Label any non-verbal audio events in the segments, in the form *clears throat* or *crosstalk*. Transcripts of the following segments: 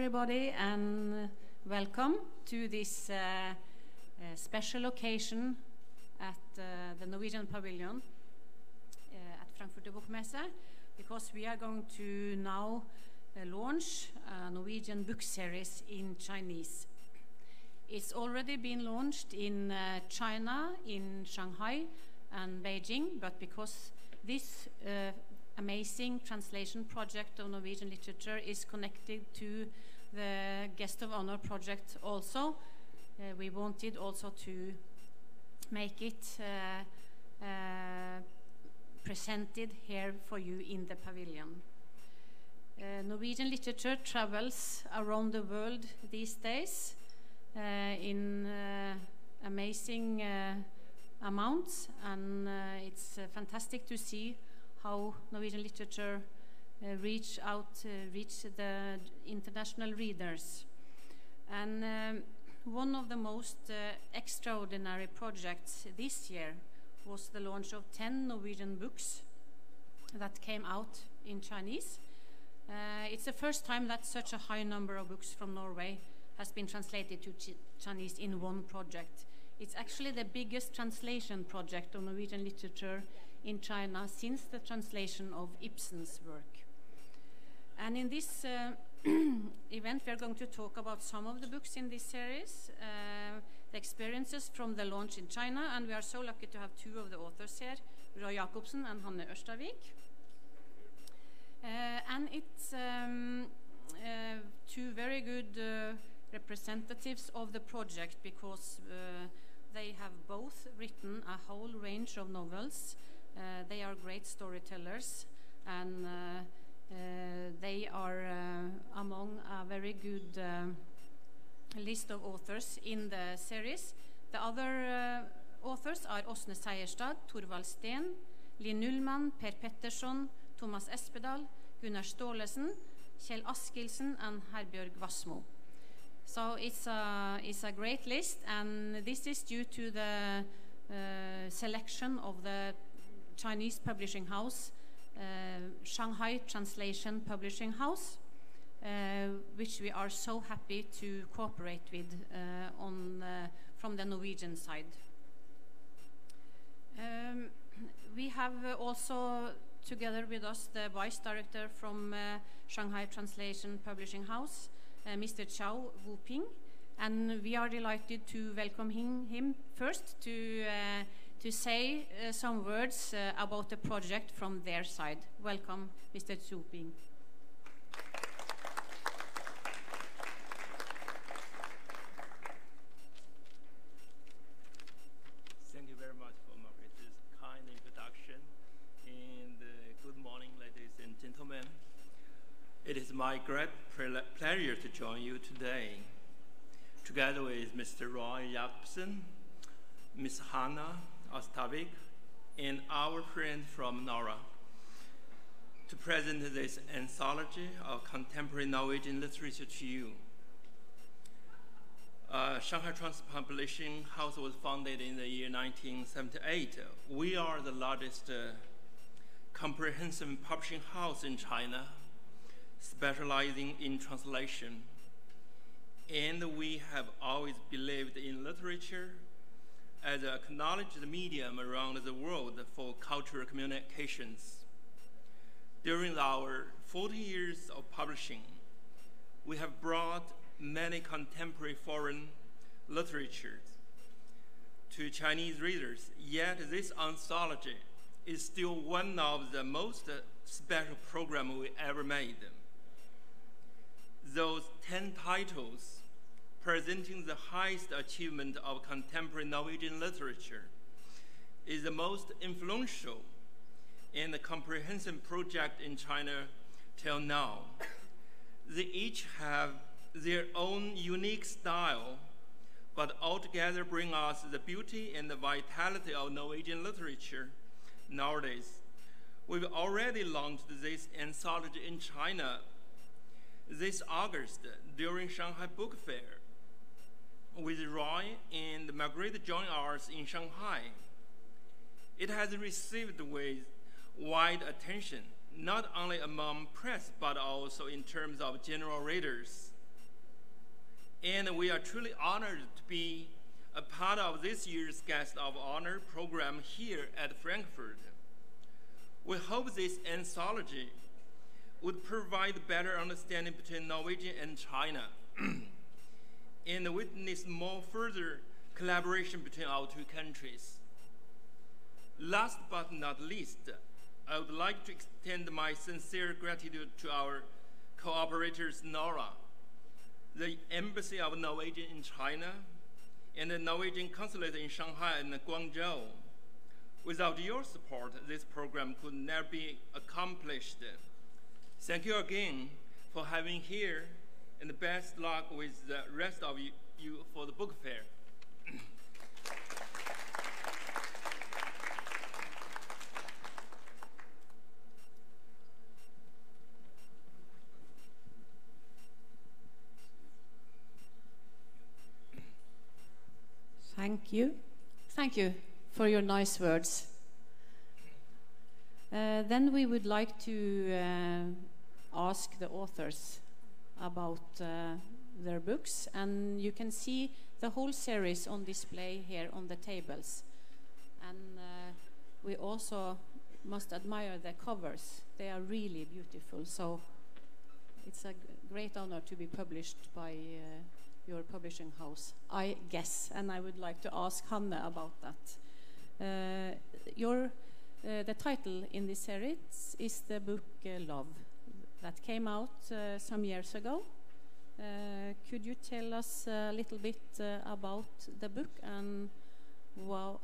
Everybody, and welcome to this uh, uh, special occasion at uh, the Norwegian Pavilion uh, at Frankfurter Buchmesse, because we are going to now uh, launch a Norwegian book series in Chinese. It's already been launched in uh, China, in Shanghai, and Beijing, but because this amazing translation project of Norwegian literature is connected to the Guest of Honor project also. Uh, we wanted also to make it uh, uh, presented here for you in the pavilion. Uh, Norwegian literature travels around the world these days uh, in uh, amazing amounts, and it's fantastic to see how Norwegian literature uh, reach out, uh, reach the international readers. And um, one of the most uh, extraordinary projects this year was the launch of 10 Norwegian books that came out in Chinese. Uh, it's the first time that such a high number of books from Norway has been translated to Ch Chinese in one project. It's actually the biggest translation project of Norwegian literature in China since the translation of Ibsen's work. And in this uh, *clears throat* event, we are going to talk about some of the books in this series, uh, the experiences from the launch in China, and we are so lucky to have two of the authors here, Roy Jacobsen and Hanne Ørstavik. Uh, and it's um, uh, two very good uh, representatives of the project because uh, they have both written a whole range of novels they are great storytellers and uh, uh, they are among a very good list of authors in the series. The other authors are Åsne Seierstad, Thorvald Steen, Linn Ullmann, Per Petterson, Tomas Espedal, Gunnar Staalesen, Kjell Askildsen, and Herbjørg Wassmo. So it's a, it's a great list, and this is due to the uh, selection of the Chinese publishing house, uh, Shanghai Translation Publishing House, uh, which we are so happy to cooperate with uh, on, from the Norwegian side. Um, we have also together with us the vice director from uh, Shanghai Translation Publishing House, uh, Mr. Chao Wu-ping, and we are delighted to welcome him, him first to uh, to say uh, some words uh, about the project from their side. Welcome, Mr. Zuping. Thank you very much for Margaret's kind introduction. And uh, good morning, ladies and gentlemen. It is my great pleasure to join you today, together with Mr. Roy Jacobsen, Ms. Hanne Ørstavik, and our friend from NORLA to present this anthology of contemporary Norwegian literature to you. Uh, Shanghai Trans Publishing House was founded in the year 1978. We are the largest uh, comprehensive publishing house in China, specializing in translation. And we have always believed in literature as an acknowledged medium around the world for cultural communications. During our 40 years of publishing, we have brought many contemporary foreign literatures to Chinese readers, yet this anthology is still one of the most special programs we ever made. Those 10 titles presenting the highest achievement of contemporary Norwegian literature, is the most influential and comprehensive project in China till now. They each have their own unique style, but altogether bring us the beauty and the vitality of Norwegian literature nowadays. We've already launched this anthology in China this August during Shanghai Book Fair with Roy and Margaret join us in Shanghai. It has received with wide attention not only among press, but also in terms of general readers. And we are truly honored to be a part of this year's Guest of Honor program here at Frankfurt. We hope this anthology would provide better understanding between Norwegian and China *clears throat* and witness more further collaboration between our two countries. Last but not least, I would like to extend my sincere gratitude to our cooperators NORLA, the Embassy of Norwegian in China, and the Norwegian Consulate in Shanghai and Guangzhou. Without your support, this program could never be accomplished. Thank you again for having here, and the best luck with the rest of you, you for the book fair. Thank you. Thank you for your nice words. Uh, then we would like to uh, ask the authors about uh, their books, and you can see the whole series on display here on the tables. And uh, we also must admire the covers, they are really beautiful. So it's a great honor to be published by uh, your publishing house, I guess, and I would like to ask Hanne about that. Uh, your, uh, the title in this series is the book uh, Love that came out uh, some years ago. Uh, could you tell us a little bit uh, about the book and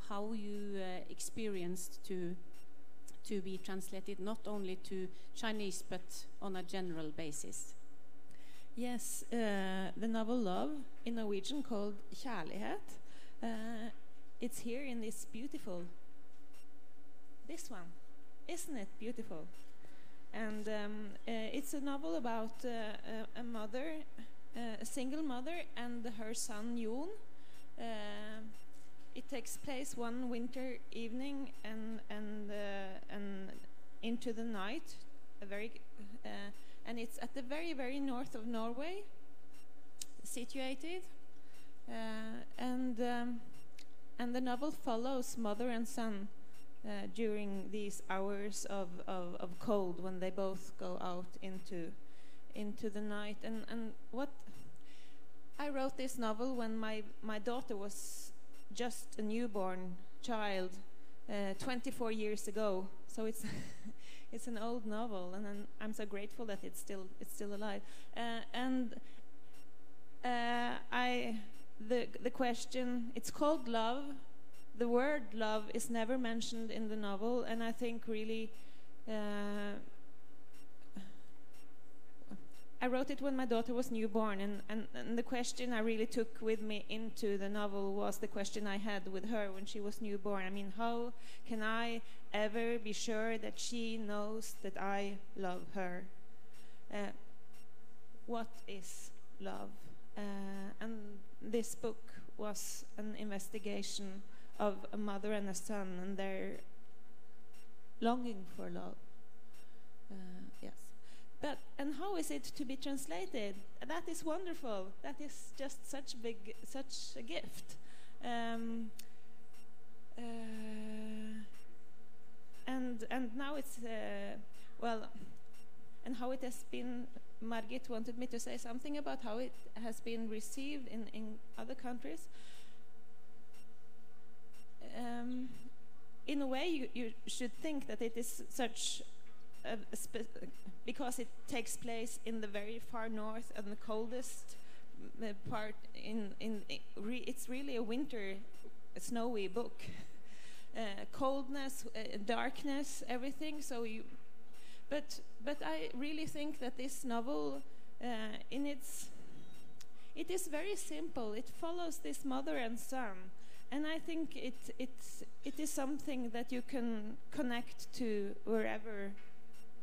how you experienced to to be translated not only to Chinese but on a general basis? Yes, uh, the novel Love in Norwegian called Kjærlighet. Uh, it's here in this beautiful, this one. Isn't it beautiful? And um, uh, it's a novel about uh, a, mother, uh, a single mother, and her son. Uh, it takes place one winter evening and and and into the night. A very and it's at the very, very north of Norway, situated. And, um, and the novel follows mother and son uh, during these hours of, of, of, cold when they both go out into, into the night. And, and what I wrote this novel when my, my daughter was just a newborn child uh, 24 years ago. So it's *laughs* it's an old novel, and I'm so grateful that it's still it's still alive. Uh, and uh, I the the question it's called love. The word love is never mentioned in the novel, and I think really. Uh, I wrote it when my daughter was newborn, and, and, and, the question I really took with me into the novel was the question I had with her when she was newborn. I mean, how can I ever be sure that she knows that I love her? Uh, what is love? Uh, and this book was an investigation of a mother and a son and their longing for love. Uh, yes. But and how is it to be translated? That is wonderful. That is just such big, such a gift. Um, uh, and and now it's uh, well, and how it has been. Margit wanted me to say something about how it has been received in in other countries. Um, in a way, you, you should think that it is such a, a because it takes place in the very far north and the coldest uh, part in in it's really a winter snowy book. *laughs* Uh, coldness uh, darkness everything so you but but i really think that this novel uh, in its it is very simple. It follows this mother and son and i think it it's it is something that you can connect to wherever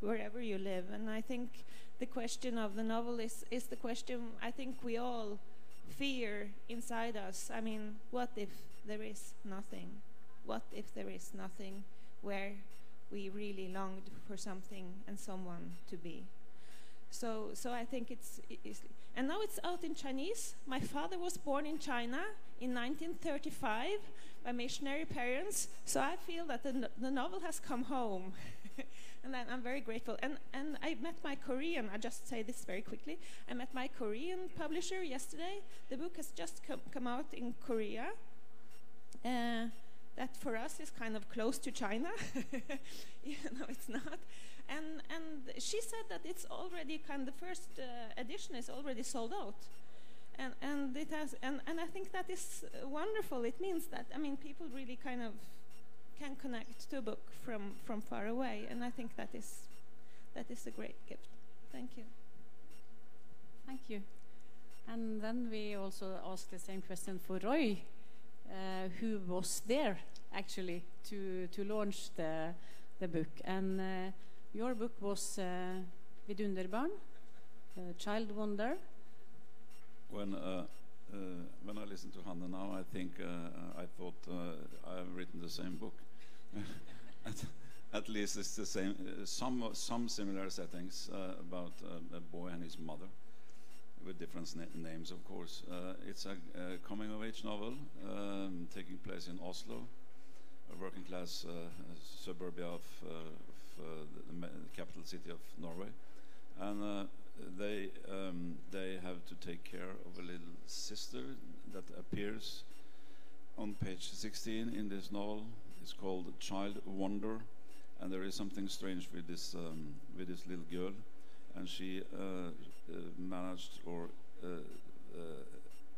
wherever you live. And I think the question of the novel is, is the question I think we all fear inside us. I mean, what if there is nothing? What if there is nothing? Where, we really longed for something and someone to be. So, so I think it's, it's and now it's out in Chinese. My father was born in China in 1935 by missionary parents, so I feel that the, no- the novel has come home. *laughs* and I'm, very grateful. And, and I met my Korean, I just say this very quickly. I met my Korean publisher yesterday. The book has just come, come out in Korea. Uh, that for us is kind of close to China. *laughs* you know, it's not. And, and she said that it's already kind of the first uh, edition is already sold out. And, and it has and, and I think that is uh, wonderful. It means that I mean people really kind of can connect to a book from, from far away and I think that is that is a great gift. Thank you. Thank you. And then we also asked the same question for Roy, uh, who was there actually to, to launch the, the book. And uh, your book was uh, Vidunderbarn, uh, Child Wonder. When uh, uh, when I listen to Hanne now, I think uh, I thought uh, I have written the same book. *laughs* at, at least it's the same. Uh, some some similar settings about a boy and his mother, with different na- names, of course. It's a, a coming-of-age novel um, taking place in Oslo, a working-class suburbia of, uh, uh, the capital city of Norway, and. Uh, they um, they have to take care of a little sister that appears on page 16 in this novel. It's called Child Wonder, and there is something strange with this um, with this little girl, and she uh, uh, managed or. Uh, uh,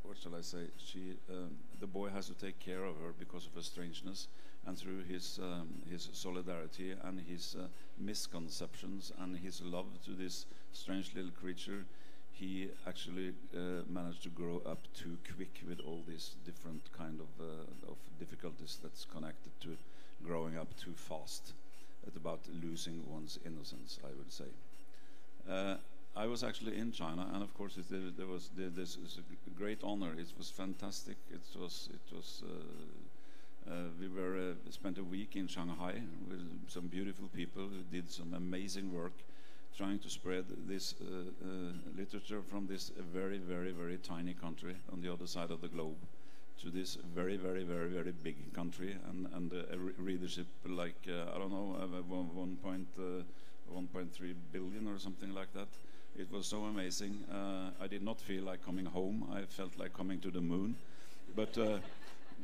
what shall I say? She, um, the boy has to take care of her because of her strangeness, and through his um, his solidarity and his uh, misconceptions and his love to this strange little creature, he actually uh, managed to grow up too quick with all these different kind of uh, of difficulties that's connected to growing up too fast. It's about losing one's innocence, I would say. Uh, I was actually in China, and of course, it, there, there was there, this is a great honor. It was fantastic. It was it was. Uh, we were uh, spent a week in Shanghai with some beautiful people who did some amazing work, trying to spread this uh, uh, literature from this very very very tiny country on the other side of the globe to this very very very very big country and and uh, a re- readership like uh, I don't know uh, one, one uh, 1.3 billion or something like that. It was so amazing. I did not feel like coming home. I felt like coming to the moon, but.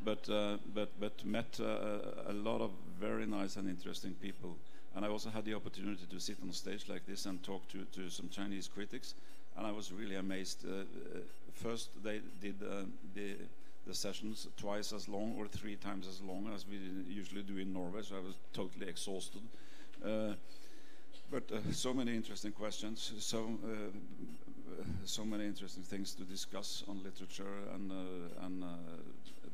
But, uh, but, but met uh, a lot of very nice and interesting people. And I also had the opportunity to sit on stage like this and talk to, to some Chinese critics. And I was really amazed. Uh, uh, first, they did uh, the, the sessions twice as long or three times as long as we usually do in Norway, so I was totally exhausted. Uh, but so many interesting questions, so so many interesting things to discuss on literature and uh, and uh,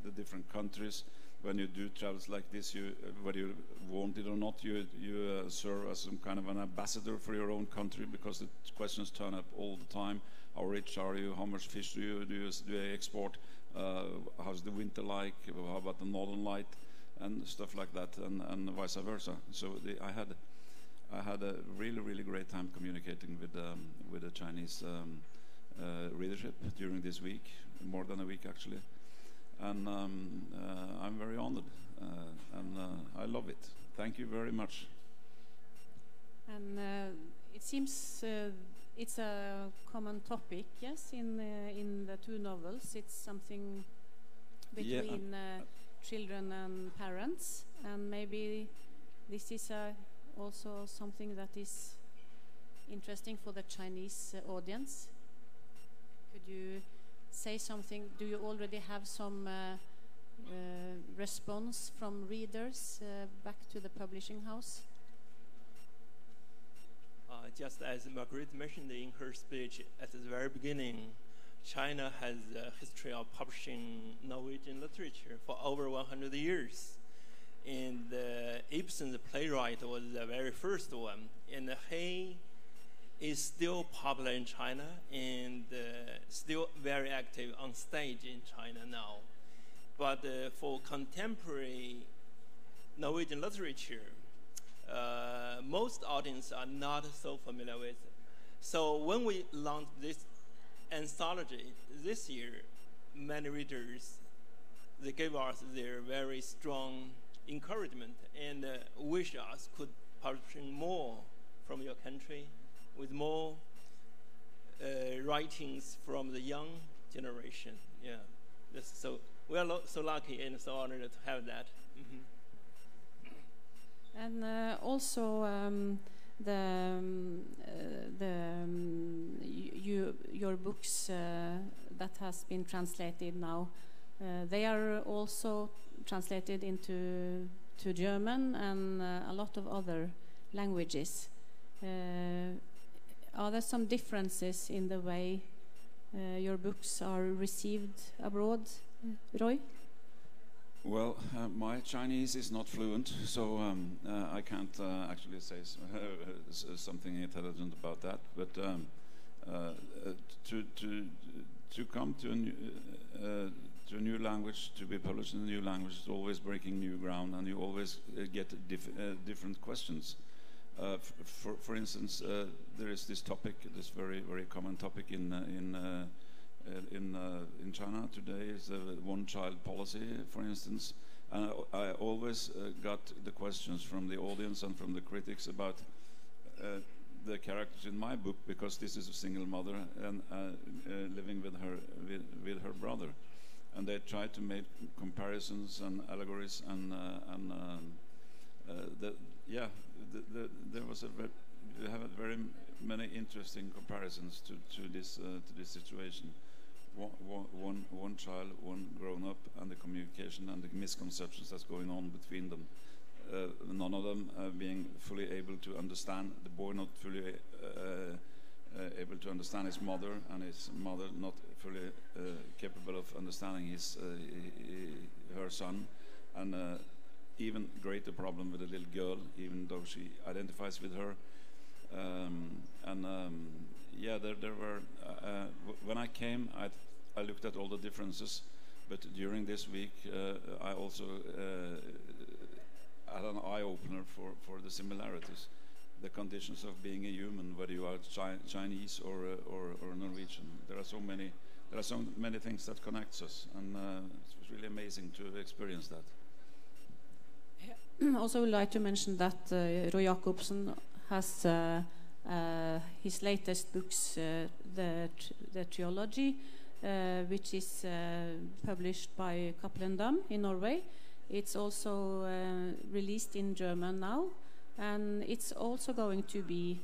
the different countries. When you do travels like this, you whether you want it or not, you you uh, serve as some kind of an ambassador for your own country because the questions turn up all the time. How rich are you? How much fish do you do you, do you export? Uh, how's the winter like? How about the northern light? And stuff like that, and, and vice versa. So the, I had I had a really, really great time communicating with um, with the Chinese um, uh, readership during this week, more than a week actually, and um, uh, I'm very honored, uh, and uh, I love it. Thank you very much. And uh, it seems uh, it's a common topic, yes, in uh, in the two novels. It's something Yeah, between uh, children and parents, and maybe this is uh, also something that is interesting for the Chinese uh, audience. Could you say something? Do you already have some uh, uh, response from readers uh, back to the publishing house? Just as Margaret mentioned in her speech at the very beginning, China has a history of publishing Norwegian literature for over 100 years. And uh, Ibsen, the playwright, was the very first one. And he is still popular in China and uh, still very active on stage in China now. But uh, for contemporary Norwegian literature, uh, most audience are not so familiar with. So when we launched this anthology this year, many readers they gave us their very strong encouragement and uh, wish us could publishing more from your country with more uh, writings from the young generation. Yeah, so we are so lucky and so honored to have that. Mhm. And uh, also um, the um, uh, the um, you, your books uh, that has been translated now, uh, they are also translated into to German and uh, a lot of other languages. Are there some differences in the way uh, your books are received abroad, Roy? Well, uh, my Chinese is not fluent, so um, uh, I can't uh, actually say s- *laughs* s- something intelligent about that. But um, uh, uh, to to to come to a new uh, to a new language, to be published in a new language, is always breaking new ground, and you always uh, get dif- uh, different questions. Uh, for for instance, uh, there is this topic, this very very common topic in uh, in. In in China today is the one-child policy, for instance. And I, I always got the questions from the audience and from the critics about the characters in my book because this is a single mother and uh, uh, living with her with, with her brother, and they try to make comparisons and allegories and uh, and um, the, yeah, the, the, there was a ve- you have very many interesting comparisons to to this uh, to this situation one, one, one, child, one grown up, and the communication and the misconceptions that's going on between them. Uh, none of them uh, being fully able to understand, the boy not fully uh, uh, able to understand his mother, and his mother not fully uh, capable of understanding his, her son. And even greater problem with a little girl, even though she identifies with her. Um, and um, yeah, there, there were. Uh, uh, when I came, I, I looked at all the differences, but during this week, uh, I also uh, had an eye opener for, for the similarities, the conditions of being a human, whether you are chi- Chinese or, uh, or or Norwegian. There are so many. There are so many things that connects us, and uh, it was really amazing to experience that. *clears throat* also would like to mention that uh, Roy Jacobsen has uh, uh, his latest books, uh, the the uh, which is uh, published by Cappelen Damm in Norway. It's also released in German now, and it's also going to be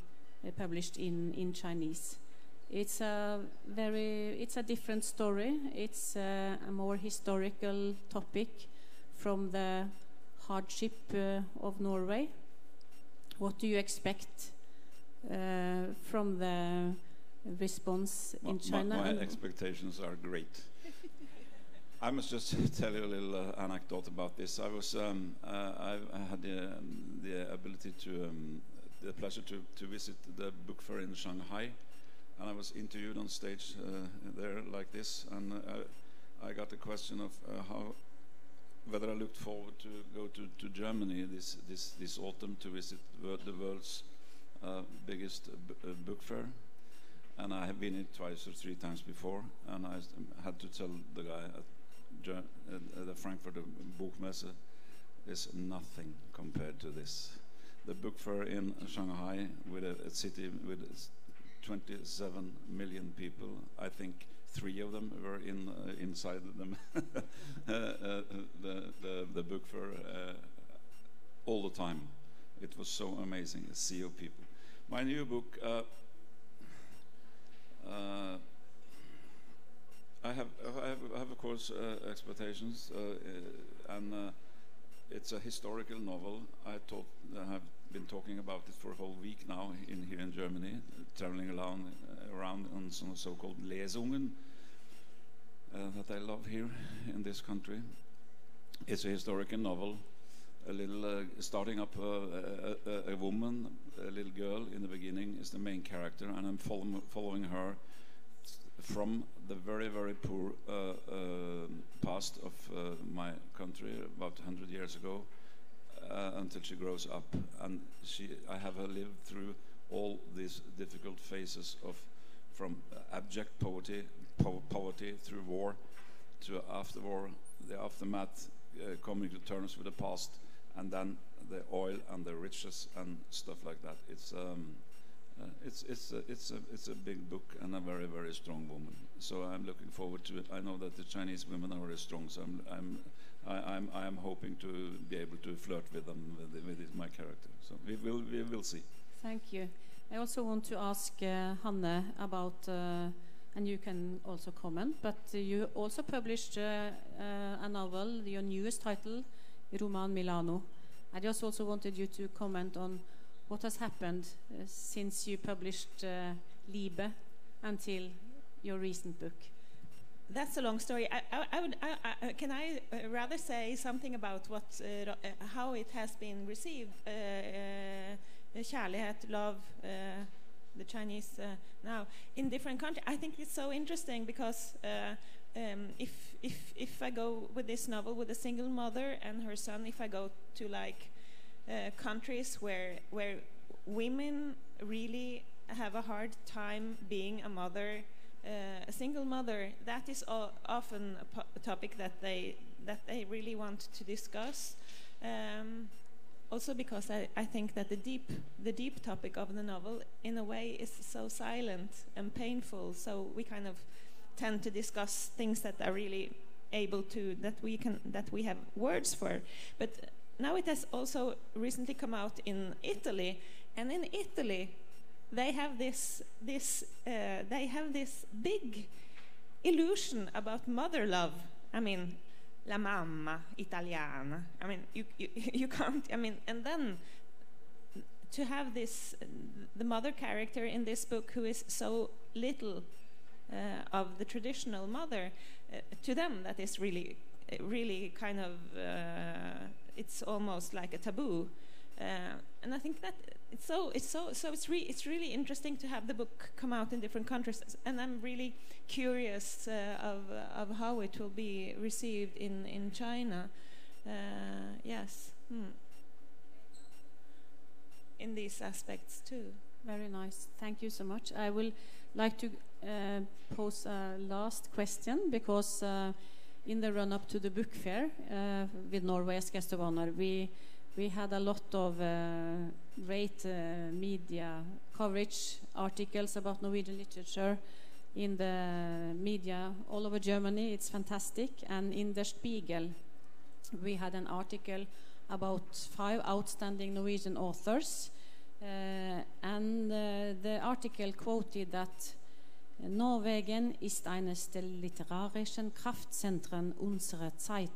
published in in Chinese. It's a very it's a different story. It's a more historical topic from the hardship uh, of Norway. What do you expect uh, from the response in My- China? My, my expectations are great. I must just *laughs* tell you a little uh, anecdote about this. I was um, uh, I had the, um, the ability to um, the pleasure to, to visit the book fair in Shanghai, and I was interviewed on stage uh, there like this, and uh, I, I got the question of uh, how whether I looked forward to go to, to Germany this, this, this autumn to visit the world's uh, biggest uh, uh, book fair and I have been it twice or three times before, and I had to tell the guy at, Ger- at, at the Frankfurt Buchmesse is nothing compared to this. The book fair in Shanghai, with a, a city with 27 million people, I think three of them were in uh, inside them, *laughs* uh, uh, the, the the book for all the time. It was so amazing, a sea of people. My new book. Uh, uh, I have, I have, I have of course, uh, expectations, and it's a historical novel. I thought I have been talking about it for a whole week now in here in Germany, traveling around around on some so-called Lesungen that I love here in this country. It's a historical novel. A little uh, starting up uh, a, a, woman, a little girl in the beginning is the main character, and I'm follow, following her from the very very poor uh, uh, past of uh, my country about 100 years ago uh, until she grows up, and she I have her live through all these difficult phases of from uh, abject poverty, po- poverty through war, to after war, the aftermath, uh, coming to terms with the past, and then the oil and the riches and stuff like that. It's um, uh, it's it's a, it's a it's a big book and a very very strong woman. So I'm looking forward to it. I know that the Chinese women are very strong, so I'm I'm I, I'm I'm hoping to be able to flirt with them with, with my character. So we will we will see. Thank you. I also want to ask uh, Hanne about, uh, and you can also comment, but you also published uh, a novel, your newest title, Roman Milano. I just also wanted you to comment on what has happened uh, since you published uh, Liebe until your recent book. That's a long story. I, I, I would, I, can I rather say something about what, uh, how it has been received? Kjærlighet, love, the Chinese uh, now in different countries. I think it's so interesting because uh, um, if if if I go with this novel with a single mother and her son, if I go to like uh, countries where where women really have a hard time being a mother, uh, a single mother, that is often a, a topic that they that they really want to discuss. Um, also because I, I think that the deep the deep topic of the novel in a way is so silent and painful. So we kind of tend to discuss things that are really able to that we can that we have words for. But now it has also recently come out in Italy. And in Italy they have this this uh, they have this big illusion about mother love. I mean la mamma italiana. I mean, you, you, *laughs* you can't, I mean, and then to have this, the mother character in this book who is so little uh, of the traditional mother, uh, to them that is really, really kind of, uh, it's almost like a taboo. Uh, and I think that it's so it's so so it's re- it's really interesting to have the book come out in different countries, and I'm really curious uh, of of how it will be received in in China. Uh, yes, hmm. in these aspects too. Very nice. Thank you so much. I will like to uh, pose a last question because uh, in the run up to the book fair with Norway as guest of honor, we we had a lot of uh, great uh, media coverage, articles about Norwegian literature in the media all over Germany. It's fantastic. And in Der Spiegel, we had an article about five outstanding Norwegian authors. Uh, and uh, the article quoted that Norwegen ist eines der literarischen Kraftzentren unserer Zeit.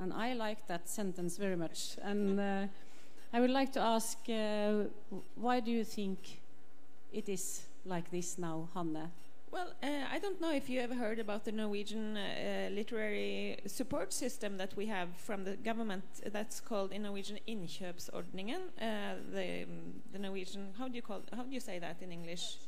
And I like that sentence very much. And uh, I would like to ask, uh, why do you think it is like this now, Hanne? Well, uh, I don't know if you ever heard about the Norwegian uh, literary support system that we have from the government. That's called in Norwegian Innkjøpsordningen. Uh, the, the Norwegian, how do you call, how do you say that in English?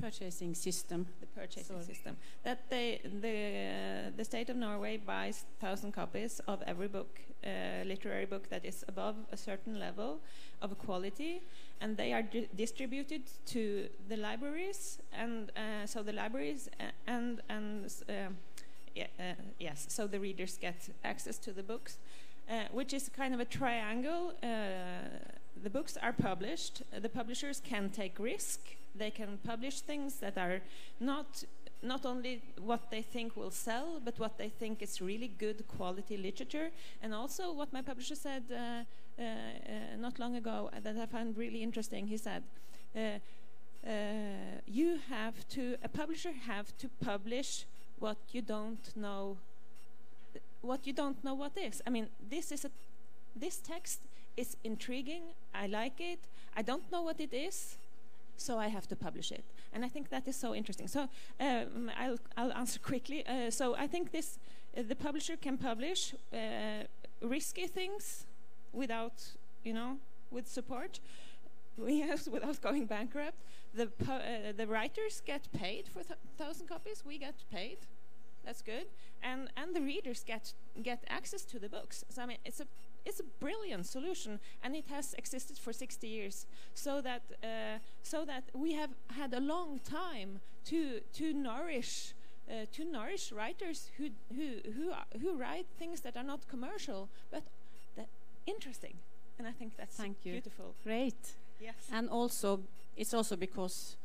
Purchasing system. the purchasing Sorry. system. That they, the uh, the state of Norway buys thousand copies of every book, uh, literary book that is above a certain level of quality, and they are di- distributed to the libraries, and uh, so the libraries and and s- um, yeah, uh, yes, so the readers get access to the books, uh, which is kind of a triangle. Uh, the books are published. uh, the publishers can take risk. They can publish things that are not not only what they think will sell, but what they think is really good quality literature. And also, what my publisher said uh, uh, uh, not long ago uh, that I found really interesting. He said. Uh, uh, you have to a publisher have to publish what you don't know what you don't know what is i mean this is a this text is intriguing i like it i don't know what it is so i have to publish it and i think that is so interesting so um, I'll, I'll answer quickly uh, so i think this uh, the publisher can publish uh, risky things without you know with support *laughs* yes, without going bankrupt. The uh, the writers get paid for th- thousand copies. We get paid. That's good, and and the readers get get access to the books. So I mean, it's a it's a brilliant solution, and it has existed for 60 years. So that uh, so that we have had a long time to to nourish. Uh, to nourish writers who who who are, who write things that are not commercial but that interesting, and I think that's Thank you. beautiful. Great. Yes. And also, it's also because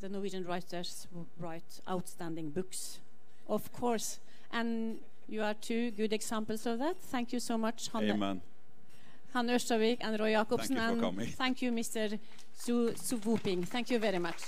the Norwegian writers w- write outstanding books, of course. And you are two good examples of that. Thank you so much, Hanne, Amen. Hanne Ørstavik and Roy Jacobsen. Thank you for and coming. thank you, Mr. Su Suvoping. Thank you very much.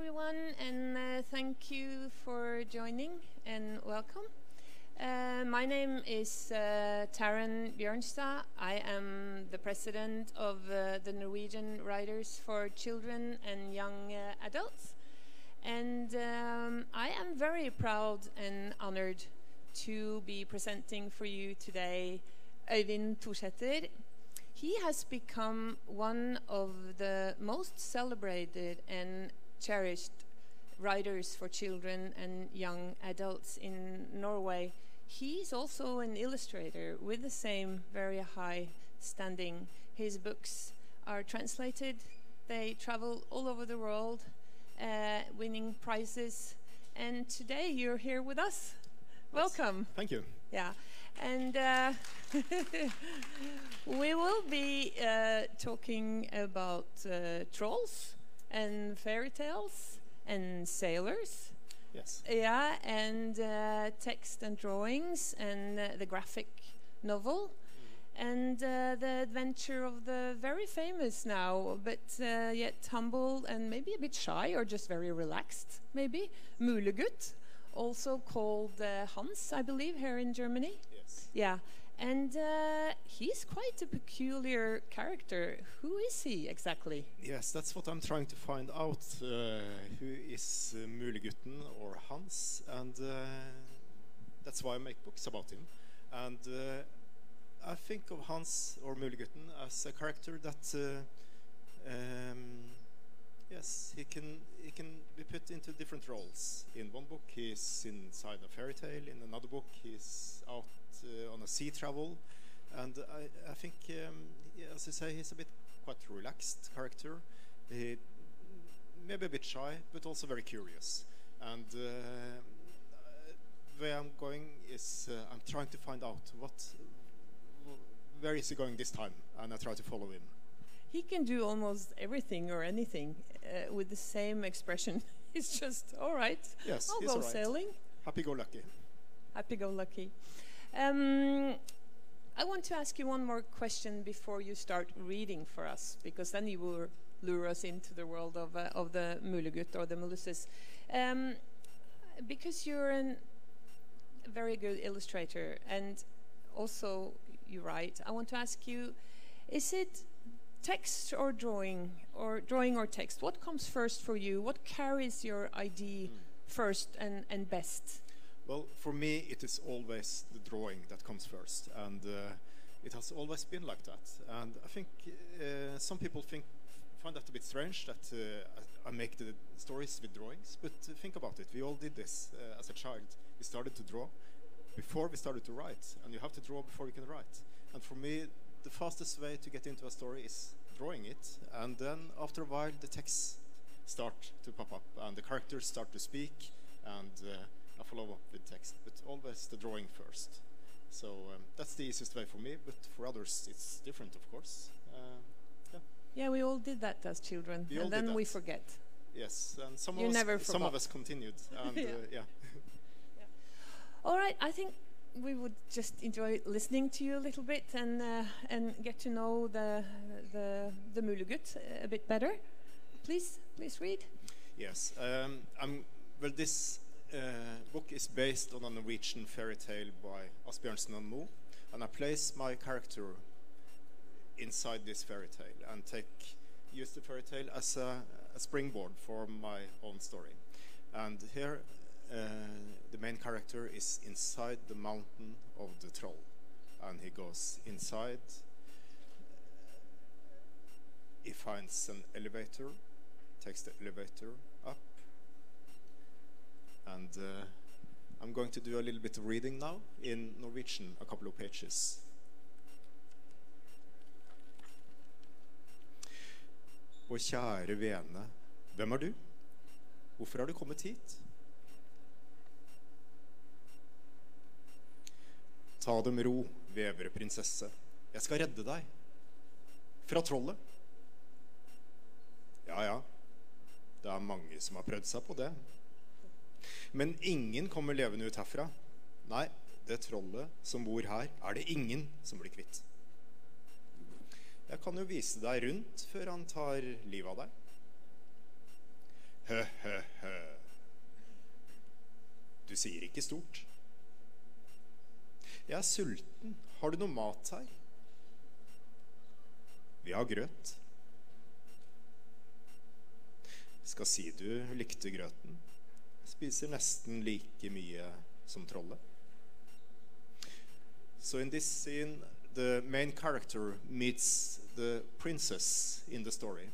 Everyone, and uh, thank you for joining and welcome. Uh, my name is uh, Taran Bjørnstad. I am the president of uh, the Norwegian Writers for Children and Young uh, Adults. And um, I am very proud and honored to be presenting for you today Øyvind Torseter. He has become one of the most celebrated and cherished writers for children and young adults in Norway. He's also an illustrator with the same very high standing. His books are translated, they travel all over the world, uh, winning prizes. And today you're here with us. Welcome. Thank you. Yeah, and uh, *laughs* we will be uh, talking about uh, trolls and fairy tales and sailors. Yes. Yeah, and uh, text and drawings and uh, the graphic novel. and uh, the adventure of the very famous now, but uh, yet humble and maybe a bit shy or just very relaxed, maybe, Mulegut, also called uh, Hans, I believe, here in Germany. Yes. Yeah, and uh, he's quite a peculiar character. Who is he exactly? Yes, that's what I'm trying to find out. Uh, who is uh, Mulegutten or Hans? And uh, that's why I make books about him. And uh, I think of Hans or Mulegutten as a character that, uh, um, yes, he can he can be put into different roles. In one book, he's inside a fairy tale. In another book, he's out uh, on a sea travel. And I, I think, um, as you say, he's a bit quite relaxed character. He, maybe a bit shy, but also very curious. And uh, where I'm going is uh, I'm trying to find out what, where is he going this time, and I try to follow him. He can do almost everything or anything uh, with the same expression. *laughs* He's just, all right, Yes, I'll he's go all right. sailing. Happy-go-lucky. Happy go lucky. Um, I want to ask you one more question before you start reading for us, because then you will lure us into the world of, uh, of the Mulegut or the Melusses. Um, because you're a very good illustrator and also you write, I want to ask you is it text or drawing, or drawing or text? What comes first for you? What carries your idea first and, and best? Well, for me, it is always the drawing that comes first, and uh, it has always been like that. And I think uh, some people think find that a bit strange that uh, I, make the stories with drawings, but think about it. We all did this uh, as a child. We started to draw before we started to write, and you have to draw before you can write. And for me, the fastest way to get into a story is drawing it, and then after a while, the texts start to pop up, and the characters start to speak, and uh, I follow up with text, but always the drawing first. So um, that's the easiest way for me, but for others it's different, of course. Uh, yeah. Yeah, we all did that as children, We and then we forget. Yes, and some You of us, some of us continued, *laughs* and Yeah. uh, yeah. All right, I think we would just enjoy listening to you a little bit and uh, and get to know the the the Mulegut a bit better. Please, please read. Yes. Um, I'm, well, this uh, book is based on a Norwegian fairy tale by Asbjørnsen and Moe, and I place my character inside this fairy tale and take use the fairy tale as a, a springboard for my own story. And here, uh, the main character is inside the mountain of the troll, and he goes inside. He finds an elevator takes the elevator up. And uh, I'm going to do a little bit of reading now in Norwegian, a couple of pages. Vår kjære vene, hvem er du? Hvorfor har du kommet hit? Ta det med ro, vevre prinsesse. Jeg skal redde deg. Fra trollet. Ja, ja. Det er mange som har prøvd seg på det. Men ingen kommer levende ut herfra. Nei, det trollet som bor her, er det ingen som blir kvitt. Jeg kan jo vise deg rundt før han tar livet av deg. Hø, hø, hø. Du sier ikke stort. Jeg er sulten. Har du noe mat her? Vi har grøt. Skal si du likte grøten. Spiser nesten like mye som trollet. So in this scene, the main character meets the princess in the story,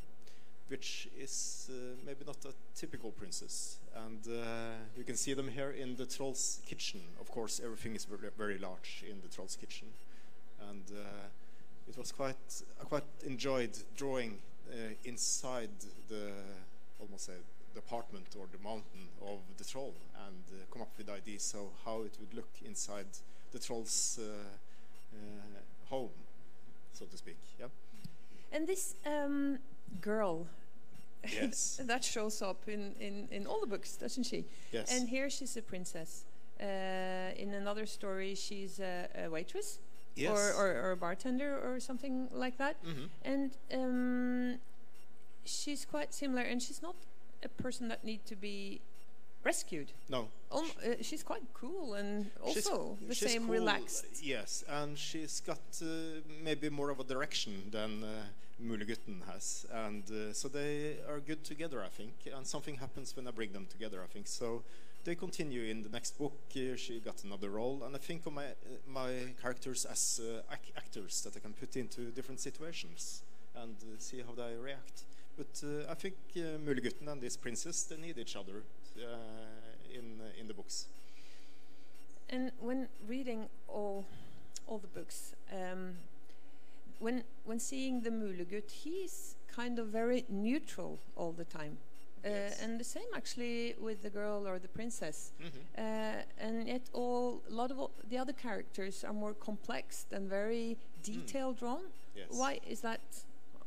which is uh, maybe not a typical princess. And uh, you can see them here in the troll's kitchen. Of course, everything is very, very large in the troll's kitchen. And uh, it was quite, I quite enjoyed drawing inside the almost the apartment or the mountain of the troll and uh, come up with ideas of how it would look inside the troll's uh, uh, home, so to speak. Yeah. And this um, girl Yes. *laughs* that shows up in, in, in all the books, doesn't she? Yes. And here she's a princess. Uh, in another story, she's a, a waitress. Yes. or, or, or a bartender or something like that. Mhm. And um, she's quite similar, and she's not a person that need to be rescued. No. Alm- uh, she's quite cool and She's- also the she's same cool, relaxed. Yes, and she's got uh, maybe more of a direction than uh, Mulegutten has, and uh, so they are good together, I think. And something happens when I bring them together, I think. So they continue in the next book. Uh, she got another role, and I think of my uh, my characters as uh, ac- actors that I can put into different situations and uh, see how they react. But uh, I think uh, Mulegutten and this princess they need each other in in the books. And when reading all all the books, um, when when seeing the Mulegut, he's kind of very neutral all the time. Uh, Yes. And the same actually with the girl or the princess. Mhm. Uh, and yet, all a lot of all the other characters are more complex and very detail drawn. Yes. Why is that?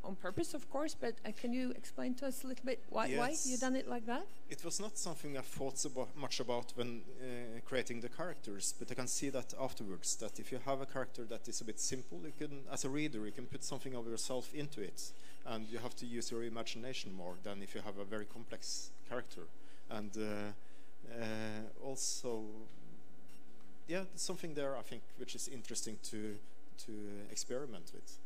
On purpose, of course, but uh, can you explain to us a little bit why, why you Yes. done it like that? It was not something I thought so much about when uh, creating the characters, but I can see that afterwards. That if you have a character that is a bit simple, you can, as a reader, you can put something of yourself into it, and you have to use your imagination more than if you have a very complex character. And uh, uh, also, yeah, something there I think which is interesting to to experiment with.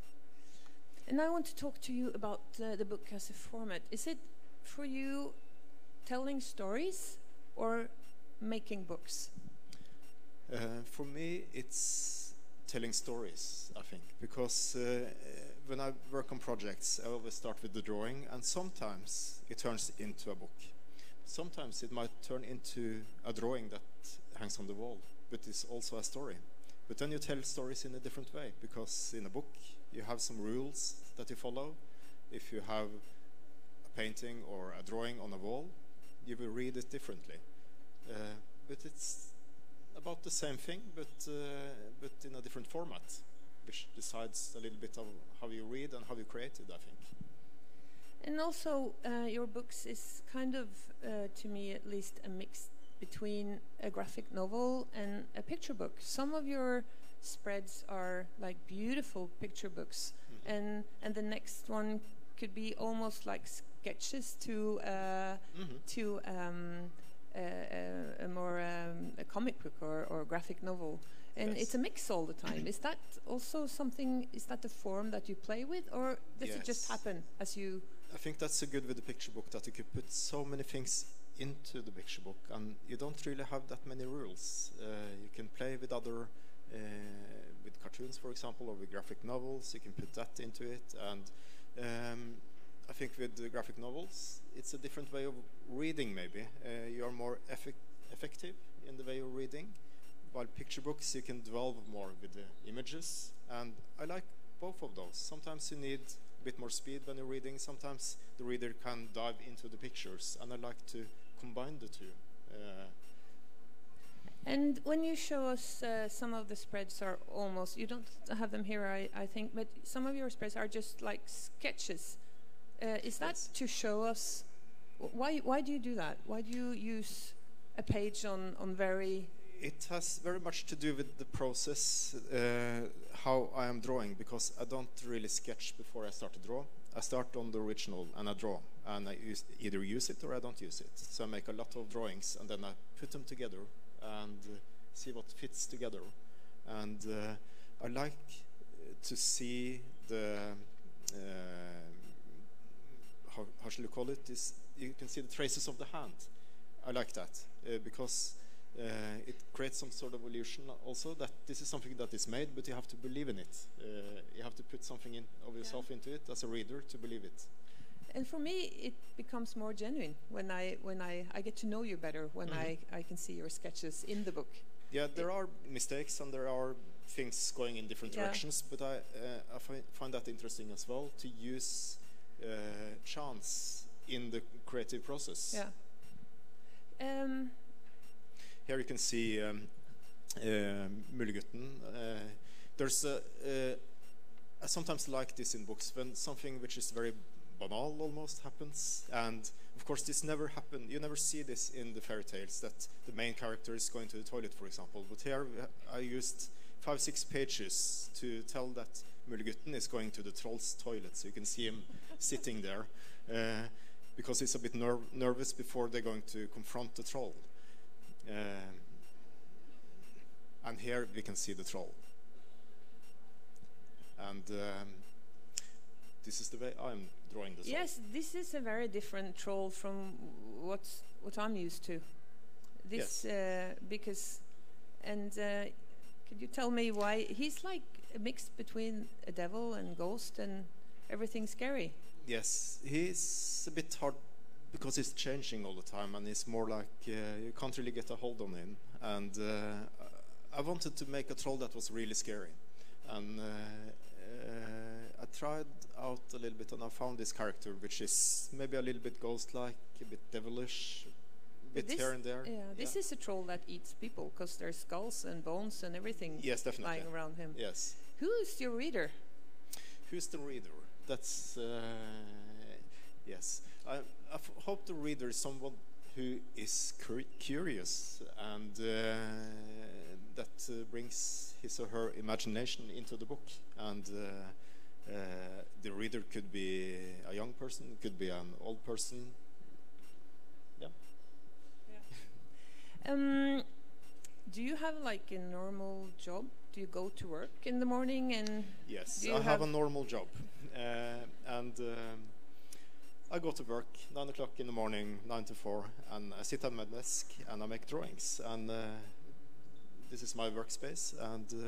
And I want to talk to you about uh, the book as a format. Is it for you telling stories or making books? Uh, for me, it's telling stories, I think, because uh, uh, when I work on projects, I always start with the drawing, and sometimes it turns into a book. Sometimes it might turn into a drawing that hangs on the wall, but it's also a story. But then you tell stories in a different way, because in a book you have some rules that you follow. If you have a painting or a drawing on a wall, you will read it differently. Uh, but it's about the same thing, but uh, but in a different format, which decides a little bit of how you read and how you create it. I think. And also, uh, your books is kind of, uh, to me at least, a mix between a graphic novel and a picture book. Some of your spreads are like beautiful picture books, and and the next one could be almost like sketches to uh, Mhm. to um, a, a, a more um, a comic book or, or graphic novel. And Yes. it's a mix all the time. Is that also something? Is that the form that you play with, or does it just happen as you? I think that's so good with the picture book that you could put so many things into the picture book, and you don't really have that many rules. Uh, you can play with other, uh, with cartoons, for example, or with graphic novels. You can put that into it, and um, I think with the graphic novels, it's a different way of reading. Maybe uh, you are more effec- effective in the way of reading, while picture books you can dwell more with the images, and I like both of those. Sometimes you need a bit more speed when you're reading. Sometimes the reader can dive into the pictures, and I like to combine the two. Uh, And when you show us uh, some of the spreads are almost you don't have them here, I, I think, but some of your spreads are just like sketches. Uh, is that Yes. to show us? Why why do you do that? Why do you use a page on on very? it has very much to do with the process, uh, how I am drawing, because I don't really sketch before I start to draw. I start on the original and I draw, and I use, either use it or I don't use it. So I make a lot of drawings, and then I put them together and uh, see what fits together. And uh, I like to see the uh, how, how shall you call it? This you can see the traces of the hand. I like that uh, because uh, it creates some sort of illusion also that this is something that is made, but you have to believe in it. Uh, you have to put something in of yourself into it as a reader to believe it. And for me, it becomes more genuine when I when I, I get to know you better when Mhm. I, I can see your sketches in the book. Yeah, there are mistakes and there are things going in different Yeah. directions, but I, uh, I fi- find that interesting as well to use uh, chance in the creative process. Yeah. Um, Here you can see um, uh. Uh, there's a, uh, I sometimes like this in books when something which is very banal almost happens, and of course this never happened. You never see this in the fairy tales that the main character is going to the toilet, for example. But here I used five, six pages to tell that Mulegutten is going to the troll's toilet, so you can see him *laughs* sitting there, uh, because he's a bit ner- nervous before they're going to confront the troll. Uh, and here we can see the troll. And um, this is the way I'm drawing. Yes, this is a very different troll from what's, what I'm used to. This uh, because, and uh, could you tell me why he's like a mix between a devil and ghost and everything scary? Yes, he's a bit hard because he's changing all the time, and he's more like uh, you can't really get a hold on him. And uh, I wanted to make a troll that was really scary, and uh, uh, I tried out a little bit, and I found this character, which is maybe a little bit ghost-like, a bit devilish, a bit here and there. Yeah, this is a troll that eats people because there's skulls and bones and everything yes, definitely. lying around him. Yes. Who is your reader? Who's the reader? That's uh, yes. I, I hope the reader is someone who is cur- curious and uh, that uh, brings his or her imagination into the book. And uh, the reader could be a young person, could be an old person. Yeah. Um, do you have like a normal job? Do you go to work in the morning and Yes, I have, have- a normal job, uh, and um, I go to work nine o'clock in the morning, nine to four, and I sit at my desk and I make drawings. And uh, this is my workspace, and uh,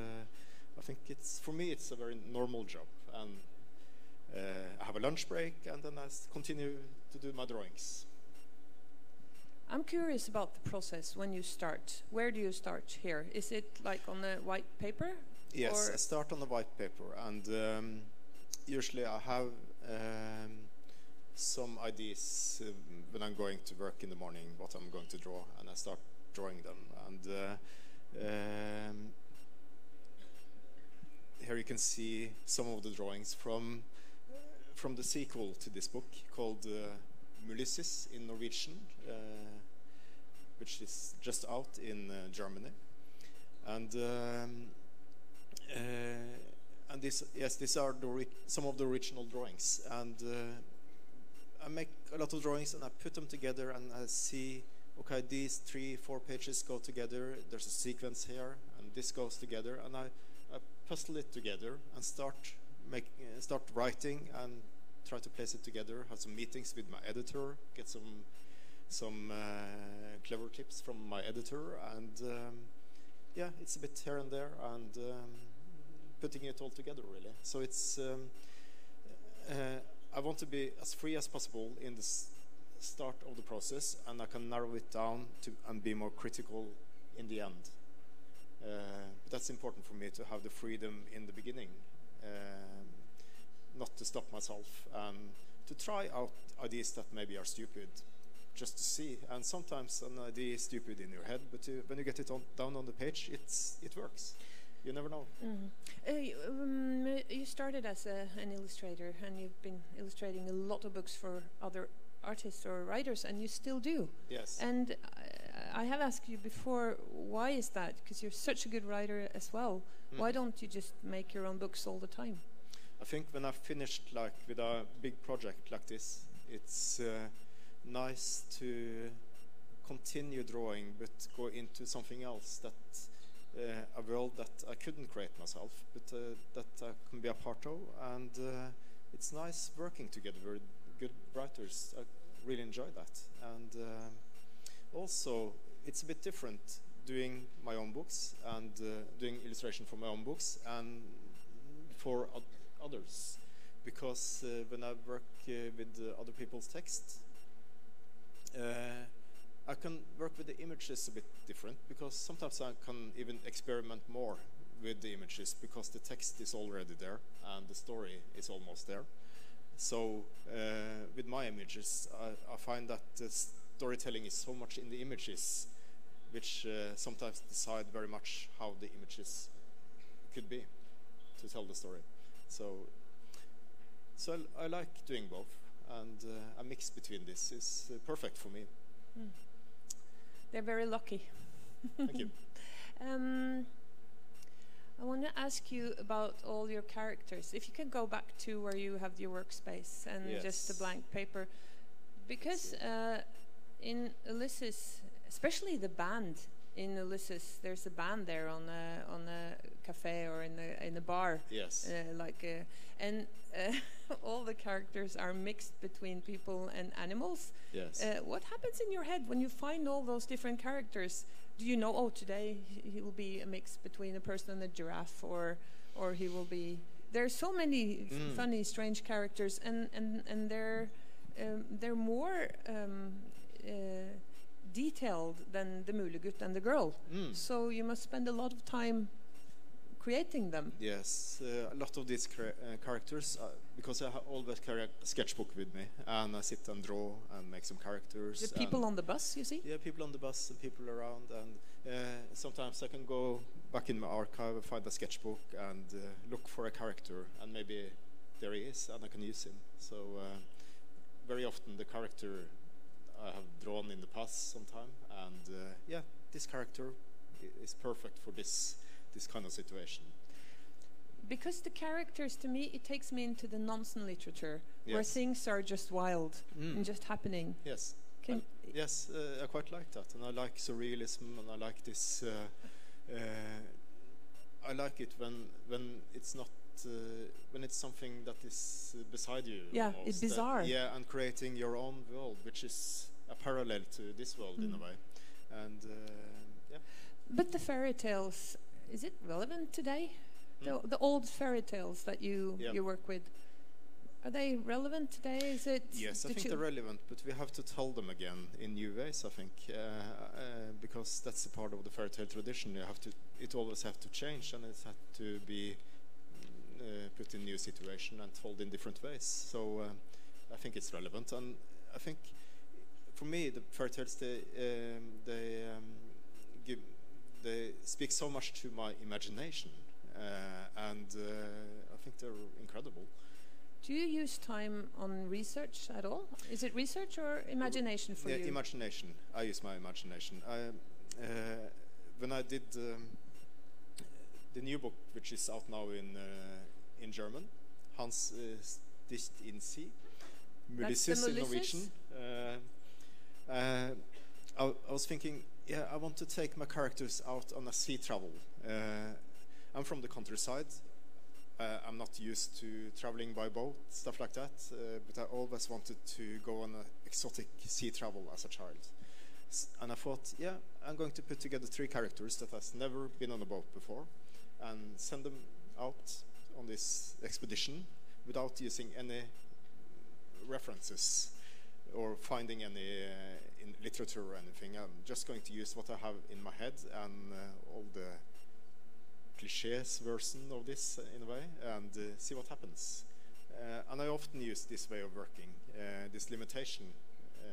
I think it's for me it's a very normal job. And uh, I have a lunch break, and then I continue to do my drawings. I'm curious about the process when you start. Where do you start here? Is it like on the white paper? Yes, I start on the white paper, and um, usually I have um, some ideas uh, when I'm going to work in the morning, what I'm going to draw, and I start drawing them. And uh, um, here you can see some of the drawings from from the sequel to this book called uh, in Norwegian, uh, which is just out in uh, Germany. And um, uh, and this, yes, these are the some of the original drawings. And uh, I make a lot of drawings and I put them together and I see, okay, these three, four pages go together. There's a sequence here, and this goes together, and I puzzle it together and start make, uh, start writing and try to place it together. Have some meetings with my editor, get some some uh, clever tips from my editor, and um, yeah, it's a bit here and there, and um, putting it all together really. So it's um, uh, I want to be as free as possible in the start of the process, and I can narrow it down to and be more critical in the end. Uh, but that's important for me to have the freedom in the beginning, um, not to stop myself and to try out ideas that maybe are stupid, just to see. And sometimes an idea is stupid in your head, but you, when you get it on, down on the page, it's it works. You never know. Mhm. Uh, you, um, you started as a, an illustrator, and you've been illustrating a lot of books for other artists or writers, and you still do. Yes. And I, I have asked you before, why is that? Because you're such a good writer as well. Why Mhm. don't you just make your own books all the time? I think when I've finished like with a big project like this, it's uh, nice to continue drawing, but go into something else that uh, a world that I couldn't create myself, but uh, that I can be a part of, and uh, it's nice working together with good writers. I really enjoy that, and um also it's a bit different doing my own books and uh, doing illustration for my own books and for others because uh, when I work uh, with uh, other people's text uh, I can work with the images a bit different because sometimes I can even experiment more with the images because the text is already there and the story is almost there. So uh, with my images, I, I find that the storytelling is so much in the images, which uh, sometimes decide very much how the images could be to tell the story. So, so I, I like doing both, and uh, a mix between this is uh, perfect for me. Hmm. They're very lucky. Thank you. *laughs* Um, I want to ask you about all your characters. If you can go back to where you have your workspace and just a blank paper, because uh, in Ulysses, especially the band in Ulysses, there's a band there on a on a cafe or in a in a bar, Yes. uh, like, uh, and uh, *laughs* all the characters are mixed between people and animals. yes. Uh, what happens in your head when you find all those different characters? Do you know, oh, today he will be a mix between a person and a giraffe, or, or he will be? There are so many Mm. funny, strange characters, and and and they're um, they're more um, detailed than the Mulegut and the girl. Mm. So you must spend a lot of time creating them. Yes, uh, a lot of these uh, characters, uh, because I always carry a sketchbook with me, and I sit and draw and make some characters. The people on the bus, you see. Yeah, people on the bus and people around, and uh, sometimes I can go back in my archive, find a sketchbook, and uh, look for a character, and maybe there he is, and I can use him. So uh, very often the character I have drawn in the past, sometime, and uh, yeah, this character is perfect for this this kind of situation. Because the characters, to me, it takes me into the nonsense literature, where things are just wild Mm. and just happening. Yes. Can, Yes, uh, I quite like that, and I like surrealism, and I like this. Uh, uh, I like it when when it's not uh, when it's something that is uh, beside you. Yeah, it's almost, uh, bizarre. yeah, and creating your own world, which is a parallel to this world in a Mm. way, and uh, yeah. But the fairy tales, is it relevant today? The, the old fairy tales that you? Yeah. you work with, are they relevant today? Is it? Yes, I think they're relevant, but we have to tell them again in new ways. I think uh, uh, because that's a part of the fairy tale tradition. You have to, it always have to change, and it has to be mm, put in new situation and told in different ways. So uh, I think it's relevant, and I think for me the fairy tales they um, they um, give they speak so much to my imagination, uh, and uh, I think they're incredible. Do you use time on research at all? Is it research or imagination for yeah, you? imagination. I use my imagination. I, uh, when I did um, the new book, which is out now in uh, in German, Hans uh, Dicht in See, Ulysses in Norwegian. Uh, uh, I, I was thinking, yeah, I want to take my characters out on a sea travel. Uh, I'm from the countryside. Uh, I'm not used to traveling by boat, stuff like that. Uh, but I always wanted to go on an exotic sea travel as a child. S- and I thought, yeah, I'm going to put together three characters that has never been on a boat before, and send them out on this expedition without using any references or finding any uh, in literature or anything. I'm just going to use what I have in my head and uh, all the cliches version of this uh, in a way and uh, see what happens. Uh, and I often use this way of working, uh, this limitation uh,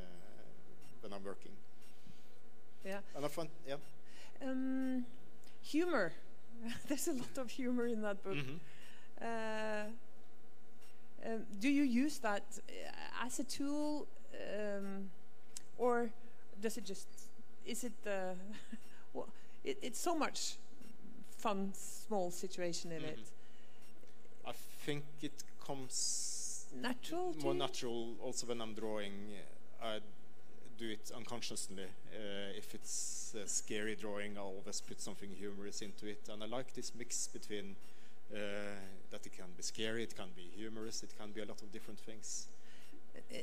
when I'm working. yeah. And I find, yeah. Um, humor. *laughs* There's a lot of humor in that book. Mhm. Uh, um, do you use that uh, as a tool, um, or does it just? Is it the? *laughs* well, it, it's so much fun, small situation in it. I think it comes Natural. more natural also when I'm drawing. uh, I do it unconsciously. Uh, if it's a scary drawing, I always put something humorous into it. And I like this mix between uh, that it can be scary, it can be humorous, it can be a lot of different things.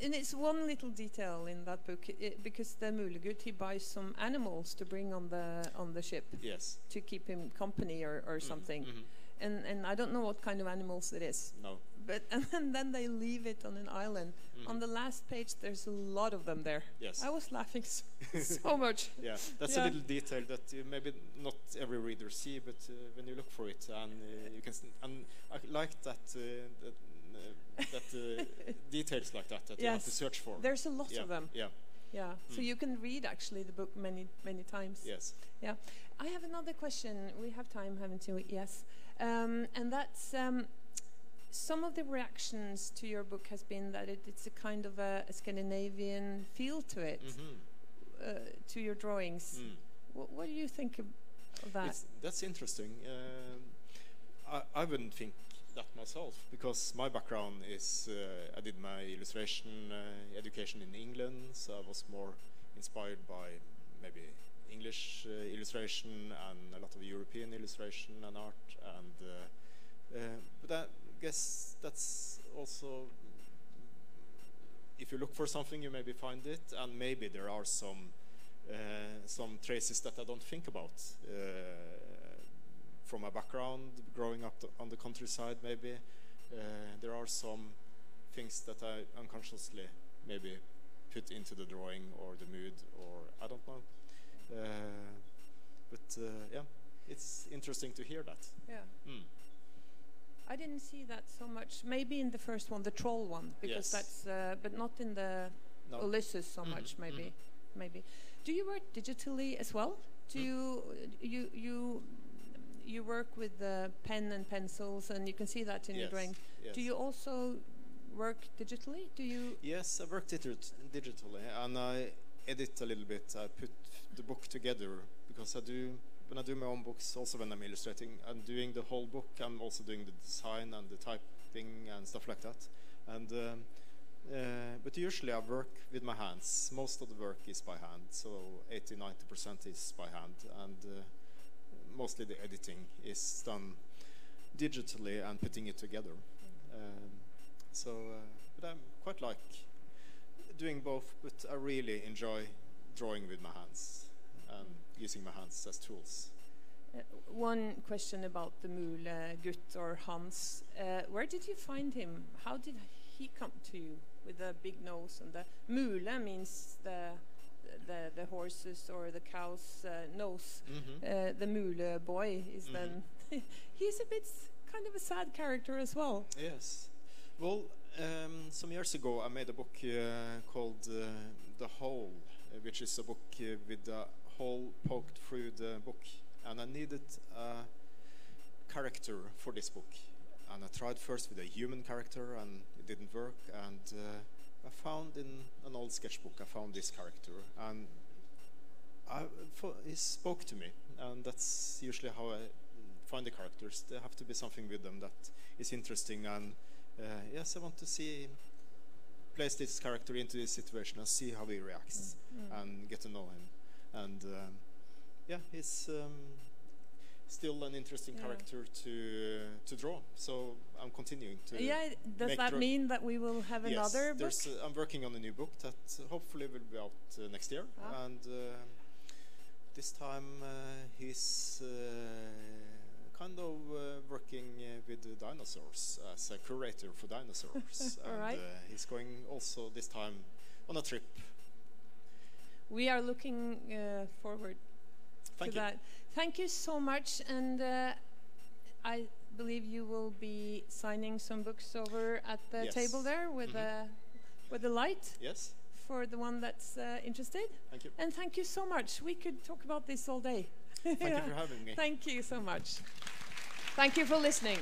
And it's one little detail in that book i because the Mulegut he buys some animals to bring on the on the ship Yes. to keep him company or, or Mhm, something. mhm. And and I don't know what kind of animals it is, No. But and then, then they leave it on an island. On Mhm. the last page, there's a lot of them there. Yes. I was laughing so, *laughs* so much. Yeah, that's Yeah. a little detail that uh, maybe not every reader see, but uh, when you look for it, and uh, you can, and I like that uh, that, uh, that uh, *laughs* details like that that you have to search for. There's a lot yeah, of them. Yeah. Yeah. So Mm. you can read actually the book many many times. Yes. Yeah. I have another question. We have time, haven't we? Yes. Um, and that's um, some of the reactions to your book has been that it, it's a kind of a, a Scandinavian feel to it, Mhm. uh, to your drawings. Mm. What, what do you think of, that? It's, that's interesting. Um I, I wouldn't think that myself because my background is uh, I did my illustration uh, education in England, so I was more inspired by maybe English uh, illustration and a lot of European illustration and art. And uh, uh, but I guess that's also if you look for something, you maybe find it, and maybe there are some uh, some traces that I don't think about uh, from my background, growing up on the countryside. Maybe uh, there are some things that I unconsciously maybe put into the drawing or the mood, or I don't know. Uh, but uh, yeah, it's interesting to hear that. Yeah. Mm. I didn't see that so much. Maybe in the first one, the troll one, because Yes. that's, uh, but not in the No. Ulysses so Mhm, much. Maybe, mhm. maybe. Do you work digitally as well? Do Mm. you you you you work with the pen and pencils, and you can see that in your drawing. yes. Do you also work digitally? Do you? Yes, I work digit- digitally and I edit a little bit. I put the book together because I do when I do my own books, also when I'm illustrating, I'm doing the whole book. I'm also doing the design and the typing and stuff like that. And um, uh, but usually I work with my hands. Most of the work is by hand, so 80 90 percent is by hand, and uh, mostly the editing is done digitally and putting it together. Um, so, uh, but I'm quite like doing both, but I really enjoy drawing with my hands and using my hands as tools. Uh, one question about the Mule Gut or Hans. Uh, where did you find him? How did he come to you with the big nose and the Mule means the the the horses or the cow's uh, nose. Uh, the Mule boy is Mhm. then *laughs* he's a bit kind of a sad character as well. Yes. Well, um, some years ago, I made a book uh, called uh, The Hole, uh, which is a book uh, with a hole poked through the book. And I needed a character for this book. And I tried first with a human character, and it didn't work. And uh, I found in an old sketchbook, I found this character. And I, fo- he spoke to me. And that's usually how I find the characters. There have to be something with them that is interesting. And uh, yes, I want to see place this character into this situation and see how he reacts Mm. and get to know him. And um, yeah, he's um, still an interesting Yeah. character to to draw. So I'm continuing to. yeah, does that mean that we will have Yes, another book? there's, uh, I'm working on a new book that uh, hopefully will be out uh, next year, Ah. and uh, this time uh, he's uh, kind of uh, working uh, with the dinosaurs as a curator for dinosaurs, *laughs* and right. uh, he's going also this time on a trip. We are looking uh, forward Thank to you. that. Thank you so much, and uh, I believe you will be signing some books over at the Yes. table there with Mhm. the with the light Yes, for the one that's uh, interested. thank you. And thank you so much. We could talk about this all day. Thank you *laughs* for having me. Thank you so much. Thank you for listening.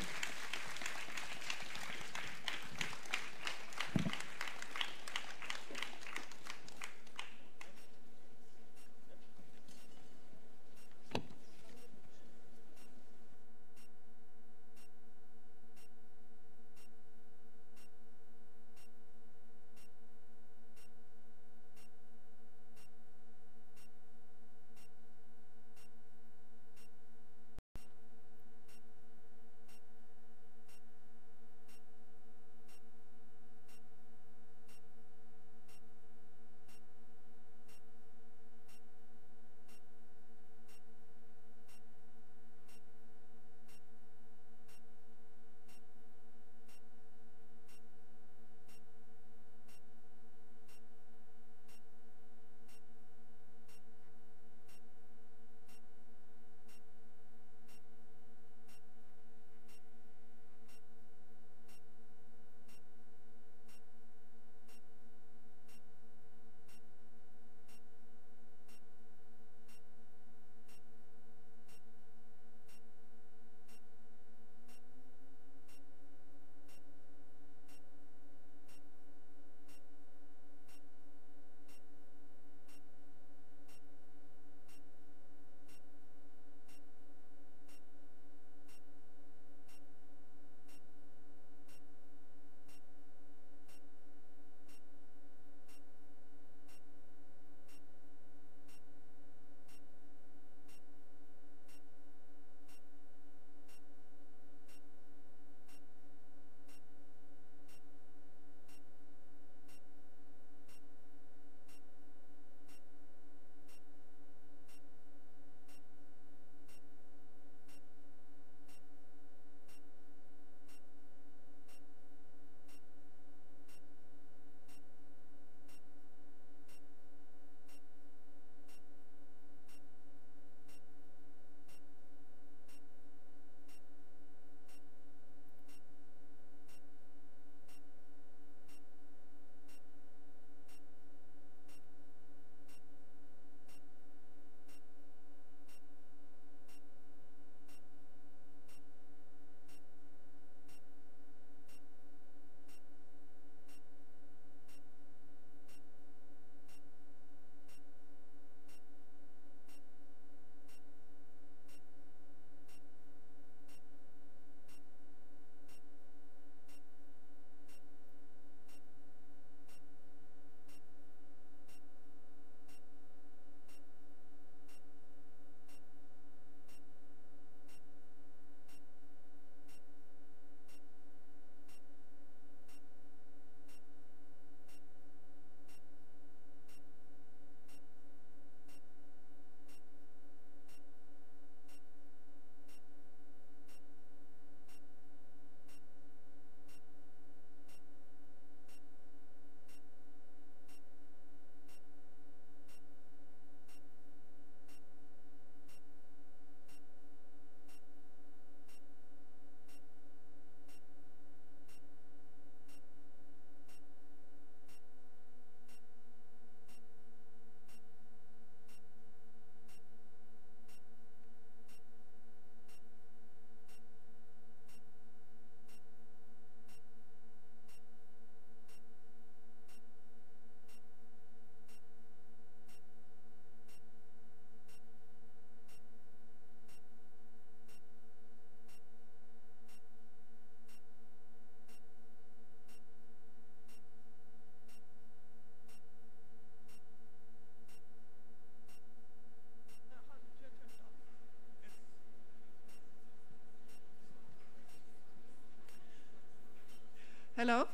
Hello.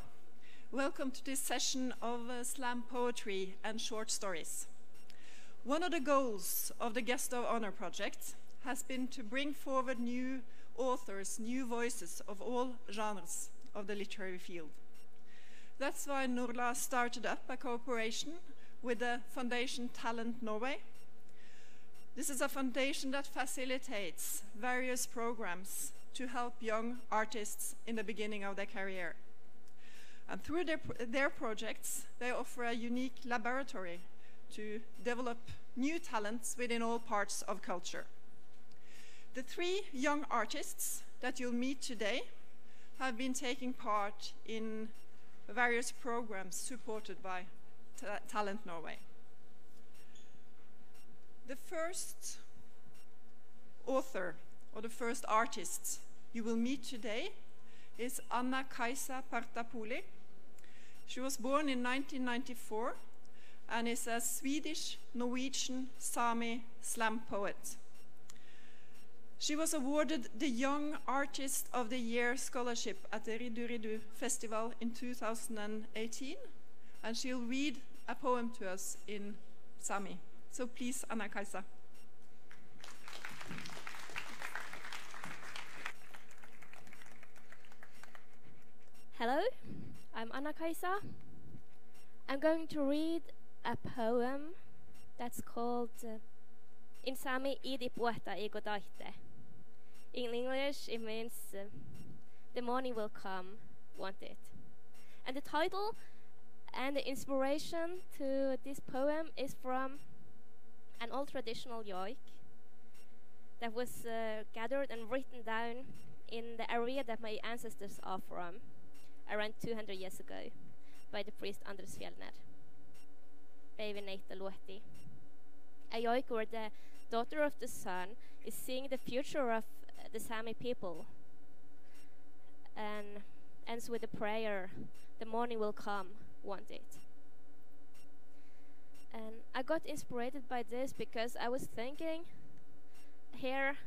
Welcome to this session of uh, slam poetry and short stories. One of the goals of the Guest of Honor project has been to bring forward new authors, new voices of all genres of the literary field. That's why NORLA started up a cooperation with the Foundation Talent Norway. This is a foundation that facilitates various programs to help young artists in the beginning of their career. And through their, their projects, they offer a unique laboratory to develop new talents within all parts of culture. The three young artists that you'll meet today have been taking part in various programs supported by Ta- Talent Norway. The first author or the first artist you will meet today is Anna Kaisa Partapuoli. She was born in 1994 and is a Swedish, Norwegian, Sami slam poet. She was awarded the Young Artist of the Year scholarship at the Riddu Riđđu Festival in 2018, and she'll read a poem to us in Sami. So please, Anna Kaisa. Hello, I'm Anna Kaisa. I'm going to read a poem that's called uh, In Sami Idi Pueta Igo In English, it means uh, The morning will come, want it. And the title and the inspiration to this poem is from an old traditional yoik that was uh, gathered and written down in the area that my ancestors are from around 200 years ago by the priest Anders Fjellner. Yoik where the daughter of the sun is seeing the future of uh, the Sami people and ends with a prayer, the morning will come, won't it. And I got inspired by this because I was thinking, here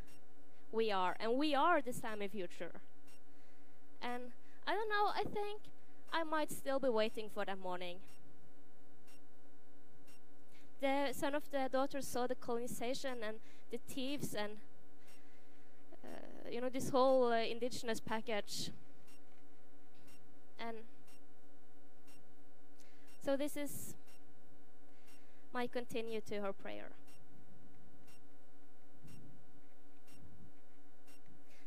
we are, and we are the Sami future. And I don't know, I think I might still be waiting for that morning. The son of the daughter saw the colonization and the thieves and uh, you know this whole uh, indigenous package. And so this is my continue to her prayer.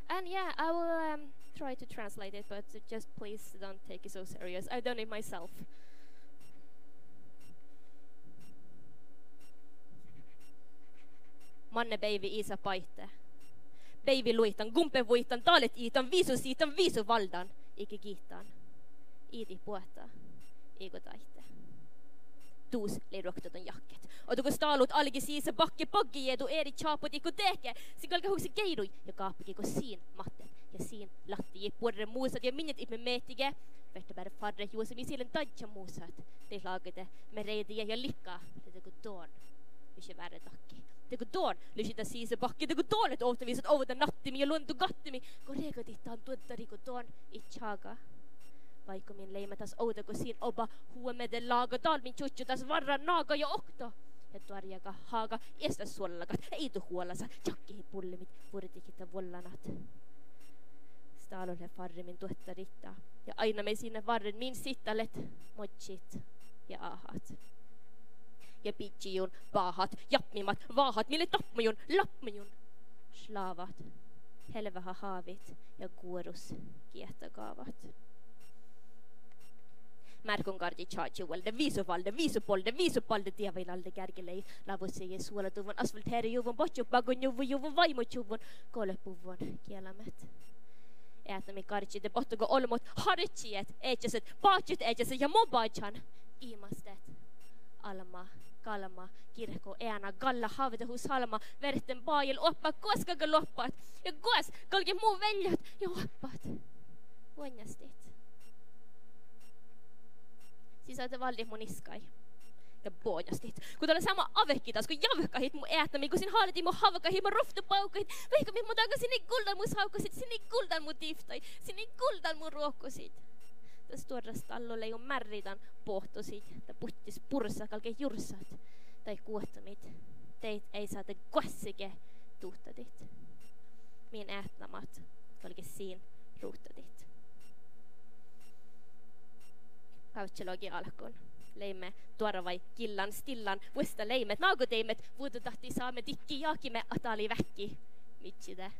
And yeah, I will um, try to translate it, but just please don't take it so serious. I've done it myself. Manne baby isa paitte. Baby luitan, gumpe vuitan, talet iitan, viisu siitan, viisu valdan. Ikke giitan. Iidi pueta. Igo taitte. Tuus li roktoton jakket. Otuko staalut algi siisa bakke paggi jedu eri chaaput iku teke. Sikalka huksi keirui ja kaappi ko siin matte. ja siin lahti jääb võrre muusad ja minnet ihme meetige, vette päre farre juose, mis eilen tantsa muusad, teil laagede me reedi ja likka, teete kui toon, mis ei väärne takki. Tegu tuon, lyhitä siis pakki, tegu tuon, että ohtaviset ovat nattimi ja luntu kattimi, kun reikotihtaan tuntari, kun tuon itchaaga vaikka min leima tas ouda kun siin oba huomede laaga tal min chuchu tas varra naaga ja okto. Ja tuarjaga haaga estä suollakat, ei tu huolasa, tjakkihi pullimit, purtikita vollanat. täällä farri min tuetta riittää. Ja aina me sinne varren min sittalet mochit ja ahat. Ja pitsijun vaahat, jappimat, vaahat, mille tappujun, lappujun. Slaavat, helvähä haavit ja kuorus kiehtokaavat. Märkon kardi tjaatjuvalde, viisupalde, viisupolde, viisupalde, tievainalde kärkelei, lavussei suolatuvun, asfaltheerijuvun, botjuppagun juvun, juvun, vaimotjuvun, kolepuvun, kielamet. jätame kartside pohtuga olmut haritsijat, eetlased, paatsid eetlased ja mobadžan. Imastet, alma, kalma, kirku, eana, kalla, haavitahu, salma, verten, paajil, oppa, koskaga loppad ja koos kõigi muu väljad ja oppad. Vonjastit. Siis olete valdi mun iskai. Ja pohjastit. Kun tuolla sama avekkitas, kun javkahit mun äättämi, kun sin haaliti mun havkahit, mun ruftu paukahit, vaikka mun takas sinne kuldan mun saukasit, sinne kuldan mun tiftai, sinne kuldan mun ruokkosit. Det står stallolle jo märridan pohtosit, ta puttis pursa kalke jursat, tai kuottamit. Teit ei saata kuassike tuuttadit. Min ätnamat kalke siin ruuttadit. Kautselogi alkuun. Leimme tuoravai killan stillan, vuosta leimet naagoteimet, vuodotahti saamme tikki jaakime atali väkki. Mitside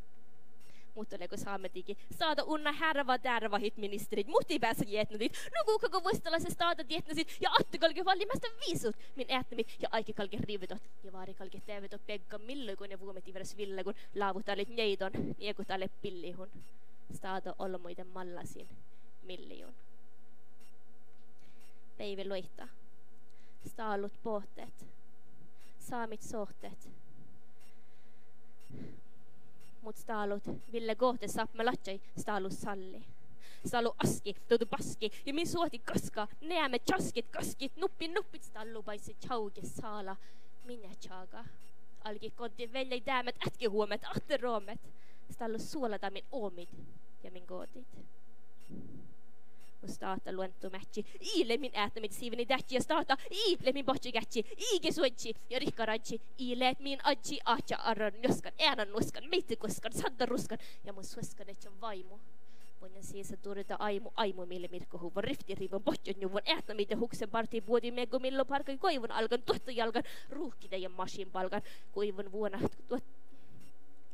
saamme tiki saada unna härva tärva hit ministerit, muhti päässä jätnudit, no kuka kun vuostalaise staata jätnusit ja attikalke vallimasta viisut, min ätnumit ja aikikalke rivitot ja vaarikalke teevetot pegga milloin kun ne vuomet iveres ville kun laavutalit neidon, niekutalle pillihun. Staata olmoiden mallasin miljoon. Päivä loihta. Staalut pohtet. Saamit sohtet mut staalut Ville kohte saapme latsai staalu salli. Staalu aski, tuotu paski, ja min suoti kaska, neämme chaskit, kaskit, nuppi nuppit stallu paitsi chauke saala, minä chaga. Alki konti veljei däämet, ätki huomet, ahteroomet, stallu suolata min oomit ja min kootit Ostata luento mätsi. Iile min äätä mit siiveni tähti ja stata. Iile min pohti kätsi. Iike suotsi ja rikkaradsi. Iile min adji aatja arran nuskan. Äänan nuskan. Meitä kuskan. Sanda ruskan. Ja mun suskan etsin vaimo, Ponjan siis turita aimu aimo, mille mirko huvon rifti rivon pohjon juvon äätna mitä huksen parti vuodi mego millo parkan koivun alkan tuottajalkan ruuhkida ja masin palkan koivun vuonna tuot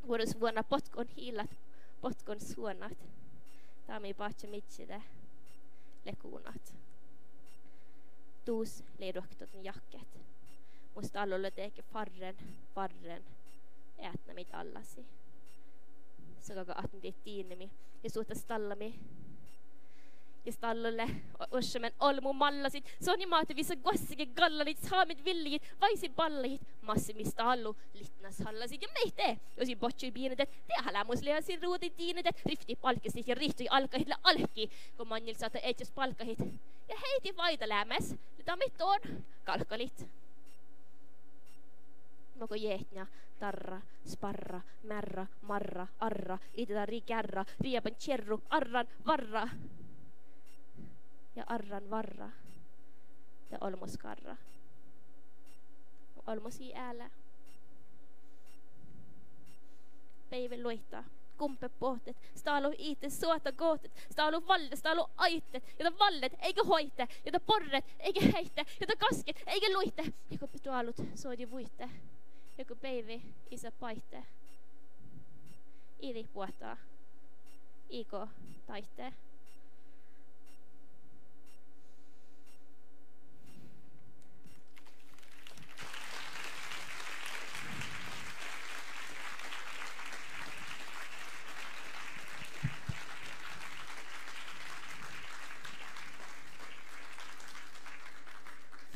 vuodessa vuonna potkon hiilat potkon suonat. Tämä ei pahtsa mitsi tähän. lekonat. Dos li doktorn jacket. Musta allolle teke farren, varren, ätna mit allasi. Så kaga atn tiet tiinemi ja suhta stallami Ja stallolle ossamen olmu mallasit, soni maate visa gossige gallalit, saamit villigit, vaisi ballit, massimista allu, litnas hallasit. Ja meite. Josi botsi piinedet, teha lämmusleha sin ruudi tiinedet, rifti palkisit ja rihtui alkahit la alki, kun mannil saata etjas palkahit. Ja heiti vaita lämmes, mitä mittoon, kalkalit. Moko jehtnja, tarra, sparra, märra, marra, arra, itä rikärra, riepan cherru, arran, varra ja arran varra ja olmoskarra. Olmosi äällä. Päivä loittaa. Kumpe pohtet, stalo ite suota kohtet, stalo valde, stalo aitet, jota vallet eikä hoite, jota porret eikä heite, jota kasket eikä luitte, joku tuolut soidi vuitte, joku päivi isä paitte. Ili puhtaa, iko taitte.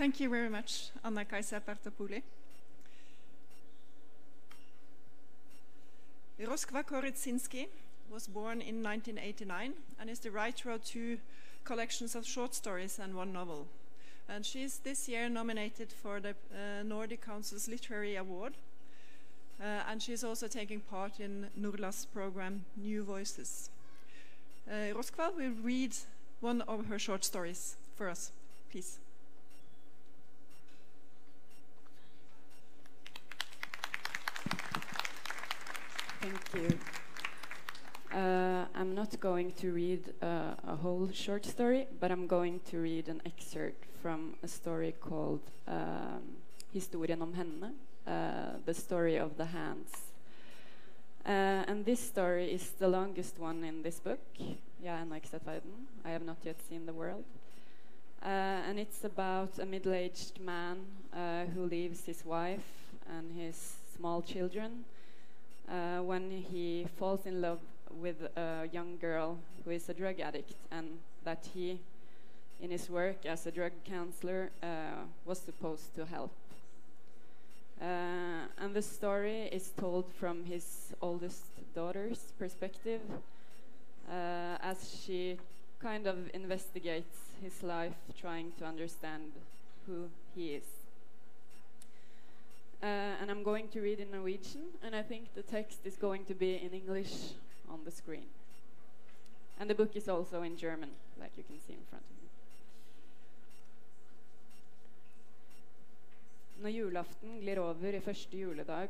Thank you very much, Anna-Kaisa Partapuoli. Roskva Koritzinsky was born in 1989 and is the writer of two collections of short stories and one novel. And she is this year nominated for the uh, Nordic Council's Literary Award. Uh, and she is also taking part in NORLA's program New Voices. Uh, Roskva will read one of her short stories for us, please. Thank you. Uh, I'm not going to read uh, a whole short story, but I'm going to read an excerpt from a story called um, Historien om henne, uh, the story of the hands. Uh, and this story is the longest one in this book, Ja, ennå ikke sett verden. I have not yet seen the world. Uh, and it's about a middle-aged man uh, who leaves his wife and his small children uh, when he falls in love with a young girl who is a drug addict, and that he, in his work as a drug counselor, uh, was supposed to help. Uh, and the story is told from his oldest daughter's perspective, uh, as she kind of investigates his life, trying to understand who he is. Uh, and I'm going to read in Norwegian, and I think the text is going to be in English on the screen. And the book is also in German, like you can see in front of me. Når julaften glir over i første juledag,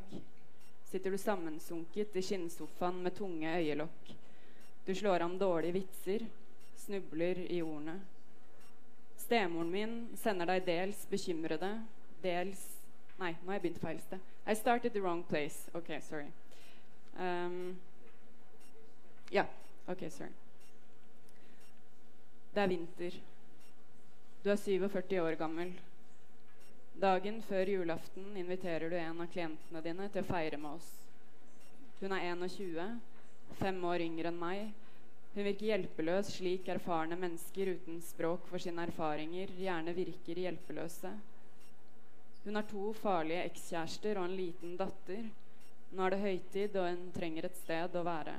sitter du sammensunket i skinnsofaen med tunge øyelokk. Du slår an dårlige vitser, snubler i ordene. Stemoren min sender deg dels bekymrede, dels Nei, nå har jeg begynt feil sted. I started the wrong place. Ok, sorry. Um, ja, ok, sorry. Det er vinter. Du er 47 år gammel. Dagen før julaften inviterer du en av klientene dine til å feire med oss. Hun er 21, fem år yngre enn meg. Hun virker hjelpeløs slik erfarne mennesker uten språk for sine erfaringer gjerne virker hjelpeløse. Hun har to farlige ekskjærester og en liten datter. Nå er det høytid, og hun trenger et sted å være.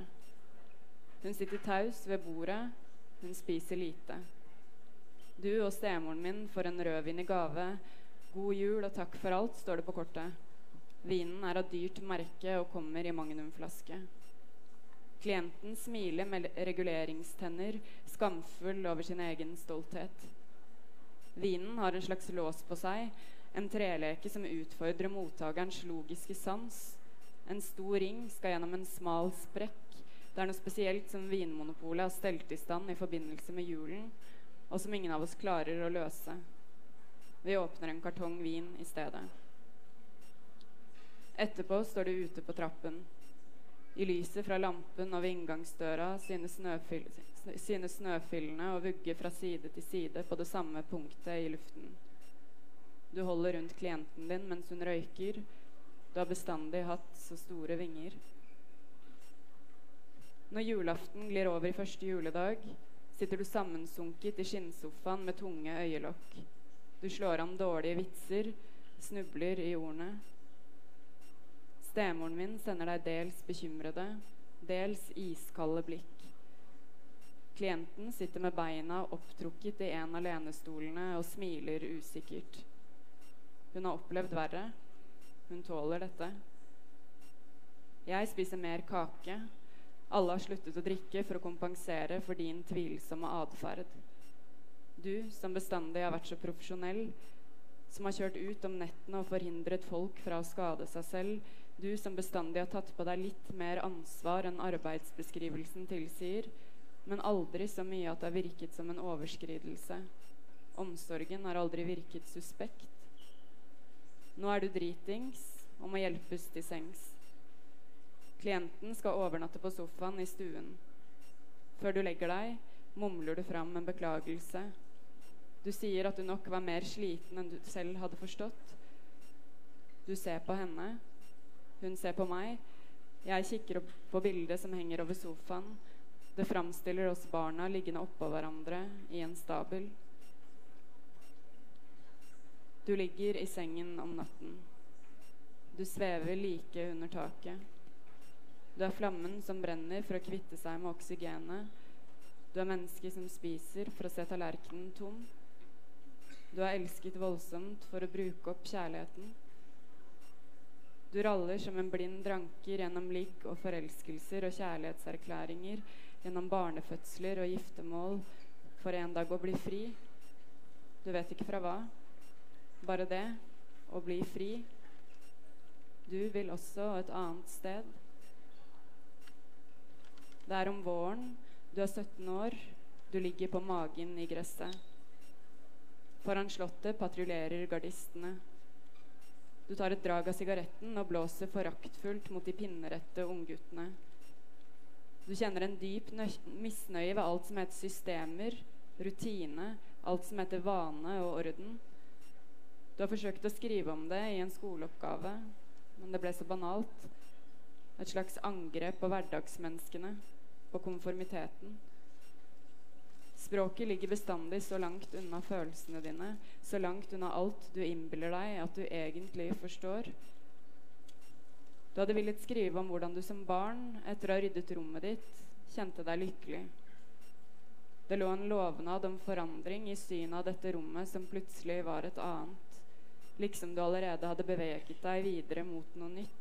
Hun sitter taus ved bordet. Hun spiser lite. Du og stemoren min får en rødvin i gave. God jul og takk for alt, står det på kortet. Vinen er av dyrt merke og kommer i magnumflaske. Klienten smiler med reguleringstenner, skamfull over sin egen stolthet. Vinen har en slags lås på seg, en treleke som utfordrer mottakerens logiske sans. En stor ring skal gjennom en smal sprekk. Det er noe spesielt som Vinmonopolet har stelt i stand i forbindelse med julen, og som ingen av oss klarer å løse. Vi åpner en kartong vin i stedet. Etterpå står du ute på trappen. I lyset fra lampen over inngangsdøra synes, snøfyll, synes snøfyllene å vugge fra side til side på det samme punktet i luften. Du holder rundt klienten din mens hun røyker. Du har bestandig hatt så store vinger. Når julaften glir over i første juledag, sitter du sammensunket i skinnsofaen med tunge øyelokk. Du slår an dårlige vitser, snubler i ordene. Stemoren min sender deg dels bekymrede, dels iskalde blikk. Klienten sitter med beina opptrukket i en av lenestolene og smiler usikkert. Hun har opplevd verre. Hun tåler dette. Jeg spiser mer kake. Alle har sluttet å drikke for å kompensere for din tvilsomme atferd. Du som bestandig har vært så profesjonell, som har kjørt ut om nettene og forhindret folk fra å skade seg selv, du som bestandig har tatt på deg litt mer ansvar enn arbeidsbeskrivelsen tilsier, men aldri så mye at det har virket som en overskridelse. Omsorgen har aldri virket suspekt. Nå er du dritings og må hjelpes til sengs. Klienten skal overnatte på sofaen i stuen. Før du legger deg, mumler du fram en beklagelse. Du sier at du nok var mer sliten enn du selv hadde forstått. Du ser på henne. Hun ser på meg. Jeg kikker opp på bildet som henger over sofaen. Det framstiller oss barna liggende oppå hverandre i en stabel. Du ligger i sengen om natten. Du svever like under taket. Du er flammen som brenner for å kvitte seg med oksygenet. Du er mennesket som spiser for å se tallerkenen tom. Du er elsket voldsomt for å bruke opp kjærligheten. Du raller som en blind dranker gjennom ligg og forelskelser og kjærlighetserklæringer, gjennom barnefødsler og giftermål, for en dag å bli fri. Du vet ikke fra hva. Bare det å bli fri. Du vil også et annet sted. Det er om våren. Du er 17 år. Du ligger på magen i gresset. Foran slottet patruljerer gardistene. Du tar et drag av sigaretten og blåser foraktfullt mot de pinnerette ungguttene. Du kjenner en dyp misnøye ved alt som heter systemer, rutine, alt som heter vane og orden. Du har forsøkt å skrive om det i en skoleoppgave, men det ble så banalt. Et slags angrep på hverdagsmenneskene, på konformiteten. Språket ligger bestandig så langt unna følelsene dine, så langt unna alt du innbiller deg at du egentlig forstår. Du hadde villet skrive om hvordan du som barn, etter å ha ryddet rommet ditt, kjente deg lykkelig. Det lå en lovnad om forandring i synet av dette rommet som plutselig var et annet liksom du allerede hadde beveget deg videre mot noe nytt.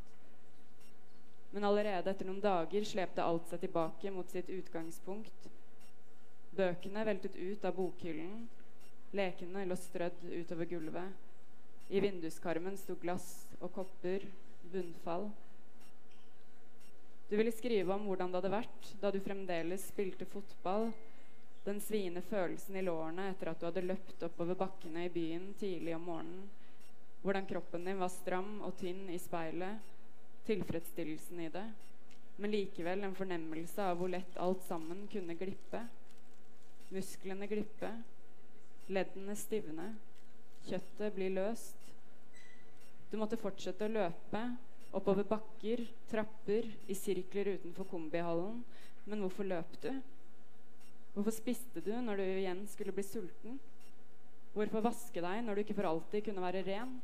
Men allerede etter noen dager slepte alt seg tilbake mot sitt utgangspunkt. Bøkene veltet ut av bokhyllen. Lekene lå strødd utover gulvet. I vinduskarmen sto glass og kopper, bunnfall. Du ville skrive om hvordan det hadde vært da du fremdeles spilte fotball. Den sviende følelsen i lårene etter at du hadde løpt oppover bakkene i byen tidlig om morgenen. Hvordan kroppen din var stram og tynn i speilet. Tilfredsstillelsen i det. Men likevel en fornemmelse av hvor lett alt sammen kunne glippe. Musklene glippe. Leddene stivne. Kjøttet blir løst. Du måtte fortsette å løpe. Oppover bakker, trapper, i sirkler utenfor kombihallen. Men hvorfor løp du? Hvorfor spiste du når du igjen skulle bli sulten? Hvorfor vaske deg når du ikke for alltid kunne være ren?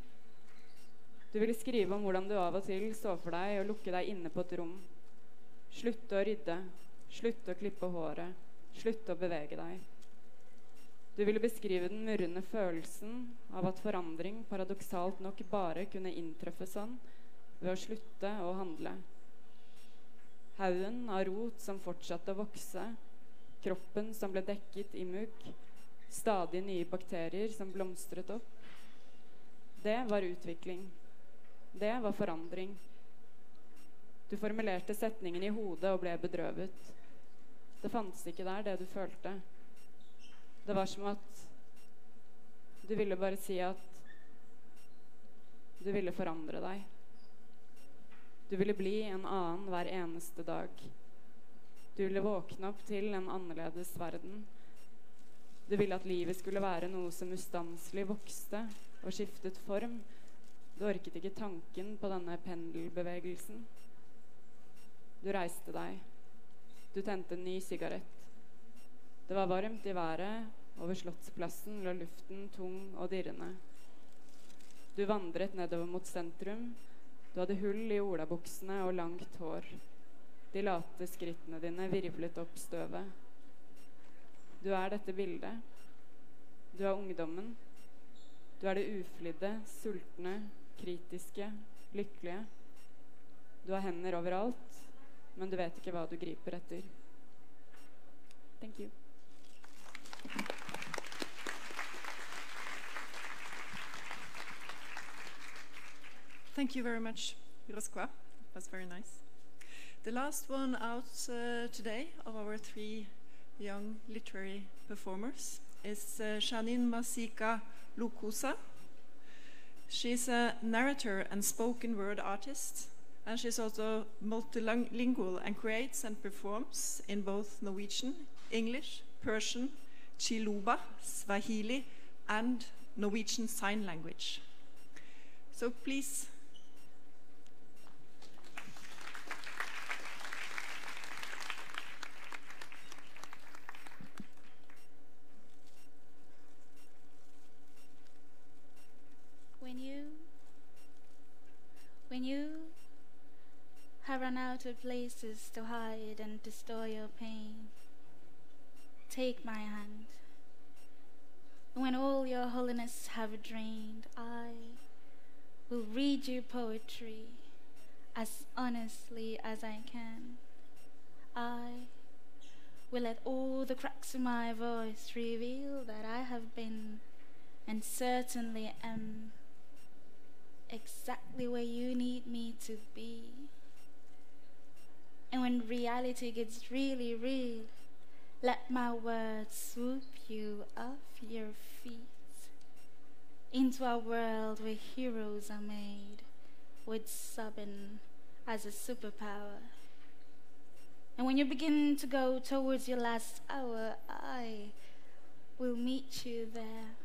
Du ville skrive om hvordan du av og til så for deg å lukke deg inne på et rom. Slutte å rydde, slutte å klippe håret, slutte å bevege deg. Du ville beskrive den murrende følelsen av at forandring paradoksalt nok bare kunne inntreffe sånn ved å slutte å handle. Haugen av rot som fortsatte å vokse, kroppen som ble dekket i mugg, stadig nye bakterier som blomstret opp. Det var utvikling. Det var forandring. Du formulerte setningen i hodet og ble bedrøvet. Det fantes ikke der, det du følte. Det var som at du ville bare si at du ville forandre deg. Du ville bli en annen hver eneste dag. Du ville våkne opp til en annerledes verden. Du ville at livet skulle være noe som ustanselig vokste og skiftet form. Du orket ikke tanken på denne pendelbevegelsen. Du reiste deg. Du tente en ny sigarett. Det var varmt i været. Over Slottsplassen lå luften tung og dirrende. Du vandret nedover mot sentrum. Du hadde hull i olabuksene og langt hår. De late skrittene dine virvlet opp støvet. Du er dette bildet. Du er ungdommen. Du er det uflidde, sultne, kritiske, lykkelige. Du har hender overalt, men du vet ikke hva du griper etter. Thank you. Thank you very much, Roskva. That's very nice. The last one out uh, today of our three young literary performers is uh, Shanin Masika Lukusa. She's a narrator and spoken word artist, and she's also multilingual and creates and performs in both Norwegian, English, Persian, Chiluba, Swahili, and Norwegian Sign Language. So please when you when you have run out of places to hide and to store your pain. Take my hand. When all your holiness have drained i will read you poetry as honestly as i can. I will let all the cracks in my voice reveal that i have been and certainly am exactly where you need me to be. And when reality gets really real, let my words swoop you off your feet into a world where heroes are made, with sobbing as a superpower. And when you begin to go towards your last hour, I will meet you there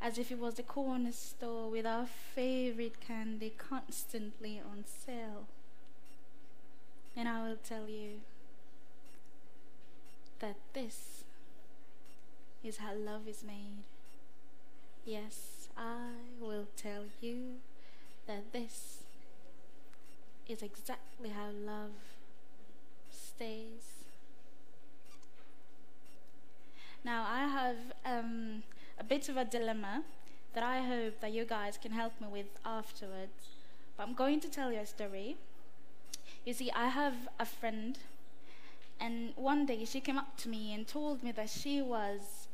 as if it was the corner store with our favorite candy constantly on sale. And I will tell you that this is how love is made. Yes, I will tell you that this is exactly how love stays. Now, I have um, a bit of a dilemma that I hope that you guys can help me with afterwards. But I'm going to tell you a story. You see, I have a friend, And one day she came up to me and told me that she was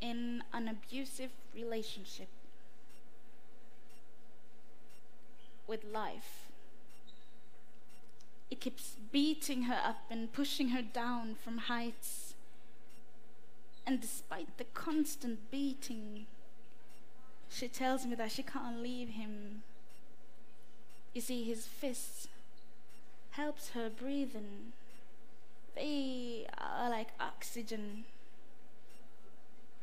in an abusive relationship with life. It keeps beating her up and pushing her down from heights. And despite the constant beating, she tells me that she can't leave him. You see, his fists helps her breathe in. They are like oxygen.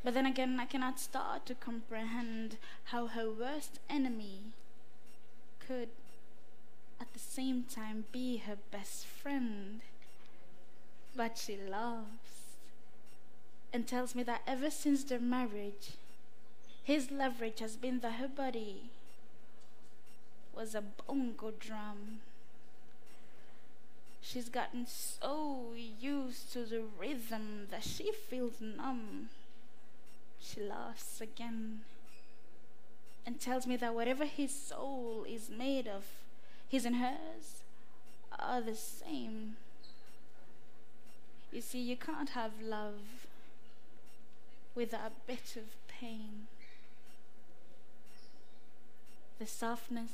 But then again, I cannot start to comprehend how her worst enemy could at the same time be her best friend. But she laughs and tells me that ever since their marriage, his leverage has been that her body was a bongo drum. She's gotten so used to the rhythm that she feels numb. She laughs again and tells me that whatever his soul is made of, his and hers are the same. You see, you can't have love without a bit of pain. The softness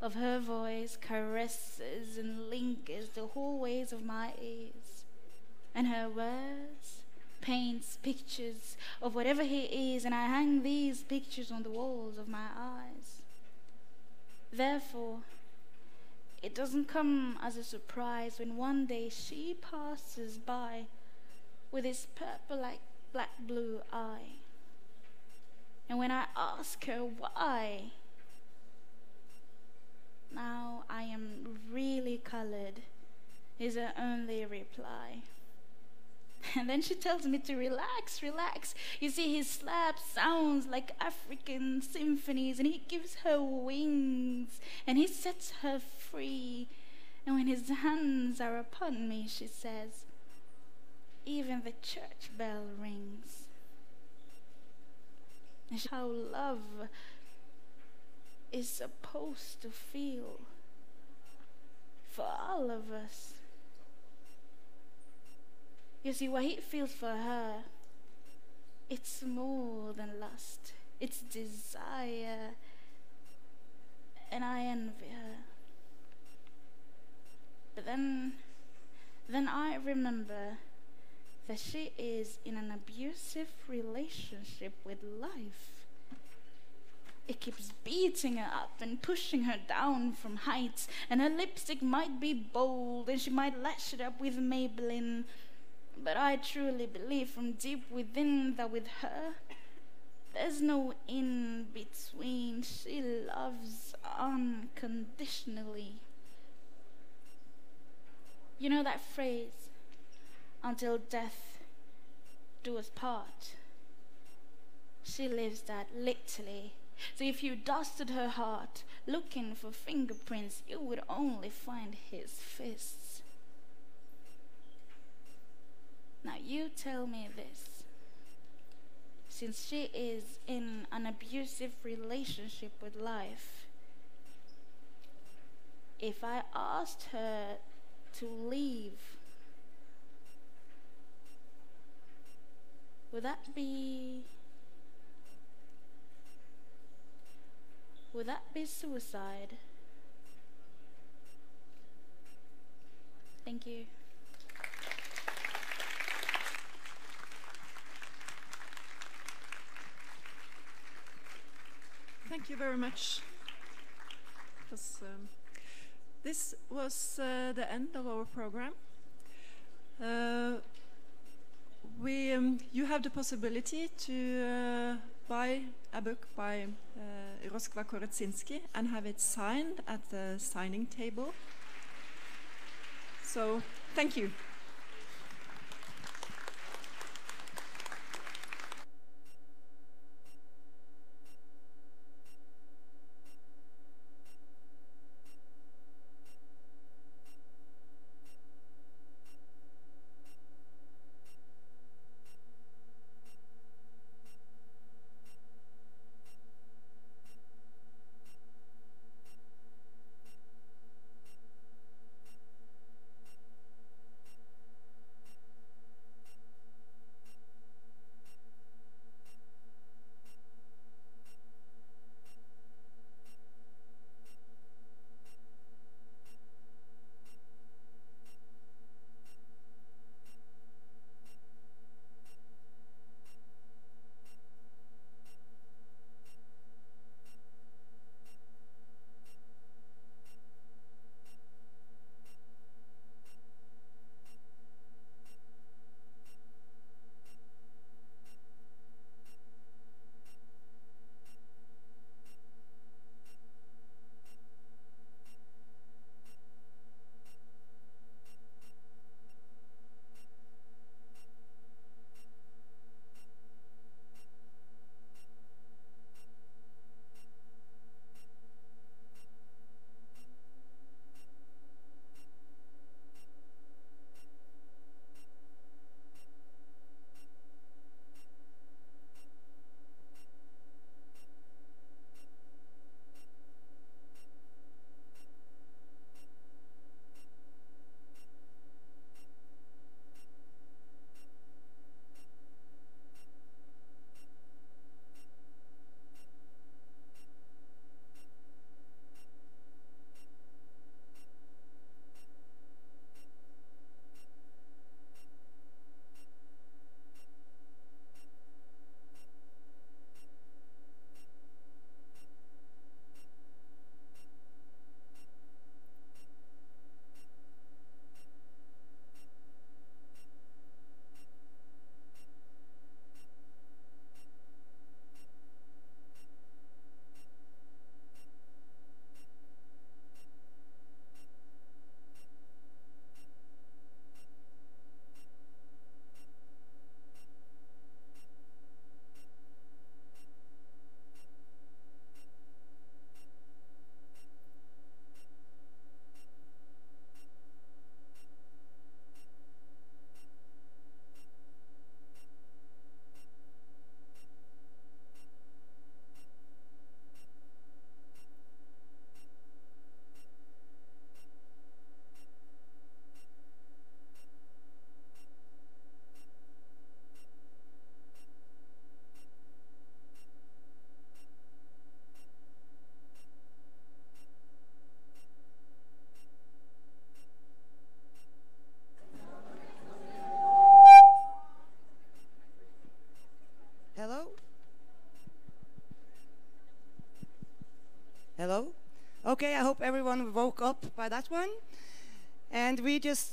of her voice caresses and lingers the hallways of my ears, and her words paints pictures of whatever he is, and I hang these pictures on the walls of my eyes. Therefore, it doesn't come as a surprise when one day she passes by with his purple like black blue eye. And when I ask her why, now I am really colored, is her only reply. *laughs* And then she tells me to relax, relax. You see, his slap sounds like African symphonies, and he gives her wings, and he sets her free. And when his hands are upon me, she says, even the church bell rings. And how love is supposed to feel for all of us. You see, what he feels for her, it's more than lust, it's desire. And I envy her. But then, then I remember that she is in an abusive relationship with life. It keeps beating her up and pushing her down from heights, and her lipstick might be bold, and she might lash it up with Maybelline. But I truly believe from deep within that with her, there's no in between. She loves unconditionally. You know that phrase, until death do us part? She lives that literally. So if you dusted her heart looking for fingerprints, you would only find his fists. Now you tell me this. Since she is in an abusive relationship with life, if I asked her to leave, would that be would that be suicide? Thank you. Thank you very much. Because, um, this was uh, the end of our program. Uh, we, um, you have the possibility to uh, buy a book by uh, Roskva and have it signed at the signing table. So, thank you.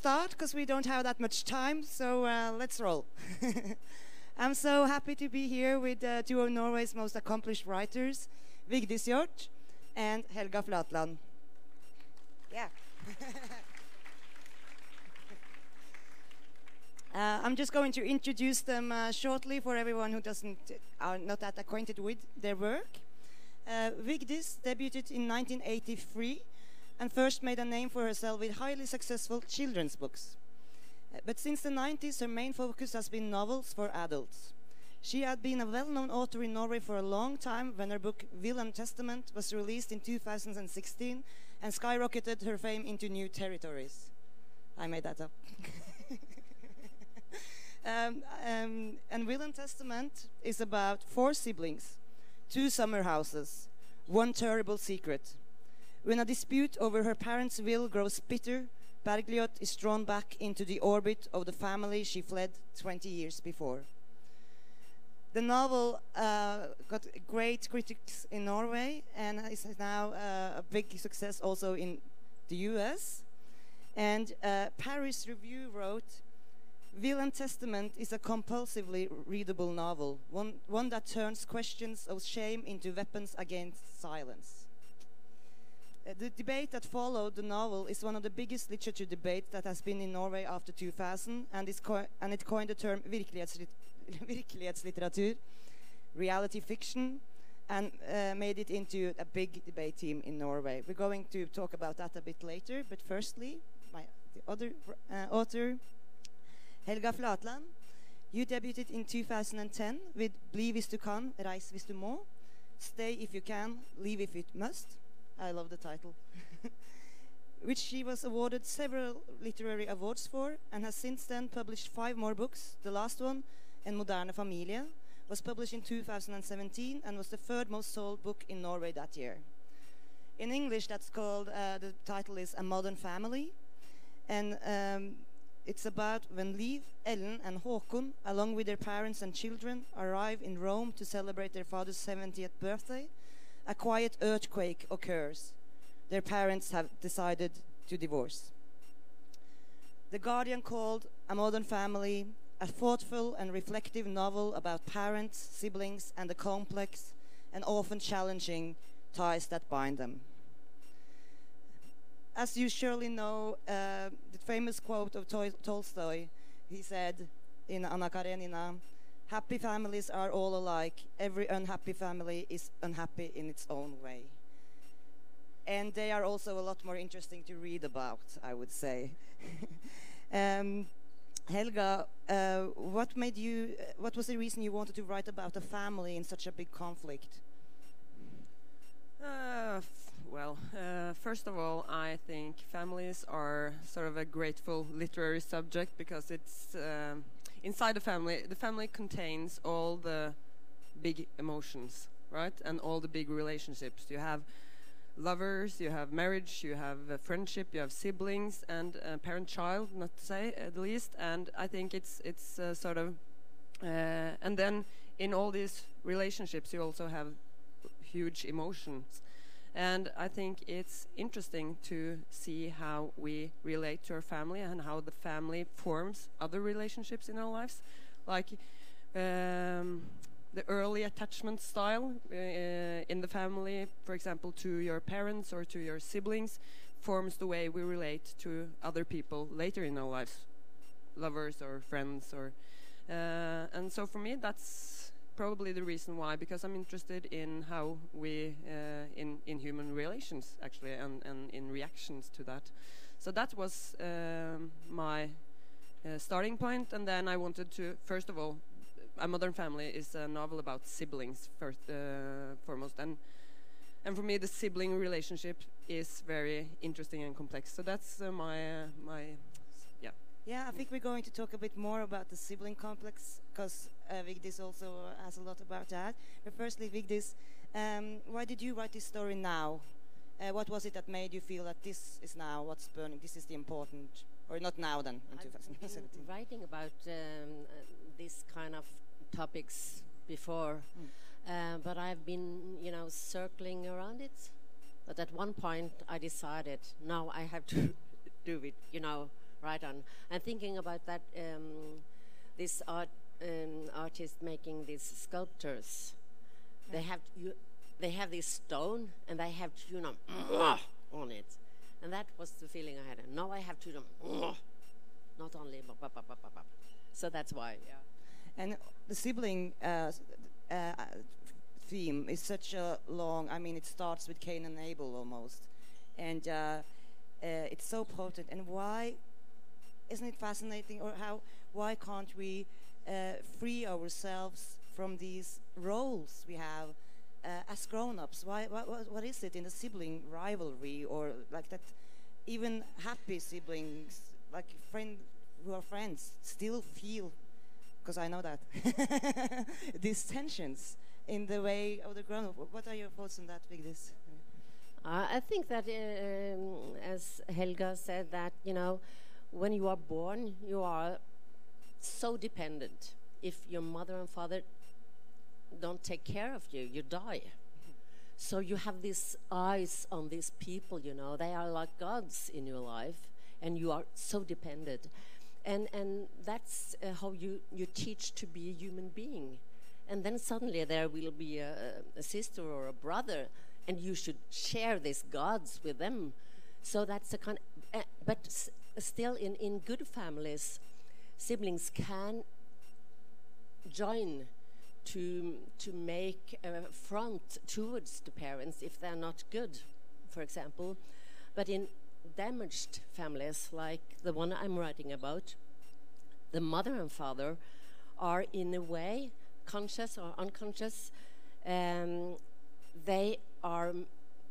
Start because we don't have that much time, so uh, let's roll. *laughs* I'm so happy to be here with uh, two of Norway's most accomplished writers, Vigdis Hjorth and Helga Flatland. Yeah. *laughs* Uh, I'm just going to introduce them uh, shortly for everyone who doesn't are not that acquainted with their work. Uh, Vigdis debuted in 1983 and first made a name for herself with highly successful children's books. Uh, but since the 90s, her main focus has been novels for adults. She had been a well-known author in Norway for a long time when her book Will Testament was released in 2016 and skyrocketed her fame into new territories. I made that up. *laughs* Um, um, and Will and Testament is about four siblings, two summer houses, one terrible secret. When a dispute over her parents' will grows bitter, Bergljot is drawn back into the orbit of the family she fled 20 years before. The novel uh, got great critics in Norway and is now uh, a big success also in the US. And uh, Paris Review wrote, Will and Testament is a compulsively readable novel, one, one that turns questions of shame into weapons against silence. Uh, the debate that followed the novel is one of the biggest literature debates that has been in Norway after 2000, and, and it coined the term virkelighetslitteratur, *laughs* reality fiction, and uh, made it into a big debate team in Norway. We're going to talk about that a bit later, but firstly, my the other uh, author, Helga Flatland, you debuted in 2010 with Bli hvis du kan, reis hvis du må, Stay if you can, leave if you must. I love the title. *laughs* Which she was awarded several literary awards for and has since then published five more books. The last one, En moderne familie, was published in 2017 and was the third most sold book in Norway that year. In English, that's called, uh, the title is A Modern Family. And um, it's about when Liv, Ellen, and Håkon, along with their parents and children, arrive in Rome to celebrate their father's 70th birthday. A quiet earthquake occurs. Their parents have decided to divorce. The Guardian called A Modern Family a thoughtful and reflective novel about parents, siblings, and the complex and often challenging ties that bind them as you surely know, uh, the famous quote of Tol Tolstoy, he said in Anna Karenina, happy families are all alike. Every unhappy family is unhappy in its own way. And they are also a lot more interesting to read about, I would say. *laughs* um, Helga, uh, what made you? Uh, what was the reason you wanted to write about a family in such a big conflict? Uh, well, uh, first of all, I think families are sort of a grateful literary subject because it's uh, inside the family. The family contains all the big emotions, right, and all the big relationships. You have lovers, you have marriage, you have uh, friendship, you have siblings, and parent-child, not to say at least. And I think it's it's uh, sort of, uh, and then in all these relationships, you also have huge emotions and I think it's interesting to see how we relate to our family and how the family forms other relationships in our lives. Like um, the early attachment style uh, in the family, for example, to your parents or to your siblings, forms the way we relate to other people later in our lives, lovers or friends. or uh, And so for me, that's probably the reason why, because I'm interested in how we, uh, in, in human relations actually, and, and in reactions to that. So that was um, my uh, starting point, and then I wanted to, first of all, A Modern Family is a novel about siblings first, uh, foremost, and and for me the sibling relationship is very interesting and complex. So that's uh, my uh, my yeah, I think we're going to talk a bit more about the sibling complex because uh, Vigdis also has a lot about that. But firstly, Vigdis, um, why did you write this story now? Uh, what was it that made you feel that this is now what's burning? This is the important, or not now then, in I've 2017? writing about um, uh, this kind of topics before, mm. uh, but I've been, you know, circling around it But at one point, I decided, no, I have to *laughs* do it, you know, right on. I'm thinking about that, um, this art, um, artist making these sculptures. They have you, they have this stone, and they have know, *sniffs* on it. And that was the feeling I had. And now I have know, *sniffs* not only, so that's why, yeah. And the sibling uh, uh, uh, theme is such a long. I mean, it starts with Cain and Abel almost, and uh, uh, it's so potent. And why isn't it fascinating? Or how? Why can't we uh, free ourselves from these roles we have uh, as grown-ups? Why? What, what, is it in the sibling rivalry or like that? Even happy siblings, like friend who are friends, still feel because I know that *laughs* these tensions in the way of the grown up. What are your thoughts on that, Vigdis? I think that, um, as Helga said, that you know, when you are born, you are so dependent. If your mother and father don't take care of you, you die. So you have these eyes on these people. You know, they are like gods in your life, and you are so dependent. And and that's uh, how you you teach to be a human being. And then suddenly there will be a, a sister or a brother, and you should share these gods with them. So that's a kind. Uh, but still, in in good families, siblings can join to to make a front towards the parents if they're not good, for example. But in damaged families like the one I'm writing about, the mother and father are in a way conscious or unconscious. Um, they are,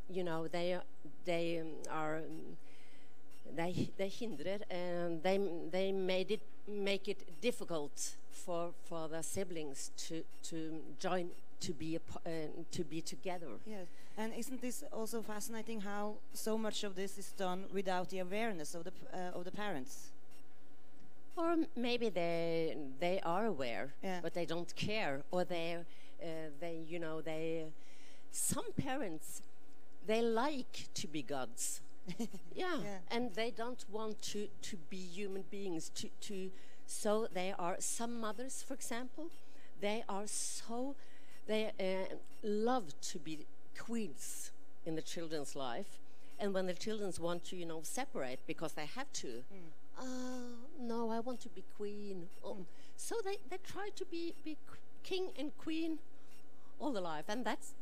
you know, they they are. Um, they they hindered and they they made it make it difficult for for the siblings to to join to be a, uh, to be together. Yes, and isn't this also fascinating? How so much of this is done without the awareness of the uh, of the parents. Or maybe they they are aware, Yeah. but they don't care, or they uh, they you know they some parents they like to be gods. Yeah. *laughs* Yeah. and they don't want to to be human beings. To to so they are some mothers, for example, they are so they uh, love to be queens in the children's life, and when the children want to you know separate because they have to. Oh no, I want to be queen. Oh. So they, they try to be, be king and queen all the life, and that's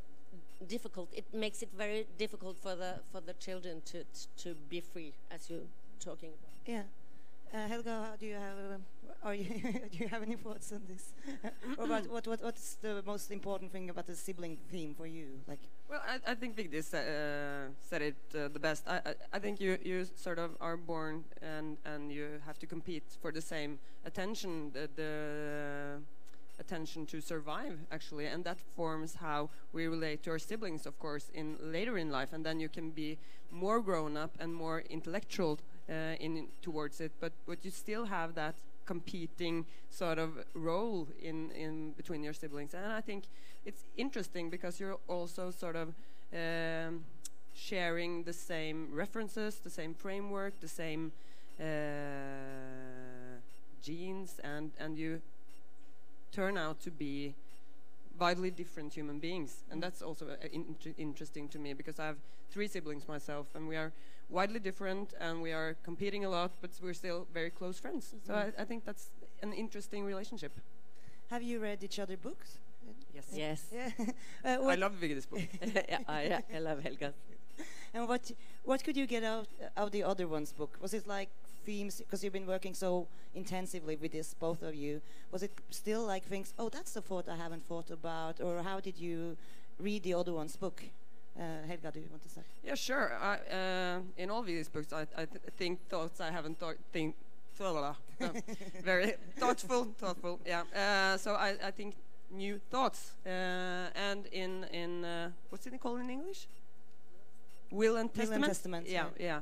difficult. It makes it very difficult for the for the children to to be free, as you're talking about. Yeah. Uh, Helga, do you have um, are you *laughs* do you have any thoughts on this? or about what, what what's the most important thing about the sibling theme for you? Like Well, I, I think Vigdis uh, said it uh, the best. I, I, I think you, you sort of are born and, and you have to compete for the same attention, the, the attention to survive, actually, and that forms how we relate to our siblings, of course, in later in life, and then you can be more grown up and more intellectual uh, in towards it, but but you still have that competing sort of role in in between your siblings, and I think it's interesting because you're also sort of um, sharing the same references, the same framework, the same uh, genes, and and you turn out to be widely different human beings, and that's also uh, in- interesting to me because I have three siblings myself, and we are widely different, and we are competing a lot, but we're still very close friends. So I, I think that's an interesting relationship. have you read each other books? Yes. Yes. *laughs* Yeah. *laughs* uh, I what- love Vigdis book. *laughs* yeah, I, I love Helga. And what what could you get out of the other one's book? Was it like themes because you've been working so intensively with this, both of you? Was it still like things? Oh, that's the thought I haven't thought about, or how did you read the other one's book? Uh, Helga, do you want to say? Yeah, sure. I, uh, in all these books, I, I th- think thoughts I haven't thought. Think, uh, *laughs* very thoughtful, thoughtful. Yeah. Uh, so I, I think new thoughts. Uh, and in in uh, what's it called in English? Will and Will and testament. Testament, Yeah, yeah.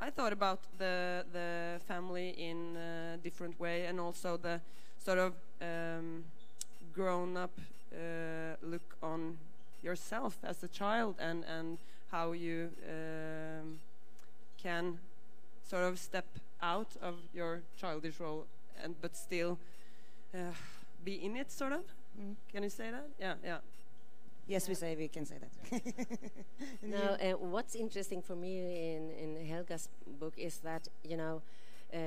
I thought about the the family in a different way, and also the sort of um, grown up uh, look on yourself as a child and and how you um, can sort of step out of your childish role and but still uh, be in it sort of? Mm. can you say that? Yeah yeah Yes, we say we can say that. *laughs* Now, uh, what's interesting for me in, in Helga's book is that, you know, uh,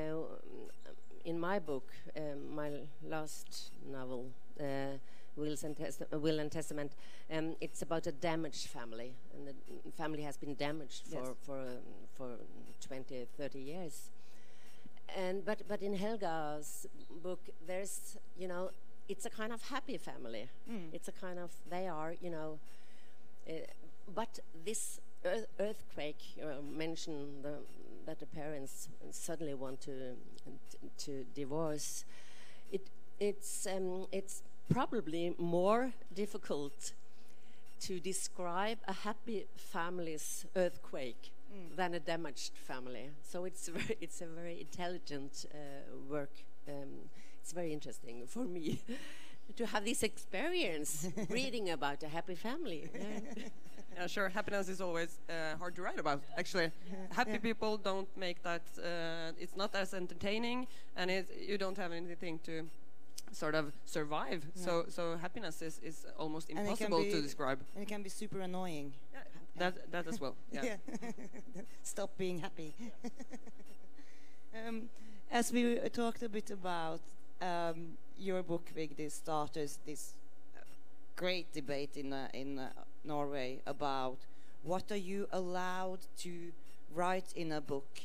in my book, um, my last novel, uh, Wills and Test- Will and Testament, um, it's about a damaged family. And the family has been damaged for, Yes. for, um, for 20, 30 years. And, but, but in Helga's book, there's, you know, it's a kind of happy family. Mm. It's a kind of, they are, you know, uh, but this earth earthquake uh, mentioned the, that the parents suddenly want to to divorce. It it's um, it's probably more difficult to describe a happy family's earthquake Mm. than a damaged family. So it's very, it's a very intelligent uh, work. Um, it's very interesting for me *laughs* to have this experience *laughs* reading about a happy family. Yeah. Yeah, sure. Happiness is always uh, hard to write about. Actually, happy people don't make that. Uh, it's not as entertaining, and it, you don't have anything to sort of survive. No. So, so happiness is, is almost And it impossible to describe. And it can be super annoying. Yeah, That that as well. Yeah. *laughs* Stop being happy. um, as we uh, talked a bit about um, your book, Vigdis, starters this uh, great debate in uh, in uh, Norway about what are you allowed to write in a book.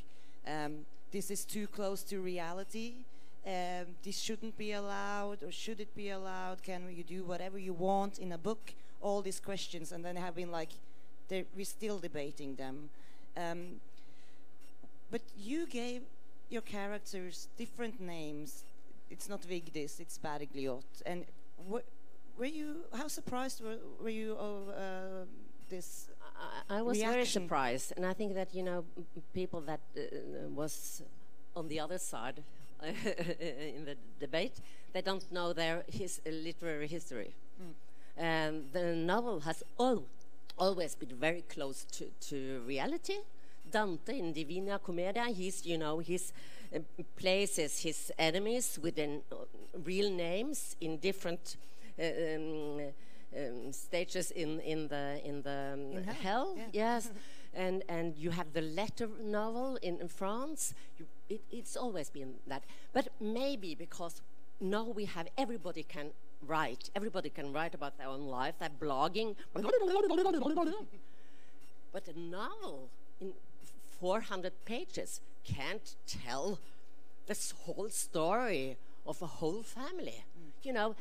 Um, this is too close to reality. Um, this shouldn't be allowed, or should it be allowed? Can you do whatever you want in a book? All these questions, and then have been like, we're still debating them. Um, but you gave your characters different names. It's not Vigdis, it's Bergljot. And wh- were you, how surprised were, were you of uh, this? I was very surprised, and I think that you know people that uh, was on the other side *laughs* in the debate, they don't know their his uh, literary history. And the novel has al- always been very close to, to reality. Dante in Divina Commedia, he's you know he's uh, places his enemies with uh, real names in different. Uh, um, um, stages in in the in the um, In hell, hell, yeah. yes, *laughs* and and you have the letter novel in, in France. You, it, it's always been that, but maybe because now we have everybody can write, everybody can write about their own life. They're blogging, *laughs* but a novel in 400 pages can't tell this whole story of a whole family. You know,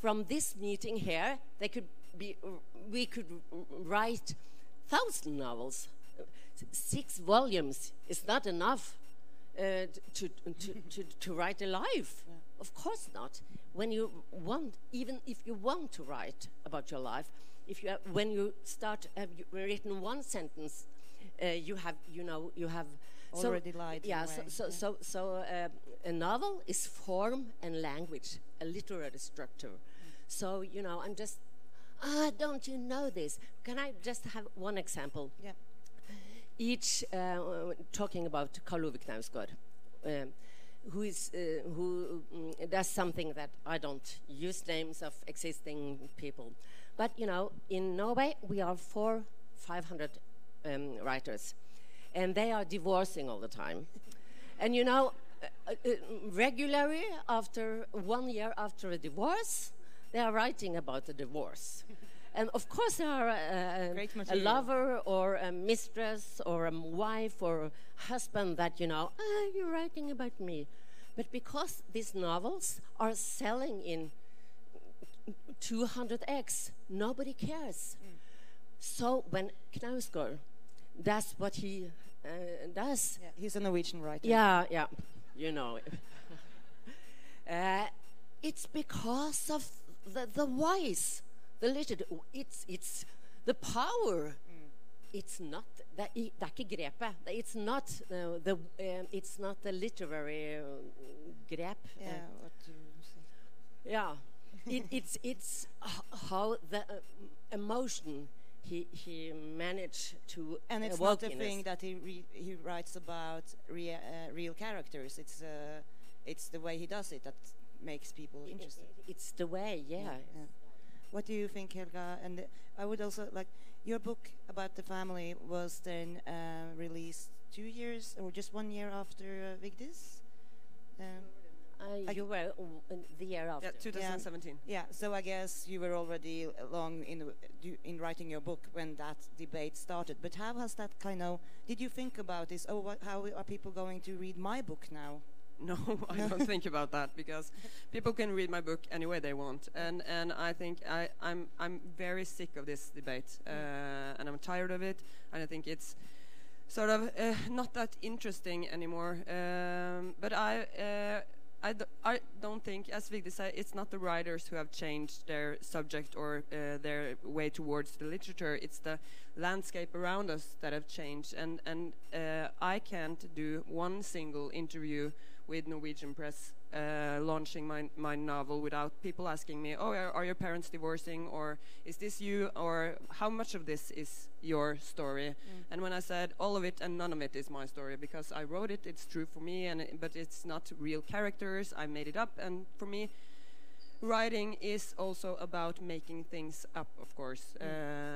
from this meeting here, they could be, we could write thousand novels. Six volumes is not enough uh, to, to, to, to write a life. Of course not. When you want, even if you want to write about your life, if you have, when you start have written one sentence, uh, you have you know you have so- Already lied in Yeah. So so yeah. so, so uh, a novel is form and language, a literary structure. So you know, I'm just ah, don't you know this? Can I just have one example? Yeah. Each uh, talking about Karl Ove Knausgård, um, who is uh, who mm, does something that I don't use names of existing people, but you know, in Norway we are four, five hundred um, writers, and they are divorcing all the time, and you know, uh, uh, regularly after one year after a divorce, they are writing about the divorce. And of course, there are uh, Great a lover or a mistress or a wife or a husband that, you know, ah, you're writing about me. But because these novels are selling in 200x, nobody cares. So when Knausgård does what he uh, does, Yeah, he's a Norwegian writer. yeah, yeah, you know. *laughs* uh, it's because of the, the voice, the literature. It's, it's the power. It's not det er i- det er ikke grepet. It's not uh, the uh, it's not the literary uh, grep. Yeah, Uh, what do you say? yeah. it, it's it's how the uh, emotion he he managed to And it's not a thing us. that he re- he writes about rea- uh, real characters. It's uh, it's the way he does it that makes people I- i- interested. It's the way, yeah. What do you think, Helga? And uh, I would also like your book about the family was then uh, released two years or just one year after uh, Vigdis. Um, Uh, I- you were uh, the year after. Yeah, 2017. Yeah, so I guess you were already long in in writing your book when that debate started. But how has that kind of? Did you think about this? Oh, what, how are people going to read my book now? *laughs* No, I *laughs* don't think about that because people can read my book any way they want, and and I think I I'm I'm very sick of this debate, uh, and I'm tired of it, and I think it's sort of uh, not that interesting anymore. Um, but I. I, d- I don't think, as Vigdis said, it's not the writers who have changed their subject or uh, their way towards the literature. It's the landscape around us that have changed. And and uh, I can't do one single interview with Norwegian press uh, launching my my novel without people asking me, "Oh, are, are your parents divorcing? Or is this you? Or how much of this is your story?" And when I said all of it and none of it is my story because I wrote it, it's true for me, and it, but it's not real characters. I made it up, and for me, writing is also about making things up, of course. Uh,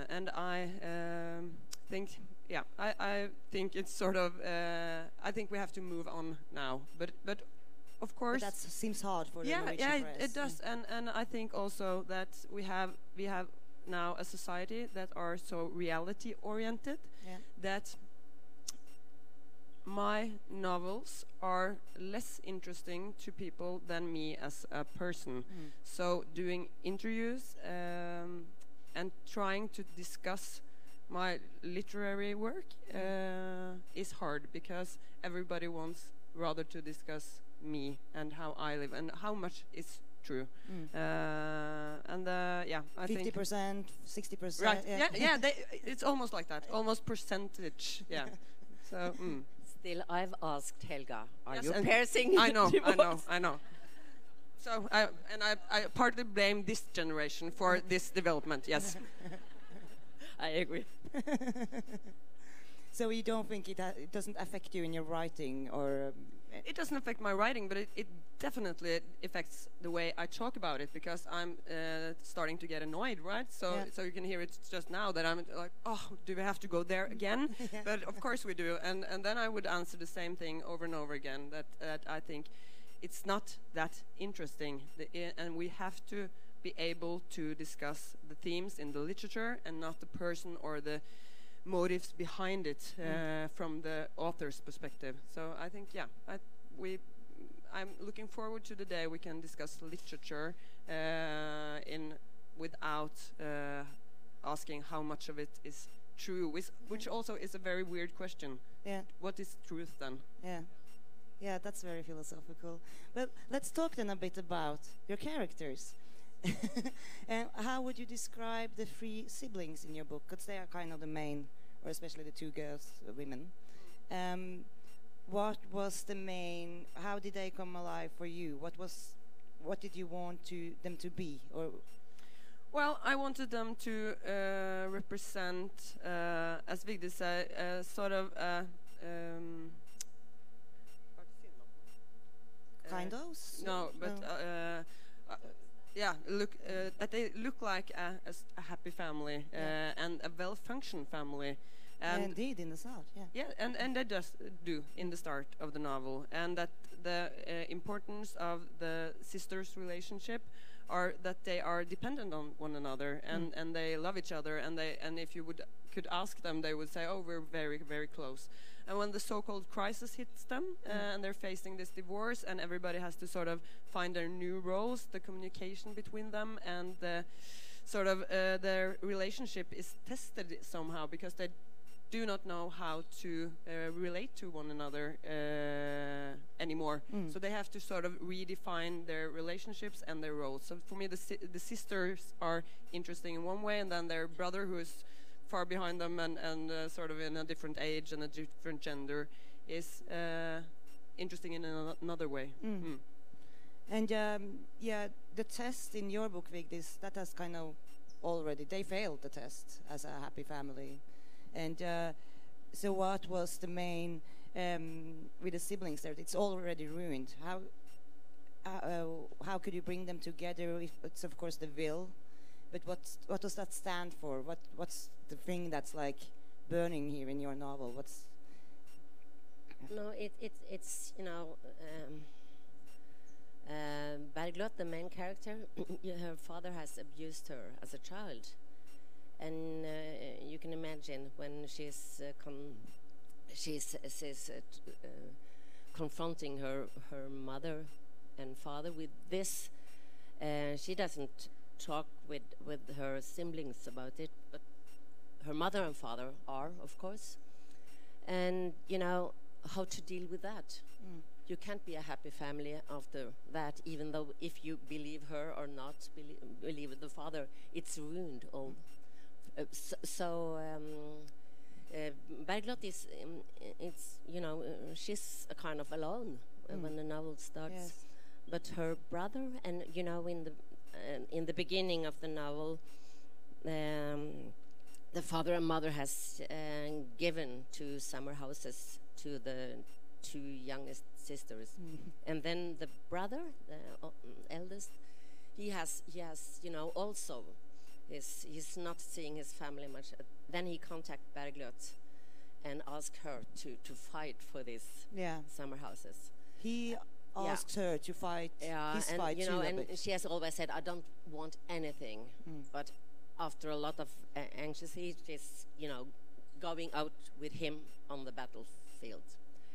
and I um, think, yeah, I, I think it's sort of. Uh, I think we have to move on now, but but. Of course, that seems hard for the yeah, Norwegian yeah, it, press. it does, and and I think also that we have we have now a society that are so reality oriented Yeah. that my novels are less interesting to people than me as a person. Mm. So doing interviews um, and trying to discuss my literary work uh, is hard because everybody wants rather to discuss me and how I live and how much is true. Mm. Uh, and uh, yeah, I Fifty think percent, sixty percent. Right. Yeah. Yeah. *laughs* they, it's almost like that. Almost percentage. Yeah. So. Mm. Still, I've asked Helga, are Yes, you and piercing? I know. *laughs* I know. I know. So I and I, I partly blame this generation for *laughs* this development. Yes. I agree. so you don't think it, ha- it doesn't affect you in your writing, or um, It doesn't affect my writing, but it, it definitely affects the way I talk about it because I'm uh, starting to get annoyed, right? So, Yeah. so you can hear it just now that I'm like, oh, do we have to go there again? *laughs* Yeah. But of course we do, and and then I would answer the same thing over and over again. That that I think it's not that interesting, the, i- and we have to be able to discuss the themes in the literature and not the person or the motives behind it uh, Mm. from the author's perspective. So I think, yeah, I, we, I'm looking forward to the day we can discuss literature uh, in without uh, asking how much of it is true, which, which also is a very weird question. Yeah. What is truth then? Yeah. Yeah, that's very philosophical. But let's talk then a bit about your characters. *laughs* and how would you describe the three siblings in your book? Because they are kind of the main, or especially the two girls, uh, women. Um, what was the main? How did they come alive for you? What was, what did you want to them to be? Or Well, I wanted them to uh, represent, uh, as Vigdis said, uh, sort of. Uh, um, Kind uh, of? S- No, but no. Yeah, look uh, that they look like a happy family uh, Yeah. and a well-functioned family. And indeed, in the south, yeah. yeah, and and they just do in the start of the novel, and that the uh, importance of the sisters' relationship are that they are dependent on one another, and and they love each other, and they and if you would could ask them, they would say, oh, we're very very close. And when the so-called crisis hits them, uh, and they're facing this divorce, and everybody has to sort of find their new roles, the communication between them, and the sort of uh, their relationship is tested somehow because they do not know how to uh, relate to one another uh, anymore. Mm. So they have to sort of redefine their relationships and their roles. So for me, the si- the sisters are interesting in one way, and then their brother, who is far behind them and and uh, sort of in a different age and a different gender, is uh, interesting in ano- another way. Mm. Mm. And um, yeah, the test in your book, Vigdis, that has kind of already they failed the test as a happy family. And uh, so, what was the main um, with the siblings there? It's already ruined. How uh, uh, how could you bring them together? If it's of course the will, but what what does that stand for? What what's the thing that's like burning here in your novel? What's No, it, it, it's, you know, um, uh, Bergljot, the main character, *coughs* her father has abused her as a child. And uh, you can imagine when she's, uh, she's, she's uh, uh, confronting her, her mother and father with this, uh, she doesn't talk with, with her siblings about it, but her mother and father are, of course. And, you know, how to deal with that. Mm. You can't be a happy family after that, even though if you believe her or not believe, believe the father, it's ruined all. Uh, so, so um, uh, Bergljot is, um, it's, you know, uh, she's a kind of alone uh, Mm. when the novel starts. Yes. But her brother, and you know, in the in the beginning of the novel, um, the father and mother has uh, given two summer houses to the two youngest sisters, and then the brother, the o- eldest, he has he has you know also, is he's not seeing his family much. Uh, Then he contact Bergljot, and ask her to to fight for these Yeah. summer houses. he Yeah. asked her to fight Yeah, his and fight you know, too and she has always said, "I don't want anything." Mm. But after a lot of uh, anxiety, she's you know going out with him on the battlefield,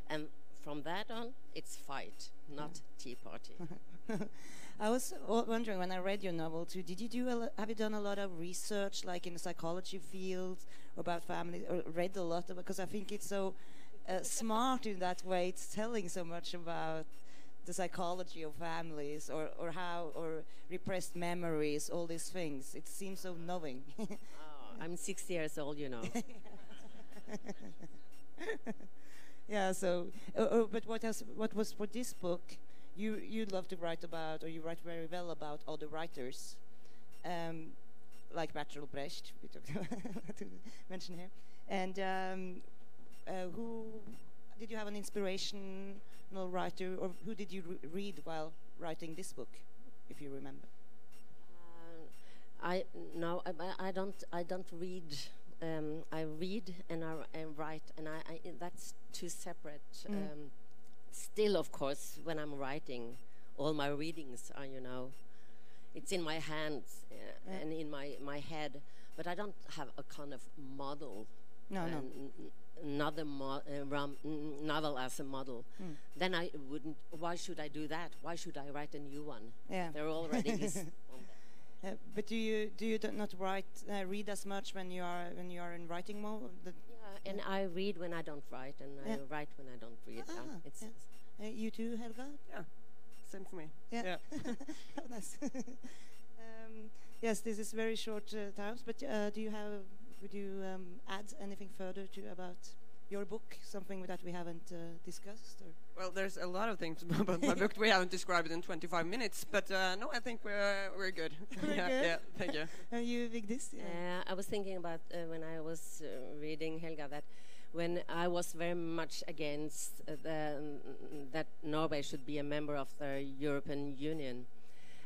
and from that on, it's fight, not tea party. *laughs* I was wondering when I read your novel too. Did you do a have you done a lot of research, like in the psychology field, about family, or read a lot of? Because I think it's so uh, smart in that way. It's telling so much about the psychology of families, or or how or repressed memories, all these things. It seems so knowing. *laughs* Oh, I'm 60 years old, you know. *laughs* yeah. So, uh, uh, but what has what was for this book? You you love to write about, or you write very well about other writers, um, like Bertolt Brecht. *laughs* We talked about to mention here, and um, uh, who did you have an inspirational writer, or who did you re- read while writing this book, if you remember? Uh, I no, I, I- I don't. I don't read. Um, I read and I, I write, and I, I that's two separate. Mm. Um, still, of course, when I'm writing, all my readings are, you know, it's in my hands uh, Yeah. and in my my head, but I don't have a kind of model. No, no. and n- n- Another mo- uh, ram- novel as a model, Mm. then I wouldn't. Why should I do that? Why should I write a new one? Yeah. there already is. *laughs* Uh, but do you do you do not write uh, read as much when you are when you are in writing mode? Yeah, and I read when I don't write, and Yeah. I write when I don't read. Ah, it's yeah. Uh, you too, Helga? Yeah, same for me. Yeah. Yeah. *laughs* oh, nice. *laughs* um, yes, this is very short uh, times, but uh, do you have, would you um, add anything further to about your book, something that we haven't uh, discussed? Or? Well, there's a lot of things *laughs* about my book we haven't described in 25 minutes, but uh, no, I think we're we're good. *laughs* We're yeah, good? yeah, thank you. *laughs* Uh, you, Vigdis? Yeah. Uh, I was thinking about uh, when I was uh, reading Helga that when I was very much against uh, the, that Norway should be a member of the European Union,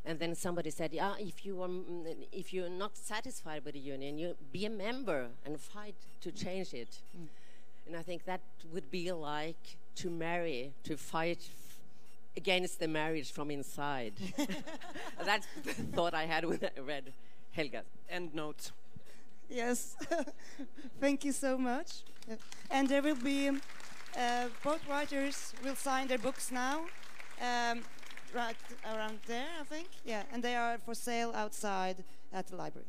and then somebody said, "Yeah, if you are mm, if you're not satisfied with the union, you be a member and fight to change it." Mm. And I think that would be like to marry, to fight f- against the marriage from inside. *laughs* *laughs* That's the thought I had when I read Helga. End note. Yes, *laughs* thank you so much. Uh, and there will be um, uh, both writers will sign their books now, um, right around there, I think. Yeah, and they are for sale outside at the library.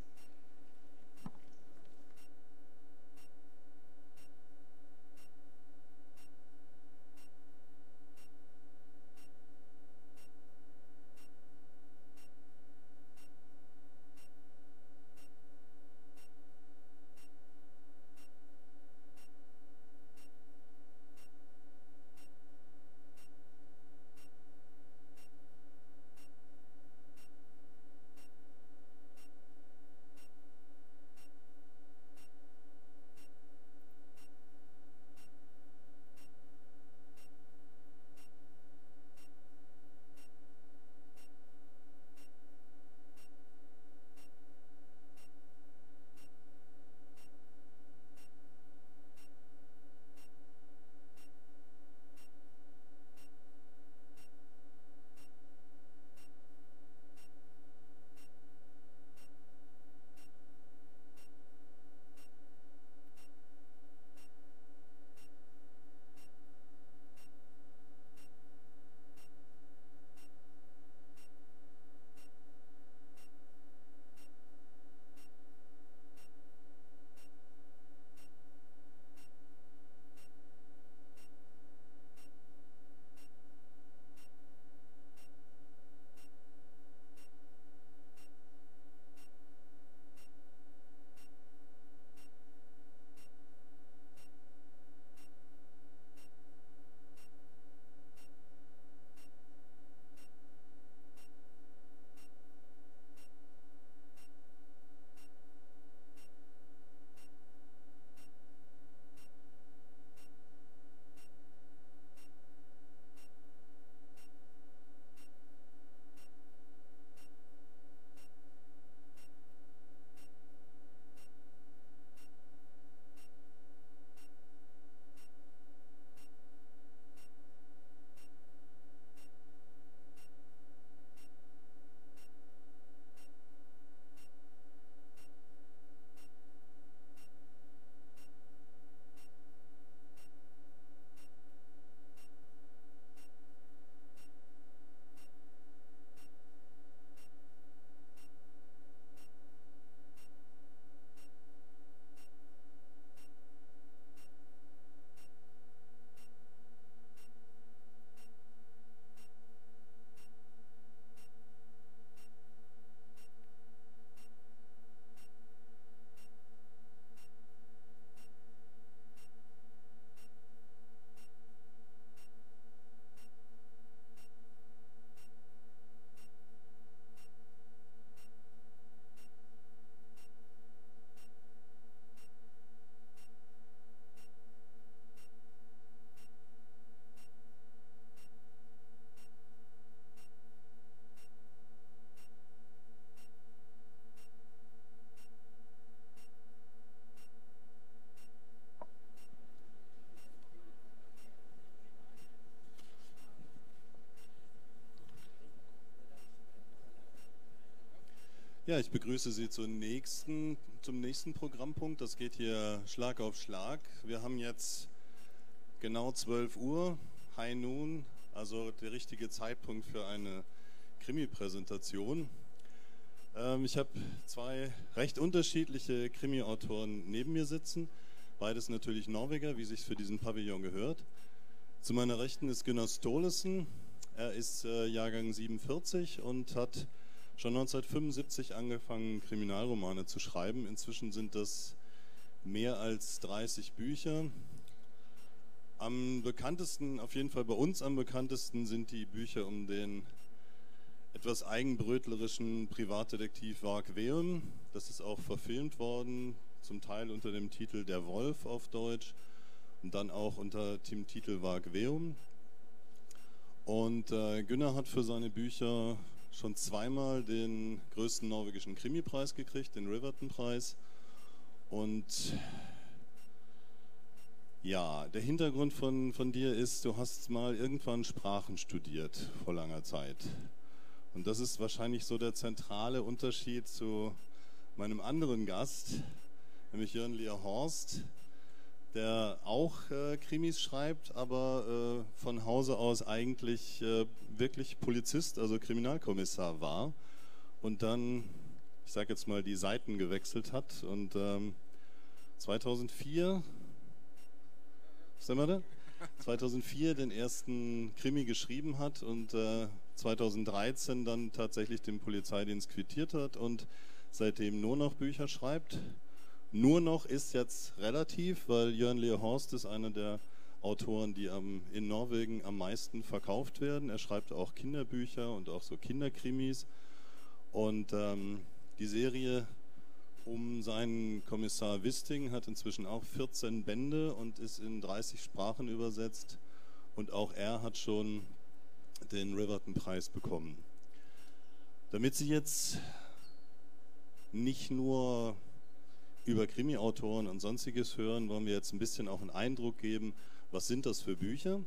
Ja, ich begrüße Sie zum nächsten, zum nächsten Programmpunkt. Das geht hier Schlag auf Schlag. Wir haben jetzt genau 12 Uhr, High Noon, also der richtige Zeitpunkt für eine Krimi-Präsentation. Ähm, ich habe zwei recht unterschiedliche Krimi-Autoren neben mir sitzen. Beides natürlich Norweger, wie sich für diesen Pavillon gehört. Zu meiner Rechten ist Gunnar Stolesen. Er ist äh, Jahrgang 47 und hat schon 1975 angefangen, Kriminalromane zu schreiben. Inzwischen sind das mehr als 30 Bücher. Am bekanntesten, auf jeden Fall bei uns am bekanntesten, sind die Bücher um den etwas eigenbrötlerischen Privatdetektiv Varg Veum. Das ist auch verfilmt worden, zum Teil unter dem Titel Der Wolf auf Deutsch und dann auch unter dem Titel Varg Veum. Und äh, Günner hat für seine Bücher schon zweimal den größten norwegischen Krimipreis gekriegt, den Riverton-Preis. Und ja, der Hintergrund von, von dir ist, du hast mal irgendwann Sprachen studiert vor langer Zeit. Und das ist wahrscheinlich so der zentrale Unterschied zu meinem anderen Gast, nämlich Jörn Lear Horst, der auch äh, Krimis schreibt, aber äh, von Hause aus eigentlich äh, wirklich Polizist, also Kriminalkommissar war und dann, ich sage jetzt mal, die Seiten gewechselt hat und ähm, 2004 Stimmt wir 2004 den ersten Krimi geschrieben hat und äh, 2013 dann tatsächlich den Polizeidienst quittiert hat und seitdem nur noch Bücher schreibt. Nur noch ist jetzt relativ, weil Jörn Leo Horst ist einer der Autoren, die am, in Norwegen am meisten verkauft werden. Er schreibt auch Kinderbücher und auch so Kinderkrimis. Und ähm, die Serie um seinen Kommissar Wisting hat inzwischen auch 14 Bände und ist in 30 Sprachen übersetzt. Und auch er hat schon den Riverton-Preis bekommen. Damit Sie jetzt nicht nur über Krimi-Autoren und sonstiges hören, wollen wir jetzt ein bisschen auch einen Eindruck geben, was sind das für Bücher.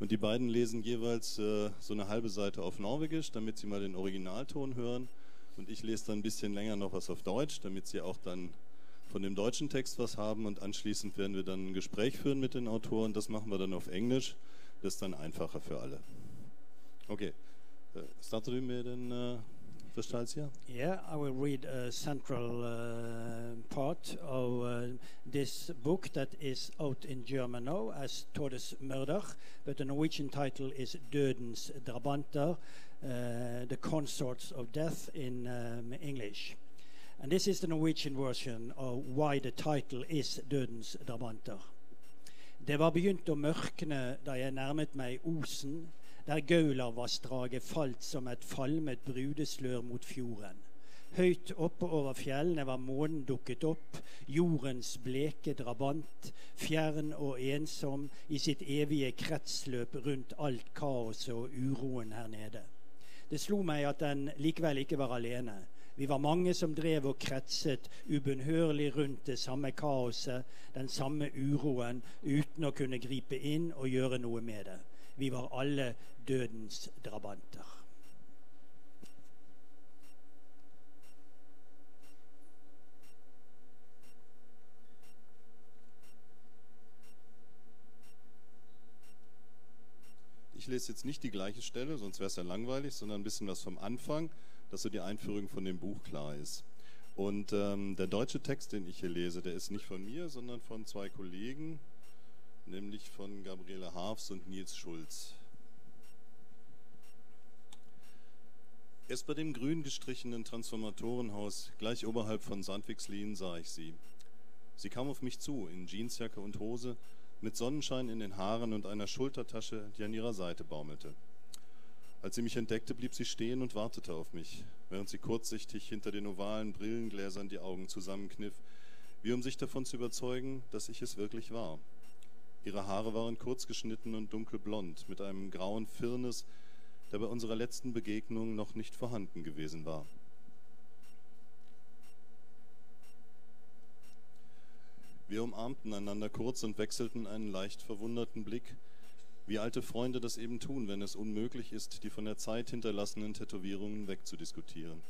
Und die beiden lesen jeweils äh, so eine halbe Seite auf Norwegisch, damit Sie mal den Originalton hören. Und ich lese dann ein bisschen länger noch was auf Deutsch, damit Sie auch dann von dem deutschen Text was haben. Und anschließend werden wir dann ein Gespräch führen mit den Autoren. Das machen wir dann auf Englisch. Das ist dann einfacher für alle. Okay. Uh, starter du med den Yeah, I will read a central uh, part of uh, this book that is out in German now as Todes Murder, but the Norwegian title is Dødens drabanter, uh, the consorts of death in um, English. And this is the Norwegian version of why the title is Dødens drabanter. Det var begynt å mørkne da jeg nærmet meg Osen, der Gaulavassdraget falt som et falmet brudeslør mot fjorden. Høyt oppe over fjellene var månen dukket opp, jordens bleke drabant, fjern og ensom i sitt evige kretsløp rundt alt kaoset og uroen her nede. Det slo meg at den likevel ikke var alene. Vi var mange som drev og kretset ubønnhørlig rundt det samme kaoset, den samme uroen, uten å kunne gripe inn og gjøre noe med det. Vi var alle dødens drabanter. Ich lese jetzt nicht die gleiche Stelle, sonst wäre es ja langweilig, sondern ein bisschen was vom Anfang, dass so die Einführung von dem Buch klar ist. Und ähm, der deutsche Text, den ich hier lese, der ist nicht von mir, sondern von zwei Kollegen, nämlich von Gabriele Harfs und Nils Schulz. Erst bei dem grün gestrichenen Transformatorenhaus gleich oberhalb von Sandwigslien sah ich sie. Sie kam auf mich zu, in Jeansjacke und Hose, mit Sonnenschein in den Haaren und einer Schultertasche, die an ihrer Seite baumelte. Als sie mich entdeckte, blieb sie stehen und wartete auf mich, während sie kurzsichtig hinter den ovalen Brillengläsern die Augen zusammenkniff, wie um sich davon zu überzeugen, dass ich es wirklich war. Ihre Haare waren kurz geschnitten und dunkelblond, mit einem grauen Firnis, der bei unserer letzten Begegnung noch nicht vorhanden gewesen war. Wir umarmten einander kurz und wechselten einen leicht verwunderten Blick, wie alte Freunde das eben tun, wenn es unmöglich ist, die von der Zeit hinterlassenen Tätowierungen wegzudiskutieren.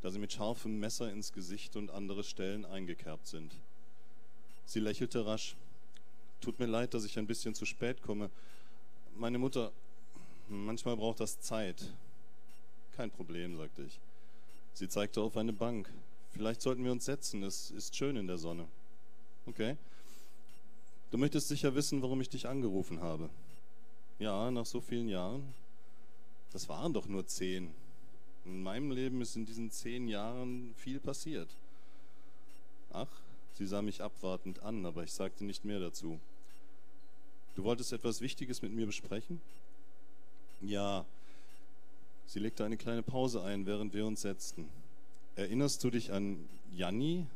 da sie mit scharfem Messer ins Gesicht und andere Stellen eingekerbt sind. Sie lächelte rasch. Tut mir leid, dass ich ein bisschen zu spät komme. Meine Mutter, manchmal braucht das Zeit. Kein Problem, sagte ich. Sie zeigte auf eine Bank. Vielleicht sollten wir uns setzen, es ist schön in der Sonne. Okay. Du möchtest sicher wissen, warum ich dich angerufen habe. Ja, nach so vielen Jahren. Das waren doch nur zehn. In meinem Leben ist in diesen zehn Jahren viel passiert. Ach, sie sah mich abwartend an, aber ich sagte nicht mehr dazu. Du wolltest etwas Wichtiges mit mir besprechen? Ja. Sie legte eine kleine Pause ein, während wir uns setzten. Erinnerst du dich an Janni?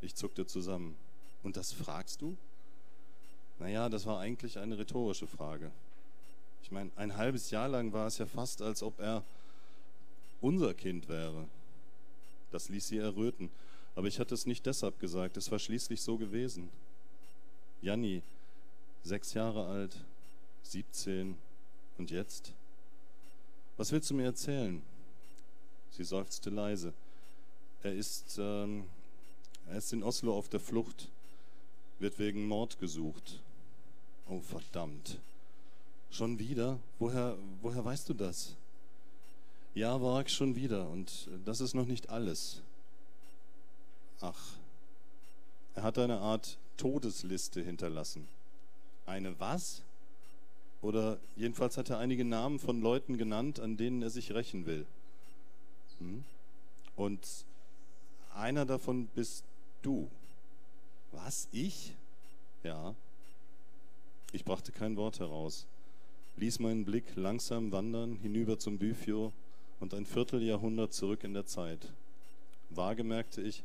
Ich zuckte zusammen. Und das fragst du? Naja, das war eigentlich eine rhetorische Frage. Ich meine, ein halbes Jahr lang war es ja fast, als ob er unser Kind wäre. Das ließ sie erröten. Aber ich hatte es nicht deshalb gesagt, es war schließlich so gewesen. Janni, sechs Jahre alt, 17 und jetzt? Was willst du mir erzählen? Sie seufzte leise. Er ist, ähm, er ist in Oslo auf der Flucht, wird wegen Mord gesucht. Oh verdammt. Schon wieder? Woher, woher weißt du das? Ja, Warg, schon wieder. Und das ist noch nicht alles. Ach, er hat eine Art Todesliste hinterlassen. Eine was? Oder jedenfalls hat er einige Namen von Leuten genannt, an denen er sich rächen will. Hm? Und einer davon bist du. Was? Ich? Ja. Ich brachte kein Wort heraus, ließ meinen Blick langsam wandern hinüber zum Büfio und ein Vierteljahrhundert zurück in der Zeit. Vage merkte ich,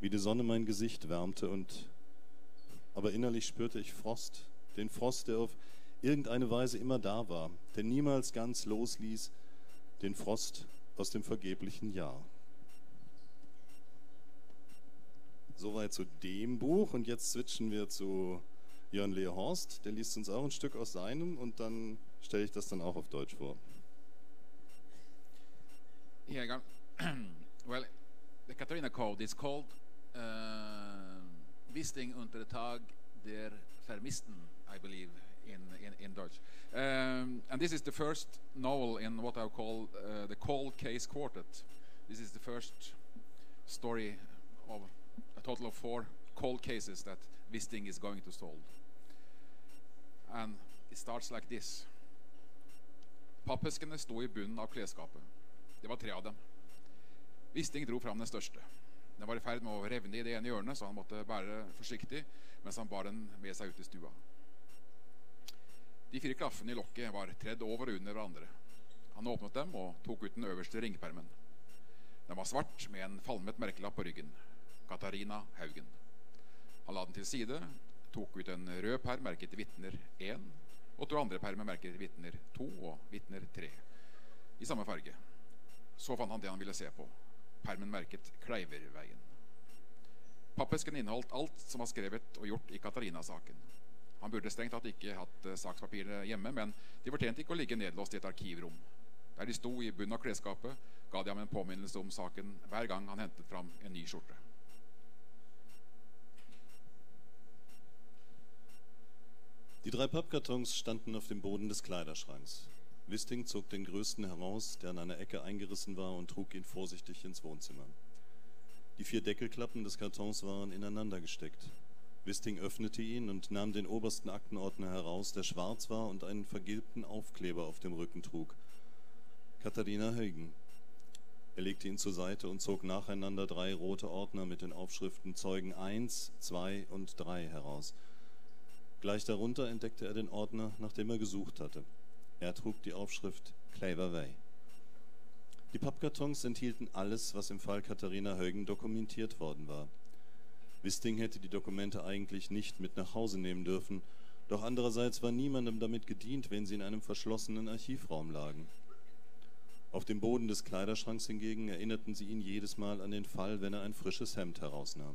wie die Sonne mein Gesicht wärmte und aber innerlich spürte ich Frost, den Frost, der auf irgendeine Weise immer da war, der niemals ganz losließ, den Frost aus dem vergeblichen Jahr. Soweit zu dem Buch und jetzt switchen wir zu Jörn Lehorst, der liest uns auch ein Stück aus seinem und dann stelle ich das dann auch auf Deutsch vor. Yeah, got, *clears throat* well, the Katarina Code is called uh, Wisting unter Tag der Vermissten, I believe, in, in, in Dutch. Um, and this is the first novel in what I call uh, the Cold Case Quartet. This is the first story of a total of four cold cases that Wisting is going to solve. And it starts like this. Pappheskene sto i bunnen av klesskapet. Det var tre av dem. Wisting dro fram den største. Den var i ferd med å revne i det ene hjørnet, så han måtte bære forsiktig mens han bar den med seg ut i stua. De fire klaffene i lokket var tredd over og under hverandre. Han åpnet dem og tok ut den øverste ringpermen. Den var svart med en falmet merkelapp på ryggen. Katarina Haugen. Han la den til side, tok ut en rød perm merket vitner 1, og to andre permer merket vitner 2 og vitner 3 i samme farge. Så fant han det han ville se på. Permen merket Kleiverveien. Pappesken inneholdt alt som var skrevet og gjort i Katarina-saken. Han burde strengt tatt ikke hatt uh, sakspapirene hjemme, men de fortjente ikke å ligge nedlåst i et arkivrom. Der de sto i bunnen av klesskapet, ga de ham en påminnelse om saken hver gang han hentet fram en ny skjorte. Die drei Pappkartons standen auf dem Boden des Kleiderschranks. Wisting zog den größten heraus, der an einer Ecke eingerissen war, und trug ihn vorsichtig ins Wohnzimmer. Die vier Deckelklappen des Kartons waren ineinander gesteckt. Wisting öffnete ihn und nahm den obersten Aktenordner heraus, der schwarz war und einen vergilbten Aufkleber auf dem Rücken trug. Katharina Heugen. Er legte ihn zur Seite und zog nacheinander drei rote Ordner mit den Aufschriften Zeugen 1, 2 und 3 heraus. Gleich darunter entdeckte er den Ordner, nach dem er gesucht hatte. Er trug die Aufschrift Claver Way. Die Pappkartons enthielten alles, was im Fall Katharina Heugen dokumentiert worden war. Wisting hätte die Dokumente eigentlich nicht mit nach Hause nehmen dürfen, doch andererseits war niemandem damit gedient, wenn sie in einem verschlossenen Archivraum lagen. Auf dem Boden des Kleiderschranks hingegen erinnerten sie ihn jedes Mal an den Fall, wenn er ein frisches Hemd herausnahm.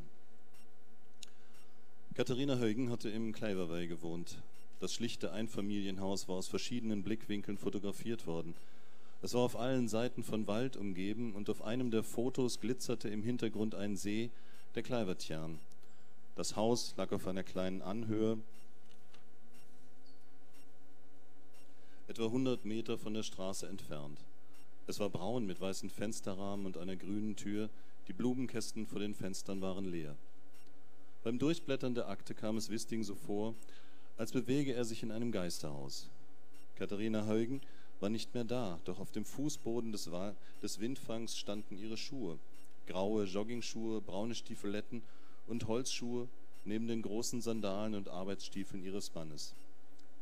Katharina Heugen hatte im Kleiverwey gewohnt. Das schlichte Einfamilienhaus war aus verschiedenen Blickwinkeln fotografiert worden. Es war auf allen Seiten von Wald umgeben und auf einem der Fotos glitzerte im Hintergrund ein See, der Kleivertjern. Das Haus lag auf einer kleinen Anhöhe, etwa 100 Meter von der Straße entfernt. Es war braun mit weißen Fensterrahmen und einer grünen Tür, die Blumenkästen vor den Fenstern waren leer. Beim Durchblättern der Akte kam es Wisting so vor, als bewege er sich in einem Geisterhaus. Katharina Heugen war nicht mehr da, doch auf dem Fußboden des, Windfangs standen ihre Schuhe. Graue Joggingschuhe, braune Stiefeletten und Holzschuhe neben den großen Sandalen und Arbeitsstiefeln ihres Mannes.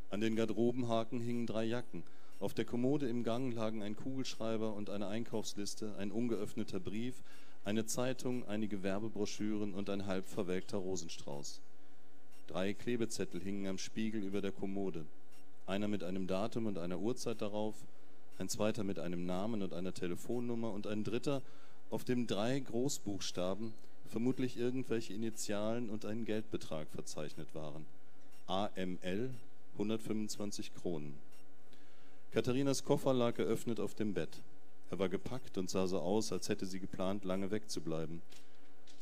An den Garderobenhaken hingen drei Jacken. Auf der Kommode im Gang lagen ein Kugelschreiber und eine Einkaufsliste, ein ungeöffneter Brief, eine Zeitung, einige Werbebroschüren und ein halb verwelkter Rosenstrauß. Drei Klebezettel hingen am Spiegel über der Kommode. Einer mit einem Datum und einer Uhrzeit darauf, ein zweiter mit einem Namen und einer Telefonnummer und ein dritter, auf dem drei Großbuchstaben, vermutlich irgendwelche Initialen und ein Geldbetrag verzeichnet waren. AML 125 Kronen. Katharinas Koffer lag geöffnet auf dem Bett. Er war gepackt und sah so aus, als hätte sie geplant, lange wegzubleiben.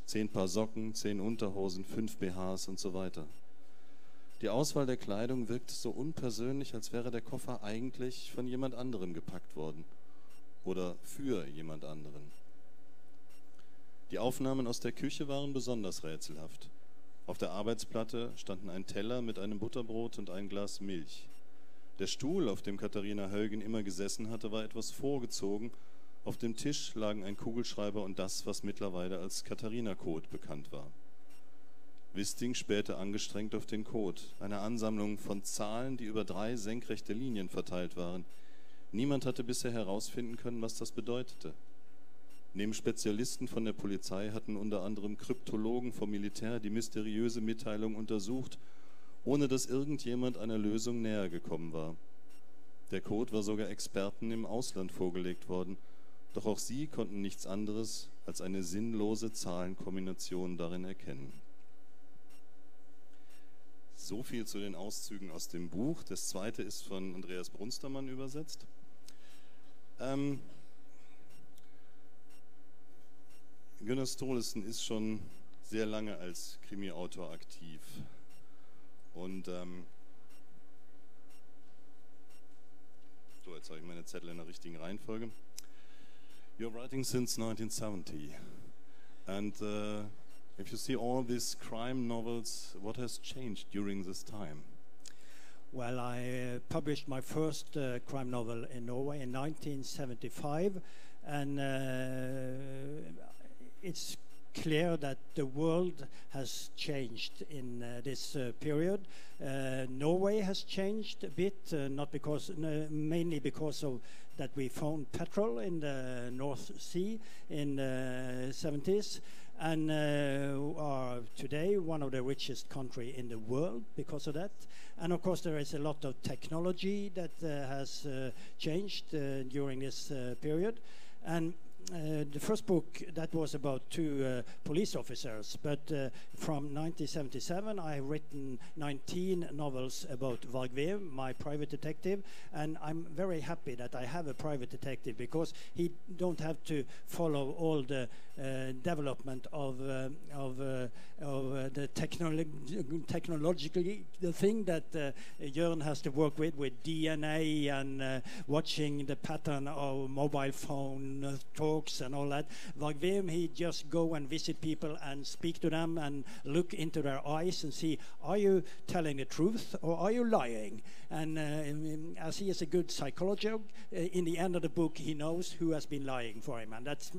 Zehn Paar Socken, zehn Unterhosen, fünf BHs und so weiter. Die Auswahl der Kleidung wirkte so unpersönlich, als wäre der Koffer eigentlich von jemand anderem gepackt worden. Oder für jemand anderen. Die Aufnahmen aus der Küche waren besonders rätselhaft. Auf der Arbeitsplatte standen ein Teller mit einem Butterbrot und ein Glas Milch. Der Stuhl, auf dem Katharina Hölgen immer gesessen hatte, war etwas vorgezogen. Auf dem Tisch lagen ein Kugelschreiber und das, was mittlerweile als Katharina-Code bekannt war. Wisting spähte angestrengt auf den Code, eine Ansammlung von Zahlen, die über drei senkrechte Linien verteilt waren. Niemand hatte bisher herausfinden können, was das bedeutete. Neben Spezialisten von der Polizei hatten unter anderem Kryptologen vom Militär die mysteriöse Mitteilung untersucht, ohne dass irgendjemand einer Lösung näher gekommen war. Der Code war sogar Experten im Ausland vorgelegt worden, doch auch sie konnten nichts anderes als eine sinnlose Zahlenkombination darin erkennen. So viel zu den Auszügen aus dem Buch. Das zweite ist von Andreas Brunstermann übersetzt. Ähm, Gunnar Stolesen ist schon sehr lange als Krimi-Autor aktiv. Und ähm, so, jetzt habe ich meine Zettel in der richtigen Reihenfolge. You're writing since 1970. And uh, if you see all these crime novels, what has changed during this time? Well, I uh, published my first uh, crime novel in Norway in 1975, and uh, it's clear that the world has changed in uh, this uh, period. Uh, Norway has changed a bit, uh, not because, mainly because of that we found petrol in the North Sea in the 70s, and uh, are today one of the richest country in the world because of that. And of course, there is a lot of technology that uh, has changed during this period, and uh, the first book that was about two uh, police officers, but uh, from 1977 I have written 19 novels about Varg my private detective, and I'm very happy that I have a private detective because he don't have to follow all the development of uh, of, uh, of the technolo technologically the thing that uh, Jørn has to work with with DNA and watching the pattern of mobile phone talks and all that. Varg he just go and visit people and speak to them and look into their eyes and see, are you telling the truth or are you lying? And uh, as he is a good psychologist, uh, in the end of the book, he knows who has been lying for him. And that's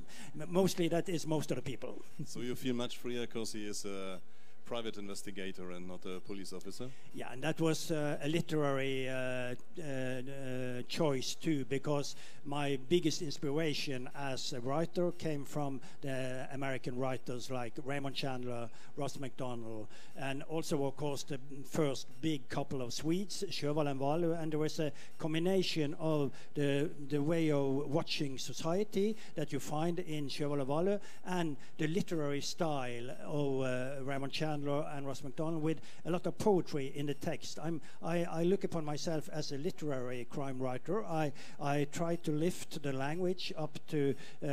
mostly that is most of the people. so you feel much freer because he is a private investigator and not a police officer? Yeah, and that was uh, a literary uh, uh, uh, choice too, because my biggest inspiration as a writer came from the American writers like Raymond Chandler, Ross MacDonald, and also, of course, the first big couple of Swedes, Sjöwall and Wahlöö, and there was a combination of the, the way of watching society that you find in Sjöwall and Wahlöö and the literary style of uh, Raymond Chandler Chandler and Ross MacDonald with a lot of poetry in the text. I'm, I, I look upon myself as a literary crime writer. I, I try to lift the language up to uh,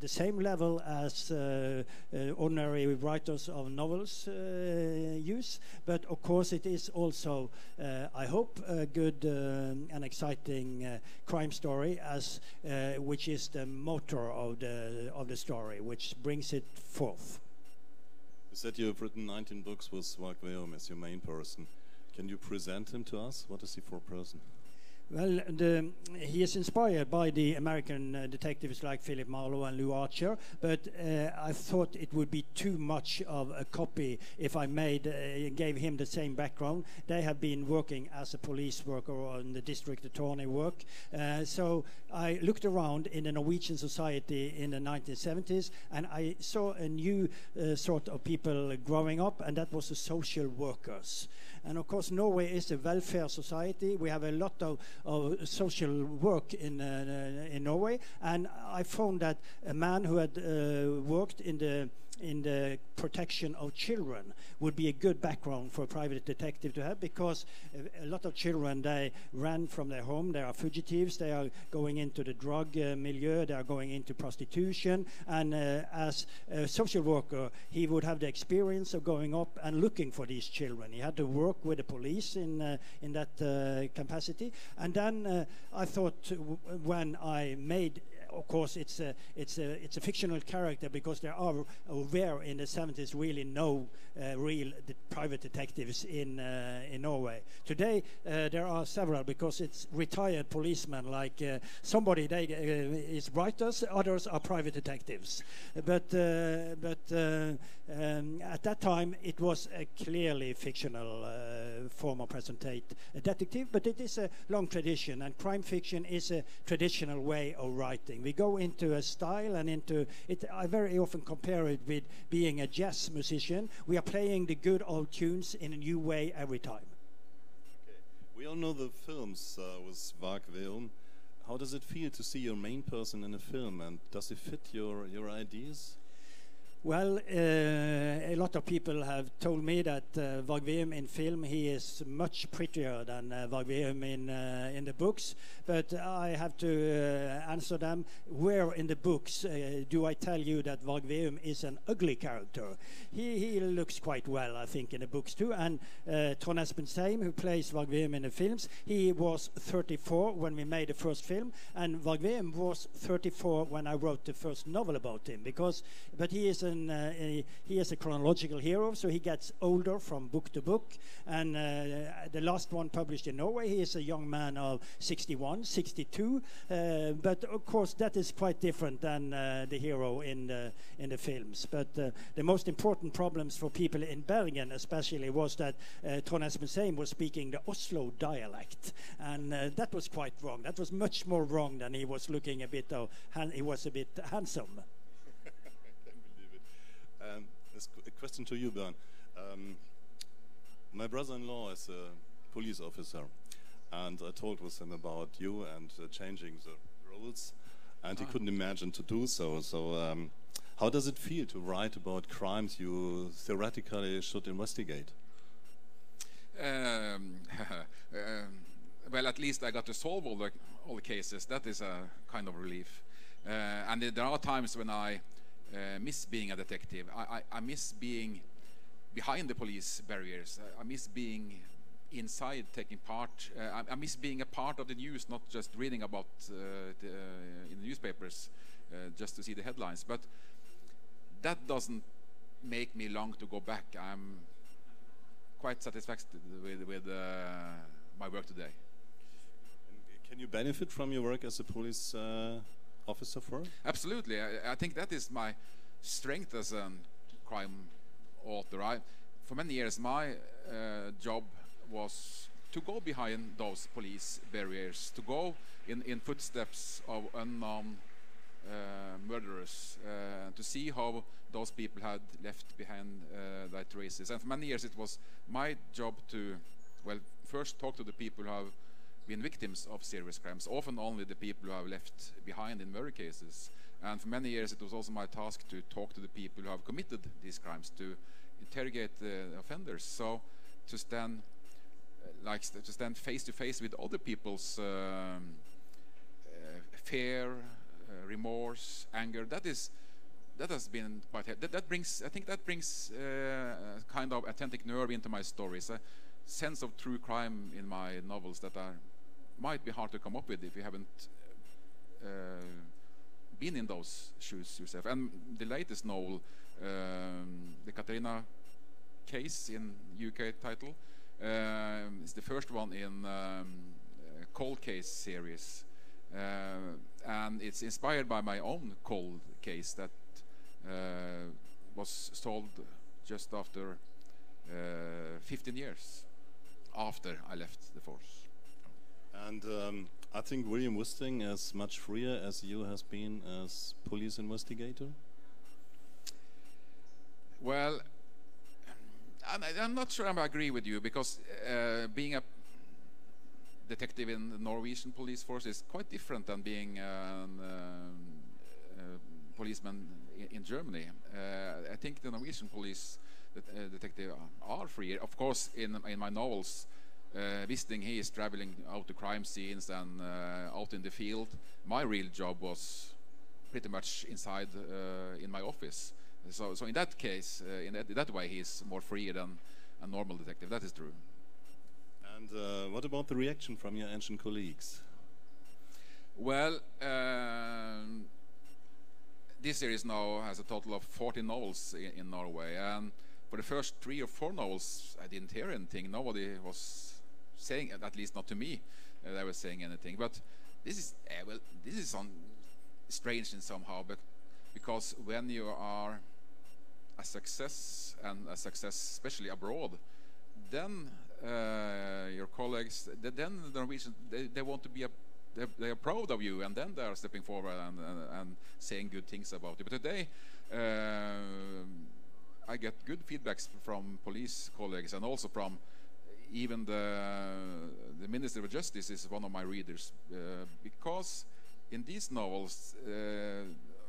the same level as uh, uh, ordinary writers of novels uh, use, but of course it is also, uh, I hope, a good um, and exciting uh, crime story, as uh, which is the motor of the of the story, which brings it forth. You said you have written 19 books with Varg Veum as your main person. Can you present him to us? What is he for a person? Well, the, he is inspired by the American uh, detectives like Philip Marlowe and Lew Archer, but uh, I thought it would be too much of a copy if I made uh, gave him the same background. They have been working as a police worker on the district attorney work, uh, so I looked around in the Norwegian society in the 1970s, and I saw a new uh, sort of people growing up, and that was the social workers. And of course, Norway is a welfare society. We have a lot of, of social work in, uh, in Norway. And I found that a man who had uh, worked in the in the protection of children would be a good background for a private detective to have because a, lot of children they ran from their home they are fugitives they are going into the drug uh, milieu they are going into prostitution and uh, as a social worker he would have the experience of going up and looking for these children. He had to work with the police in uh, in that uh, capacity. And then uh, I thought w- when I made of course, it's a, it's a, it's a fictional character because there are, were in the 70s really no uh, real de- private detectives in, uh, in Norway. Today, uh, there are several because it's retired policemen, like somebody they, is writers, others are private detectives. But, but um, at that time, it was a clearly fictional form of presentate detective, but it is a long tradition, and crime fiction is a traditional way of writing. We go into a style and into it. I very often compare it with being a jazz musician. We are playing the good old tunes in a new way every time. We all know the films uh, with Varg Veum. How does it feel to see your main person in a film, and does it fit your, your ideas? Well, uh, a lot of people have told me that uh, in film he is much prettier than uh, in uh, in the books. But I have to answer them. Where in the books do I tell you that Varg is an ugly character? He he looks quite well, I think, in the books too. And uh, Trond Espen Seim, who plays Varg in the films, he was 34 when we made the first film, and Varg was 34 when I wrote the first novel about him. Because, but he is uh, he is a chronological hero, so he gets older from book to book. And uh, the last one published in Norway, he is a young man of 61, 62. Uh, but of course, that is quite different than uh, the hero in the, in the films. But the most important problems for people in Bergen, especially, was that uh, Trond was speaking the Oslo dialect, and that was quite wrong. That was much more wrong than he was looking a bit. Of, he was a bit handsome. Um, a question to you, Bern. Um, my brother-in-law is a police officer, and I told with him about you and uh, changing the roles, and he Ah. couldn't imagine to do so. So, um, how does it feel to write about crimes you theoretically should investigate? Um, *laughs* um, well, at least I got to solve all the, all the cases. That is a kind of relief. Uh, and there are times when I uh, miss being a detective. I, I, I miss being behind the police barriers. I, I miss being inside, taking part. Uh, I, miss being a part of the news, not just reading about uh, the, uh, in the newspapers uh, just to see the headlines. But that doesn't make me long to go back. I'm quite satisfied with, with uh, my work today. Can you benefit from your work as a police officer for? Absolutely. I, I think that is my strength as a crime author. I, for many years, my uh, job was to go behind those police barriers, to go in, in footsteps of unknown uh, murderers, uh, to see how those people had left behind uh, their traces. And for many years, it was my job to, well, first talk to the people who have been victims of serious crimes, often only the people who have left behind in murder cases. And for many years, it was also my task to talk to the people who have committed these crimes, to interrogate the offenders. So to stand uh, like to stand face to face with other people's um, uh, fear, uh, remorse, anger. That is that has been quite that, that brings I think that brings uh, kind of authentic nerve into my stories. A sense of true crime in my novels that are might be hard to come up with if you haven't uh, been in those shoes yourself. And the latest novel, um, the Katarina case in UK title, um, is the first one in um, cold case series, uh, and it's inspired by my own cold case that uh, was solved just after uh, 15 years after I left the force. And um, I think William Wisting is much freer as you has been as police investigator. Well, I'm, I'm not sure I agree with you because uh, being a detective in the Norwegian police force is quite different than being um, uh, policeman in, in Germany. Uh, I think the Norwegian police det, uh, detective are freer. Of course, in in my novels, uh, Wisting he is traveling out to crime scenes and uh, out in the field. My real job was pretty much inside uh, in my office. So, so in that case, uh, in that, that way, he's more free than a normal detective. That is true. And uh, what about the reaction from your ancient colleagues? Well, um, this series now has a total of 40 novels in, in Norway, and for the first three or four novels, I didn't hear anything. Nobody was saying, at least not to me, uh, they were saying anything. But this is uh, well, this is on strange in somehow, but because when you are a success and a success, especially abroad, then uh, your colleagues, th- then the Norwegians, they, they want to be a, they, they are proud of you, and then they are stepping forward and, and, and saying good things about you. But today, uh, I get good feedbacks from police colleagues and also from even the the Minister of Justice is one of my readers uh, because in these novels uh,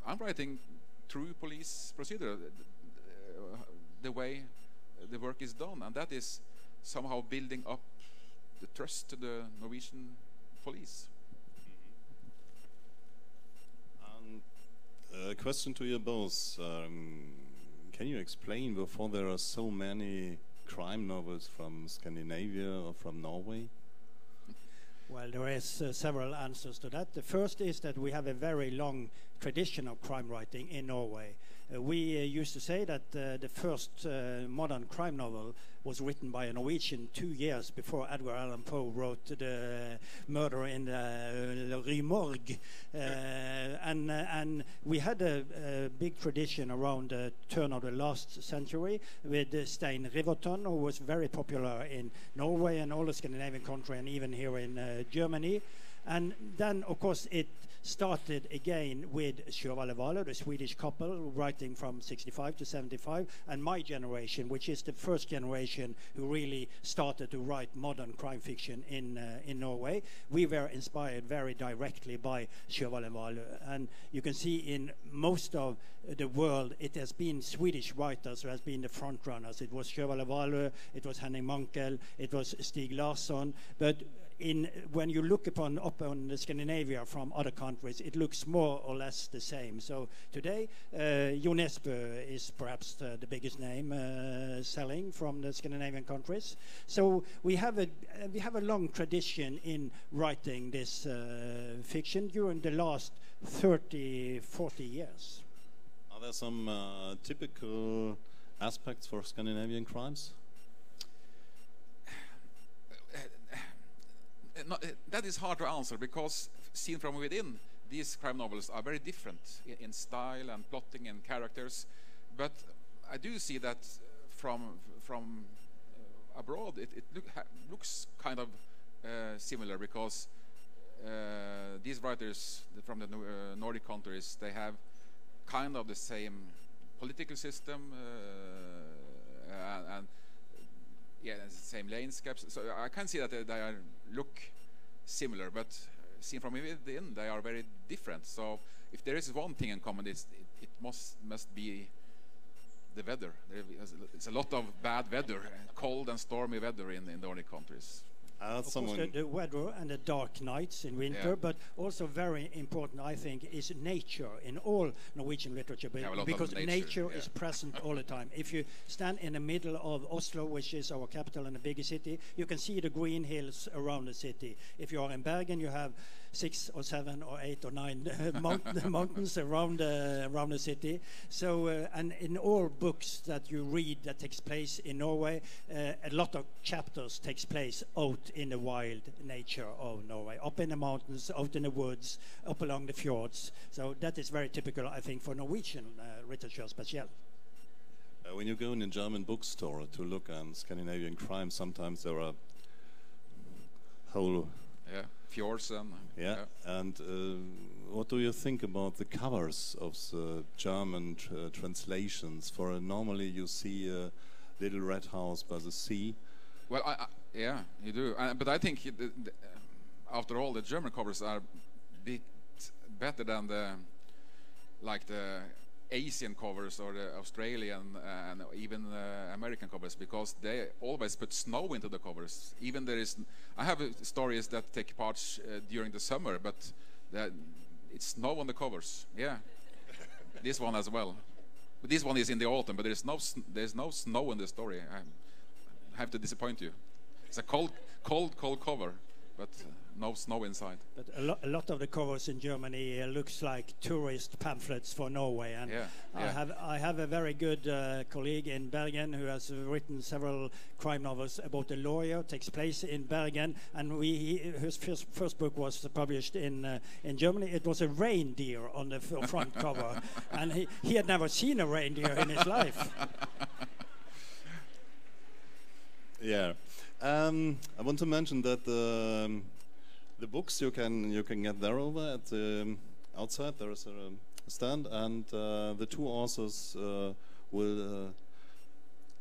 I'm writing true police procedure, uh, the way the work is done, and that is somehow building up the trust to the Norwegian police. And a question to you both. Um, can you explain before there are so many crime novels from Scandinavia or from Norway? Well, there is uh, several answers to that. The first is that we have a very long tradition of crime writing in Norway. Uh, we uh, used to say that uh, the first uh, modern crime novel was written by a Norwegian two years before Edgar Allan Poe wrote the murder in the Rue Morgue. Uh, and, uh, and we had a, a big tradition around the turn of the last century with uh, Stein Riverton, who was very popular in Norway and all the Scandinavian countries, and even here in uh, Germany. And then, of course, it started again with Sjöwall and Wahlöö, the Swedish couple, writing from 65 to 75, and my generation, which is the first generation who really started to write modern crime fiction in uh, in Norway. We were inspired very directly by Sjöwall and Wahlöö, and you can see in most of the world, it has been Swedish writers who has been the front runners. It was Sjöwall and Wahlöö, it was Henning Mankell, it was Stieg Larsson, but in, when you look upon upon Scandinavia from other countries, it looks more or less the same. So today, uh, is perhaps the, the biggest name uh, selling from the Scandinavian countries. So we have a uh, we have a long tradition in writing this uh, fiction during the last 30, 40 years. Are there some uh, typical aspects for Scandinavian crimes? No, uh, that is hard to answer because seen from within, these crime novels are very different in, in style and plotting and characters. But I do see that from from uh, abroad, it, it look, looks kind of uh, similar because uh, these writers from the uh, Nordic countries they have kind of the same political system and, and yeah, it's the same landscapes. So I can see that they, they are, look similar, but uh, seen from within, they are very different. So if there is one thing in common, it, it must must be the weather. There is- a lot of bad weather, cold and stormy weather in, in the Nordic countries. Of course, the, the weather and the dark nights in winter, Yeah. but also very important, I think, is nature in all Norwegian literature, Yeah, a lot of because nature, is yeah. present all the time. If you stand in the middle of Oslo, which is our capital and the biggest city, you can see the green hills around the city. If you are in Bergen, you have six or seven or eight or nine uh, *laughs* mount- *laughs* mountains around the, around the city. So, uh, and in all books that you read that takes place in Norway, uh, a lot of chapters takes place out in the wild nature of Norway, up in the mountains, out in the woods, up along the fjords. So that is very typical, I think, for Norwegian uh, literature, special. Uh, when you go in a German bookstore to look on Scandinavian crime, sometimes there are whole Yeah, fjords and yeah. And uh, what do you think about the covers of the German tr- translations? For uh, normally you see a little red house by the sea. Well, I, I, yeah, you do. Uh, but I think, it- the, the, after all, the German covers are a bit better than the like the Asian covers or the Australian uh, and even uh, American covers because they always put snow into the covers. Even there is, I have uh, stories that take part during the summer, but it's snow on the covers. Yeah, *laughs* this one as well. But this one is in the autumn, but there's no there's no snow in the story. I have to disappoint you. It's a cold, cold, cold cover, but uh, no snow inside. But a, lo- a lot of the covers in Germany uh, looks like tourist pamphlets for Norway, and Yeah, I yeah. have I have a very good uh, colleague in Bergen who has written several crime novels about a lawyer. Takes place in Bergen, and we he, his first, first book was published in uh, in Germany. It was a reindeer on the front cover, *laughs* and he, he had never seen a reindeer in his life. *laughs* Yeah, um, I want to mention that um, the books you can you can get there over at the um, outside. There is a um, stand, and uh, the two authors uh, will uh,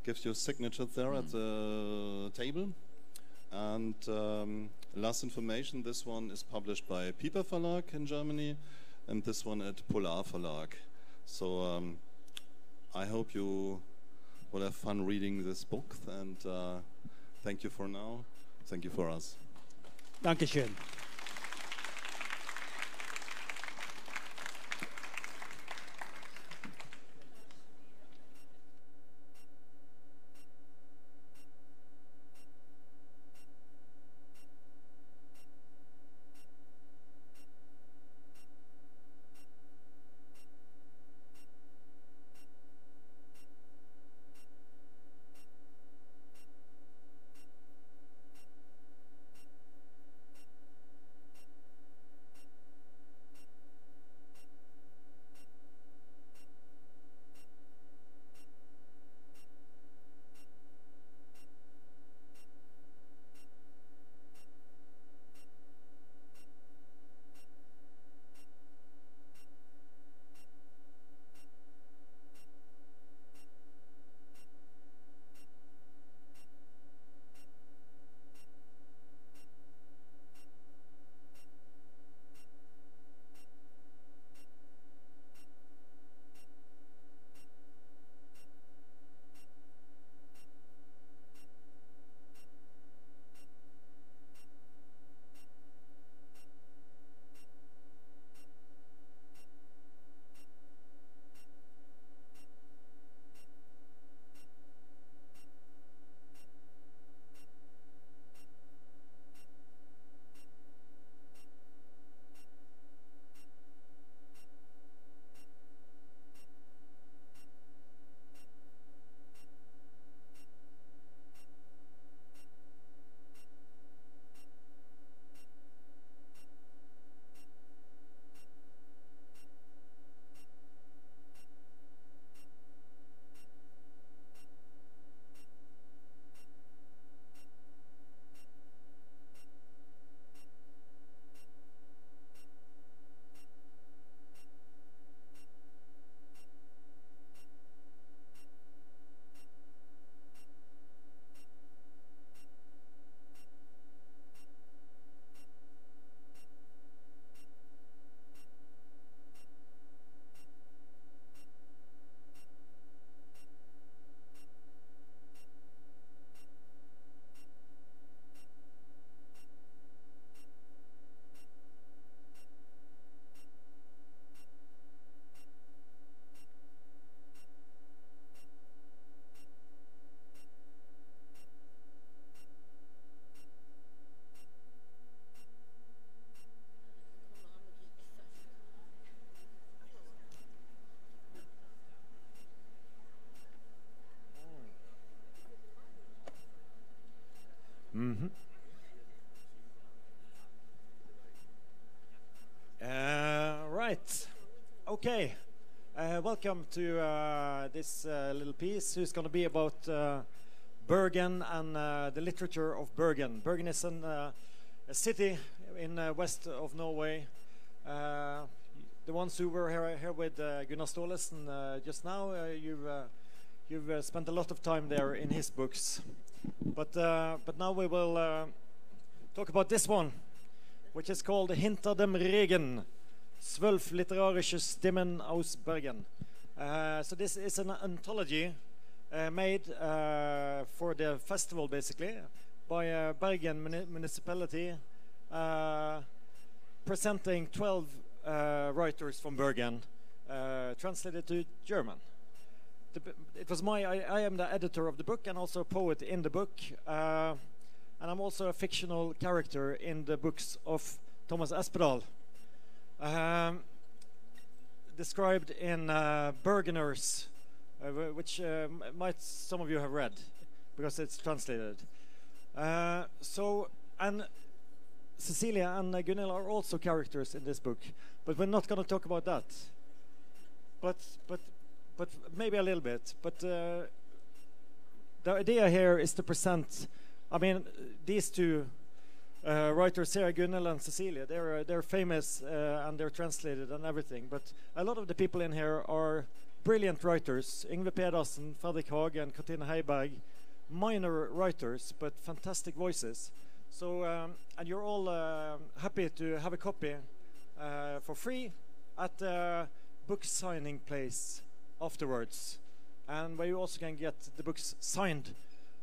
give you a signature there at the table. And um, last information: this one is published by Piper Verlag in Germany, and this one at Polar Verlag. So um, I hope you will have fun reading this book. And uh, thank you for now. Thank you for us. Dankeschön. Okay. Uh, welcome to uh, this uh, little piece. Who's going to be about uh, Bergen and uh, the literature of Bergen. Bergen is an, uh, a city in west of Norway. The ones who were here, here with Gunnar Staalesen just now, you've you've spent a lot of time there in his books. But but now we will talk about this one, which is called Hinter dem Regen. Zwölf Stimmen aus Bergen. Uh, so this is an anthology uh, made uh, for the festival, basically, by Bergen muni- municipality, uh, presenting 12 uh, writers from Bergen, uh, translated to German. The, it was my. I, I am the editor of the book and also a poet in the book, and I'm also a fictional character in the books of Tomas Espedal um, described in uh, Bergeners, uh, which uh, might some of you have read because it's translated. Uh, so, and Cecilie and uh, Gunilla are also characters in this book, but we're not going to talk about that. But, but, but maybe a little bit. But uh, the idea here is to present. I mean, these two uh, writers Sarah Gunnhild and Cecilie, they're uh, they're famous uh, and they're translated and everything. But a lot of the people in here are brilliant writers. Yngve Pedersen, Fredrik Hage, and Katrine Heiberg, minor writers but fantastic voices. So um, and you're all uh, happy to have a copy uh, for free at the book signing place afterwards, and where you also can get the books signed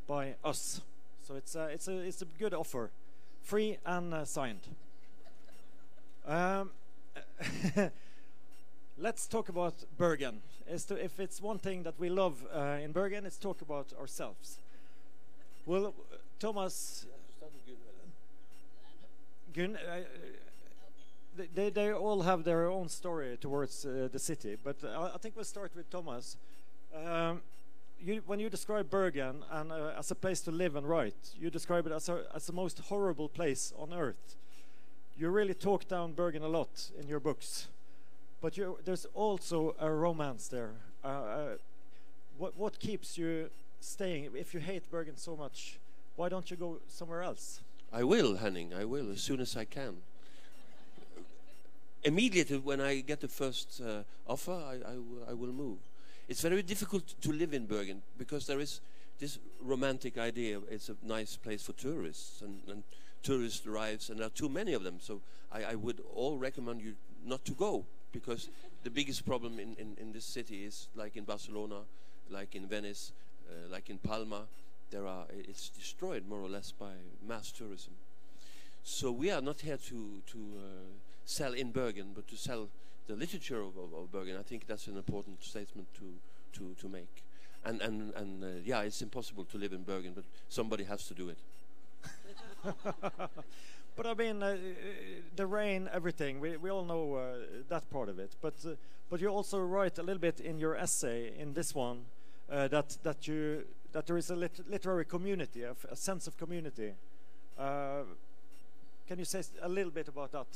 by us. So it's a, it's a, it's a good offer, free and uh, signed. Um, *laughs* let's talk about Bergen. Is to, if it's one thing that we love uh, in Bergen, it's talk about ourselves. Well, Tomas, Gun, uh, they- they, all have their own story towards uh, the city, but uh, I think we'll start with Tomas. Um, you, when you describe Bergen and uh, as a place to live and write, you describe it as, a, as the most horrible place on earth. You really talk down Bergen a lot in your books, but you, there's also a romance there. Uh, uh, what, what keeps you staying? If you hate Bergen so much, why don't you go somewhere else? I will, Henning. I will as soon as I can. Immediately when I get the first uh, offer, I, will move. It's very difficult to live in Bergen because there is this romantic idea. It's a nice place for tourists, and, and tourist arrives, and there are too many of them. So I, I would all recommend you not to go because the biggest problem in, in, in this city is like in Barcelona, like in Venice, uh, like in Palma. There are it's destroyed more or less by mass tourism. So we are not here to to uh, sell in Bergen, but to sell the literature of, of, of Bergen. I think that's an important statement to to, to make. And and and uh, yeah, it's impossible to live in Bergen, but somebody has to do it. *laughs* but I mean, uh, the rain, everything. We, we all know uh, that part of it. But uh, but you also write a little bit in your essay in this one uh, that that you that there is a lit literary community, a, sense of community. Uh, can you say a little bit about that?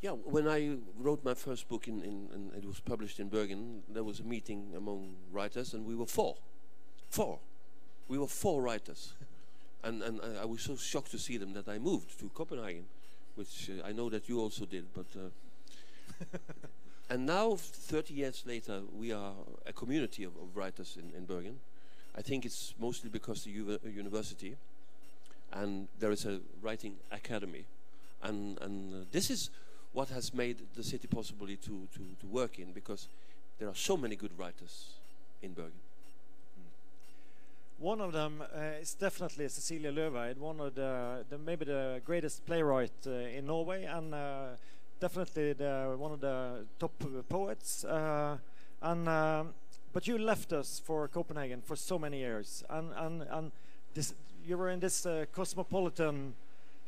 Yeah, when I wrote my first book, in, in, and it was published in Bergen, there was a meeting among writers, and we were four. Four. We were four writers. *laughs* and and I, I was so shocked to see them that I moved to Copenhagen, which uh, I know that you also did. But uh, *laughs* And now, 30 years later, we are a community of, of writers in, in Bergen. I think it's mostly because the uva- university, and there is a writing academy. And, and uh, this is what has made the city possible to, to, to work in because there are so many good writers in Bergen. One of them uh, is definitely Cecilie Løveid, one of the, the maybe the greatest playwright uh, in Norway, and uh, definitely the, one of the top poets. Uh, and um, but you left us for Copenhagen for so many years, and and and this you were in this uh, cosmopolitan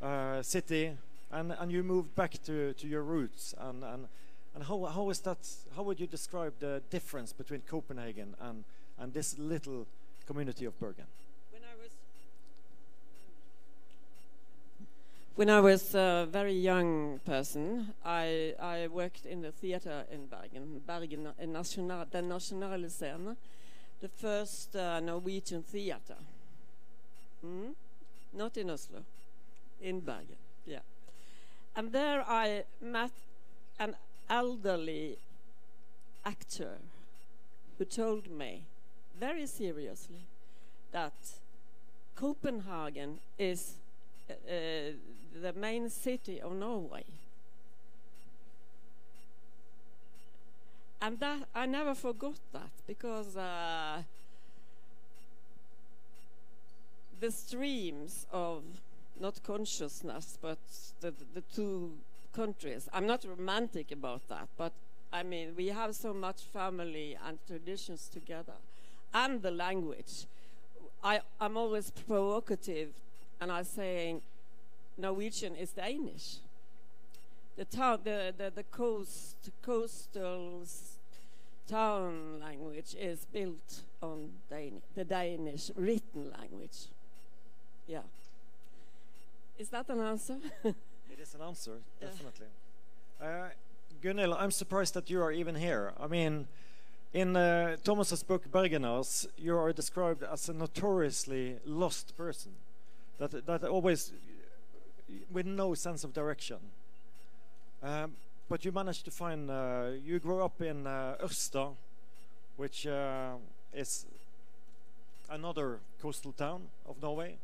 uh, city, and and you moved back to, to your roots, and and and how how is that? How would you describe the difference between Copenhagen and and this little community of Bergen? When I was a very young person, I, I worked in the theater in Bergen, Bergen National, Den Nasjonale Scene, the first uh, Norwegian theater. Mm? Not in Oslo, in Bergen, yeah. And there I met an elderly actor who told me very seriously that Copenhagen is uh, uh, the main city of Norway. And that I never forgot that because uh, the streams of not consciousness, but the, the two countries. I'm not romantic about that, but I mean, we have so much family and traditions together, and the language. I, I'm always provocative, and I'm saying Norwegian is Danish. The town, the, the, the coast, coastal town language is built on the Danish written language. Yeah. Is that an answer? *laughs* It is an answer, Yeah. definitely. Uh, Gunnhild, I'm surprised that you are even here. I mean, in uh, Tomas's book Bergeners, you are described as a notoriously lost person, that that always with no sense of direction. Um, but you managed to find. Uh, you grew up in uh, Ørsta, which uh, is another coastal town of Norway,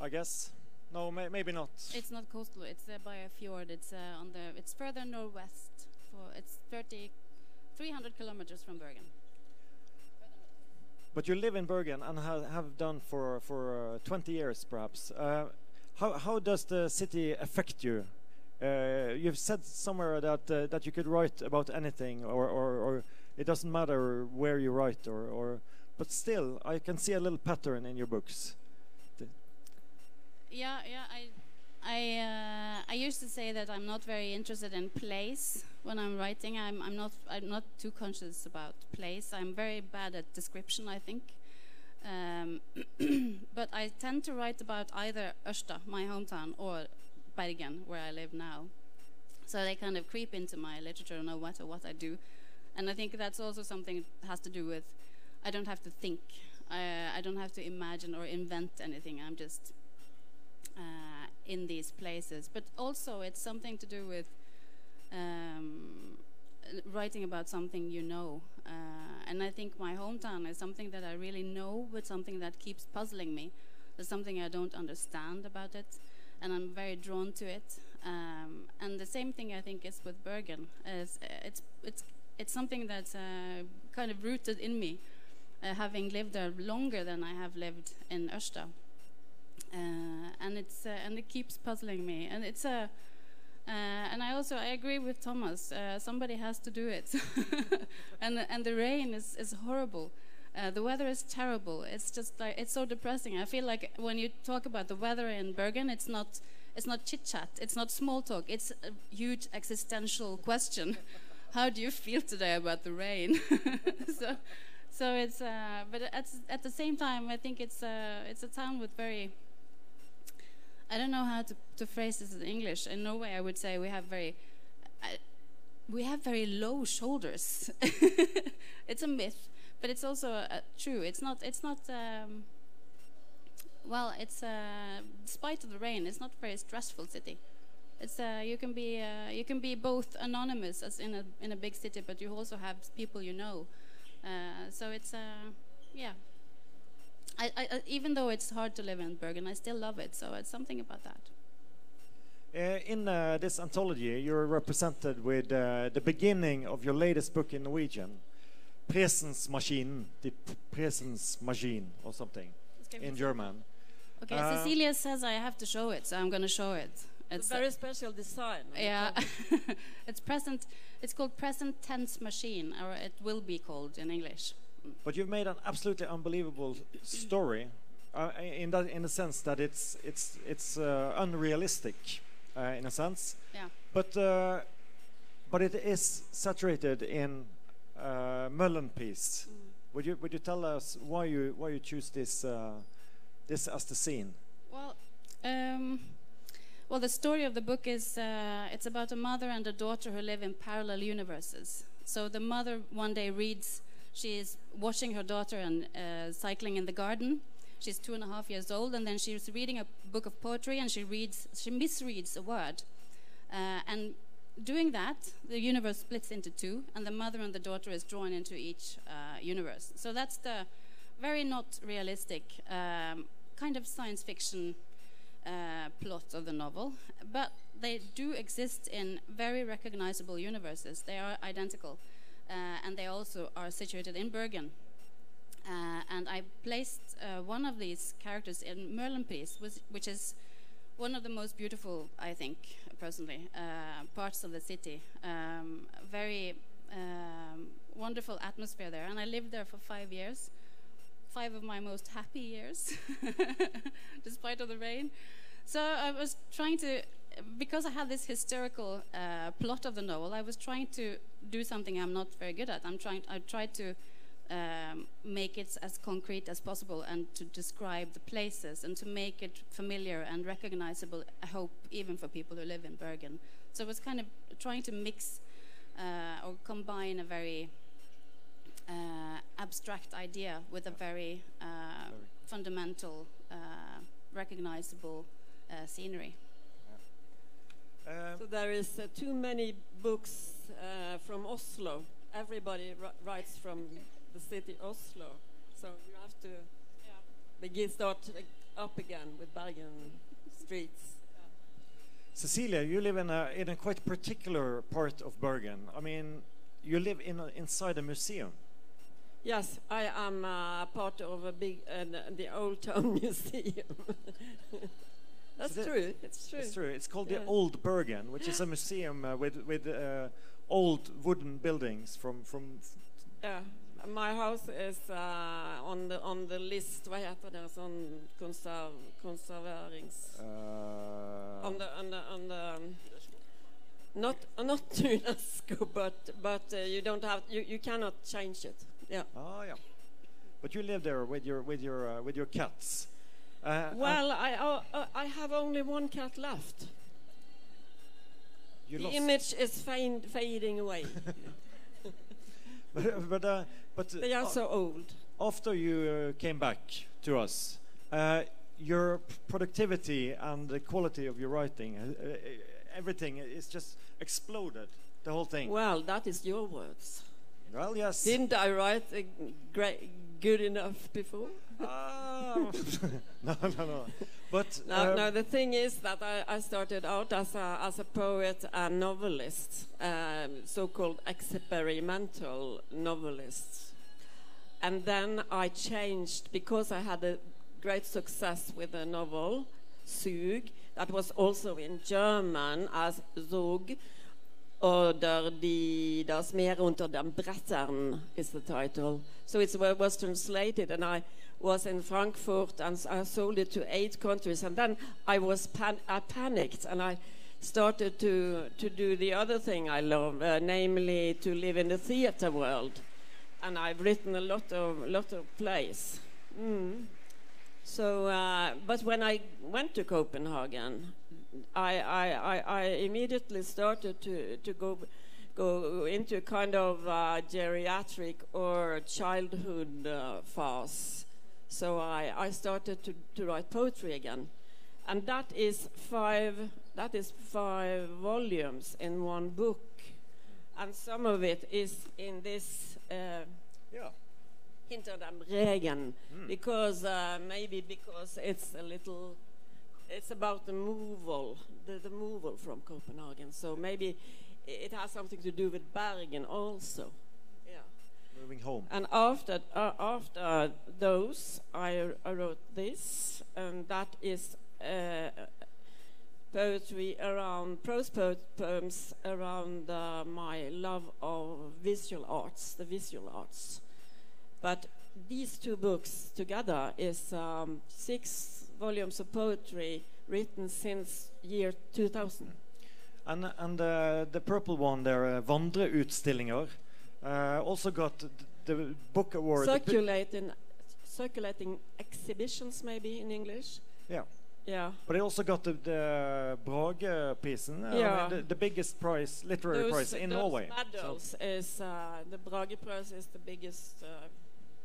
I guess. No, may, maybe not. It's not coastal. It's uh, by a fjord. It's uh, on the. It's further northwest. For it's 30, 300 kilometers from Bergen. But you live in Bergen and ha- have done for for uh, 20 years, perhaps. Uh, how how does the city affect you? Uh, you've said somewhere that uh, that you could write about anything, or, or, or it doesn't matter where you write, or, or but still, I can see a little pattern in your books. Yeah, yeah. I, I, uh, I used to say that I'm not very interested in place when I'm writing. I'm, I'm not, I'm not too conscious about place. I'm very bad at description, I think. Um, *clears throat* but I tend to write about either Ørsta, my hometown, or Bergen, where I live now. So they kind of creep into my literature no matter what I do. And I think that's also something that has to do with I don't have to think. I, I don't have to imagine or invent anything. I'm just uh, in these places. But also, it's something to do with um, writing about something you know. Uh, and I think my hometown is something that I really know, but something that keeps puzzling me. There's something I don't understand about it, and I'm very drawn to it. Um, and the same thing I think is with Bergen. Is, uh, it's it's it's something that's uh, kind of rooted in me, uh, having lived there longer than I have lived in uh, and it's uh, and it keeps puzzling me. And it's a uh, and I also I agree with Tomas uh, somebody has to do it. *laughs* And and the rain is, is horrible. Uh, the weather is terrible. It's just like it's so depressing. I feel like when you talk about the weather in Bergen it's not it's not chit chat. It's not small talk. It's a huge existential question. *laughs* How do you feel today about the rain? *laughs* So so it's uh, but at, at the same time I think it's uh, it's a town with very I don't know how to, to phrase this in English. In Norway, I would say we have very, we have very low shoulders. *laughs* it's a myth, but it's also uh, true. It's not. It's not. Um, well, it's uh, despite of the rain, it's not a very stressful city. It's uh, you can be uh, you can be both anonymous as in a in a big city, but you also have people you know. Uh, so it's uh, yeah. I, I, I- even though it's hard to live in Bergen, I still love it. So it's something about that. Uh, in uh, this anthology, you're represented with uh, the beginning of your latest book in Norwegian, Presensmaskinen, the P- Presensmaskin or something in? German. Okay, Uh, Cecilie says I have to show it, so I'm going to show it. It's a very special design. *laughs* yeah, *laughs* it's present. It's called present tense machine, or it will be called in English. But you've made an absolutely unbelievable story, uh, in that in the sense that it's it's it's uh, unrealistic, uh, in a sense. Yeah. But uh, but it is saturated in uh, Møhlenpris. Would you would you tell us why you why you choose this uh, this as the scene? Well, um, Well, the story of the book is uh, it's about a mother and a daughter who live in parallel universes. So the mother one day reads, she is watching her daughter and uh, cycling in the garden. She's two and a half years old, and then she's reading a book of poetry, and she reads, she misreads a word, uh, and doing that, the universe splits into two, and the mother and the daughter is drawn into each uh, universe. So that's the very not realistic um, kind of science fiction uh, plot of the novel, but they do exist in very recognizable universes. They are identical, and they also are situated in Bergen. Uh, and I placed uh, one of these characters in Møhlenpris, which, which is one of the most beautiful, I think, personally, uh, parts of the city. Um, very um, wonderful atmosphere there, and I lived there for five years five of my most happy years, *laughs* despite of the rain. So I was trying to, because I had this hysterical uh, plot of the novel, I was trying to do something I'm not very good at. I'm trying. I tried to um, make it as concrete as possible and to describe the places and to make it familiar and recognizable. I hope even for people who live in Bergen. So I was kind of trying to mix uh, or combine a very uh, abstract idea with a very uh, fundamental, uh, recognizable uh, scenery. so there is uh, too many books uh, from Oslo. Everybody writes from the city Oslo, so you have to begin start up again with Bergen streets. Cecilie, you live in a in a quite particular part of Bergen. I mean, you live in a, inside a museum. Yes, I am uh, part of a big uh, the Old Town *laughs* Museum. *laughs* That's So true. It's true. It's true. It's called Yeah. the Old Bergen, which is a *gasps* museum uh, with with uh, old wooden buildings from from. Yeah, my house is uh, on the on the list. Vad heter det? Sån konserv, konserverings... Uh, on the on the on the um, not not *laughs* UNESCO, but but uh, you don't have you, you cannot change it. Yeah. Oh yeah. But you live there with your with your uh, with your cats. Uh, Well, I uh, uh, I have only one cat left. You the lost- image is fade, fading away. but *laughs* but, uh, but They are uh, so old. After you uh, came back to us, uh, your productivity and the quality of your writing, uh, uh, everything is just exploded. The whole thing. Well, that is your words. Well, yes. Didn't I write a great, good enough before? *laughs* no, no, no. But no, um, no. The thing is that I, I started out as a as a poet and novelist, um, so-called experimental novelist, and then I changed because I had a great success with a novel, Zug, that was also in German as Zug. Oder die, das Meer unter den Brettern is the title. So it was translated, and I was in Frankfurt, and I sold it to eight countries. And then I was pan- I panicked, and I started to to do the other thing I love, uh, namely to live in the theater world. And I've written a lot of lot of plays. Mm. So, uh, but when I went to Copenhagen, I, I, I, immediately started to, to go, go into a kind of uh, geriatric or childhood uh, phase. So I, I started to, to write poetry again. And that is five, that is five volumes in one book. And some of it is in this uh, yeah. hinter dem Regen, Mm. because uh, maybe because it's a little, it's about the moval, the, the moval from Copenhagen. So maybe it has something to do with Bergen also. Yeah. moving home. And after uh, after those, I, I wrote this, and that is uh, poetry around prose po- poems around uh, my love of visual arts, the visual arts. But these two books together is um, six volumes of poetry written since year 2000. And and uh, the purple one there, uh, Vandreutstillinger, uh, also got th- the book award. circulating, circulating exhibitions, maybe in English. Yeah. Yeah. But it also got the, the Brage Prisen, uh, I mean, the, the biggest prize, literary Those- prize in those Norway. So- is uh, the Brage Prize is the biggest uh,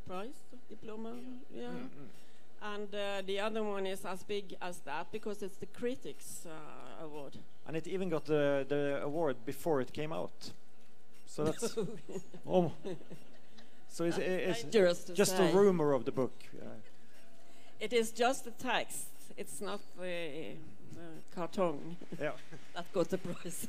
prize, diploma. Yeah. Mm, And uh, the other one is as big as that because it's the critics uh, award. And it even got the, the award before it came out. So that's. *laughs* *laughs* oh. So it's, it's to just a rumor of the book. Uh, It is just the text. It's not the, the carton Yeah. *laughs* that got the prize.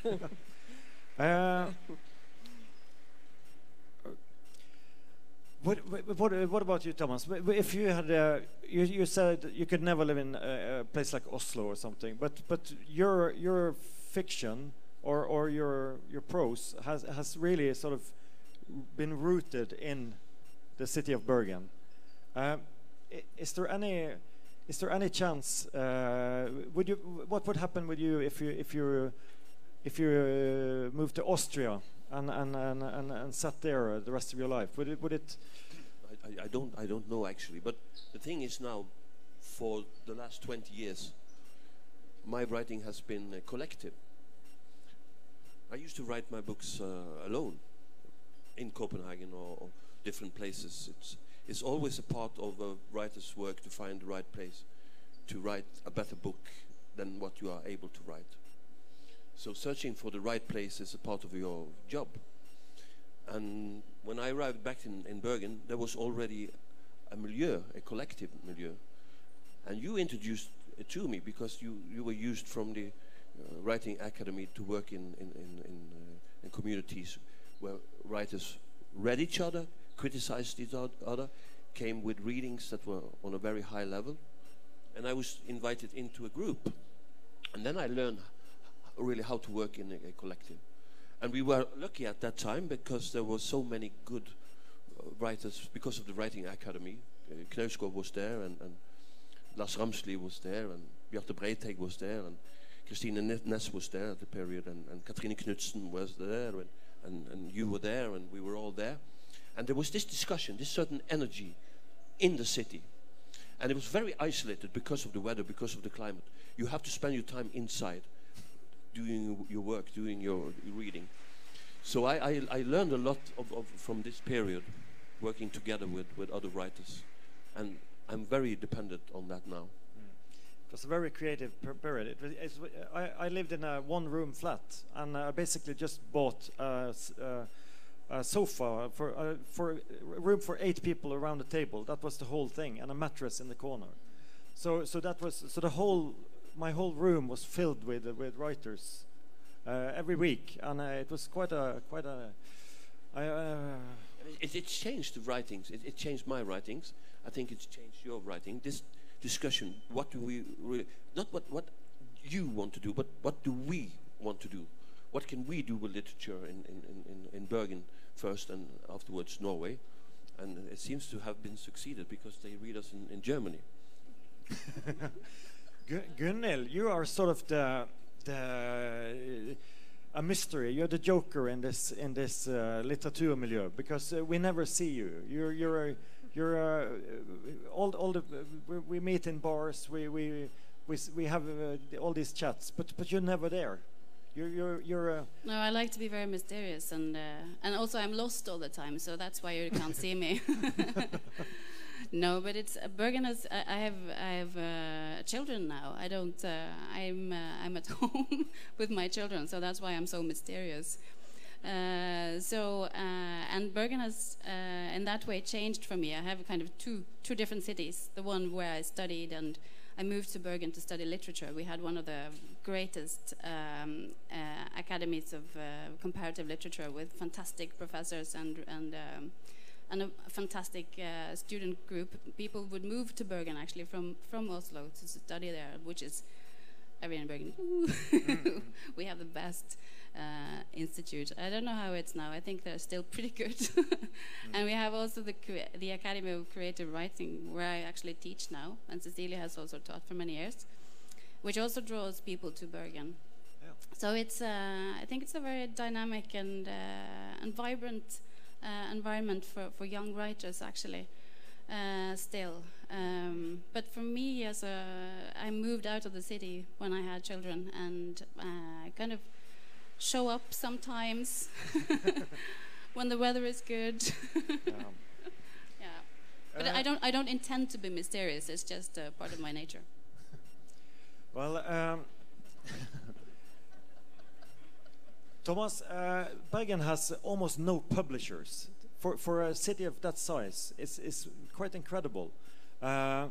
What, what, what, what about you, Tomas? If you had, uh, you, you said you could never live in a, place like Oslo or something, but but your your fiction or or your your prose has has really sort of been rooted in the city of Bergen. I- is there any is there any chance? Uh, would you what would happen with you if you if you if you uh, moved to Austria and and, and, and, and sat there uh, the rest of your life? Would it would it? I, I, don't I don't know actually, but the thing is now, for the last 20 years, my writing has been uh, collective. I used to write my books uh, alone, in Copenhagen or, or different places. It's it's always a part of a writer's work to find the right place to write a better book than what you are able to write. So searching for the right place is a part of your job. And when I arrived back in, in Bergen, there was already a milieu, a collective milieu. And you introduced it to me because you, you were used from the uh, writing academy to work in, in, in, in, uh, in communities where writers read each other, criticized each other, came with readings that were on a very high level. And I was invited into a group. And then I learned really how to work in a, a collective. And we were lucky at that time because there were so many good uh, writers because of the Writing Academy. Uh, Knausgård was there, and, and Lars Ramslie was there, and Bjarte Breiteg was there, and Kristine Næss was there at the period, and, and Katrine Knudsen was there, and, and, and you were there, and we were all there. And there was this discussion, this certain energy in the city. And it was very isolated because of the weather, because of the climate. You have to spend your time inside doing your work, doing your reading. So I, I, I learned a lot of, of, from this period, working together with, with other writers. And I'm very dependent on that now. It was a very creative per- period. It was, I, I lived in a one-room flat, and I basically just bought a, s- uh, a sofa for uh, for a room for eight people around the table. That was the whole thing, and a mattress in the corner. So so that was so the whole my whole room was filled with with writers uh, every week, and uh, it was quite a quite a. I, uh, It, it changed the writings. It, it changed my writings. I think it's changed your writing. This discussion, what do we really, not what, what you want to do, but what do we want to do? What can we do with literature in, in, in, in, in Bergen first and afterwards Norway? And it seems to have been succeeded because they read us in, in Germany. *laughs* Gu- Gunnhild, you are sort of the the a mystery. You're the joker in this in this uh, literature milieu because uh, we never see you. You're you're a, you're a, all all the we, we meet in bars. We we we we have uh, all these chats, but but you're never there. You're you're you're No, I like to be very mysterious, and uh, and also I'm lost all the time, so that's why you can't see me. *laughs* *laughs* no, but it's uh, Bergen is. I, I have I have uh, children now. I don't. Uh, I'm uh, I'm at *laughs* home with my children, so that's why I'm so mysterious. Uh, so and Bergen has in that way changed for me. I have kind of two two different cities. The one where I studied and I moved to Bergen to study literature. We had one of the greatest um, uh, academies of uh, comparative literature with fantastic professors and and um, and a fantastic uh, student group. People would move to Bergen actually from from Oslo to study there, which is everyone in Bergen. "Ooh." *laughs* we have the best uh, institute. I don't know how it's now. I think they're still pretty good. *laughs* and we have also the the Academy of Creative Writing, where I actually teach now, and Cecilie has also taught for many years, which also draws people to Bergen. Yeah. So it's uh, I think it's a very dynamic and uh, and vibrant environment for, for young writers actually uh, still Um, but for me, as a, I moved out of the city when I had children, and uh, kind of show up sometimes *laughs* when the weather is good. *laughs* yeah, but Uh, I don't. I don't intend to be mysterious. It's just uh, part of my nature. *laughs* Well, um, Tomas, uh, Bergen has almost no publishers. For, for a city of that size, it's, it's quite incredible. Uh,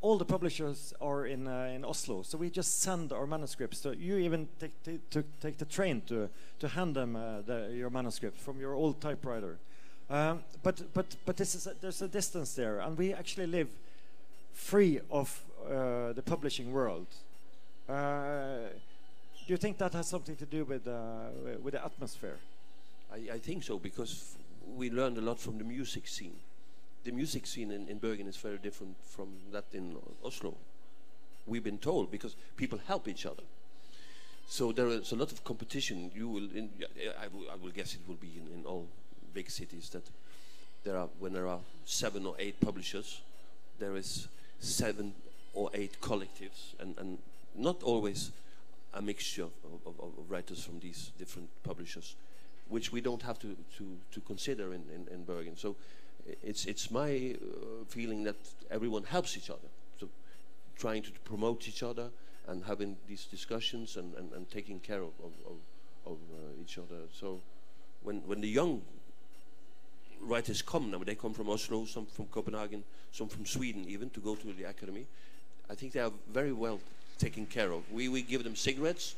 all the publishers are in, uh, in Oslo, so we just send our manuscripts. So you even take, take, to take the train to, to hand them uh, the, your manuscript from your old typewriter. Um, but but, but this is a, there's a distance there, and we actually live free of uh, the publishing world. Do you think that has something to do with uh, with the atmosphere? I, I think so because we learned a lot from the music scene. The music scene in, in Bergen is very different from that in Oslo. We've been told because people help each other. So there is a lot of competition. You will, in, I, will, I will guess it will be in, in all big cities that there are when there are seven or eight publishers, there is seven or eight collectives, and, and not always a mixture of, of, of writers from these different publishers, which we don't have to, to, to consider in, in, in Bergen. So it's, it's my uh, feeling that everyone helps each other, so trying to promote each other and having these discussions and, and, and taking care of, of, of, uh, each other. So when, when the young writers come now, they come from Oslo, some from Copenhagen, some from Sweden even, to go to the academy. I think they are very well taken care of. We, we give them cigarettes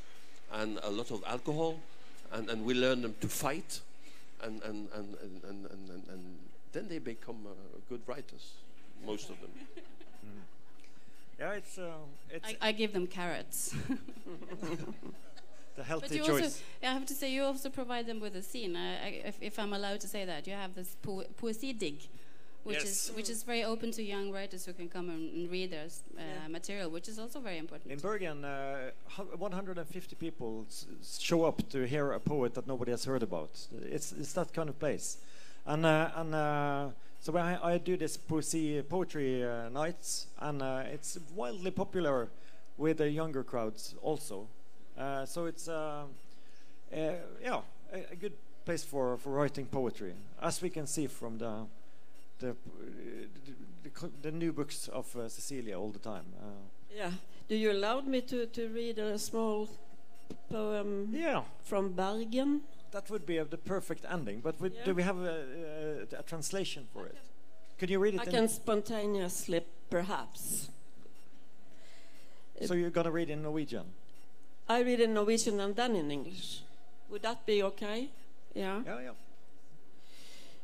and a lot of alcohol, and, and we learn them to fight, and, and, and, and, and, and, and then they become uh, good writers, most of them. Mm. *laughs* Yeah, it's. Uh, it's I, I, give them carrots. *laughs* the healthy but you choice. Also, I have to say, you also provide them with a scene. I, I, if, if, I'm allowed to say that, you have this poor sea dig which Yes. is which is very open to young writers who can come and, and read their uh, Yeah. material, which is also very important. In Bergen, uh, 150 people show up to hear a poet that nobody has heard about. It's, it's that kind of place. And, uh, and uh, so I, I do this poetry uh, nights, and uh, it's wildly popular with the younger crowds also. Uh, so it's, uh, uh, yeah, a, a good place for, for writing poetry, as we can see from the, the, the, the, new books of uh, Cecilie all the time. Uh, Yeah. Do you allow me to, to read a small poem Yeah. from Bergen? That would be the perfect ending. But Yeah. do we have a, a, a translation for it? Could you read it? I can spontaneously, perhaps. so you're gonna read in Norwegian? I read in Norwegian and then in English. Would that be okay? Yeah. Ja, ja.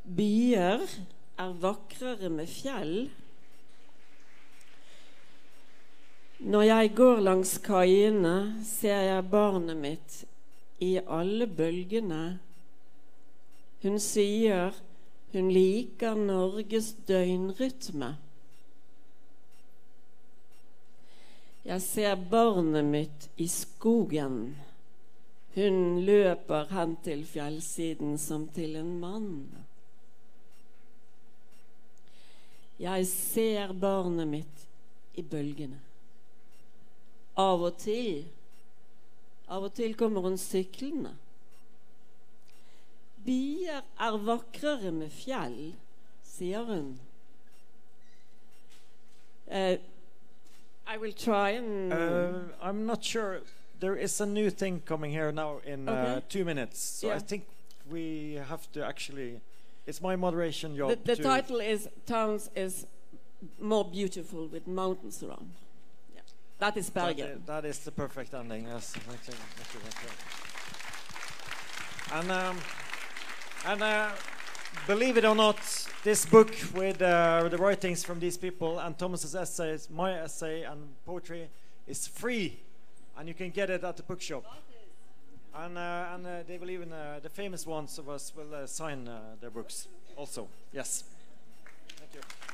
Byer er vakrere med fjell. Når jeg går langs kaiene, ser jeg barnet mitt i alle bølgene. Hun sier hun liker Norges døgnrytme. Jeg ser barnet mitt i skogen. Hun løper hen til fjellsiden som til en mann. Jeg ser barnet mitt i bølgene. Av og til Av og til kommer hun syklende. Byer er vakrere med fjell, sier hun. Eh, I will try and Uh, I'm not sure. There is a new thing coming here now in uh, two minutes. So I think we have to actually. It's my moderation job. the, the title is Towns is more beautiful with mountains around. Yeah. That is That Bergen. i- that is the perfect ending. Yes. Thank you, thank you, thank you. And um, and uh, believe it or not, this book with uh, the writings from these people and Tomas's essays, my essay and poetry, is free, and you can get it at the bookshop. And uh, and uh, they will even uh, the famous ones of us will sign their books also. Yes. Thank you.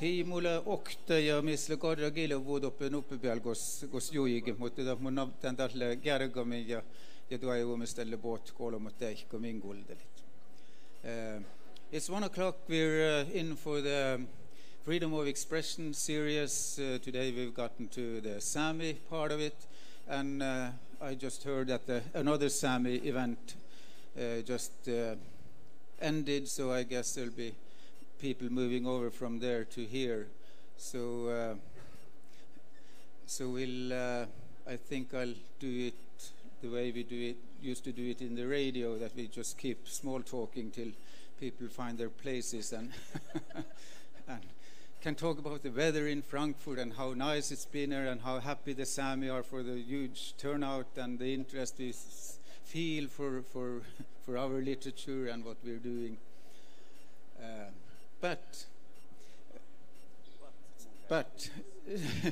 Ta mun ja ja ei. Uh, it's one o'clock. We're uh, in for the freedom of expression series. Uh, today we've gotten to the Sami part of it, and uh, I just heard that the, another Sami event uh, just uh, ended, so I guess there'll be people moving over from there to here. So, uh, so we'll. Uh, I think I'll do it the way we do it, used to do it in the radio. That we just keep small talking till people find their places and *laughs* and can talk about the weather in Frankfurt and how nice it's been here and how happy the Sami are for the huge turnout and the interest we feel for for *laughs* for our literature and what we're doing. Uh, but but *laughs*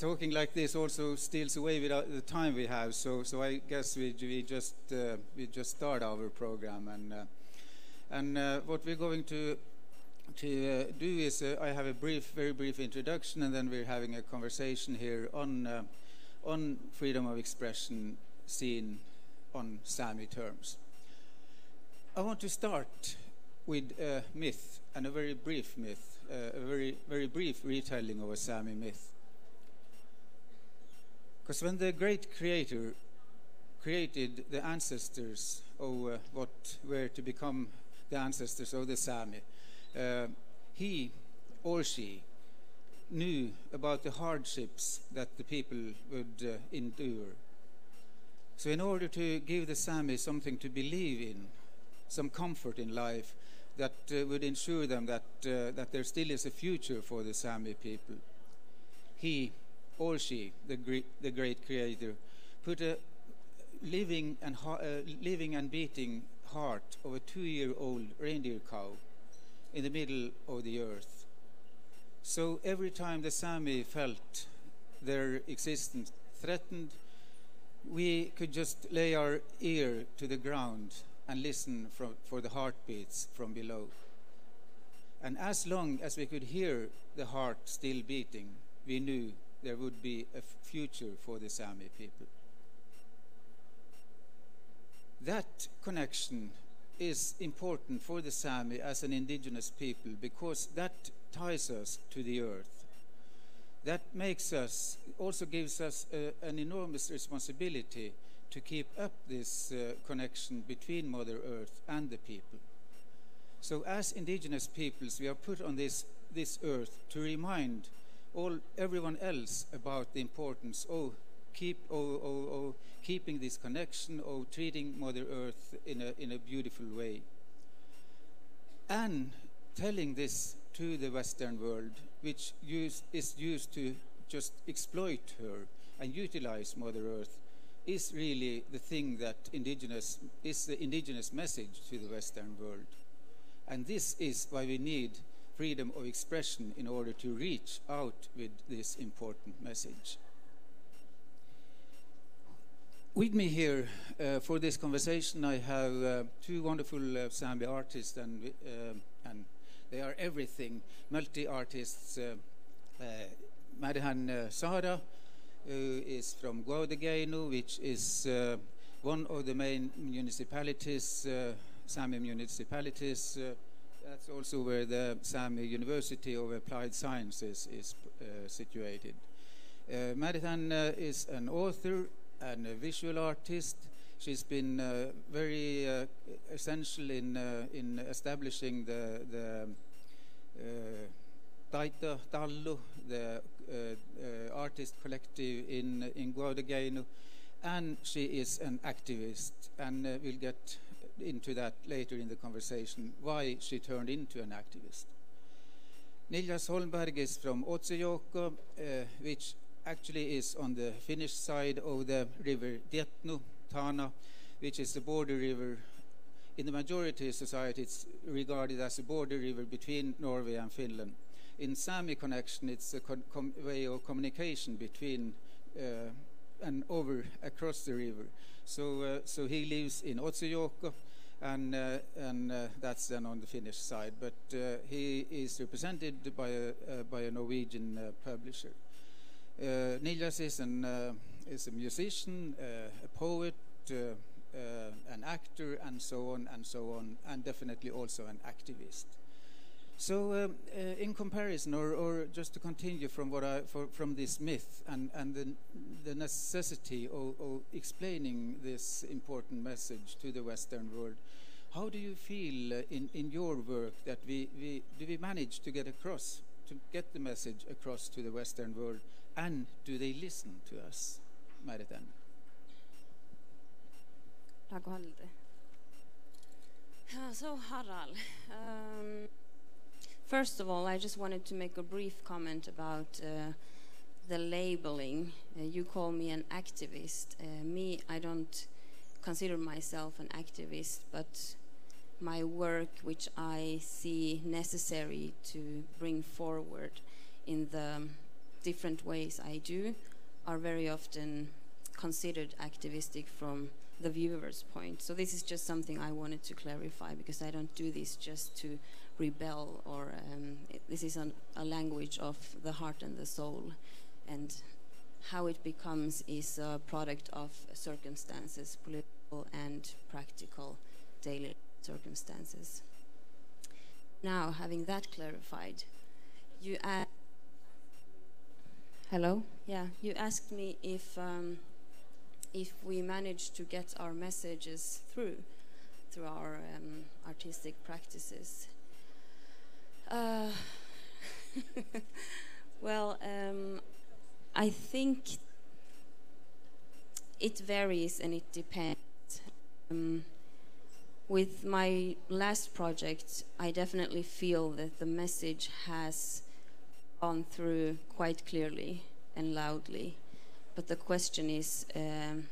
talking like this also steals away with uh, the time we have. So, so I guess we, we just uh, we just start our program, and uh, and uh, what we're going to to uh, do is uh, I have a brief, very brief introduction, and then we're having a conversation here on on freedom of expression seen on Sami terms. I want to start with a myth and a very brief myth, uh, a very very brief retelling of a Sami myth. Because when the great creator created the ancestors of uh, what were to become the ancestors of the Sami, uh, he or she knew about the hardships that the people would uh, endure. So, in order to give the Sami something to believe in, some comfort in life that uh, would ensure them that, uh, that there still is a future for the Sami people, he or she, the great, the great creator, put a living and, living and beating heart of a two year old reindeer cow in the middle of the earth. So every time the Sami felt their existence threatened, we could just lay our ear to the ground and listen from, for the heartbeats from below. And as long as we could hear the heart still beating, we knew there would be a future for the Sami people. That connection is important for the Sami as an indigenous people because that ties us to the earth. That makes us, also gives us uh, an enormous responsibility to keep up this uh, connection between Mother Earth and the people. So, as indigenous peoples, we are put on this, this earth to remind all everyone else about the importance of keep of, of, of keeping this connection of treating Mother Earth in a in a beautiful way and telling this to the Western world, which use, is used to just exploit her and utilize Mother Earth, is really the thing that indigenous is the indigenous message to the Western world, and this is why we need freedom of expression in order to reach out with this important message. With me here uh, for this conversation, I have uh, two wonderful uh, artists, and uh, and they are everything. Multi artists. Uh, uh, Is from Guovdageaidnu, which is uh, one of the main municipalities, uh, Sami municipalities. Uh, that's also where the Sami University of Applied Sciences is situated. Uh, Máret Ánne uh, is an author and a visual artist. She's been uh, very uh, essential in uh, in establishing the the Taita Tallu, the uh, uh, artist collective in in Guovdageaidnu, and she is an activist, and uh, we'll get into that later in the conversation. Why she turned into an activist. Niillas Holmberg is from Ohcejohka, uh, which actually is on the Finnish side of the river Deatnu, Tana, which is the border river. In the majority of society, it's regarded as a border river between Norway and Finland. In Sami connection, it's a way of communication between uh, and over across the river. So, uh, so he lives in Ohcejohka, and uh, and uh, that's then on the Finnish side. But uh, he is represented by a uh, by a Norwegian publisher. Uh, Niillas is an is a musician, a poet, an actor, and so on and so on, and definitely also an activist. So, um, uh, in comparison, or, or just to continue from what I for, from this myth and and the, the necessity of, of explaining this important message to the Western world, how do you feel uh, in in your work that we, we do we manage to get across to get the message across to the Western world, and do they listen to us, Máret Ánne? Ragvaldi. Uh, so Harald, um, first of all, I just wanted to make a brief comment about uh, the labeling. Uh, you call me an activist. Uh, me, I don't consider myself an activist, but my work, which I see necessary to bring forward in the different ways I do, are very often considered activistic from the viewer's point. So this is just something I wanted to clarify because I don't do this just to rebel or um, it, this is an, a language of the heart and the soul and how it becomes is a product of circumstances, political and practical daily circumstances. Now, having that clarified, you asked, hello? Yeah, you asked me if um, if we manage to get our messages through through our um, artistic practices. Uh, *laughs* well, um, I think it varies and it depends. Um, with my last project, I definitely feel that the message has gone through quite clearly and loudly. But the question is um,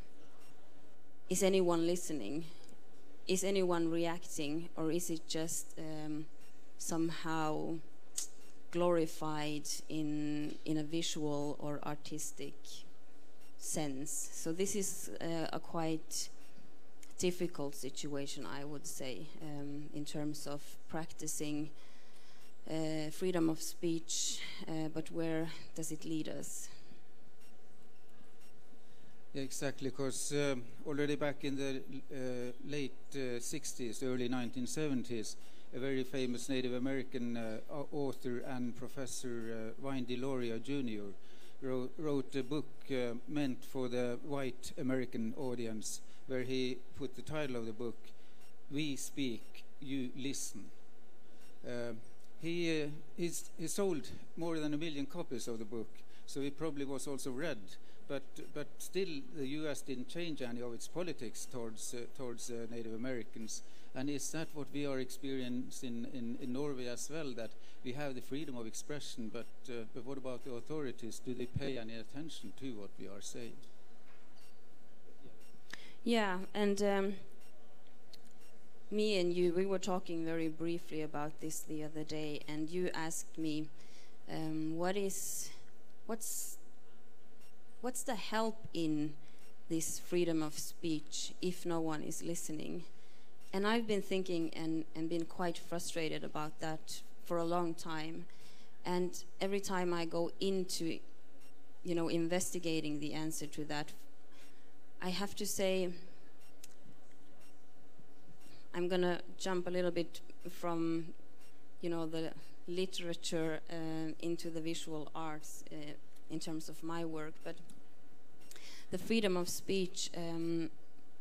is anyone listening? Is anyone reacting? Or is it just um, somehow glorified in, in a visual or artistic sense? So, this is uh, a quite difficult situation, I would say, um, in terms of practicing uh, freedom of speech, uh, but where does it lead us? Yeah, exactly, because um, already back in the uh, late uh, 60s, early 1970s, a very famous Native American uh, author and professor, uh, Vine Deloria Jr., wrote, wrote a book uh, meant for the white American audience, where he put the title of the book, We Speak, You Listen. Uh, he, uh, he sold more than a million copies of the book, so it probably was also read. But, but still, the U.S. didn't change any of its politics towards, uh, towards uh, Native Americans. And is that what we are experiencing in, in Norway as well? That we have the freedom of expression, but, uh, but what about the authorities? Do they pay any attention to what we are saying? Yeah, and um, me and you, we were talking very briefly about this the other day, and you asked me, um, "What is, what's, what's the help in this freedom of speech if no one is listening?" And I've been thinking and, and been quite frustrated about that for a long time. And every time I go into, you know, investigating the answer to that, I have to say, I'm going to jump a little bit from, you know, the literature uh, into the visual arts uh, in terms of my work. But the freedom of speech, um,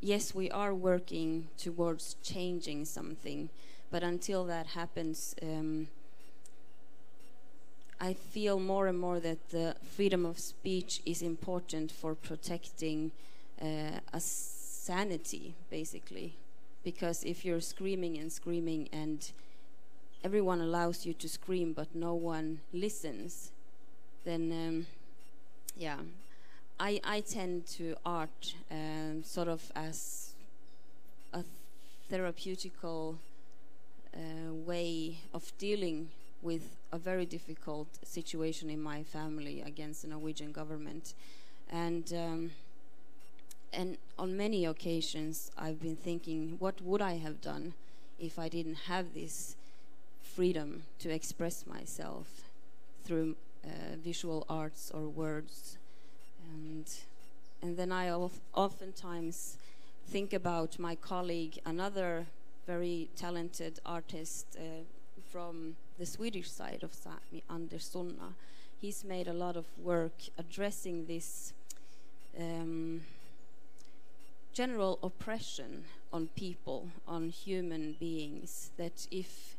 yes, we are working towards changing something, but until that happens, um, I feel more and more that the freedom of speech is important for protecting uh, a sanity, basically. Because if you're screaming and screaming and everyone allows you to scream but no one listens, then, um, yeah, I, I tend to art um, sort of as a therapeutical uh, way of dealing with a very difficult situation in my family against the Norwegian government. And um, and on many occasions, I've been thinking, what would I have done if I didn't have this freedom to express myself through uh, visual arts or words? And, and then I of, oftentimes think about my colleague, another very talented artist uh, from the Swedish side of Sami, Anders. He's made a lot of work addressing this um, general oppression on people, on human beings, that if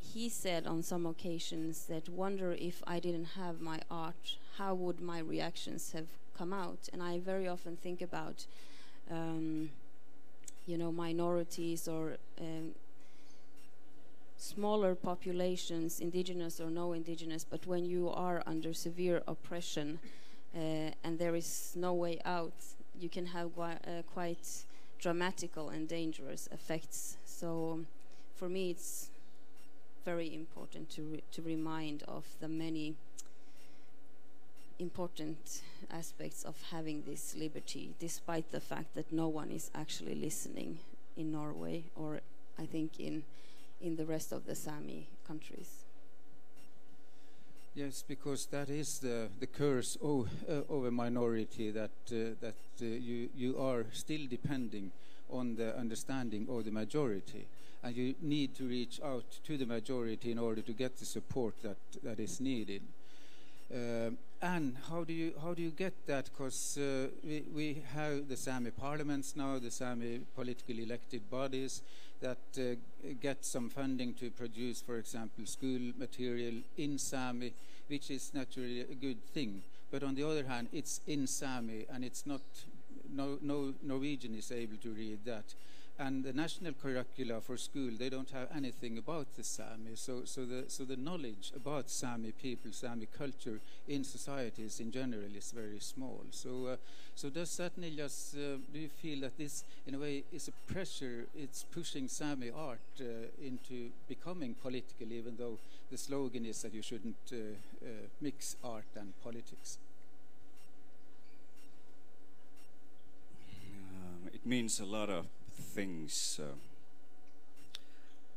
he said on some occasions that wonder if I didn't have my art, how would my reactions have come out? And I very often think about, um, you know, minorities or um, smaller populations, indigenous or no indigenous, but when you are under severe oppression uh, and there is no way out, you can have uh, quite dramatical and dangerous effects. So um, for me, it's very important to, re- to remind of the many important aspects of having this liberty, despite the fact that no one is actually listening in Norway or I think in in the rest of the Sami countries. Yes, because that is the, the curse of, uh, of a minority that, uh, that uh, you, you are still depending on the understanding of the majority. And you need to reach out to the majority in order to get the support that, that is needed. Um, and how do you how do you get that? Because uh, we, we have the Sami parliaments now, the Sami politically elected bodies that uh, get some funding to produce, for example, school material in Sami, which is naturally a good thing. But on the other hand, it's in Sami, and it's not no no Norwegian is able to read that and the national curricula for school they don't have anything about the Sami. So, so the so the knowledge about Sami people, Sami culture in societies in general is very small. So, uh, so does that Niillas, uh, do you feel that this, in a way, is a pressure? It's pushing Sami art uh, into becoming political, even though the slogan is that you shouldn't uh, uh, mix art and politics. Um, it means a lot of things. Uh,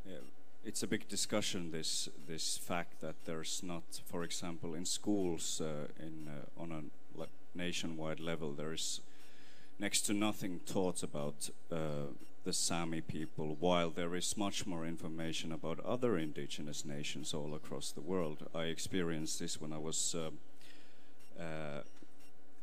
yeah, it's a big discussion. This this fact that there's not, for example, in schools uh, in uh, on a le- nationwide level, there is next to nothing taught about uh, the Sami people, while there is much more information about other indigenous nations all across the world. I experienced this when I was. Uh, uh,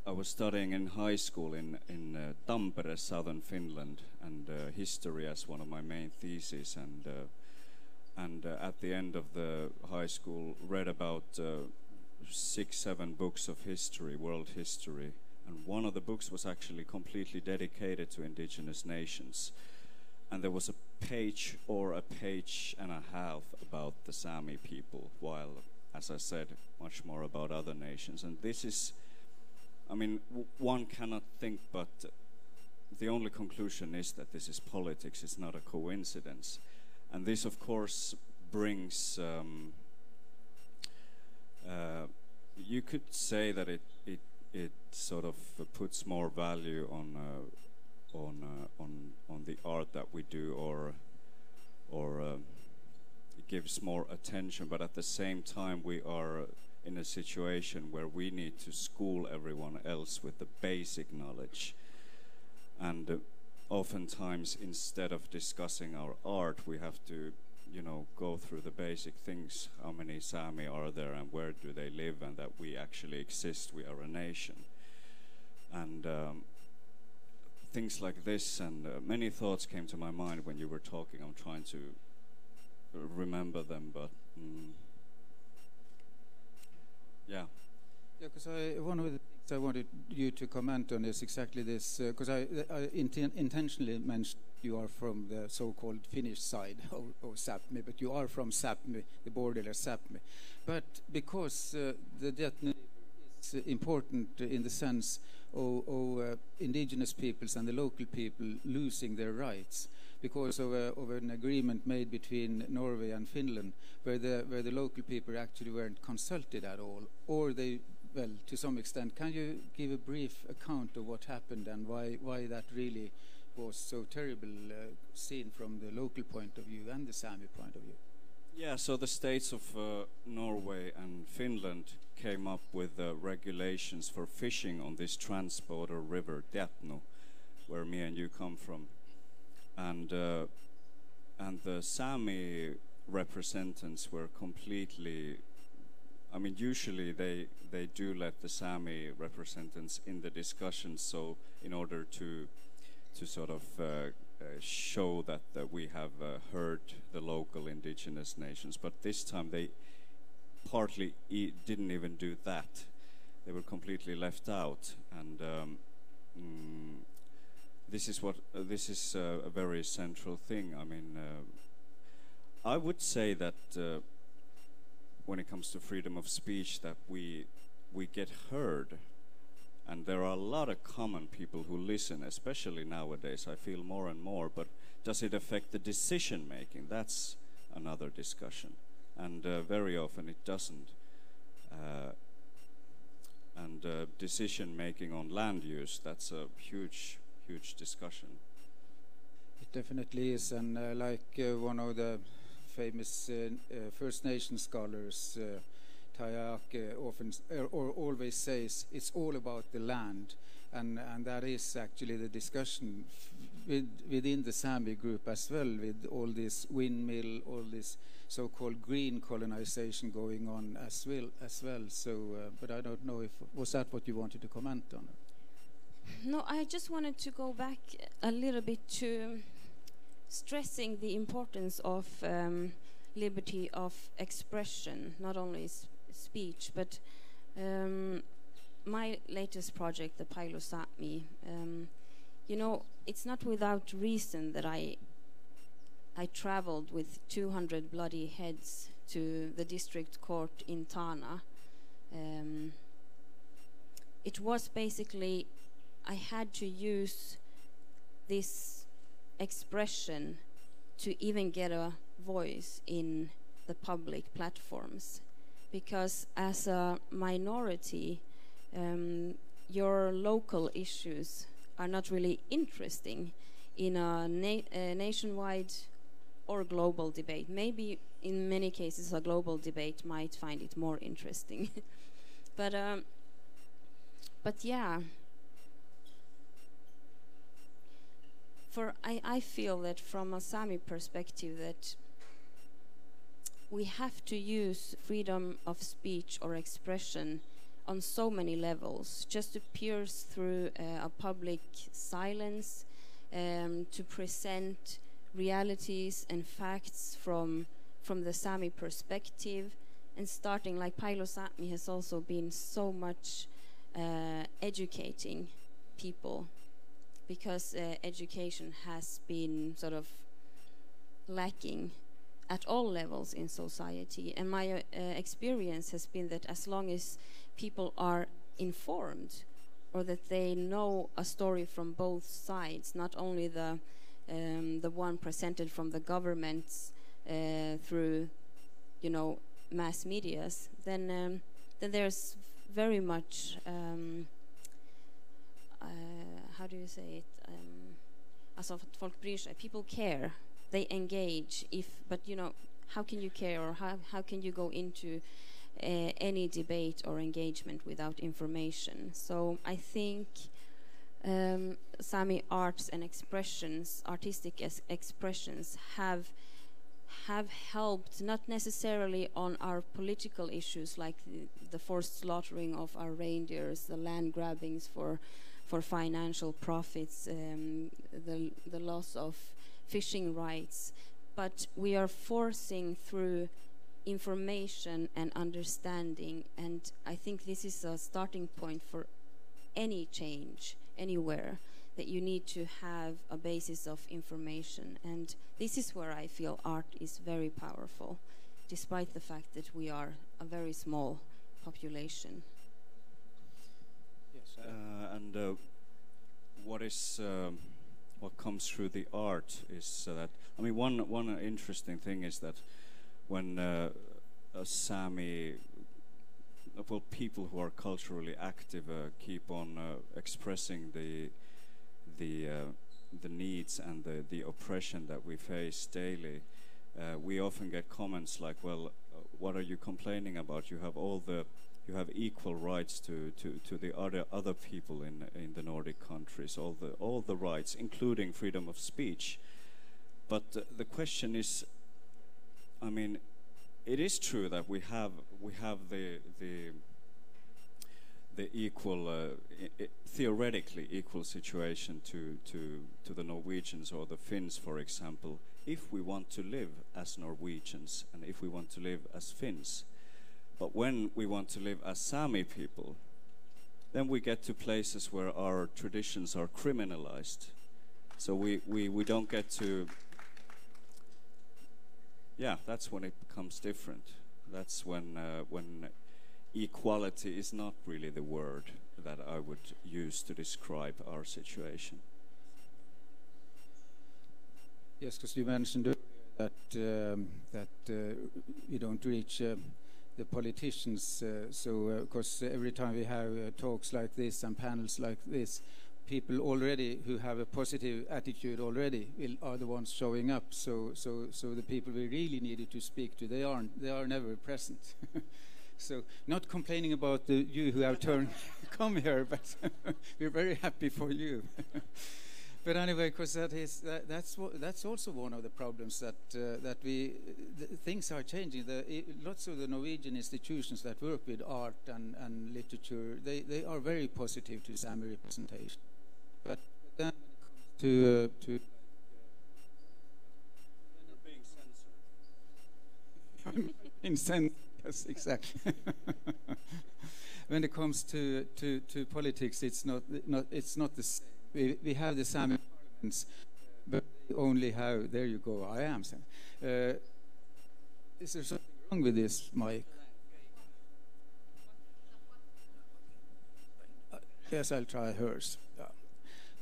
I was studying in high school in in uh, Tampere, southern Finland, and uh, history as one of my main theses. And uh, and uh, at the end of the high school, read about six, seven books of history, world history, and one of the books was actually completely dedicated to indigenous nations. And there was a page or a page and a half about the Sami people, while, as I said, much more about other nations. And this is I mean, one cannot think but the only conclusion is that this is politics, it's not a coincidence. And this, of course, brings. Um, uh, you could say that it, it, it sort of uh, puts more value on, uh, on, uh, on, on the art that we do, or, or um, it gives more attention, but at the same time, we are in a situation where we need to school everyone else with the basic knowledge. And oftentimes, instead of discussing our art, we have to, you know, go through the basic things. How many Sami are there and where do they live and that we actually exist, we are a nation. And um, things like this and uh, many thoughts came to my mind when you were talking. I'm trying to remember them, but... Mm, yeah. Yeah, because I one of the I wanted you to comment on is exactly this, because I, I inten- intentionally mentioned you are from the so-called Finnish side *laughs* of, of Sápmi, but you are from Sápmi, the border of Sápmi. But because uh, the death is important in the sense of, of uh, indigenous peoples and the local people losing their rights because of, a, of, an agreement made between Norway and Finland, where the where the local people actually weren't consulted at all, or they well, to some extent. Can you give a brief account of what happened and why, why that really was so terrible, uh, seen from the local point of view and the Sami point of view? Yeah, so the states of uh, Norway and Finland came up with uh, regulations for fishing on this transborder river, Deatnu, where me and you come from. And, uh, and the Sami representatives were completely I mean, usually they they do let the Sami representatives in the discussions, so in order to to sort of uh, uh, show that, that we have uh, heard the local indigenous nations, but this time they partly e- didn't even do that. They were completely left out, and um, mm, this is what uh, this is uh, a very central thing. I mean, I would say that when it comes to freedom of speech, that we we get heard, and there are a lot of common people who listen, especially nowadays. I feel more and more, but does it affect the decision making? That's another discussion, and uh, very often it doesn't. Uh, and uh, decision making on land use, that's a huge, huge discussion. It definitely is, and uh, like uh, one of the famous uh, uh, First Nation scholars, uh, Tayak, often or, always says it's all about the land, and and that is actually the discussion with, within the Sami group as well, with all this windmill, all this so-called green colonization going on as well. As well. So, uh, but I don't know if was that what you wanted to comment on. No, I just wanted to go back a little bit to stressing the importance of um, liberty of expression, not only speech, but um, my latest project, the Pile o' Sápmi, um, you know, it's not without reason that I I traveled with 200 bloody heads to the district court in Tana. Um, it was basically I had to use this expression to even get a voice in the public platforms because as a minority um, your local issues are not really interesting in a, na- a nationwide or global debate. Maybe in many cases a global debate might find it more interesting. *laughs* but um, but yeah. For I, I feel that from a Sami perspective that we have to use freedom of speech or expression on so many levels. Just to pierce through uh, a public silence um, to present realities and facts from from the Sami perspective. And starting like Pile o' Sápmi has also been so much uh, educating people because uh, education has been sort of lacking at all levels in society. And my uh, experience has been that as long as people are informed or that they know a story from both sides not only the um, the one presented from the governments uh, through, you know, mass medias, then um, then there's very much um, uh, how do you say it? Um, alltså folk bryr sig. People care. They engage. If but you know, how can you care or how how can you go into uh, any debate or engagement without information? So I think um, Sami arts and expressions, artistic es- expressions, have have helped not necessarily on our political issues like the, the, forced slaughtering of our reindeers, the land grabbings for for financial profits, um, the the loss of fishing rights, but we are forcing through information and understanding, and I think this is a starting point for any change anywhere that you need to have a basis of information. And this is where i feel art is very powerful despite the fact that we are a very small population uh, and uh, what is um, what comes through the art is uh, that i mean one one interesting thing is that when uh, a sami well, people who are culturally active uh, keep on uh, expressing the the the needs and the, the oppression that we face daily, we often get comments like, "Well, what are you complaining about? You have all the you have equal rights to, to, to the other other people in in the Nordic countries, all the all the rights, including freedom of speech." But uh, the question is, I mean, it is true that we have we have the the the equal uh, theoretically equal situation to, to to the Norwegians or the Finns, for example, if we want to live as Norwegians and if we want to live as Finns. But when we want to live as Sami people, then we get to places where our traditions are criminalized. So we, we, we don't get to yeah, that's when it becomes different. That's when uh, when equality is not really the word that I would use to describe our situation. Yes, because you mentioned that um, that uh, you don't reach uh, the politicians. Uh, so, uh, of course, every time we have uh, talks like this and panels like this, people already who have a positive attitude already will, are the ones showing up. So, so, so the people we really needed to speak to, they aren't. They are never present. *laughs* so, not complaining about the, you who have turned *laughs* come here, but *laughs* we're very happy for you. But anyway, because that is that, that's what, that's also one of the problems that uh, that we the, things are changing. The, lots of the Norwegian institutions that work with art and, and literature they, they are very positive to Sami representation. But then to uh, to in *laughs* sense, yes, exactly. *laughs* when it comes to, to, to politics, it's not not it's not the same. We, we have the Sami parliaments, but only have there you go. I am saying. Uh, is there something wrong with this, Mike? Uh, yes, I'll try hers.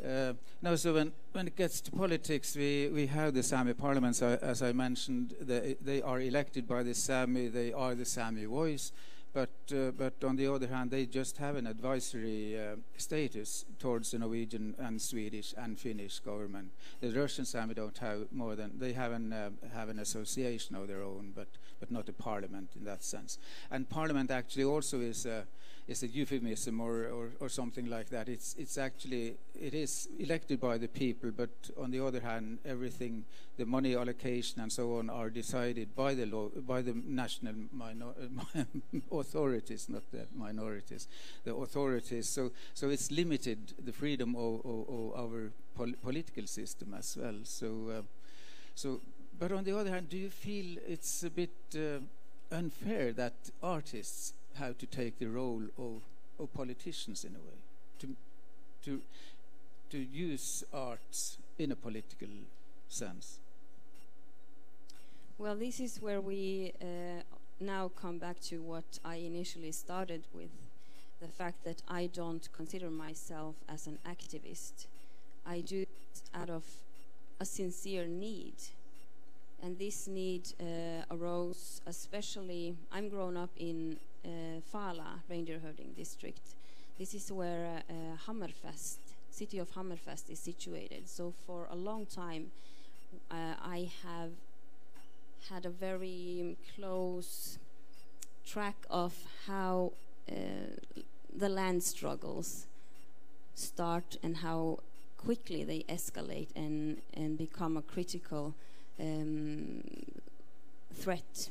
Uh, no, so when, when it gets to politics, we, we have the Sami parliaments, as I mentioned. They, they are elected by the Sami, they are the Sami voice. But, uh, but on the other hand, they just have an advisory uh, status towards the Norwegian and Swedish and Finnish government. The Russian Sami don't have more than, they have an, uh, have an association of their own, but, but not a parliament in that sense. And parliament actually also is a, is a euphemism or, or, or something like that. It's, it's actually, it is elected by the people, but on the other hand, everything, the money allocation and so on are decided by the law, by the national minor, *laughs* authorities, not the minorities, the authorities. So, so it's limited the freedom of, of, of our pol- political system as well. So, uh, so, but on the other hand, do you feel it's a bit uh, unfair that artists have to take the role of, of politicians in a way, to, to, to use arts in a political sense? Well, this is where we uh, now come back to what I initially started with the fact that I don't consider myself as an activist. I do it out of a sincere need. And this need uh, arose especially, I'm grown up in Fálá, reindeer herding district. This is where uh, Hammerfest, city of Hammerfest is situated. So for a long time, uh, I have had a very close track of how the land struggles start and how quickly they escalate and, and become a critical um, threat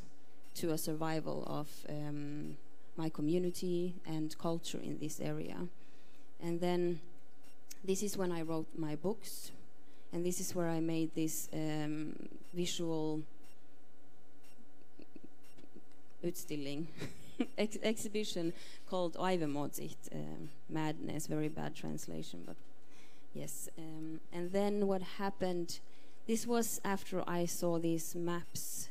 to a survival of um, my community and culture in this area. And then this is when I wrote my books, and this is where I made this um, visual utstilling *laughs* ex exhibition called Aivemodzit, um, madness, very bad translation, but yes. Um, and then what happened, this was after I saw these maps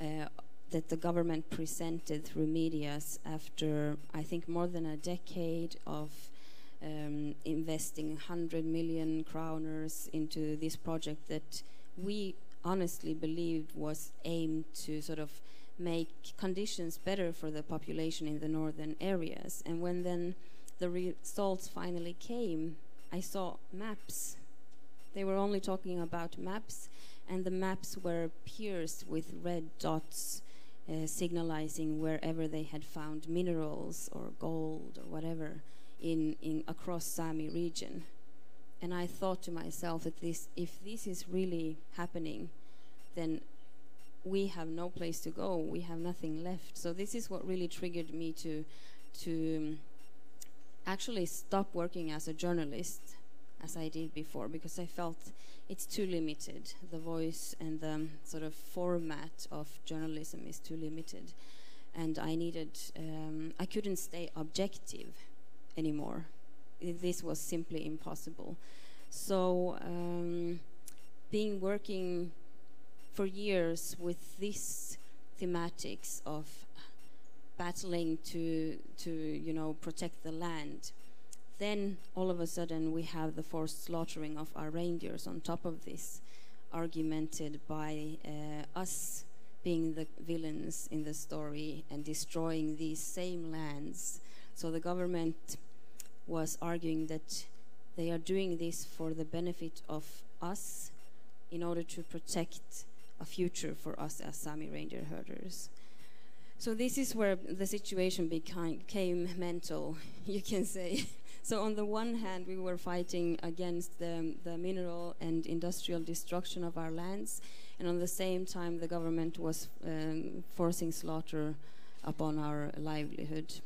uh, that the government presented through medias after, I think, more than a decade of um, investing 100 million kroners into this project that we honestly believed was aimed to sort of make conditions better for the population in the northern areas. And when then the results finally came, I saw maps. They were only talking about maps, and the maps were pierced with red dots, uh, signalizing wherever they had found minerals or gold or whatever in, in across Sami region. And I thought to myself that this, if this is really happening, then we have no place to go. We have nothing left. So this is what really triggered me to to um, actually stop working as a journalist as I did before because I felt it's too limited. The voice and the um, sort of format of journalism is too limited, and I needed. Um, I couldn't stay objective anymore. This was simply impossible. So, um, being working for years with these thematics of battling to to you know protect the land then all of a sudden we have the forced slaughtering of our reindeers on top of this argumented by uh, us being the villains in the story and destroying these same lands so the government was arguing that they are doing this for the benefit of us in order to protect a future for us as Sami reindeer herders. So this is where the situation became mental, *laughs* you can say. So on the one hand, we were fighting against the, the mineral and industrial destruction of our lands, and on the same time, the government was um, forcing slaughter upon our livelihood.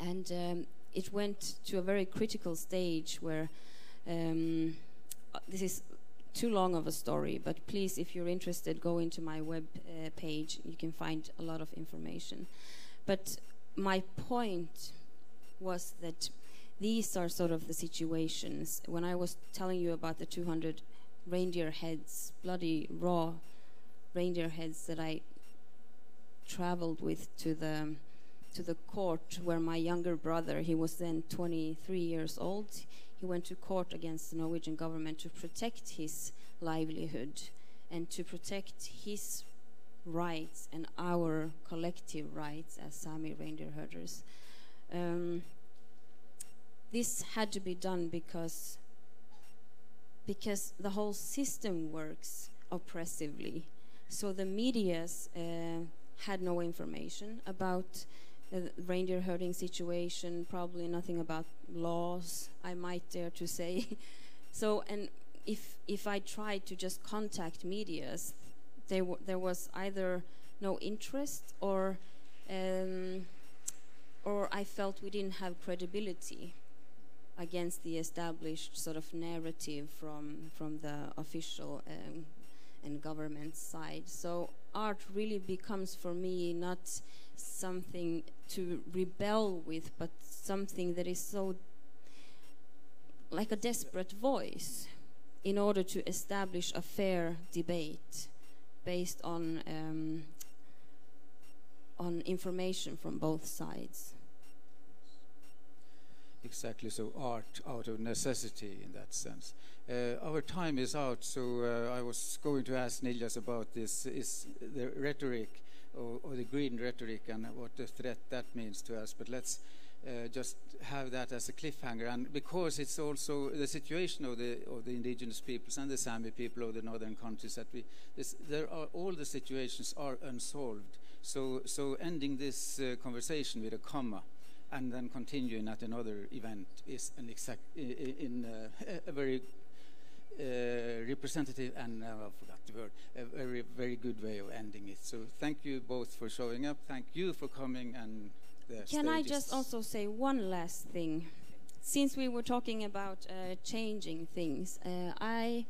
And um, it went to a very critical stage where um, this is too long of a story, but please, if you're interested, go into my web uh, page. You can find a lot of information. But my point was that these are sort of the situations. When I was telling you about the 200 reindeer heads, bloody raw reindeer heads that I traveled with to the to the court where my younger brother, he was then 23 years old, he went to court against the Norwegian government to protect his livelihood and to protect his rights and our collective rights as Sami reindeer herders. Um, this had to be done because because the whole system works oppressively. So the medias uh, had no information about the reindeer herding situation, probably nothing about laws, I might dare to say. *laughs* so, and if if I tried to just contact medias, there there was either no interest or um, or I felt we didn't have credibility against the established sort of narrative from from the official um, and government side. So art really becomes for me not something to rebel with, but something that is so like a desperate voice in order to establish a fair debate based on um, on information from both sides. Exactly, so art out of necessity in that sense. Uh, our time is out, so uh, I was going to ask Niillas about this: is the rhetoric or, or, the green rhetoric and what the threat that means to us. But let's uh, just have that as a cliffhanger, and because it's also the situation of the of the indigenous peoples and the Sami people of the northern countries that we this, there are all the situations are unsolved. So so ending this uh, conversation with a comma and then continuing at another event is an exact in uh, a very uh, representative and uh, I forgot the word a very very good way of ending it. So thank you both for showing up. Thank you for coming and can I just also say one last thing? Since we were talking about uh, changing things, uh, I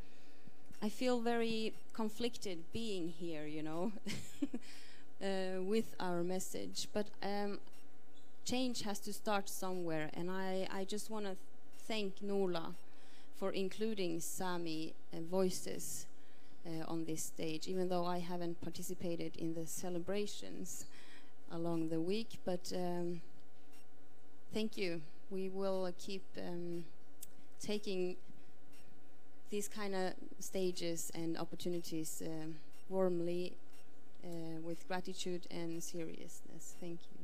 I feel very conflicted being here, you know, *laughs* uh, with our message. But um, change has to start somewhere, and I, I just want to thank NORLA for including Sami uh, voices uh, on this stage, even though I haven't participated in the celebrations along the week. But um, thank you. We will keep um, taking these kind of stages and opportunities um, warmly uh, with gratitude and seriousness. Thank you.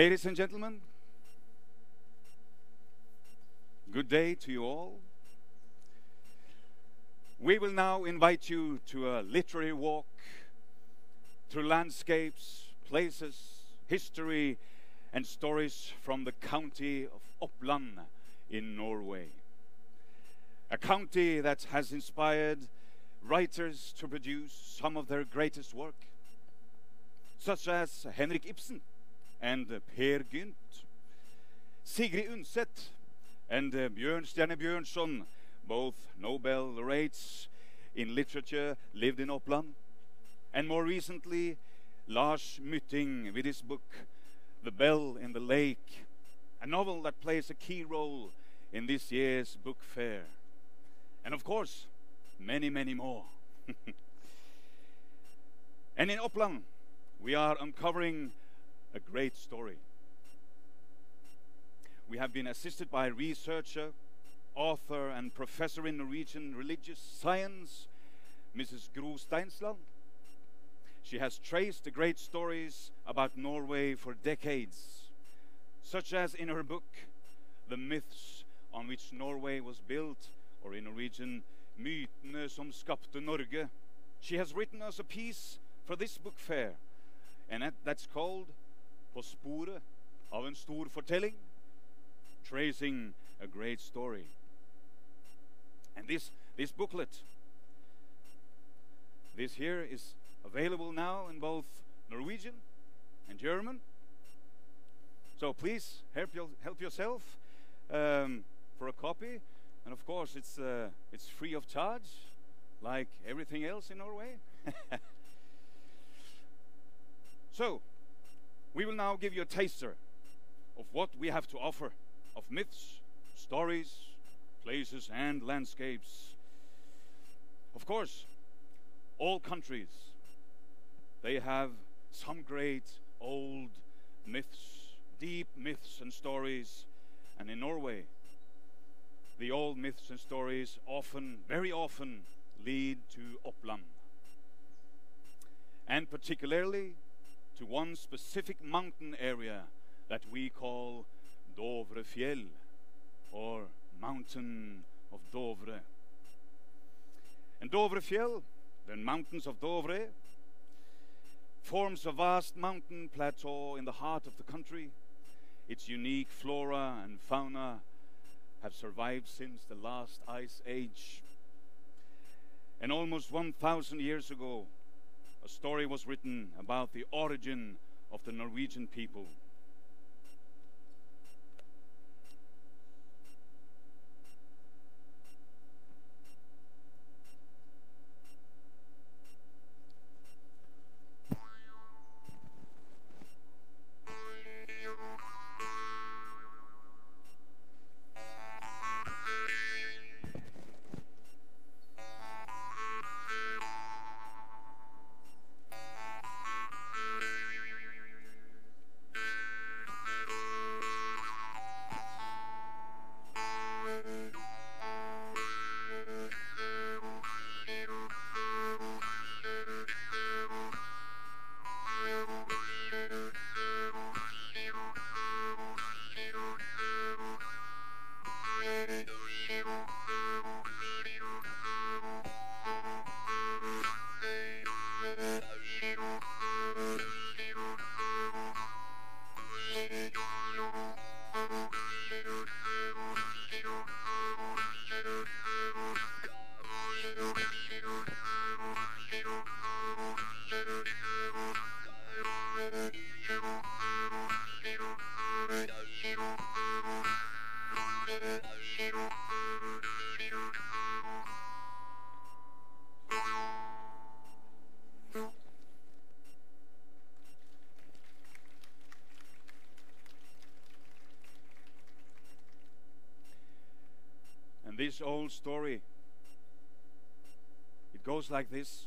Ladies and gentlemen, good day to you all. We will now invite you to a literary walk through landscapes, places, history, and stories from the county of Oppland in Norway. A county that has inspired writers to produce some of their greatest work, such as Henrik Ibsen and Peer Gynt. Sigrid Undset and uh, Bjørnstjerne Bjørnson, both Nobel laureates in literature, lived in Oppland. And more recently, Lars Mytting with his book, The Bell in the Lake, a novel that plays a key role in this year's book fair. And of course, many, many more. *laughs* and in Oppland, we are uncovering a great story. We have been assisted by researcher, author, and professor in Norwegian religious science, Mrs. Gro Steinsland. She has traced the great stories about Norway for decades, such as in her book, The Myths on Which Norway Was Built, or in Norwegian, Mytene som skapte Norge. She has written us a piece for this book fair, and that, that's called På sporet av en stor fortelling, tracing a great story. And this, this booklet, this here is available now in both Norwegian and German. So please help, your, help yourself um, for a copy. And of course, it's, uh, it's free of charge, like everything else in Norway. *laughs* so, we will now give you a taster of what we have to offer of myths, stories, places, and landscapes. Of course, all countries, they have some great old myths, deep myths and stories. And in Norway, the old myths and stories often, very often, lead to Oppland. And particularly to one specific mountain area that we call Dovrefjell, or Mountain of Dovre. And Dovrefjell, the mountains of Dovre, forms a vast mountain plateau in the heart of the country. Its unique flora and fauna have survived since the last ice age. And almost 1,000 years ago, a story was written about the origin of the Norwegian people. Old story, it goes like this.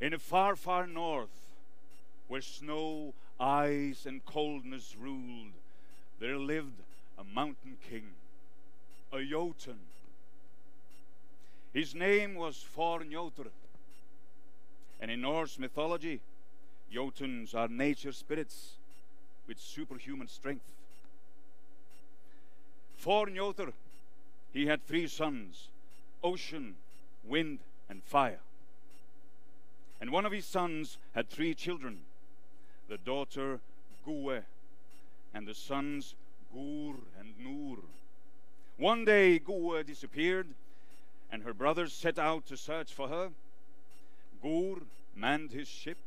In a far, far north, where snow, ice, and coldness ruled, there lived a mountain king, a Jotun. His name was Fornjotr. And in Norse mythology, Jotuns are nature spirits with superhuman strength. Fornjotr, he had three sons ocean, wind, and fire. And one of his sons had three children the daughter Gue, and the sons Gur and Nur. One day Gue disappeared, and her brothers set out to search for her. Gur manned his ship,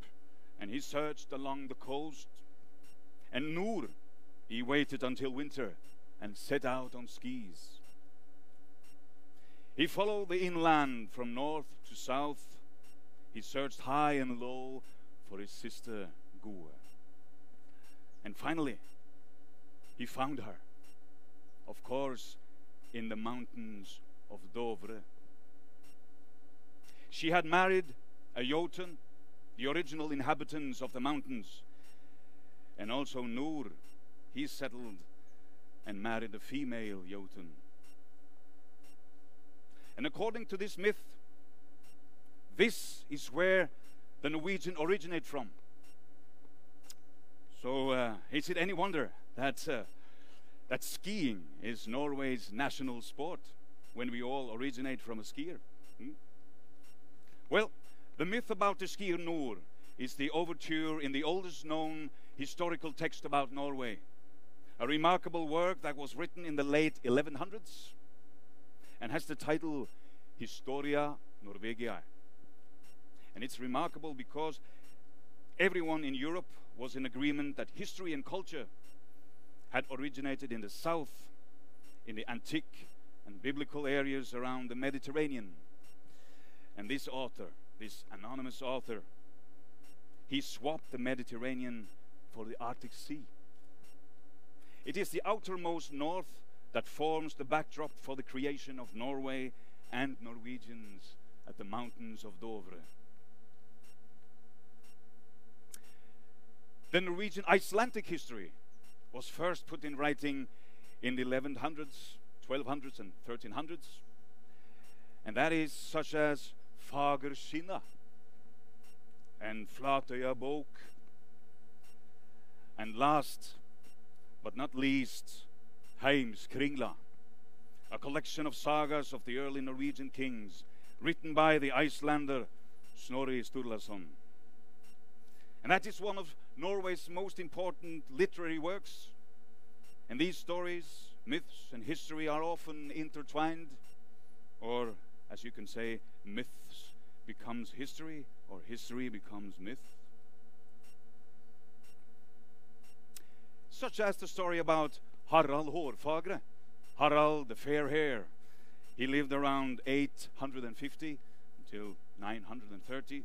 and he searched along the coast. And Nur, he waited until winter and set out on skis. He followed the inland from north to south. He searched high and low for his sister Gua. And finally, he found her. Of course, in the mountains of Dovre. She had married a Jotun, the original inhabitants of the mountains. And also Nur, he settled and married a female Jotun. And according to this myth, this is where the Norwegian originate from. So uh, is it any wonder that, uh, that skiing is Norway's national sport when we all originate from a skier? Hmm? Well, the myth about the skier Nor is the overture in the oldest known historical text about Norway, a remarkable work that was written in the late 1100s and has the title Historia Norvegiae. And it's remarkable because everyone in Europe was in agreement that history and culture had originated in the south, in the antique and biblical areas around the Mediterranean. And this author, this anonymous author, he swapped the Mediterranean for the Arctic Sea. It is the outermost north that forms the backdrop for the creation of Norway and Norwegians at the mountains of Dovre. The Norwegian Icelandic history was first put in writing in the 1100s, 1200s, and 1300s. And that is such as Fagrskinna and Flatøya Bok. And last but not least, Heimskringla, a collection of sagas of the early Norwegian kings written by the Icelander Snorri Sturlason. And that is one of Norway's most important literary works. And these stories, myths, and history are often intertwined, or as you can say, myths becomes history, or history becomes myth. Such as the story about Harald Hårfagre, Harald the fair hair. He lived around 850 until 930,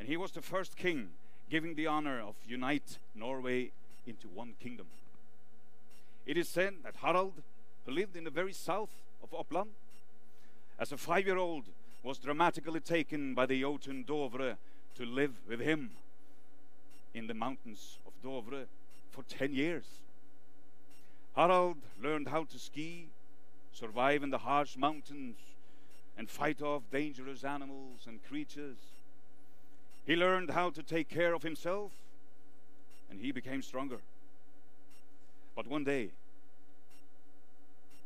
and he was the first king giving the honor of unite Norway into one kingdom. It is said that Harald, who lived in the very south of Oppland, as a five-year-old was dramatically taken by the Jotun Dovre to live with him in the mountains of Dovre for 10 years. Harald learned how to ski, survive in the harsh mountains, and fight off dangerous animals and creatures. He learned how to take care of himself and he became stronger. But one day,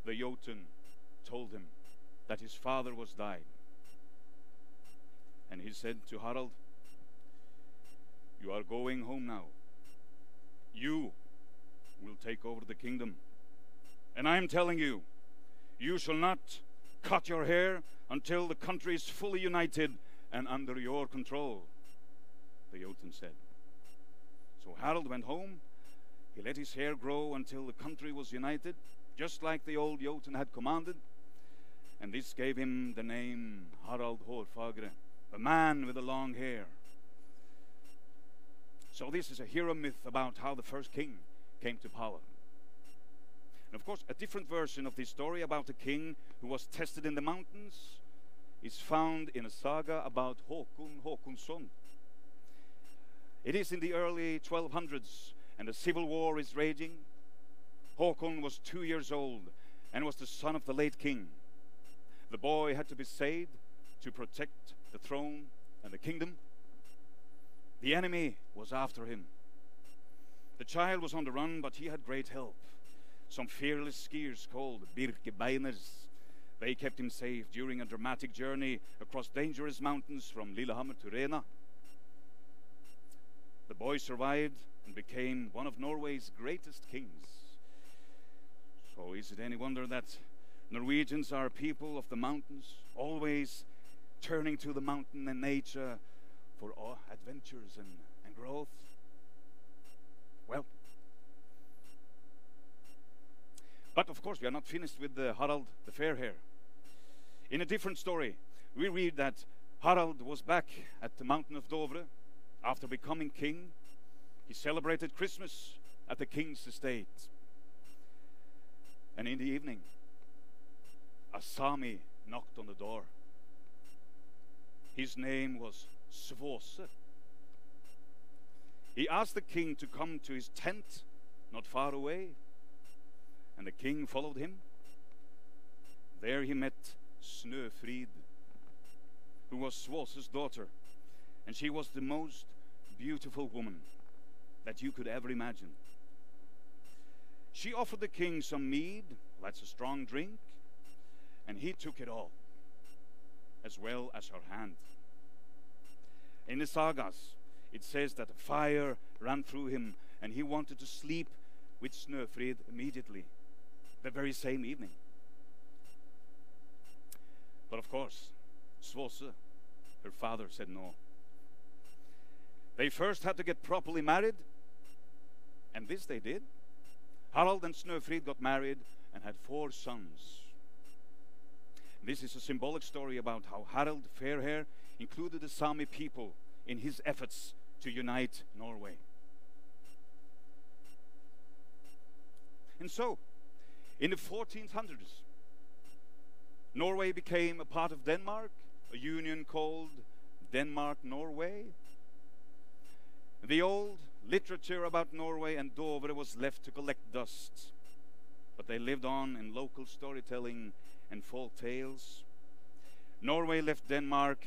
the Jotun told him that his father was dying. And he said to Harald, You are going home now. You will take over the kingdom. And I am telling you, you shall not cut your hair until the country is fully united and under your control the Jotun said. So Harald went home. He let his hair grow until the country was united, just like the old Jotun had commanded. And this gave him the name Harald Hårfagre, the man with the long hair. So this is a hero myth about how the first king came to power. And of course, a different version of this story about a king who was tested in the mountains is found in a saga about Håkon Håkonsson, it is in the early 1200s, and a civil war is raging. Håkon was two years old and was the son of the late king. The boy had to be saved to protect the throne and the kingdom. The enemy was after him. The child was on the run, but he had great help. Some fearless skiers called Birkebeiners. They kept him safe during a dramatic journey across dangerous mountains from Lillehammer to Rena. The boy survived and became one of Norway's greatest kings. So, is it any wonder that Norwegians are a people of the mountains, always turning to the mountain and nature for adventures and, and growth? Well, but of course, we are not finished with the Harald the Fair Hair. In a different story, we read that Harald was back at the mountain of Dovre after becoming king, he celebrated Christmas at the king's estate. And in the evening, a Sami knocked on the door. His name was Svose. He asked the king to come to his tent not far away, and the king followed him. There he met Snøfrid, who was Svose's daughter and she was the most beautiful woman that you could ever imagine. She offered the king some mead, that's a strong drink, and he took it all, as well as her hand. In the sagas, it says that a fire ran through him and he wanted to sleep with Snøfrid immediately, the very same evening. But of course, Svose, her father, said no. They first had to get properly married, and this they did. Harald and Snøfrid got married and had four sons. This is a symbolic story about how Harald Fairhair included the Sami people in his efforts to unite Norway. And so, in the 1400s, Norway became a part of Denmark, a union called Denmark Norway. The old literature about Norway and Dovre was left to collect dust, but they lived on in local storytelling and folk tales. Norway left Denmark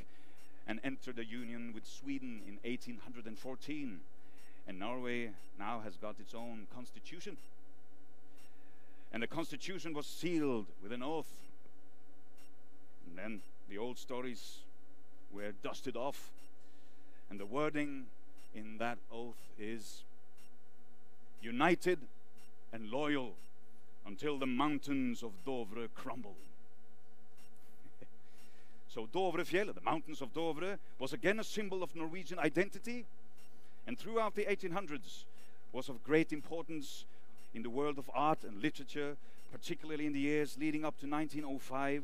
and entered a union with Sweden in 1814, and Norway now has got its own constitution. And the constitution was sealed with an oath. And then the old stories were dusted off, and the wording in that oath is united and loyal until the mountains of Dovre crumble. So Dovrefjell, the mountains of Dovre, was again a symbol of Norwegian identity, and throughout the 1800s was of great importance in the world of art and literature, particularly in the years leading up to 1905,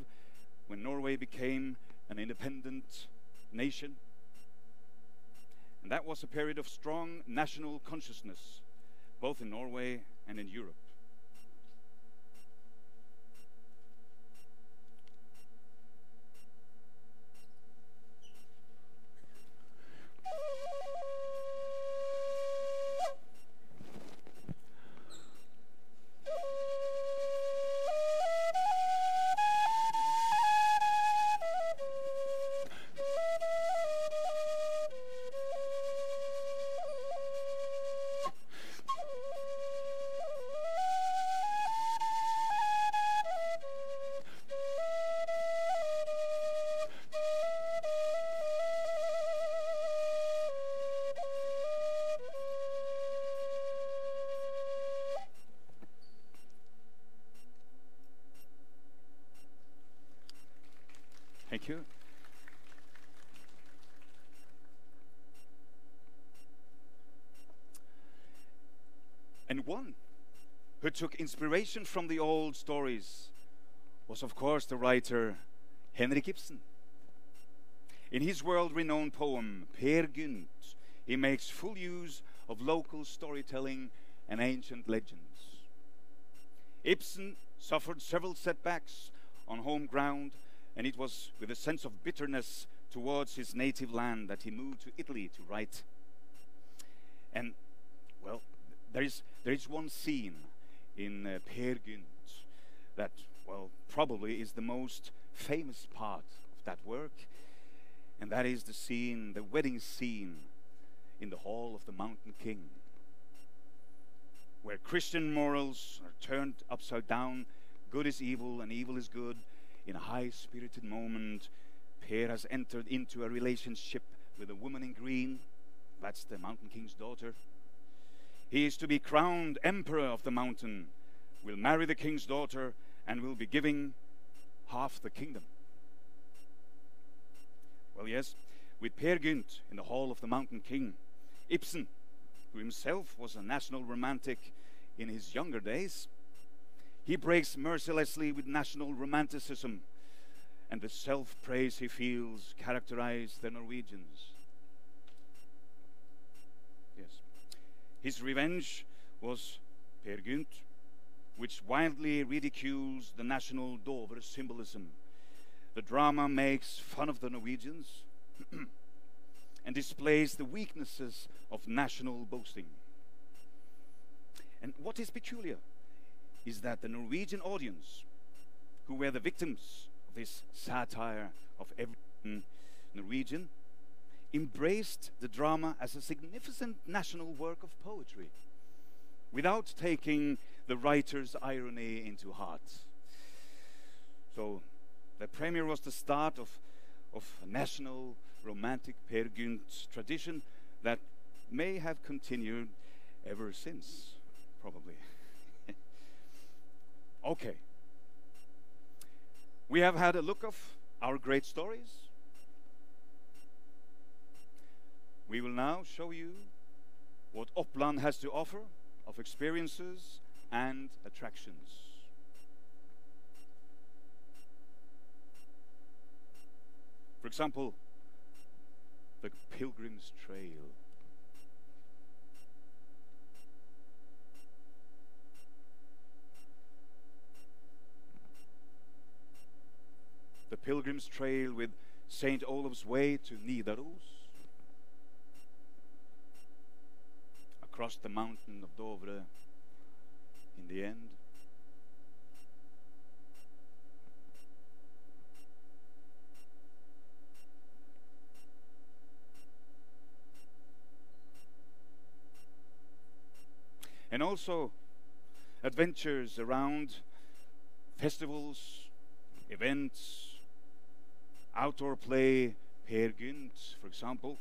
when Norway became an independent nation. And that was a period of strong national consciousness, both in Norway and in Europe. Took inspiration from the old stories was, of course, the writer Henrik Ibsen. In his world renowned poem, Peer Gynt, he makes full use of local storytelling and ancient legends. Ibsen suffered several setbacks on home ground, and it was with a sense of bitterness towards his native land that he moved to Italy to write. And, well, there is, there is one scene in uh, Peer Gynt that, well, probably is the most famous part of that work, and that is the scene, the wedding scene in the Hall of the Mountain King, where Christian morals are turned upside down, good is evil and evil is good. In a high spirited moment, Per has entered into a relationship with a woman in green. That's the Mountain King's daughter. He is to be crowned emperor of the mountain, will marry the king's daughter, and will be giving half the kingdom. Well, yes, with Peer Gynt in the hall of the Mountain King, Ibsen, who himself was a national romantic in his younger days, he breaks mercilessly with national romanticism and the self praise he feels characterize the Norwegians. Yes. His revenge was Peer Gynt, which wildly ridicules the national Dovre symbolism. The drama makes fun of the Norwegians *clears throat* and displays the weaknesses of national boasting. And what is peculiar is that the Norwegian audience, who were the victims of this satire of every Norwegian, embraced the drama as a significant national work of poetry without taking the writer's irony into heart. So the premiere was the start of, of a national romantic Peer Gynt tradition that may have continued ever since, probably. *laughs* okay. We have had a look of our great stories. We will now show you what Oppland has to offer of experiences and attractions. For example, the Pilgrim's Trail. The Pilgrim's Trail with St. Olaf's Way to Nidaros. Across the mountain of Dovre in the end. and also adventures around festivals, events, outdoor play, Gynt, for example.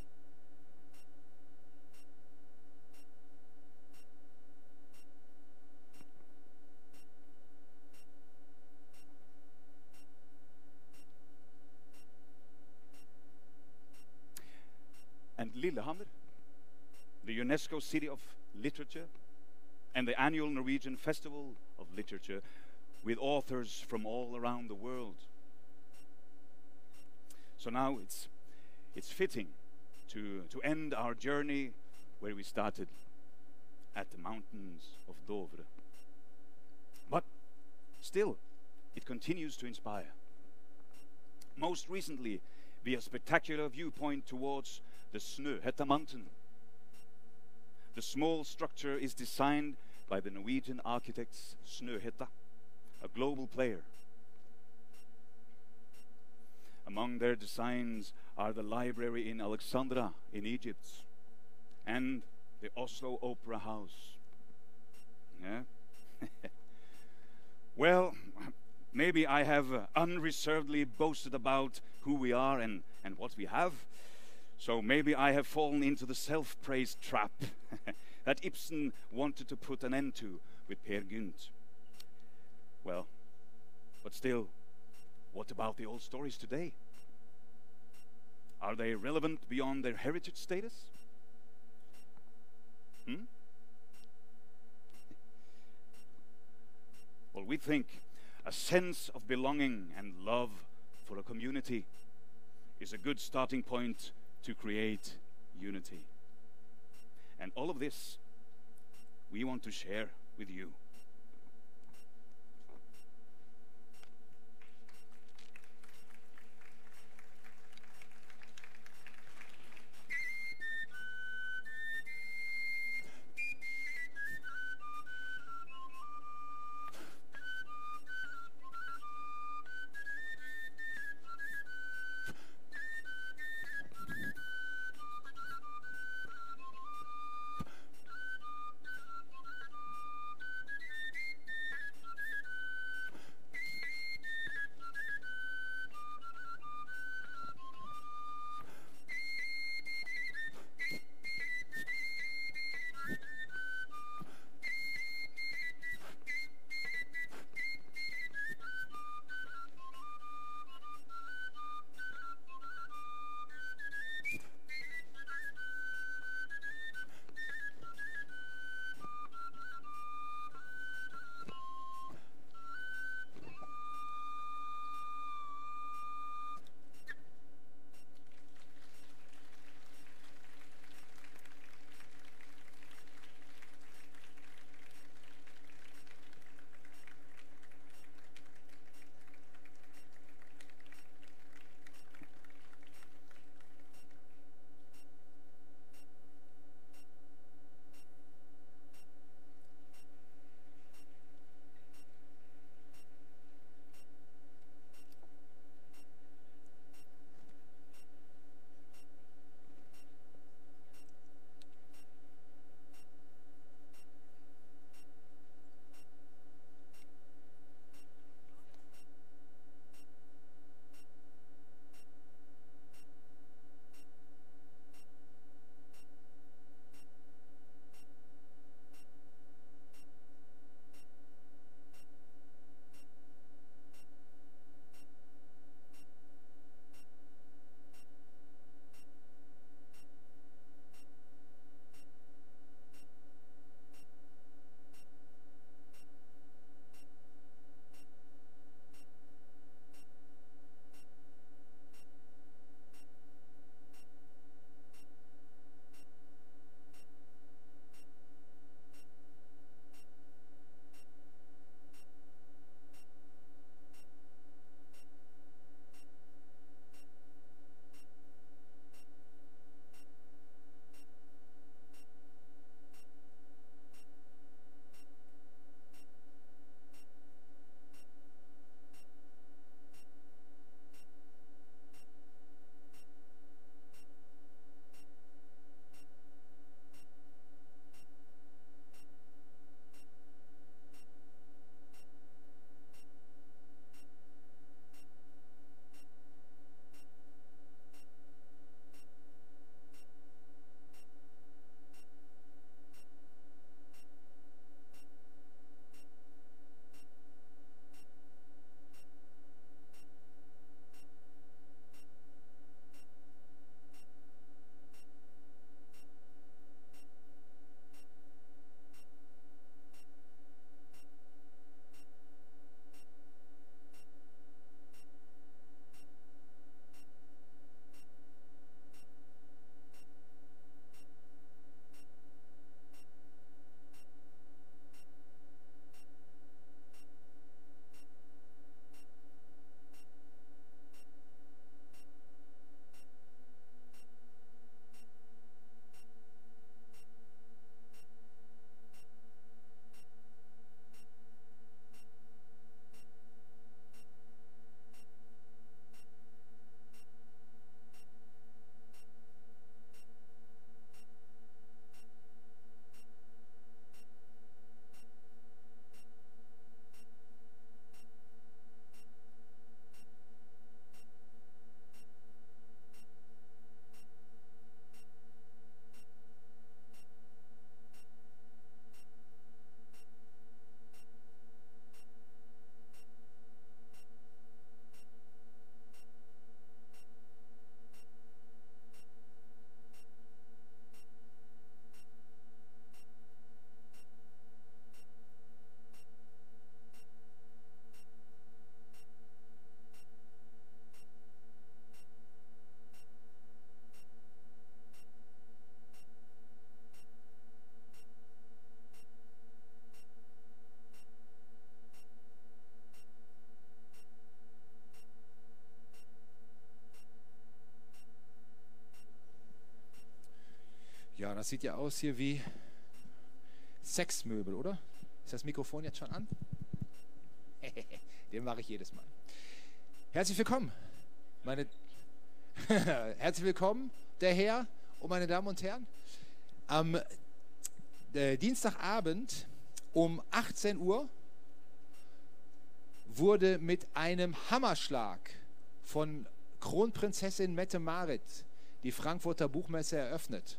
Lillehammer, the UNESCO City of Literature, and the annual Norwegian Festival of Literature with authors from all around the world. So now it's, it's fitting to, to end our journey where we started at the mountains of Dovre. But still, it continues to inspire. Most recently, via spectacular viewpoint towards the Snøhetta mountain. The small structure is designed by the Norwegian architects Snøhetta, a global player. Among their designs are the library in Alexandria in Egypt and the Oslo Opera House. Yeah? *laughs* well, maybe I have uh, unreservedly boasted about who we are and, and what we have. So maybe I have fallen into the self praise trap *laughs* that Ibsen wanted to put an end to with Peer Gynt. Well, but still, what about the old stories today? Are they relevant beyond their heritage status? Hmm? Well, we think a sense of belonging and love for a community is a good starting point to create unity. And all of this we want to share with you. Das sieht ja aus hier wie Sexmöbel, oder? Ist das Mikrofon jetzt schon an? *laughs* Den mache ich jedes Mal. Herzlich willkommen, meine *laughs* Herzlich willkommen, der Herr und meine Damen und Herren. Am äh, Dienstagabend um 18 Uhr wurde mit einem Hammerschlag von Kronprinzessin Mette Marit die Frankfurter Buchmesse eröffnet.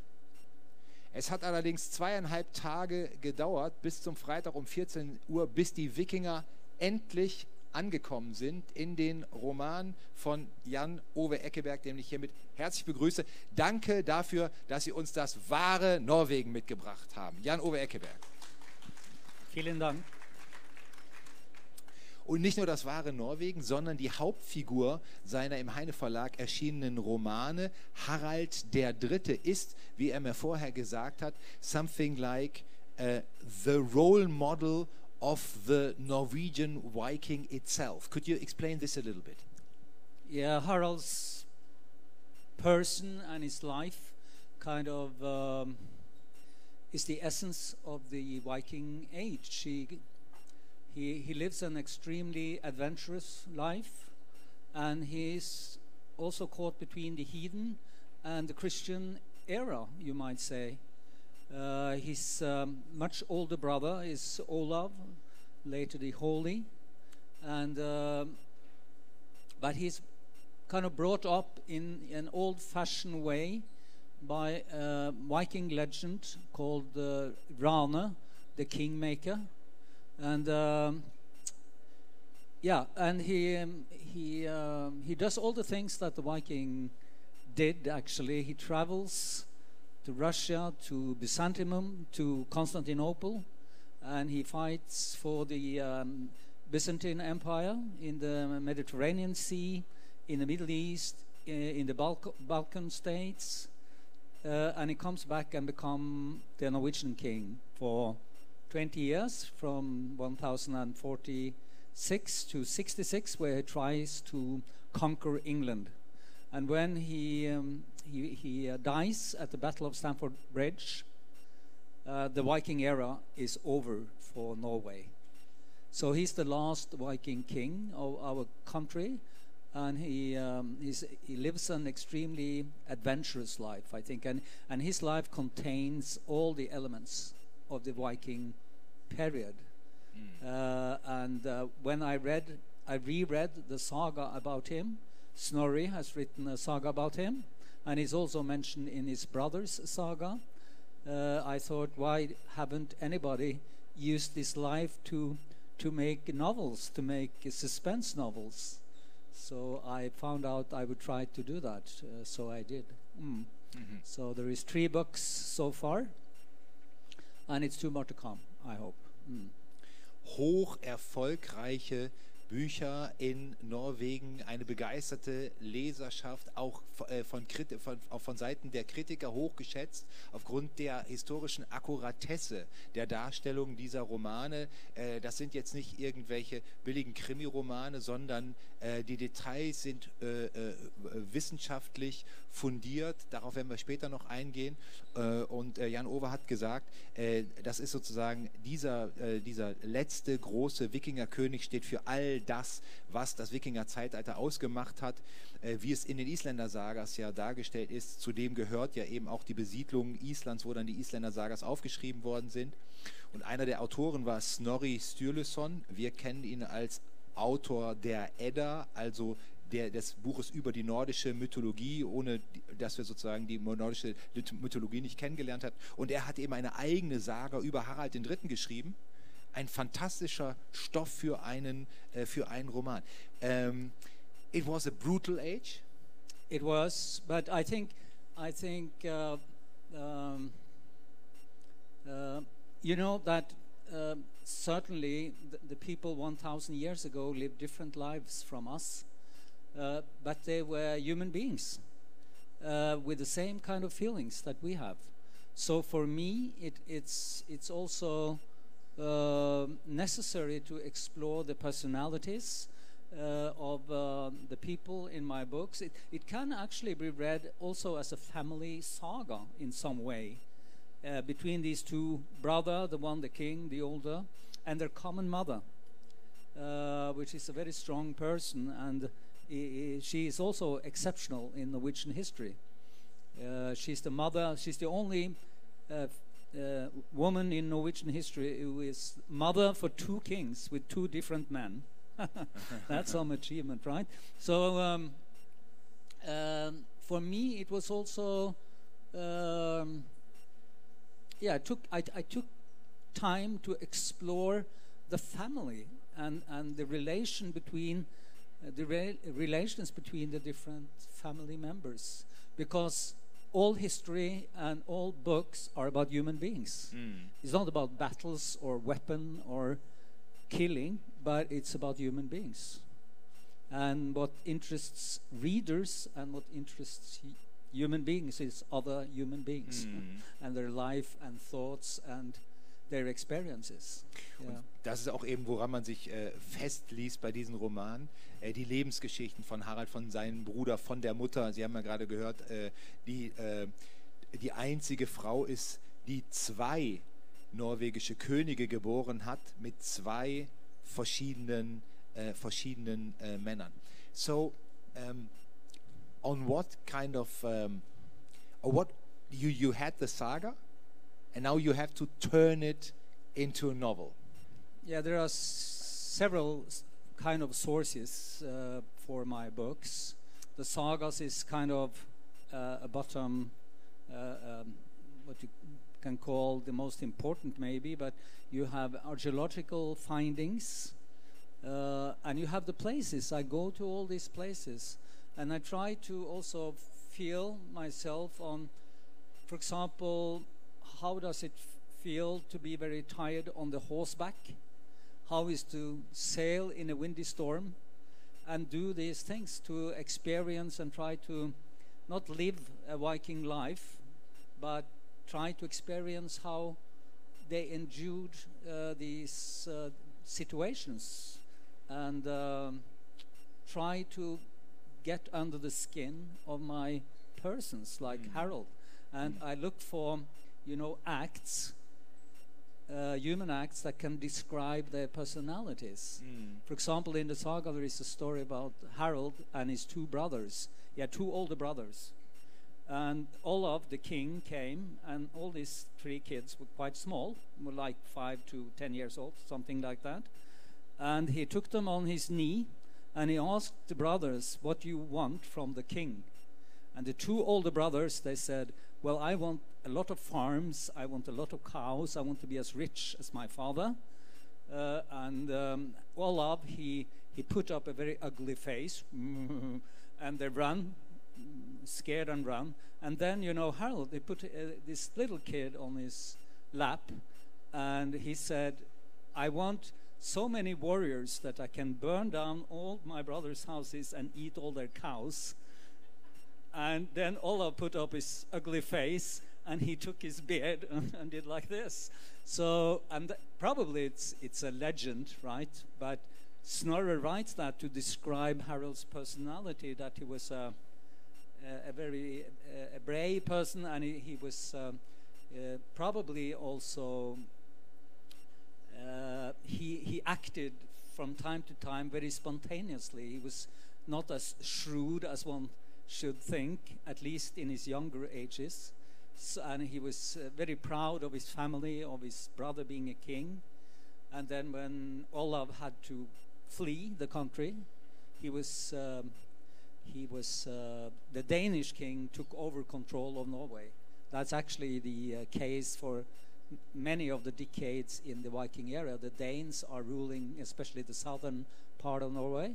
Es hat allerdings zweieinhalb Tage gedauert bis zum Freitag um 14 Uhr, bis die Wikinger endlich angekommen sind in den Roman von Jan-Ove Eckeberg, den ich hiermit herzlich begrüße. Danke dafür, dass Sie uns das wahre Norwegen mitgebracht haben. Jan-Ove Eckeberg. Vielen Dank. Und nicht nur das wahre Norwegen, sondern die Hauptfigur seiner im Heine Verlag erschienenen Romane, Harald der Dritte, ist, wie er mir vorher gesagt hat, something like uh, the role model of the Norwegian Viking itself. Could you explain this a little bit? Yeah, Harald's person and his life kind of um, is the essence of the Viking age. He, he, he lives an extremely adventurous life, and he's also caught between the heathen and the Christian era, you might say. Uh, his um, much older brother is Olav, later the Holy, and um but he's kind of brought up in an old-fashioned way by a Viking legend called uh, Rane, the Kingmaker, and um, yeah, and he um, he um, he does all the things that the Viking did. Actually, he travels to Russia, to Byzantium, to Constantinople, and he fights for the um, Byzantine Empire in the Mediterranean Sea, in the Middle East, in the Balk- Balkan states, uh, and he comes back and become the Norwegian king for 20 years, from 1046 to 66, where he tries to conquer England. And when he um, he, he uh, dies at the Battle of Stamford Bridge, uh, the Viking era is over for Norway. So he's the last Viking king of our country, and he um, he lives an extremely adventurous life, I think, and and his life contains all the elements of the Viking period. Uh, and uh, when I read, I reread the saga about him. Snorri has written a saga about him, and he's also mentioned in his brother's saga. Uh, I thought, why haven't anybody used this life to to make novels, to make uh, suspense novels? So I found out I would try to do that. Uh, so I did. Mm. Mhm. So there is three books so far, and it's two more to come. I hope. Mm. hoch erfolgreiche Bücher in Norwegen, eine begeisterte Leserschaft, auch äh, von, von, auch von Seiten der Kritiker hochgeschätzt, aufgrund der historischen Akkuratesse der Darstellung dieser Romane. Äh, das sind jetzt nicht irgendwelche billigen Krimiromane, sondern die Details sind äh, äh, wissenschaftlich fundiert. Darauf werden wir später noch eingehen. Äh, und äh, Jan Over hat gesagt, äh, das ist sozusagen dieser, äh, dieser letzte große Wikingerkönig steht für all das, was das Wikingerzeitalter ausgemacht hat, äh, wie es in den Isländer-Sagas ja dargestellt ist. Zudem gehört ja eben auch die Besiedlung Islands, wo dann die Isländer-Sagas aufgeschrieben worden sind. Und einer der Autoren war Snorri Sturluson. Wir kennen ihn als Autor der Edda, also der, des Buches über die nordische Mythologie, ohne dass wir sozusagen die nordische Mythologie nicht kennengelernt haben. Und er hat eben eine eigene Saga über Harald III. geschrieben. Ein fantastischer Stoff für einen, äh, für einen Roman. Ähm, it was a brutal age. It was, but I think, I think, uh, um, uh, you know that um certainly the, the people 1,000 years ago lived different lives from us, uh, but they were human beings uh, with the same kind of feelings that we have. So for me, it, it's it's also uh, necessary to explore the personalities uh, of uh, the people in my books. It, it can actually be read also as a family saga in some way. Uh, between these two brother, the one the king, the older, and their common mother, uh, which is a very strong person, and she is also exceptional in Norwegian history. Uh, she's the mother. She's the only uh, uh, woman in Norwegian history who is mother for two kings with two different men. *laughs* That's some achievement, right? So um, um, for me, it was also um, yeah. I took I, I took time to explore the family and and the relation between uh, the re- relations between the different family members because all history and all books are about human beings. Mm. It's not about battles or weapon or killing, but it's about human beings. And what interests readers and what interests human beings is other human beings Mhm. *laughs* and their life and thoughts and their experiences. Und Yeah. das ist auch eben, woran man sich äh, festliest bei diesen Romanen. Äh, die Lebensgeschichten von Harald, von seinem Bruder, von der Mutter. Sie haben ja gerade gehört, äh, die, äh, die einzige Frau ist, die zwei norwegische Könige geboren hat mit zwei verschiedenen, äh, verschiedenen äh, Männern. So, um, on what kind of, um, or what you you had the saga, and now you have to turn it into a novel. Yeah, there are several kind of sources uh, for my books. The sagas is kind of uh, a bottom, uh, um, what you can call the most important, maybe. But you have archaeological findings, uh, and you have the places. I go to all these places, and I try to also feel myself on, for example, how does it feel to be very tired on the horseback? How is to sail in a windy storm and do these things to experience and try to not live a Viking life, but try to experience how they endured uh, these uh, situations and um, try to get under the skin of my persons like mm. Harald. And mm. I look for, you know, acts, uh, human acts that can describe their personalities. Mm. For example, in the saga, there is a story about Harald and his two brothers. He had two older brothers. And Olav, the king, came, and all these three kids were quite small, were like five to ten years old, something like that. And he took them on his knee, and he asked the brothers, What do you want from the king? And the two older brothers, they said, Well, I want a lot of farms, I want a lot of cows, I want to be as rich as my father. Uh, and um, Olav, he, he put up a very ugly face, *laughs* and they ran, scared and ran. And then, you know, Harald, they put uh, this little kid on his lap, and he said, I want so many warriors that I can burn down all my brothers' houses and eat all their cows. And then Olav put up his ugly face and he took his beard and, *laughs* and did like this. So, and probably it's, it's a legend, right? But Snorri writes that to describe Harald's personality, that he was a, a, a very uh, a brave person and he, he was um, uh, probably also uh, he, he acted from time to time very spontaneously. He was not as shrewd as one should think, at least in his younger ages. So, and he was uh, very proud of his family, of his brother being a king. And then when Olav had to flee the country, he was um, he was uh, the Danish king took over control of Norway. That's actually the uh, case for many of the decades in the Viking era. The Danes are ruling, especially the southern part of Norway.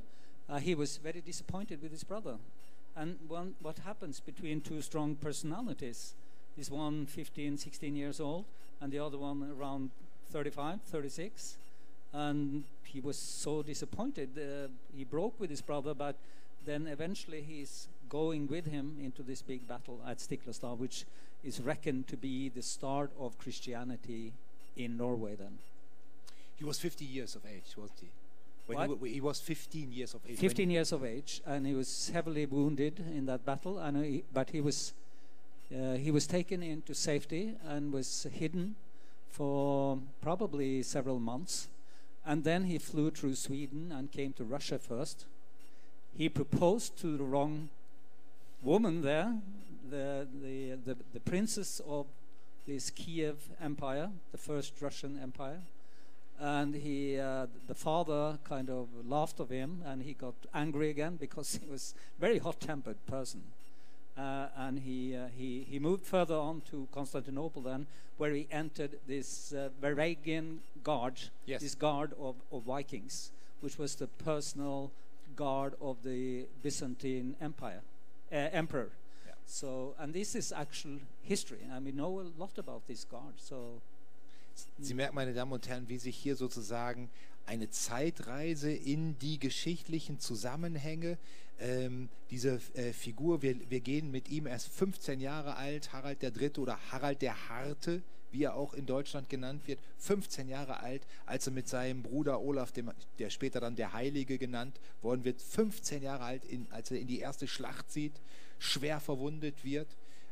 Uh, he was very disappointed with his brother. And one, what happens between two strong personalities? Is one 15, 16 years old, and the other one around 35, 36. And he was so disappointed. Uh, he broke with his brother, but then eventually he's going with him into this big battle at Stiklestad, which is reckoned to be the start of Christianity in Norway then. He was 50 years of age, wasn't he? When What? He, he was 15 years of age. 15 years of age, and he was heavily wounded in that battle. And he, but he was Uh, he was taken into safety and was hidden for probably several months. And then he flew through Sweden and came to Russia first. He proposed to the wrong woman there, the, the, the, the princess of this Kiev empire, the first Russian empire. And he, uh, the father kind of laughed of him and he got angry again because he was a very hot tempered person. Uh, and he, uh, he, he moved further on to Constantinople then, where he entered this uh, guard, Yes. this guard of, of Vikings, which was the personal guard of the Byzantine Empire, uh, emperor. So, and this is actual history, and we know a lot about this guard. So, Sie merken, meine Damen und Herren, wie sich hier sozusagen eine Zeitreise in die geschichtlichen Zusammenhänge ähm, diese äh, Figur, wir, wir gehen mit ihm, er ist 15 Jahre alt, Harald der Dritte oder Harald der Harte, wie er auch in Deutschland genannt wird, 15 Jahre alt, als er mit seinem Bruder Olaf, dem, der später dann der Heilige genannt worden wird, 15 Jahre alt, in, als er in die erste Schlacht zieht, schwer verwundet wird,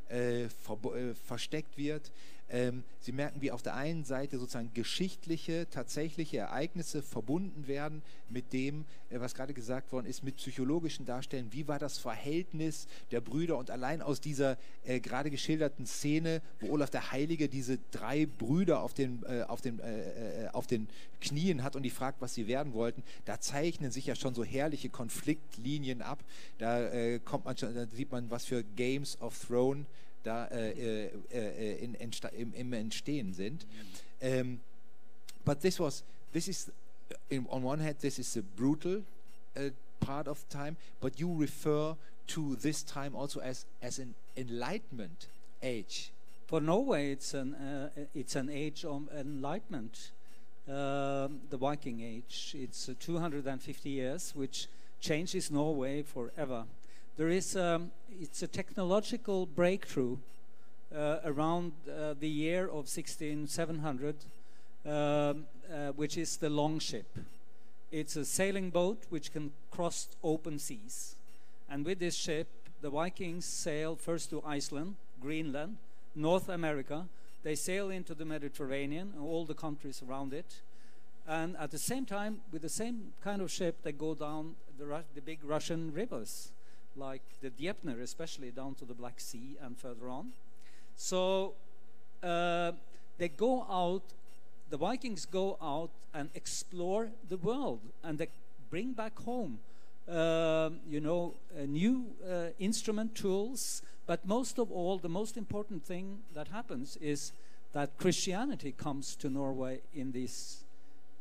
äh, verbo- äh, versteckt wird. Ähm, Sie merken, wie auf der einen Seite sozusagen geschichtliche, tatsächliche Ereignisse verbunden werden mit dem, äh, was gerade gesagt worden ist, mit psychologischen Darstellen. Wie war das Verhältnis der Brüder? Und allein aus dieser äh, gerade geschilderten Szene, wo Olaf der Heilige diese drei Brüder auf den, äh, auf, den, äh, äh, auf den Knien hat und die fragt, was sie werden wollten, da zeichnen sich ja schon so herrliche Konfliktlinien ab. Da äh, kommt man schon, da sieht man, was für Games of Throne da äh, äh, äh, in, entsta- im, im Entstehen sind. Um, but this was, this is, in, on one hand, this is a brutal uh, part of time, but you refer to this time also as, as an enlightenment age. For Norway, it's an uh, it's an age of enlightenment, um, the Viking Age. It's uh, 250 years, which changes Norway forever. There is um, it's a technological breakthrough uh, around uh, the year of 16700, um, uh, which is the longship. It's a sailing boat which can cross open seas. And with this ship, the Vikings sail first to Iceland, Greenland, North America. They sail into the Mediterranean and all the countries around it. And at the same time, with the same kind of ship, they go down the, Ru- the big Russian rivers, like the Dnieper, especially down to the Black Sea and further on. So uh, they go out, the Vikings go out and explore the world, and they bring back home, um, you know, uh, new uh, instrument tools. But most of all, the most important thing that happens is that Christianity comes to Norway in these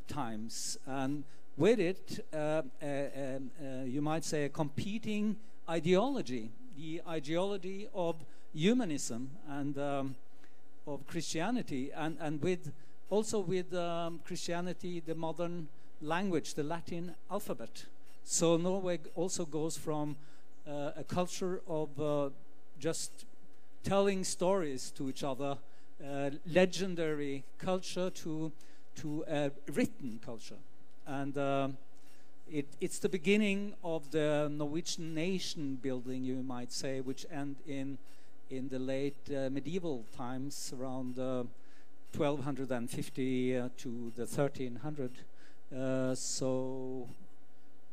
times, and with it, uh, uh, um, uh, you might say, a competing ideology, the ideology of humanism and um, of Christianity, and, and with also with um, Christianity, the modern language, the Latin alphabet. So Norway also goes from uh, a culture of uh, just telling stories to each other, uh, legendary culture, to to a written culture, and. It, it's the beginning of the Norwegian nation building, you might say, which end in in the late uh, medieval times, around uh, 1250 uh, to the 1300. Uh, so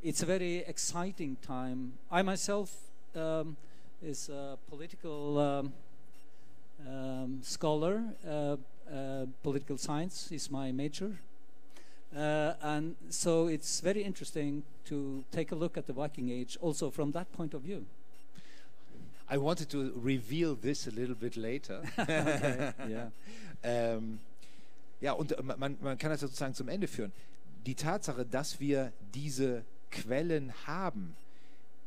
it's a very exciting time. I myself um, is a political um, um, scholar. Uh, uh, political science is my major. Uh, and so it's very interesting to take a look at the Viking Age also from that point of view. I wanted to reveal this a little bit later. *laughs* Okay, yeah. *laughs* ähm, ja, und äh, man, man kann das sozusagen zum Ende führen. Die Tatsache, dass wir diese Quellen haben,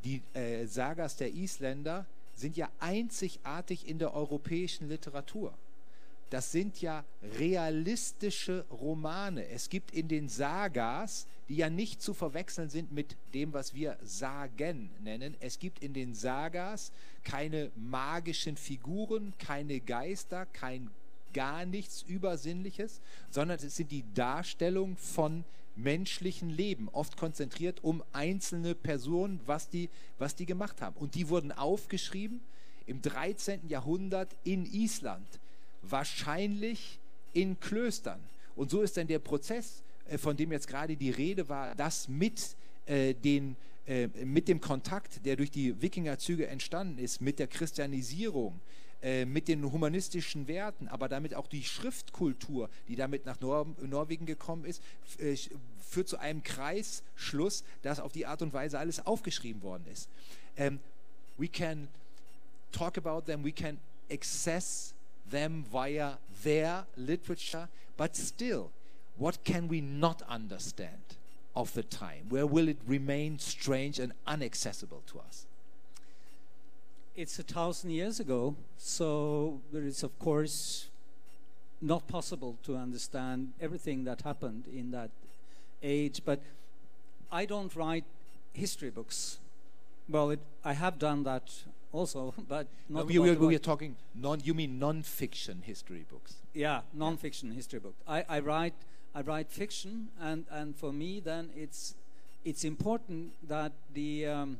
die äh, Sagas der Isländer, sind ja einzigartig in der europäischen Literatur. Das sind ja realistische Romane. Es gibt in den Sagas, die ja nicht zu verwechseln sind mit dem, was wir Sagen nennen. Es gibt in den Sagas keine magischen Figuren, keine Geister, kein gar nichts Übersinnliches, sondern es sind die Darstellung von menschlichen Leben, oft konzentriert um einzelne Personen, was die, was die gemacht haben. Und die wurden aufgeschrieben im 13. Jahrhundert in Island, wahrscheinlich in Klöstern. Und so ist dann der Prozess, äh, von dem jetzt gerade die Rede war, dass mit, äh, den, äh, mit dem Kontakt, der durch die Wikingerzüge entstanden ist, mit der Christianisierung, äh, mit den humanistischen Werten, aber damit auch die Schriftkultur, die damit nach Nor Norwegen gekommen ist, äh, führt zu einem Kreisschluss, dass auf die Art und Weise alles aufgeschrieben worden ist. Ähm, we can talk about them, we can access them via their literature, but still, what can we not understand of the time? Where will it remain strange and inaccessible to us? It's a thousand years ago, so there is, of course, not possible to understand everything that happened in that age. But I don't write history books. Well, it, I have done that also, *laughs* but No, we, we, we are talking non. You mean non-fiction history books? yeah non-fiction history book. I, I write i write fiction and and for me then it's it's important that the um,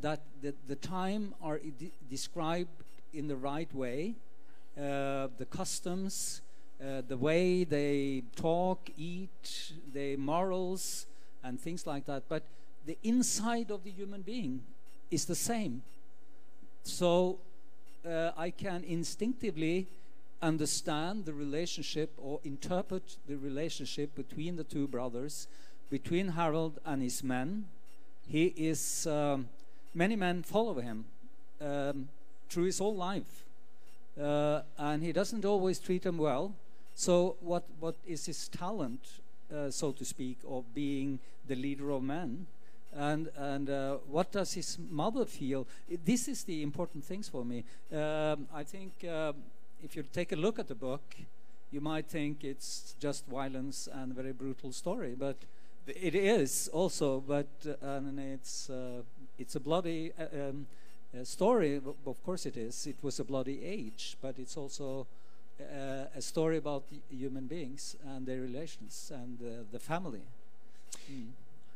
that the, the time are de- described in the right way. Uh, the customs uh, the way they talk eat their morals and things like that. But the inside of the human being is the same so uh, I can instinctively understand the relationship or interpret the relationship between the two brothers, between Harald and his men. He is, um, many men follow him um, through his whole life. Uh, and he doesn't always treat them well. So, what, what is his talent, uh, so to speak, of being the leader of men? And and uh, what does his mother feel? This is the important things for me. Um, I think um if you take a look at the book, you might think it's just violence and a very brutal story, but it is also. But uh, and it's uh, it's a bloody uh, um, uh, story. of- course, it is. It was a bloody age, but it's also. Uh, a story about human beings and their relations and the family. Mm.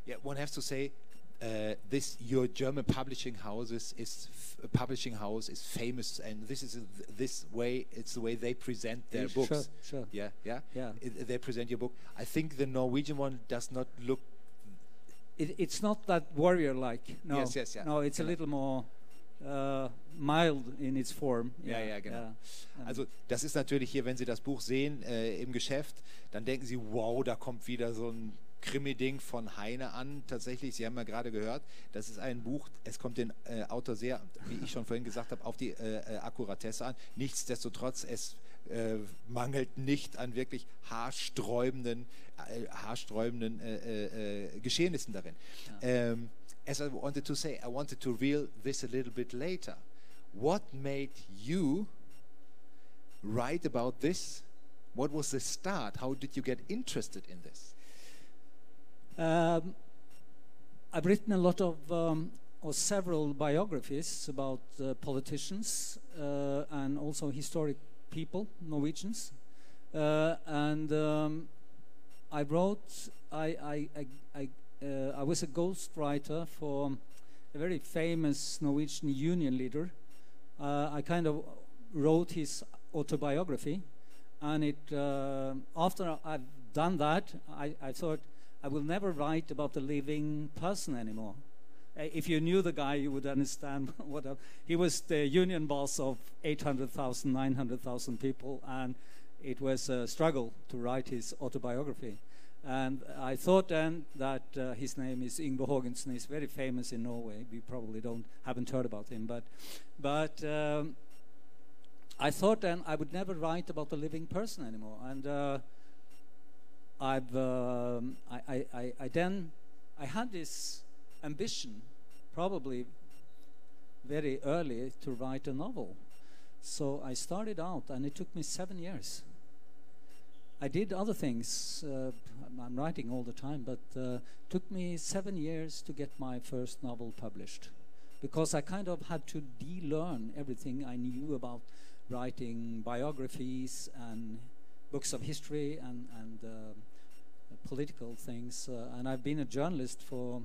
Yeah, one has to say, uh, this your German publishing houses is f- publishing house is famous, and this is this way. It's the way they present their Yeah, books. sure. Yeah, yeah, Yeah. I- they present your book. I think the Norwegian one does not look. It, it's not that warrior-like. No. Yes, yes, yeah. No, it's a little more uh, mild in its form. Ja, ja, genau. yeah. Um, Also das ist natürlich hier, wenn Sie das Buch sehen äh, im Geschäft, dann denken Sie, wow, da kommt wieder so ein Krimi-Ding von Heine an. Tatsächlich, Sie haben ja gerade gehört, das ist ein Buch, es kommt den äh, Autor sehr, wie ich schon vorhin gesagt habe, auf die äh, äh, Akkuratesse an. Nichtsdestotrotz, es äh, mangelt nicht an wirklich haarsträubenden, äh, haarsträubenden äh, Geschehnissen darin. Um, as I wanted to say, I wanted to reel this a little bit later. What made you write about this? What was the start? How did you get interested in this? Um, I've written a lot of, um, or several biographies about uh, politicians uh, and also historic people, Norwegians. Uh, and um, I wrote, I, I, I, I, uh, I was a ghostwriter for a very famous Norwegian union leader. Uh, I kind of wrote his autobiography, and it uh, after I've done that, I, I thought I will never write about the living person anymore. Uh, If you knew the guy, you would understand *laughs* what a, he was the union boss of 800,000, 900,000 people, and it was a struggle to write his autobiography. And I thought then that uh, his name is Yngve Haagensen. He's very famous in Norway. We probably don't haven't heard about him, but but um, I thought then I would never write about the living person anymore. And uh, I've um, I, I, I, then I had this ambition, probably very early, to write a novel. So I started out, and it took me seven years. I did other things. Uh, I'm- I'm writing all the time, but uh, took me seven years to get my first novel published, because I kind of had to de-learn everything I knew about writing biographies and books of history and and uh, political things. Uh, and I've been a journalist for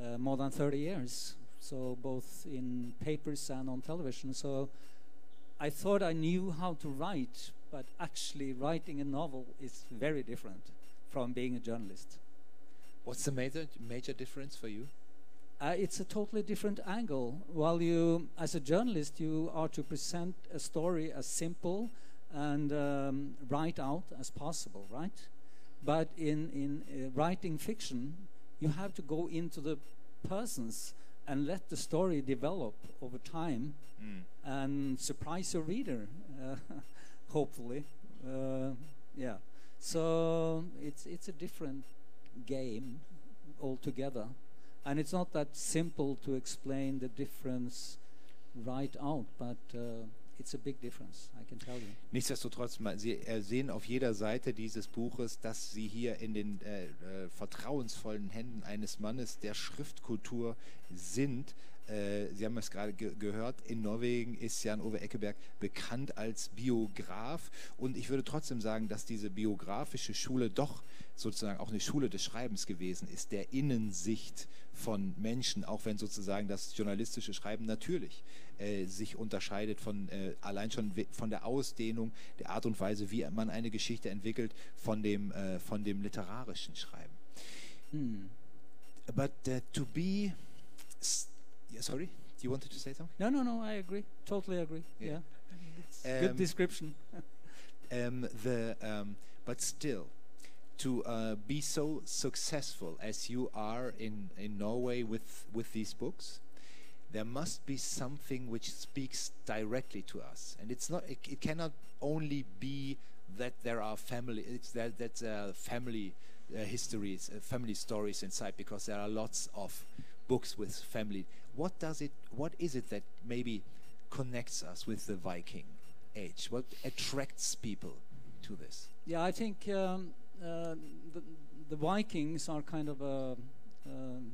uh, more than 30 years, so both in papers and on television. So I thought I knew how to write, but actually writing a novel is very different from being a journalist. What's the major major difference for you? Uh, it's a totally different angle. While you, as a journalist, you are to present a story as simple and um, write out as possible, right? But in in uh, writing fiction, you have to go into the persons and let the story develop over time Mm. and surprise your reader, uh, *laughs* hopefully. Uh, yeah. So it's it's a different game altogether, and it's not that simple to explain the difference right out, but uh, it's a big difference. I can tell you. Nichtsdestotrotz, Sie sehen auf jeder Seite dieses Buches, dass Sie hier in den äh, äh, vertrauensvollen Händen eines Mannes der Schriftkultur sind. Äh, Sie haben es gerade ge gehört, in Norwegen ist Jan-Ove Eckeberg bekannt als Biograf. Und ich würde trotzdem sagen, dass diese biografische Schule doch sozusagen auch eine Schule des Schreibens gewesen ist, der Innensicht von Menschen, auch wenn sozusagen das journalistische Schreiben natürlich äh, sich unterscheidet von äh, allein schon von der Ausdehnung, der Art und Weise, wie man eine Geschichte entwickelt, von dem, äh, von dem literarischen Schreiben. Hmm. But uh, to be, yeah, sorry, you wanted to say something? No, no, no. I agree. Totally agree. Yeah. It's Um, good description. *laughs* um, the um, but still to uh, be so successful as you are in, in Norway with with these books there must be something which speaks directly to us. And it's not it, it cannot only be that there are family it's that uh, family uh, histories uh, family stories inside because there are lots of books with family. What does it what is it that maybe connects us with the viking age? What attracts people to this? Yeah, I think um, uh, the, the Vikings are kind of a. Um,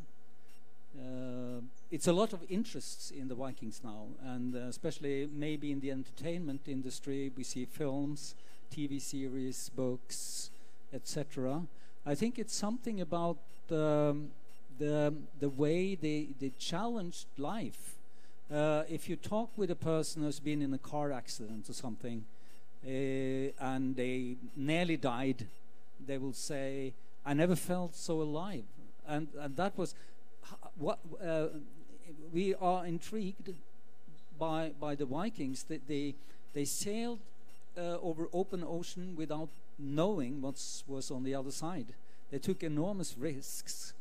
uh, it's a lot of interests in the Vikings now, and uh, especially maybe in the entertainment industry, we see films, TV series, books, etc. I think it's something about um, the the way they they challenged life. Uh, if you talk with a person who's been in a car accident or something, uh, and they nearly died, they will say, "I never felt so alive," and and that was what uh, we are intrigued by by the Vikings that they they sailed uh, over open ocean without knowing what was on the other side. They took enormous risks.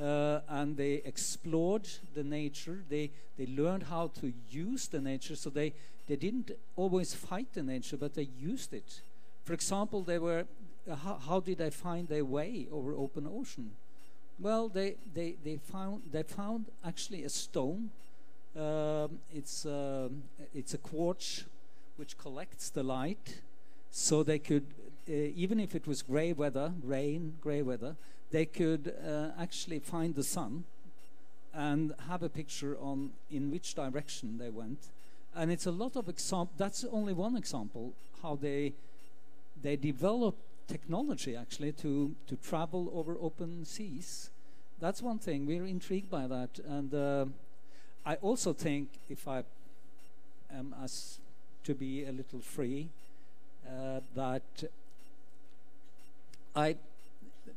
Uh, and they explored the nature. They they learned how to use the nature. So they they didn't always fight the nature, but they used it. For example, they were uh, how, how did they find their way over open ocean? Well, they they they found they found actually a stone. Um, it's um, it's a quartz which collects the light, so they could uh, even if it was gray weather, rain, gray weather, they could uh, actually find the sun and have a picture on in which direction they went. And it's a lot of example. That's only one example how they they developed technology actually to to travel over open seas. That's one thing we're intrigued by that, and uh, I also think if I am as to be a little free, uh, that I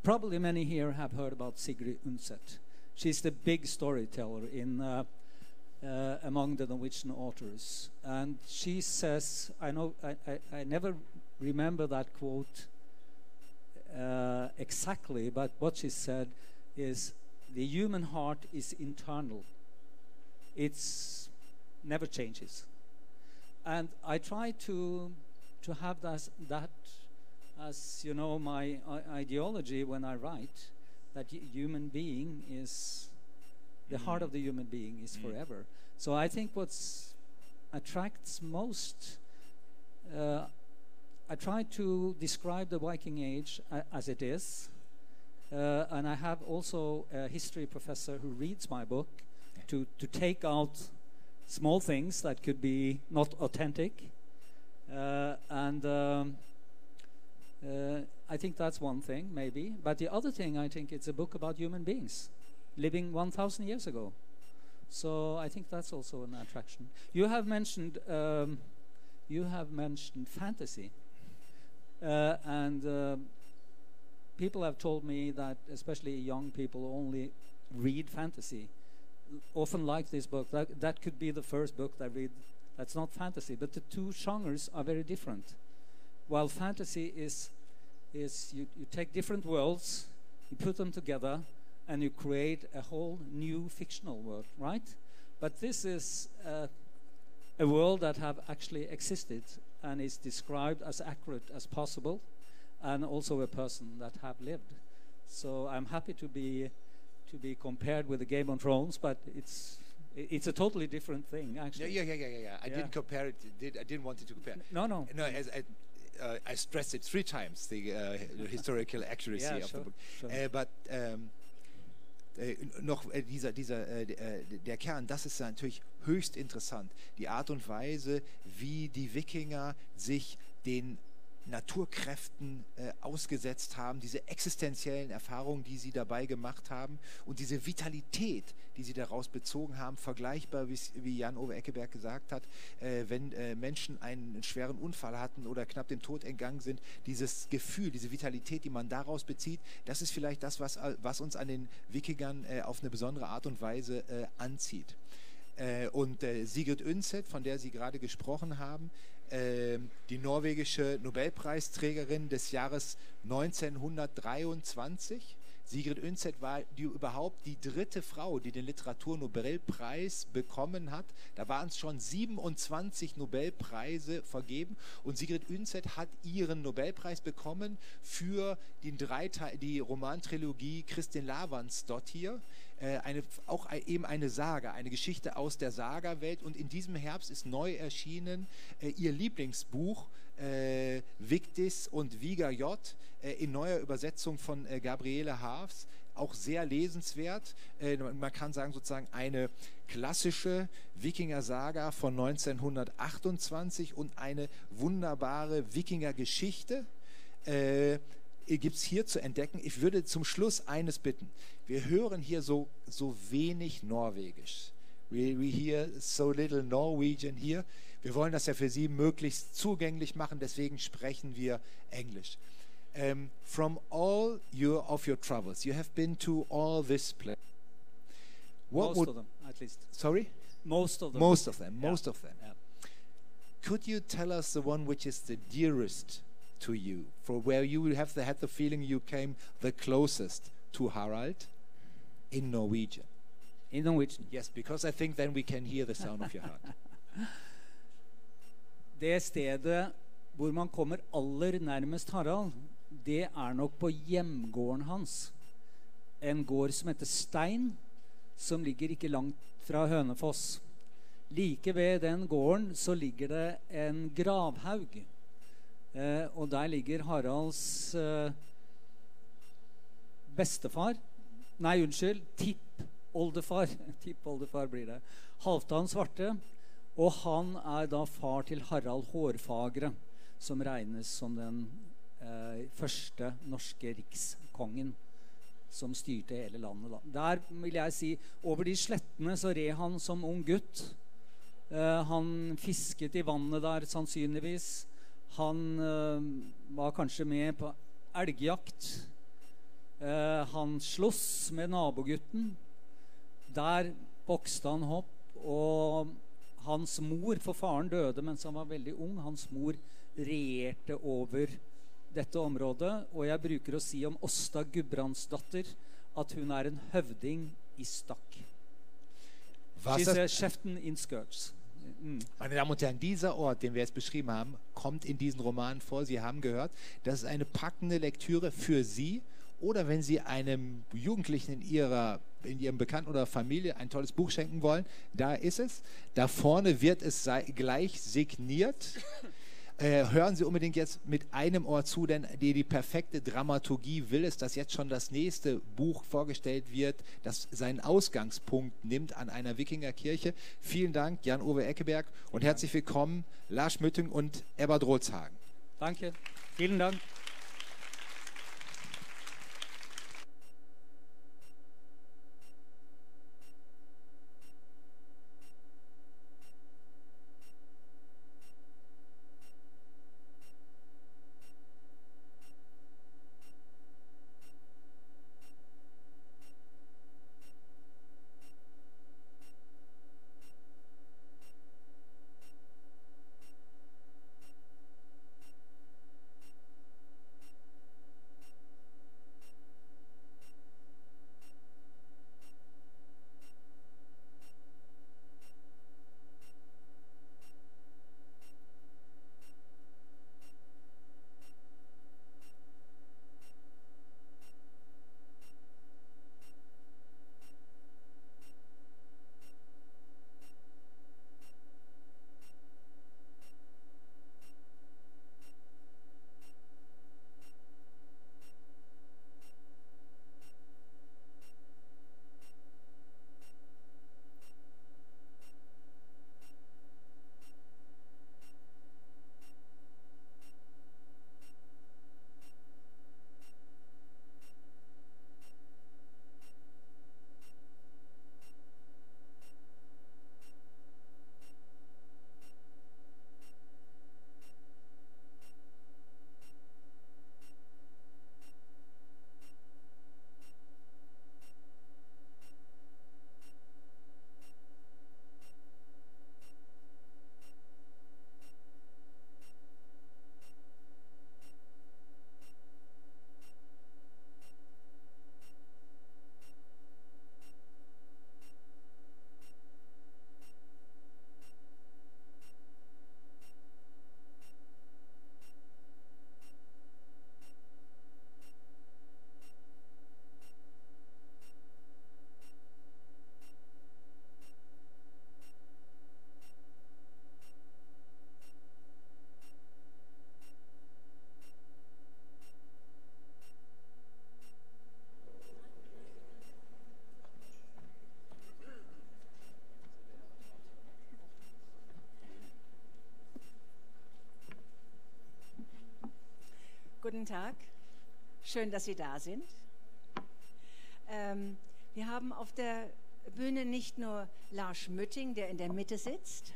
probably many here have heard about Sigrid Undset. She's the big storyteller in uh, uh, among the Norwegian authors, and she says, "I know I, I, I never remember that quote uh, exactly, but what she said is the human heart is internal. It's never changes, and I try to to have that that as you know my ideology when I write that human being is the heart Mm. of the human being is Mm. forever. So I think what's attracts most. Uh, I try to describe the Viking Age a- as it is, uh, and I have also a history professor who reads my book to to take out small things that could be not authentic, uh, and. Um, uh, I think that's one thing, maybe. But the other thing, I think it's a book about human beings living 1,000 years ago. So I think that's also an attraction. You have mentioned um, you have mentioned fantasy, uh, and uh, people have told me that especially young people only read fantasy. Often like this book. That that could be the first book they read. That's not fantasy, but the two genres are very different. While fantasy is is you, you take different worlds, you put them together, and you create a whole new fictional world, right? But this is uh, a world that have actually existed and is described as accurate as possible, and also a person that have lived. So I'm happy to be to be compared with the Game of Thrones, but it's it's a totally different thing, actually. yeah, yeah, yeah, yeah. yeah. I Yeah. didn't compare it. Did I didn't want it to compare? No, no. No, as I, uh, I stressed it three times the uh, historical accuracy Yeah, of sure, the book. sure. Äh, but äh, noch äh, dieser, dieser äh, äh, der Kern, das ist natürlich höchst interessant. Die Art und Weise, wie die Wikinger sich den Naturkräften äh, ausgesetzt haben, diese existenziellen Erfahrungen, die sie dabei gemacht haben und diese Vitalität, die sie daraus bezogen haben, vergleichbar, wie Jan-Ove Eckeberg gesagt hat, äh, wenn äh, Menschen einen schweren Unfall hatten oder knapp dem Tod entgangen sind, dieses Gefühl, diese Vitalität, die man daraus bezieht, das ist vielleicht das, was, äh, was uns an den Wikingern äh, auf eine besondere Art und Weise äh, anzieht. Und Sigrid Undset, von der Sie gerade gesprochen haben, die norwegische Nobelpreisträgerin des Jahres 1923. Sigrid Undset war die, überhaupt die dritte Frau, die den Literaturnobelpreis bekommen hat. Da waren es schon 27 Nobelpreise vergeben und Sigrid Undset hat ihren Nobelpreis bekommen für die, Dreite die Romantrilogie Kristin Lavransdottir äh, eine, auch eben eine Saga, eine Geschichte aus der Saga-Welt. Und in diesem Herbst ist neu erschienen äh, ihr Lieblingsbuch äh, Victis und Viga J äh, in neuer Übersetzung von äh, Gabriele Haafs. Auch sehr lesenswert. Äh, man kann sagen, sozusagen eine klassische Wikinger-Saga von 1928 und eine wunderbare Wikinger-Geschichte äh, gibt es hier zu entdecken. Ich würde zum Schluss eines bitten. Wir hören hier so, so wenig Norwegisch. We, we hear so little Norwegian here. Wir wollen das ja für Sie möglichst zugänglich machen, deswegen sprechen wir Englisch. Um, from all your, of your travels, you have been to all this place. What Most would, of them, at least. Sorry? Most of them. Most of them. Yeah. Most of them. Could you tell us the one which is the dearest to you, for where you have the, had the feeling you came the closest to Harald in Norwegian? In Norwegian. Yes, because I think then we can hear the sound of your heart. *laughs* Det stedet hvor man kommer aller nærmest Harald, det er nok på hjemgården hans. En gård som heter Stein, som ligger ikke langt fra Hønefoss. Like ved den gården så ligger det en gravhaug. Eh, og der ligger Haralds eh, bestefar Nei, unnskyld. Tippoldefar. *laughs* Tippoldefar blir det. Halvdan Svarte. Og han er da far til Harald Hårfagre, som regnes som den eh, første norske rikskongen som styrte hele landet. Da. Der vil jeg si Over de slettene så red han som ung gutt. Eh, han fisket i vannet der sannsynligvis. Han eh, var kanskje med på elgjakt. Eh, han sloss med nabogutten. Der bokste han hopp. Og hans mor, for faren døde mens han var veldig ung, hans mor regjerte over dette området. Og jeg bruker å si om Åsta Gudbrandsdatter at hun er en høvding i stakk. She's a chieftain in skirts. Mm. Meine Damen und Herren, dieser Ort, den wir jetzt beschrieben haben, kommt in diesen Romanen vor. Sie haben gehört, das ist eine packende Lektüre für Sie oder wenn Sie einem Jugendlichen in, ihrer, in Ihrem Bekannten oder Familie ein tolles Buch schenken wollen, da ist es. Da vorne wird es gleich signiert. Äh, hören Sie unbedingt jetzt mit einem Ohr zu, denn die, die perfekte Dramaturgie will es, dass jetzt schon das nächste Buch vorgestellt wird, das seinen Ausgangspunkt nimmt an einer Wikingerkirche. Vielen Dank, Jan-Uwe Eckeberg, und herzlich willkommen, Lars Mütting und Ebbert Rothshagen. Danke. Vielen Dank. Guten Tag. Schön, dass Sie da sind. Ähm, wir haben auf der Bühne nicht nur Lars Mütting, der in der Mitte sitzt,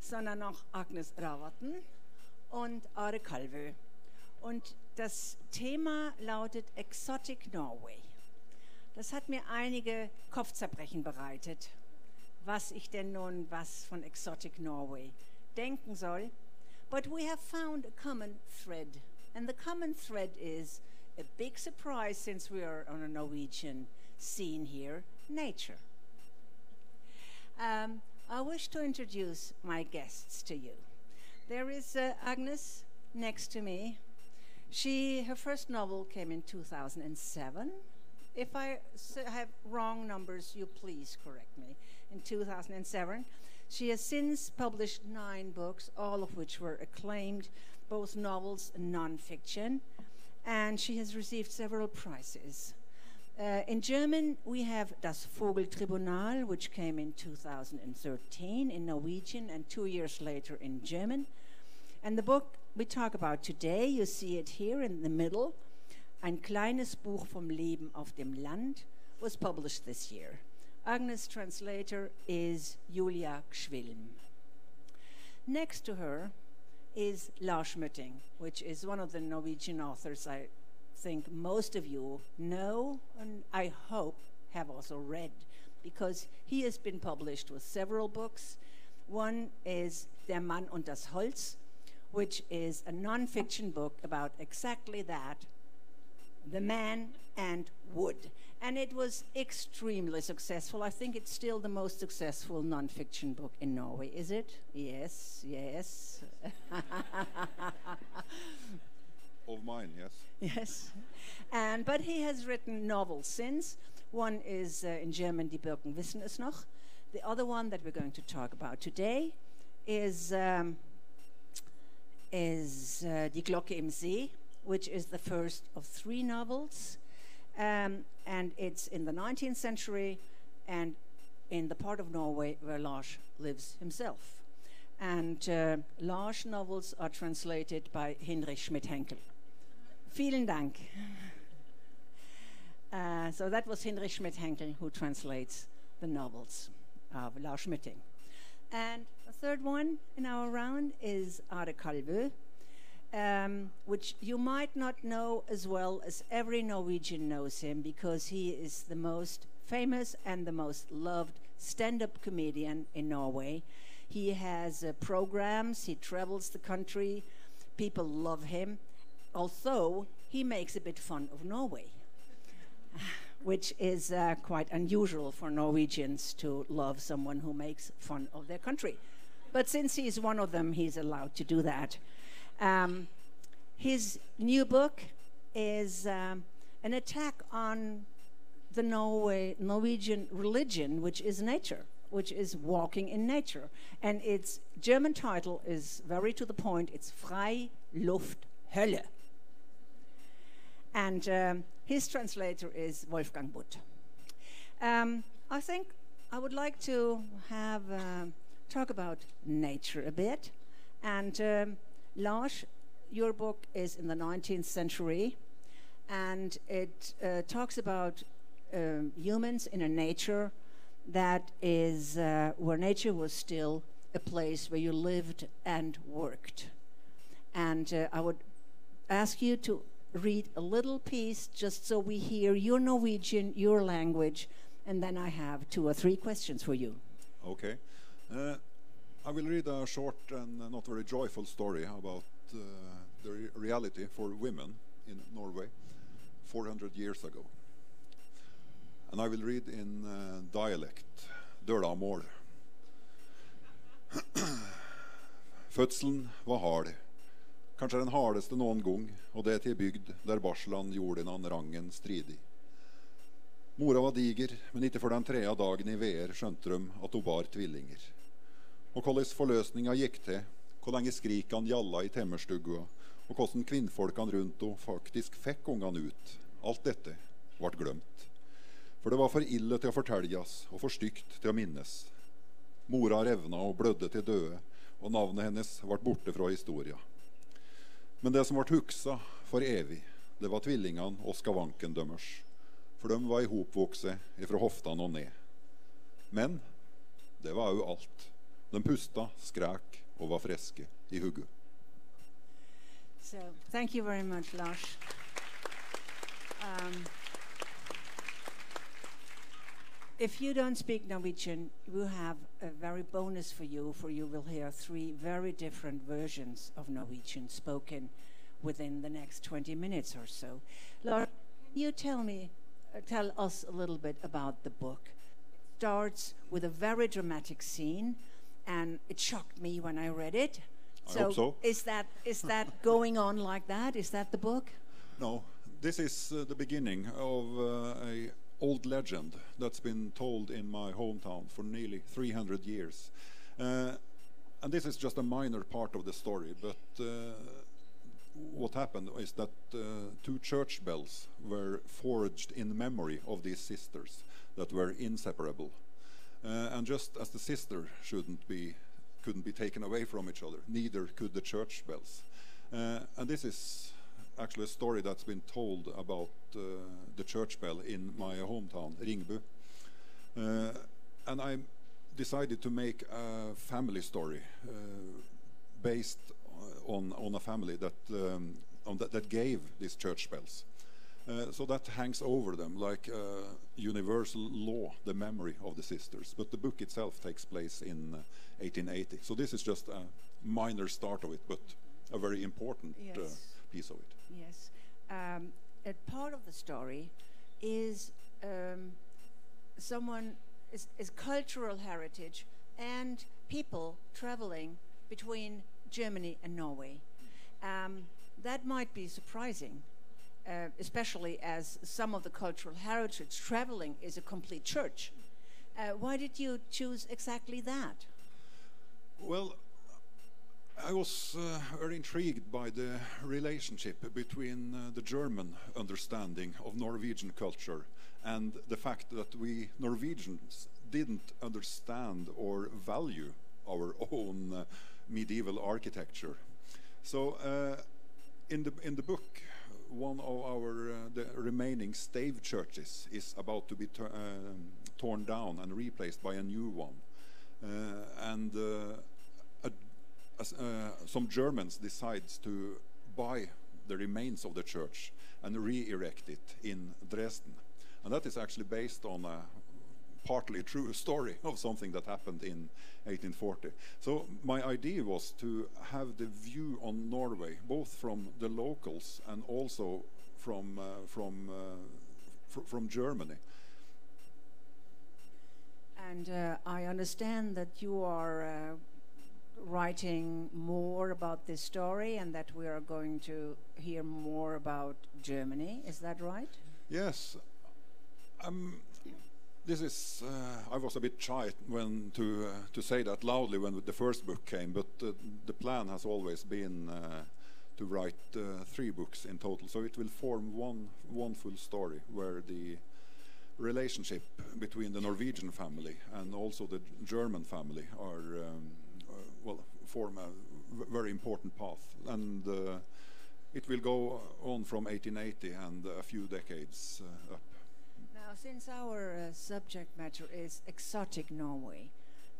sondern auch Agnes Rawatten und Are Kalvö. Und das Thema lautet Exotic Norway. Das hat mir einige Kopfzerbrechen bereitet, was ich denn nun was von Exotic Norway denken soll. But we have found a common thread. And the common thread is a big surprise since we are on a Norwegian scene here nature. Um, I wish to introduce my guests to you. There is uh, Agnes next to me. She her first novel came in 2007. If I have wrong numbers, you please correct me. In 2007, she has since published nine books, all of which were acclaimed, both novels and nonfiction, and she has received several prizes. Uh, in German, we have Das Vogeltribunal, which came in 2013 in Norwegian and two years later in German. And the book we talk about today, you see it here in the middle, Ein kleines Buch vom Leben auf dem Land, was published this year. Agnes' translator is Julia Gschwilm. Next to her is Lars Mytting, which is one of the Norwegian authors I think most of you know and I hope have also read because he has been published with several books. One is Der Mann und das Holz, which is a non-fiction book about exactly that, the man and wood. And it was extremely successful. I think it's still the most successful non-fiction book in Norway, is it? Yes, yes. *laughs* Of mine, yes. Yes. And, but he has written novels since. One is uh, in German, Die Birken wissen es noch. The other one that we're going to talk about today is, um, is uh, Die Glocke im See, which is the first of three novels. Um, and it's in the 19th century and in the part of Norway where Lars lives himself. And uh, Lars novels are translated by Heinrich Schmidt-Henkel. Vielen Dank. *laughs* Uh, so that was Heinrich Schmidt-Henkel who translates the novels of Lars Mytting. And the third one in our round is Are Kalvø, um, which you might not know as well as every Norwegian knows him because he is the most famous and the most loved stand-up comedian in Norway. He has uh, programs, he travels the country, people love him, although he makes a bit fun of Norway *laughs* which is uh, quite unusual for Norwegians to love someone who makes fun of their country. But since he's one of them, he's allowed to do that. Um, his new book is um, an attack on the Norway, Norwegian religion, which is nature, which is walking in nature. And its German title is very to the point it's Frei Luft Hölle. And um, his translator is Wolfgang Butt. Um, I think I would like to have uh, talk about nature a bit. And Lars, your book is in the 19th century, and it uh, talks about um, humans in a nature that is uh, where nature was still a place where you lived and worked. And uh, I would ask you to read a little piece just so we hear your Norwegian, your language, and then I have two or three questions for you. Okay. I will read a short and not very joyful story about uh, the re- reality for women in Norway 400 years ago. And I will read in uh, dialect, Dølamål. *clears throat* Fødselen var hard. Kanskje den hardeste noen gang, og det til bygd der barslene gjorde den rangen stridig. Mora var diger, men ikke for den tredje dagen i VR skjønte de at hun bar tvillinger. Og hvordan forløsninga gikk til, hvor lenge skrikene gjalla i temmerstua, og hvordan kvinnfolkene rundt henne faktisk fikk ungene ut. Alt dette ble glemt. For det var for ille til å fortelles og for stygt til å minnes. Mora revna og blødde til døde, og navnet hennes ble borte fra historia. Men det som ble huksa, for evig. Det var tvillingene og skavanken deres. For de var ihopvokse ifra hoftene og ned. Men det var òg alt. De pusta, skrek og var friske i. So thank you very much, Lars. Um, if you don't speak Norwegian, we have a very bonus for you, for you will hear three very different versions of Norwegian spoken within the next 20 minutes or so. Lars, can you tell me, uh, tell us a little bit about the book? It starts with a very dramatic scene, and it shocked me when I read it. I hope so. Is that is *laughs* that going on like that? Is that the book? No, this is uh, the beginning of uh, a old legend that's been told in my hometown for nearly 300 years. Uh, and this is just a minor part of the story, but uh, what happened is that uh, two church bells were forged in memory of these sisters that were inseparable. Uh, and just as the sister shouldn't be couldn't be taken away from each other, neither could the church bells. Uh, and this is actually a story that's been told about uh, the church bell in my hometown, Ringebu. And I decided to make a family story based on, on a family that, um, on that, that gave these church bells. Uh, so that hangs over them like uh, universal law, the memory of the sisters. But the book itself takes place in uh, 1880. So this is just a minor start of it, but a very important uh, Yes. piece of it. Yes. Um, a part of the story is um, someone is, is cultural heritage and people traveling between Germany and Norway. Um, that might be surprising, uh, especially as some of the cultural heritage traveling is a complete church. Uh, why did you choose exactly that? Well, I was uh, very intrigued by the relationship between uh, the German understanding of Norwegian culture and the fact that we Norwegians didn't understand or value our *laughs* own uh, medieval architecture. So, uh, in the in the book, one of our uh, the remaining stave churches is about to be um, torn down and replaced by a new one, uh, and uh, a as, uh, some Germans decides to buy the remains of the church and re-erect it in Dresden, and that is actually based on a partly true story of something that happened in 1840. So my idea was to have the view on Norway, both from the locals and also from uh, from uh, fr- from Germany. And uh, I understand that you are uh, writing more about this story and that we are going to hear more about Germany. Is that right? Yes. Um, this is. Uh, I was a bit shy when to uh, to say that loudly when the first book came, but uh, the plan has always been uh, to write uh, three books in total. So it will form one one full story where the relationship between the Norwegian family and also the German family are um, uh, well form a very important path and. It will go on from 1880 and a few decades up. Since our uh, subject matter is exotic Norway,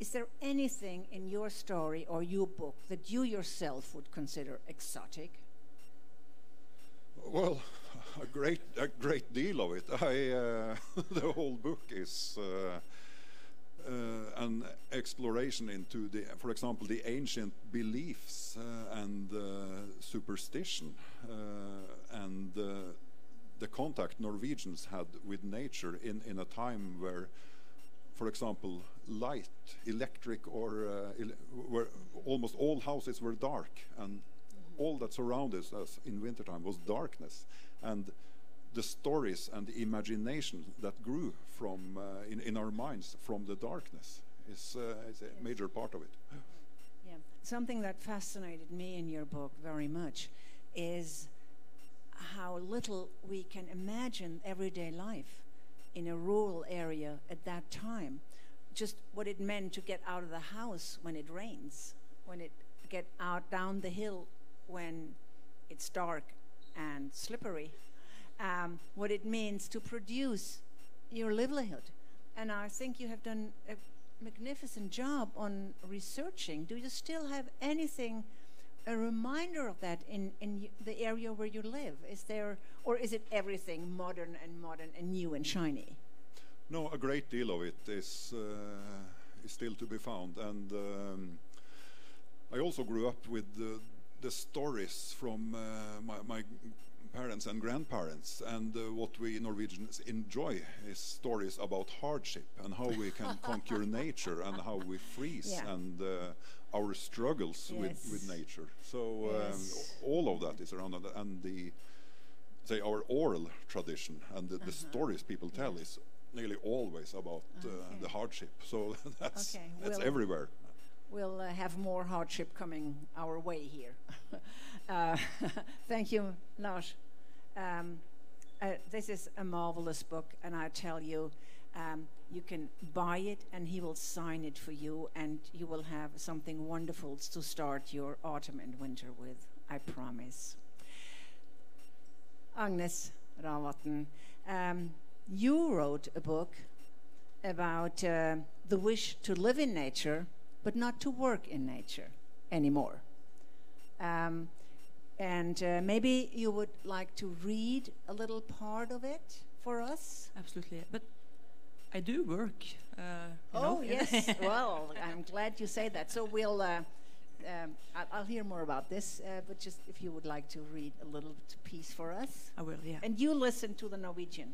is there anything in your story or your book that you yourself would consider exotic? Well, a great, a great deal of it. I, uh, *laughs* the whole book is uh, uh, an exploration into the, for example, the ancient beliefs uh, and uh, superstition uh, and the contact Norwegians had with nature in, in a time where, for example, light, electric, or uh, ele- where almost all houses were dark, and all that surrounded us in wintertime was darkness. And the stories and the imagination that grew from uh, in, in our minds from the darkness is, uh, is a major part of it. Yeah. Something that fascinated me in your book very much is how little we can imagine everyday life in a rural area at that time. Just what it meant to get out of the house when it rains, when it get out down the hill when it's dark and slippery, um, what it means to produce your livelihood. And I think you have done a magnificent job on researching. Do you still have anything, a reminder of that in, in y- the area where you live? Is there, or is it everything modern and modern and new and shiny? No, a great deal of it is uh, is still to be found, and um, I also grew up with the, the stories from uh, my, my parents and grandparents, and uh, what we Norwegians enjoy is stories about hardship and how we can conquer *laughs* nature and how we freeze Yeah. and uh, our struggles with, with nature. So um, Yes. all of that is around, and- and the say our oral tradition and the, the stories people tell is nearly always about uh, the hardship. So *laughs* that's Okay, that's well- everywhere. We'll uh, have more hardship coming our way here. *laughs* uh, *laughs* thank you, Lars. Um, uh, this is a marvelous book, and I tell you, um, you can buy it, and he will sign it for you, and you will have something wonderful to start your autumn and winter with. I promise. Agnes Ravatn, um, you wrote a book about uh, the wish to live in nature, but not to work in nature anymore. Um, and uh, maybe you would like to read a little part of it for us? Absolutely. But I do work. Uh, Oh, yes. *laughs* well, I'm glad you say that. So we'll, uh, um, I'll, hear more about this, uh, but just if you would like to read a little piece for us. I will, yeah. And you listen to the Norwegian.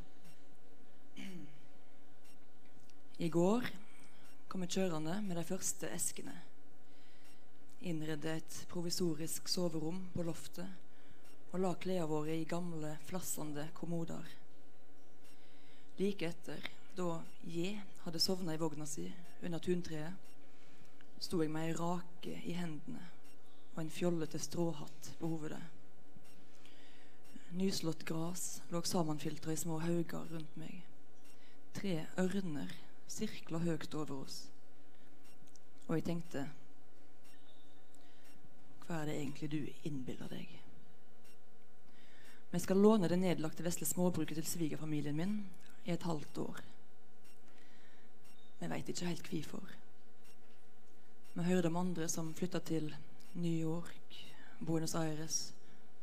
I går kom jeg kjørende med de første eskene. Innredde et provisorisk soverom på loftet og la klærne våre i gamle, flassende kommoder. Like etter, da J hadde sovna i vogna si under tuntreet, sto jeg med ei rake i hendene og en fjollete stråhatt på hovedet. Nyslått gras lå sammenfiltra i små hauger rundt meg. Tre ørner sirkla høyt over oss. Og jeg tenkte Hva er det egentlig du innbiller deg? Vi skal låne det nedlagte vesle småbruket til svigerfamilien min i et halvt år. Vi veit ikke helt hvorfor. Vi hørte om andre som flytta til New York, Buenos Aires,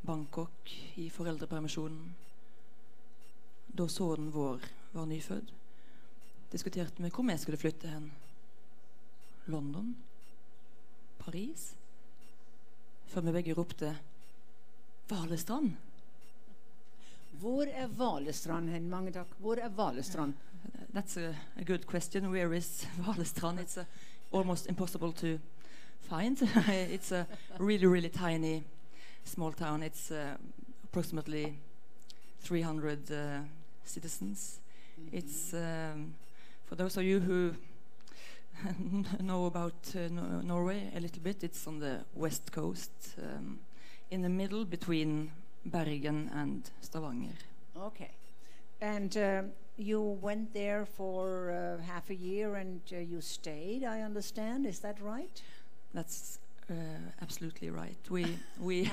Bangkok i foreldrepermisjonen. Da sønnen vår var nyfødt, diskuterte vi hvor vi skulle flytte hen. London? Paris? Før vi begge ropte Valestrand. Hvor er Valestrand hen? Mange takk. Hvor er Valestrand? That's a, a good question. Where is *laughs* Valestrand? It's uh, almost impossible to find. *laughs* it's a really, really tiny, small town. It's uh, approximately 300 uh, citizens. It's um, for those of you who *laughs* know about uh, no- Norway a little bit. It's on the west coast, um, in the middle between Bergen and Stavanger. Okay. And um, you went there for uh, half a year and uh, you stayed, I understand. Is that right? That's uh, absolutely right. We we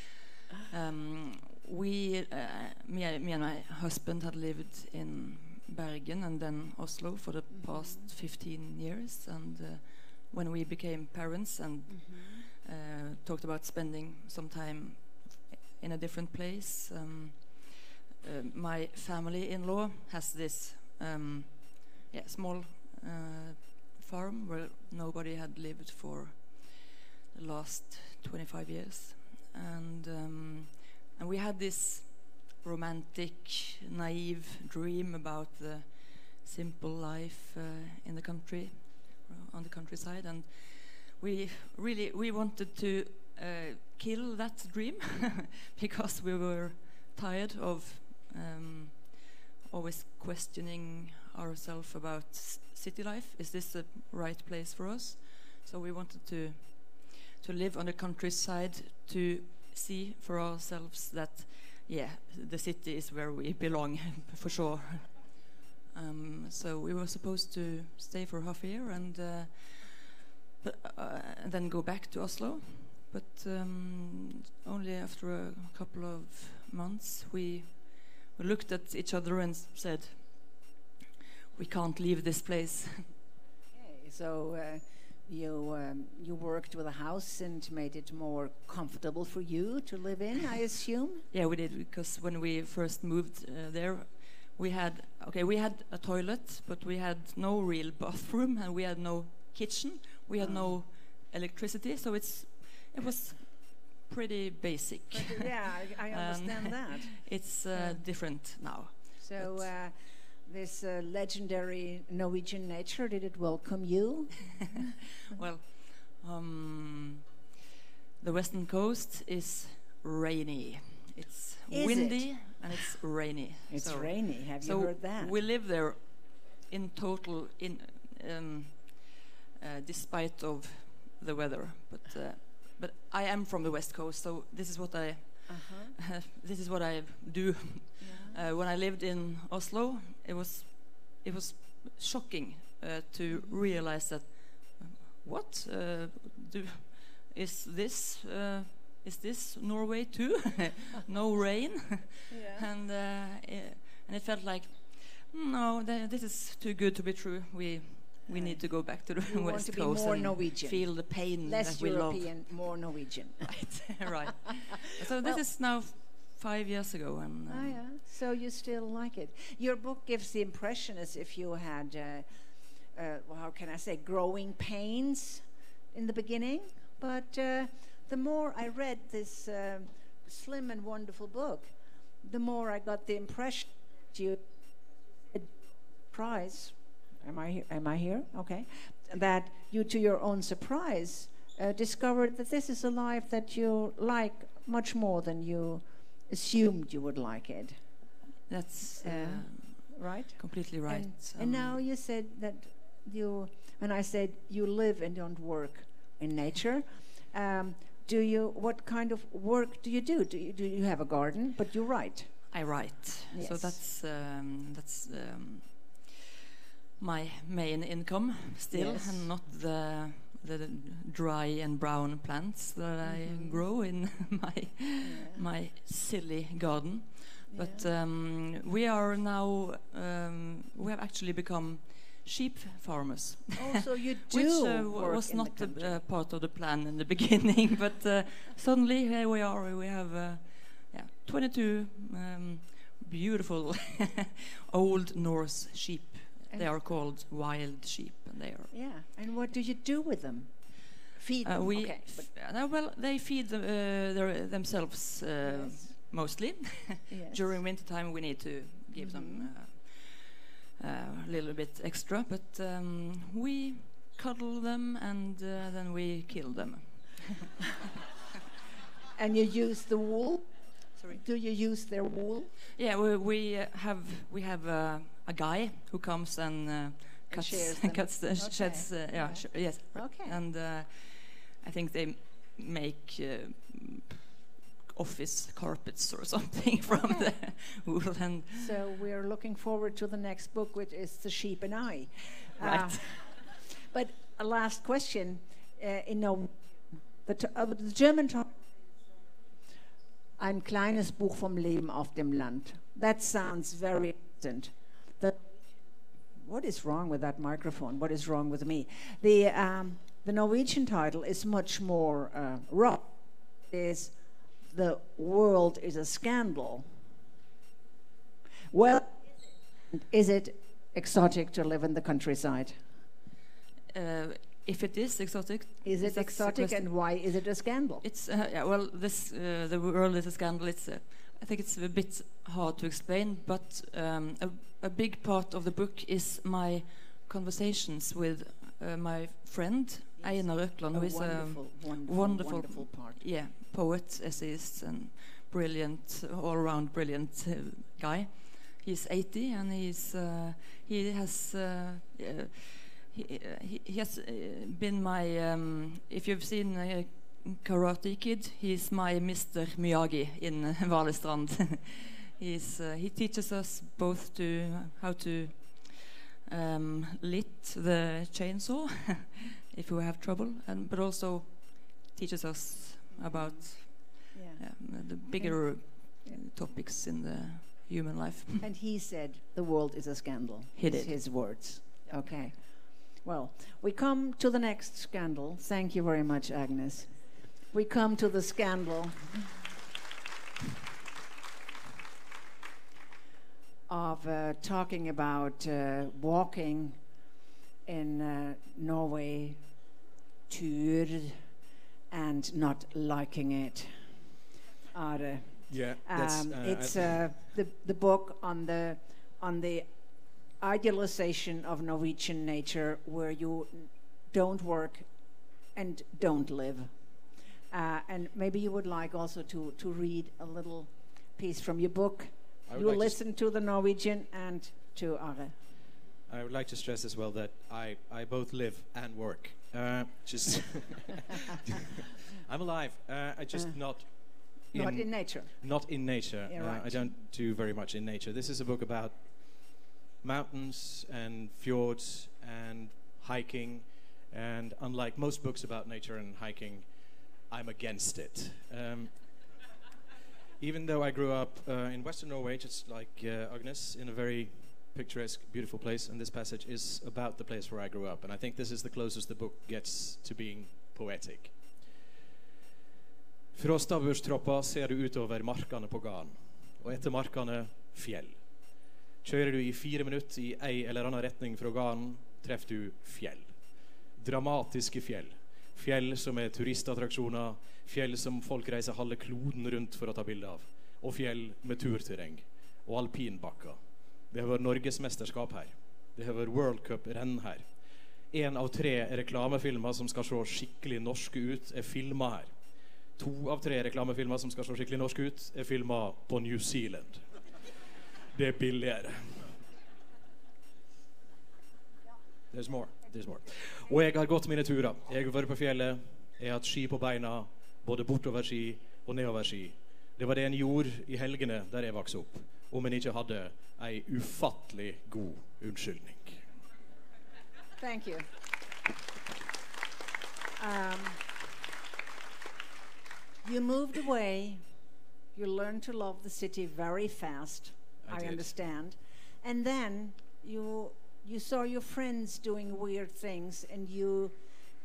*laughs* um, we uh, me, me and my husband had lived in Bergen and then Oslo for the past 15 years, and uh, when we became parents and uh, talked about spending some time in a different place. Um, my family-in-law has this um, yeah, small uh, farm where nobody had lived for the last 25 years, and um, and we had this romantic, naive dream about the simple life uh, in the country, uh, on the countryside, and we really we wanted to uh, kill that dream *laughs* because we were tired of um, always questioning ourselves about city life. Is this the right place for us? So we wanted to to live on the countryside to see for ourselves that yeah the city is where we belong *laughs* for sure. Um, so we were supposed to stay for half a year and. Uh, uh, then go back to Oslo. but um, only after a couple of months we looked at each other and said, "We can't leave this place." *laughs* Okay, so uh, you um, you worked with a house and made it more comfortable for you to live in, I *laughs* assume. Yeah, we did because when we first moved uh, there, we had okay, we had a toilet, but we had no real bathroom and we had no kitchen. We had no electricity, so it's it was pretty basic. But, yeah, I, I And *laughs* understand that. *laughs* It's uh, Yeah. different now. So uh, this uh, legendary Norwegian nature, did it welcome you? *laughs* well, um, the western coast is rainy. It's Is windy it? and it's rainy. It's rainy. Have you heard that? We live there in total in um, uh, despite of the weather. But uh, but I am from the west coast, so this is what I Uh-huh. *laughs* this is what I do. Uh, when I lived in Oslo, it was it was shocking uh, to realize that um, what uh, do is this uh, is this Norway too? *laughs* no *laughs* rain, Yeah. and uh, and it felt like no, th- this is too good to be true. We we need to go back to the want west to be coast more and Norwegian. feel the pain Less that we love. European, more Norwegian. *laughs* right, *laughs* right. *laughs* So this Well- is now five years ago, and Oh, um, yeah. So you still like it. Your book gives the impression as if you had, uh, uh, well, how can I say, growing pains in the beginning. But uh, the more I read this uh, slim and wonderful book, the more I got the impression that you surprise. Am I am I here? Okay, that you, to your own surprise, uh, discovered that this is a life that you like much more than you assumed you would like it. That's Uh, uh, right. completely right. And, and Um, now you said that you, and I said you live and don't work in nature. Um, do you? What kind of work do you do? Do you, do you have a garden? But you write. I write. Yes. So that's um, that's um, my main income still, Yes. and not the the dry and brown plants that I Mhm. grow in *laughs* my my silly garden. But um, we are now um, we have actually become sheep farmers. Oh, so you *laughs* Which do uh, work was not a, uh, part of the plan in the *laughs* beginning, but uh, suddenly here we are. We have uh, yeah, 22 um, beautiful old Norse sheep. And- they are called wild sheep, and they are. Yeah. And what do you do with them? Feed Uh, them. we okay. uh, well, they feed them, uh, their, themselves uh, Yes. mostly. *laughs* Yes. During winter time, we need to give them Mhm. uh, uh, a little bit extra, but um, we cuddle them and uh, then we kill them. *laughs* and you use the wool. Sorry. Do you use their wool? Yeah, we, we uh, have we have uh, a guy who comes and uh, cuts *laughs* them. cuts the Okay. sheds. Uh, yeah, Yeah. sh- yes. Okay. And uh, I think they make uh, office carpets or *laughs* something from Okay. the *laughs* wool and So we're looking forward to the next book, which is The Sheep and I. Right. but a last question. Uh, in no, the, t- uh, the German title Ein kleines Buch vom Leben auf dem Land. That sounds very interesting. What is wrong with that microphone? What is wrong with me? The, um, the Norwegian title is much more uh, rough. Is the world is a scandal. Well, is it exotic to live in the countryside? uh, if it is exotic, Is it exotic and why is it a scandal? It's uh, yeah, well, this uh, the world is a scandal. It's uh, I think it's a bit hard to explain, but um, a, big part of the book is my conversations with uh, my friend Einar Økland, A who is wonderful, a wonderful, wonderful, wonderful part. yeah, poet, essayist, and brilliant, all-around brilliant uh, guy. He's 80 and he's uh, he has. Uh, uh, he, uh, he, he has been my. Um, if you've seen uh, Karate Kid, he's my Mr. Miyagi in *laughs* Valestrand. *laughs* he's uh, he teaches us both to how to um, lit the chainsaw *laughs* if we have trouble, and but also teaches us about Yeah. yeah, the bigger topics in the human life. *laughs* And he said the world is a scandal. He did. His words. Okay. Well, we come to the next scandal. Thank you very much, Agnes. We come to the scandal of uh, talking about uh, walking in uh, Norway, tur, and not liking it. Are, Yeah, that's, um, uh, it's uh, the the book on the on the idealization of Norwegian nature, where you don't work and don't live. Uh, and maybe you would like also to to read a little piece from your book. You like listen to the Norwegian and to Are. I would like to stress as well that I, I both live and work. Uh, just *laughs* I'm alive. Uh, I just Uh, not not in nature. Not in nature. Yeah, Uh, I don't do very much in nature. This is a book about mountains and fjords and hiking. And unlike most books about nature and hiking, I'm against it. Um, even though I grew up uh, in Western Norway, just like uh, Agnes, in a very picturesque, beautiful place, and this passage is about the place where I grew up. And I think this is the closest the book gets to being poetic. Fra stabburstroppa ser du utover markene på Garn, og etter markene fjell. Kjører du i fire minutter i ei eller annen retning fra Garn, treffer du fjell. Dramatiske fjell. Fjell som er turistattraksjoner, fjell som folk reiser halve kloden rundt for å ta bilde av. Og fjell med turterreng. Og alpinbakker. Det har vært norgesmesterskap her. Det har vært World Cup-renn her. Én av tre reklamefilmer som skal se skikkelig norske ut, er filma her. To av tre reklamefilmer som skal se skikkelig norske ut, er filma på New Zealand. Det er billigere. There's more. There's more. Og jeg har gått mine turer. Jeg har vært på fjellet. Jeg har hatt ski på beina, både bortoverski og nedoverski. Det var det en gjorde i helgene der jeg vokste opp, om en ikke hadde ei ufattelig god unnskyldning. Thank you. Um, you moved away. You learned to love the city very fast. I I, understand. And then you you saw your friends doing weird things, and you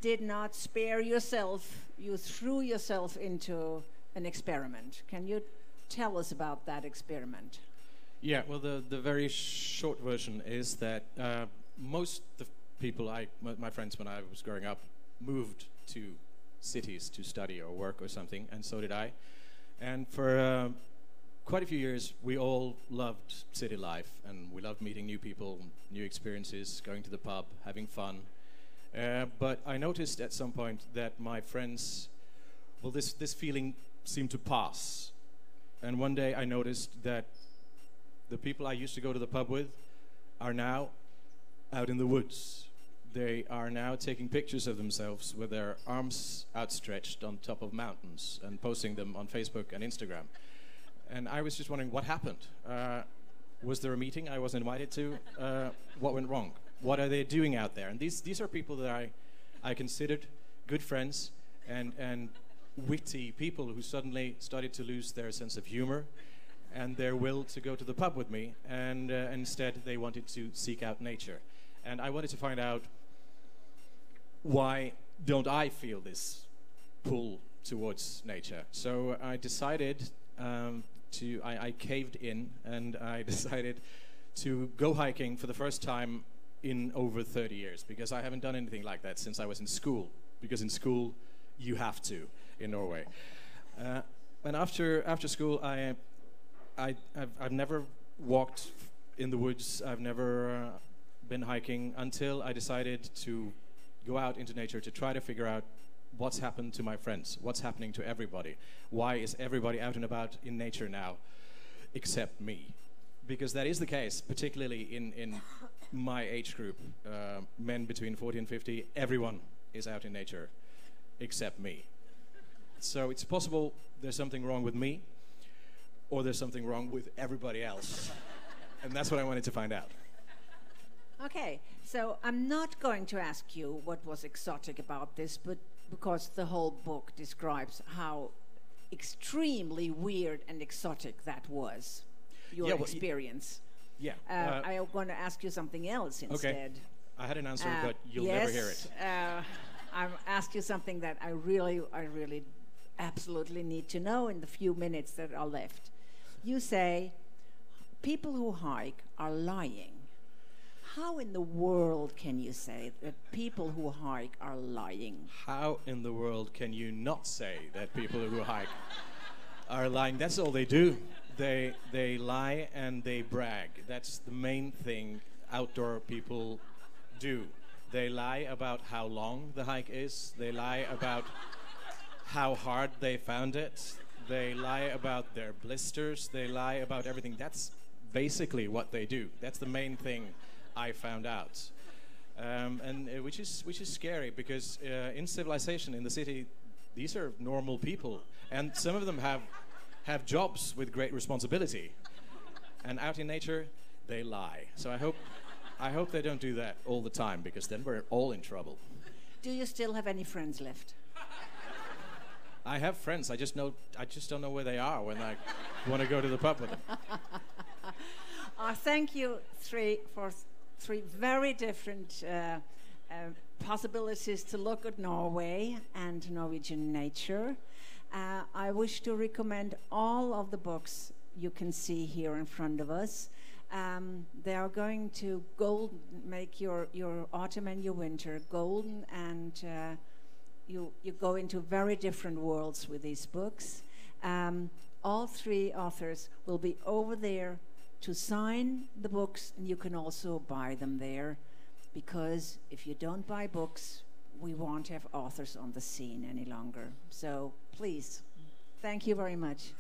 did not spare yourself. You threw yourself into an experiment. Can you tell us about that experiment? Yeah, well, the, the very short version is that uh, most of the people, I, my, my friends when I was growing up, moved to cities to study or work or something, and so did I. And for uh, quite a few years, we all loved city life, and we loved meeting new people, new experiences, going to the pub, having fun. Uh, but I noticed at some point that my friends, well, this, this feeling seemed to pass. And one day I noticed that the people I used to go to the pub with are now out in the woods. They are now taking pictures of themselves with their arms outstretched on top of mountains and posting them on Facebook and Instagram. And I was just wondering what happened. Uh, was there a meeting I was invited to? Uh, what went wrong? What are they doing out there? And these, these are people that I, I considered good friends and, and witty people who suddenly started to lose their sense of humor and their will to go to the pub with me. And uh, instead, they wanted to seek out nature. And I wanted to find out why don't I feel this pull towards nature? So I decided um, to, I, I caved in and I *laughs* decided to go hiking for the first time in over 30 years because I haven't done anything like that since I was in school. Because in school, you have to in Norway. Uh, and after, after school, I, I, I've, I've never walked in the woods, I've never uh, been hiking until I decided to go out into nature to try to figure out what's happened to my friends, what's happening to everybody. Why is everybody out and about in nature now except me? Because that is the case, particularly in, in my age group, uh, men between 40 and 50, everyone is out in nature except me. So it's possible there's something wrong with me, or there's something wrong with everybody else. and that's what I wanted to find out. Okay, so I'm not going to ask you what was exotic about this, but because the whole book describes how extremely weird and exotic that was, your Yeah, well, experience. Yeah. Uh, uh, I want to ask you something else instead. Okay. I had an answer, Uh, but you'll yes, never hear it. Uh, I'll ask you something that I really, I really absolutely need to know in the few minutes that are left. You say people who hike are lying. How in the world can you say that people who hike are lying? How in the world can you not say that people who hike are lying? That's all they do. They they lie and they brag. That's the main thing outdoor people do. They lie about how long the hike is. They lie about how hard they found it. They lie about their blisters. They lie about everything. That's basically what they do. That's the main thing I found out. Um, and uh, which is which is scary because uh, in civilization in the city, these are normal people, and some of them have have jobs with great responsibility, and out in nature they lie. So I hope I hope they don't do that all the time because then we're all in trouble. Do you still have any friends left? I have friends. I just know I just don't know where they are when I want to go to the pub with them. *laughs* Uh, thank you three for th- three very different uh, uh, possibilities to look at Norway and Norwegian nature. Uh, I wish to recommend all of the books you can see here in front of us. Um, they are going to gold make your, your autumn and your winter golden, and uh, you you go into very different worlds with these books. Um, all three authors will be over there to sign the books, and you can also buy them there. Because if you don't buy books, we won't have authors on the scene any longer. So please, thank you very much.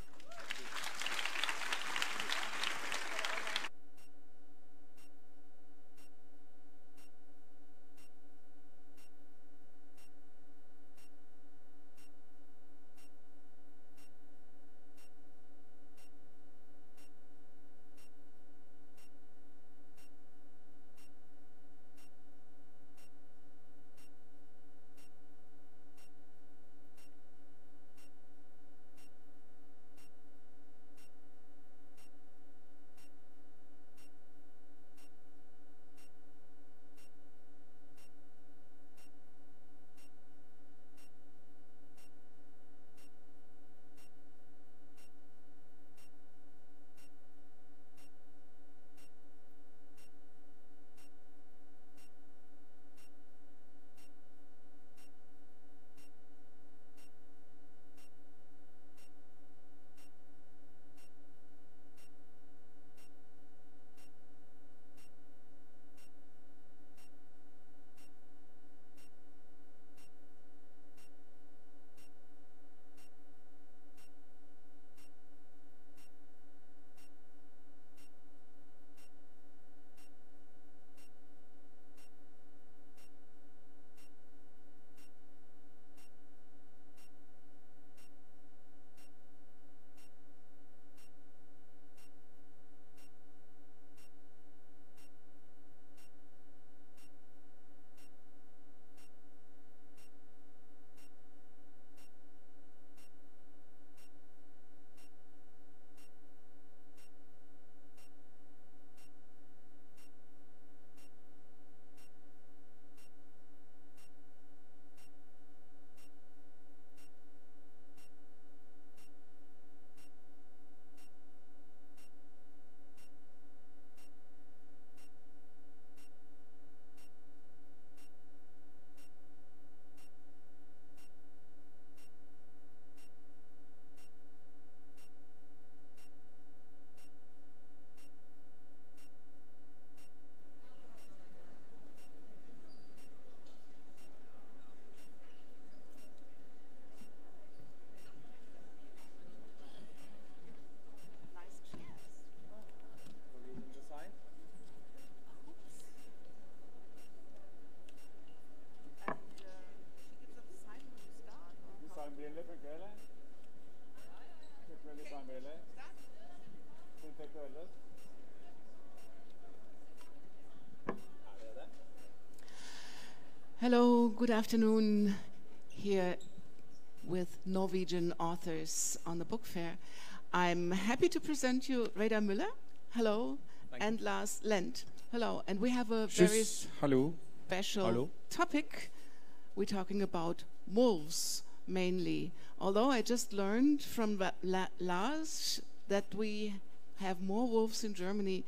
Afternoon here with Norwegian authors on the book fair. I'm happy to present you Reidar Müller. Hello. and Lars Lenth. Hello. And we have a very Tschüss. Hallo. special Hallo. topic. We're talking about wolves mainly. Although I just learned from La- La- Lars that we have more wolves in Germany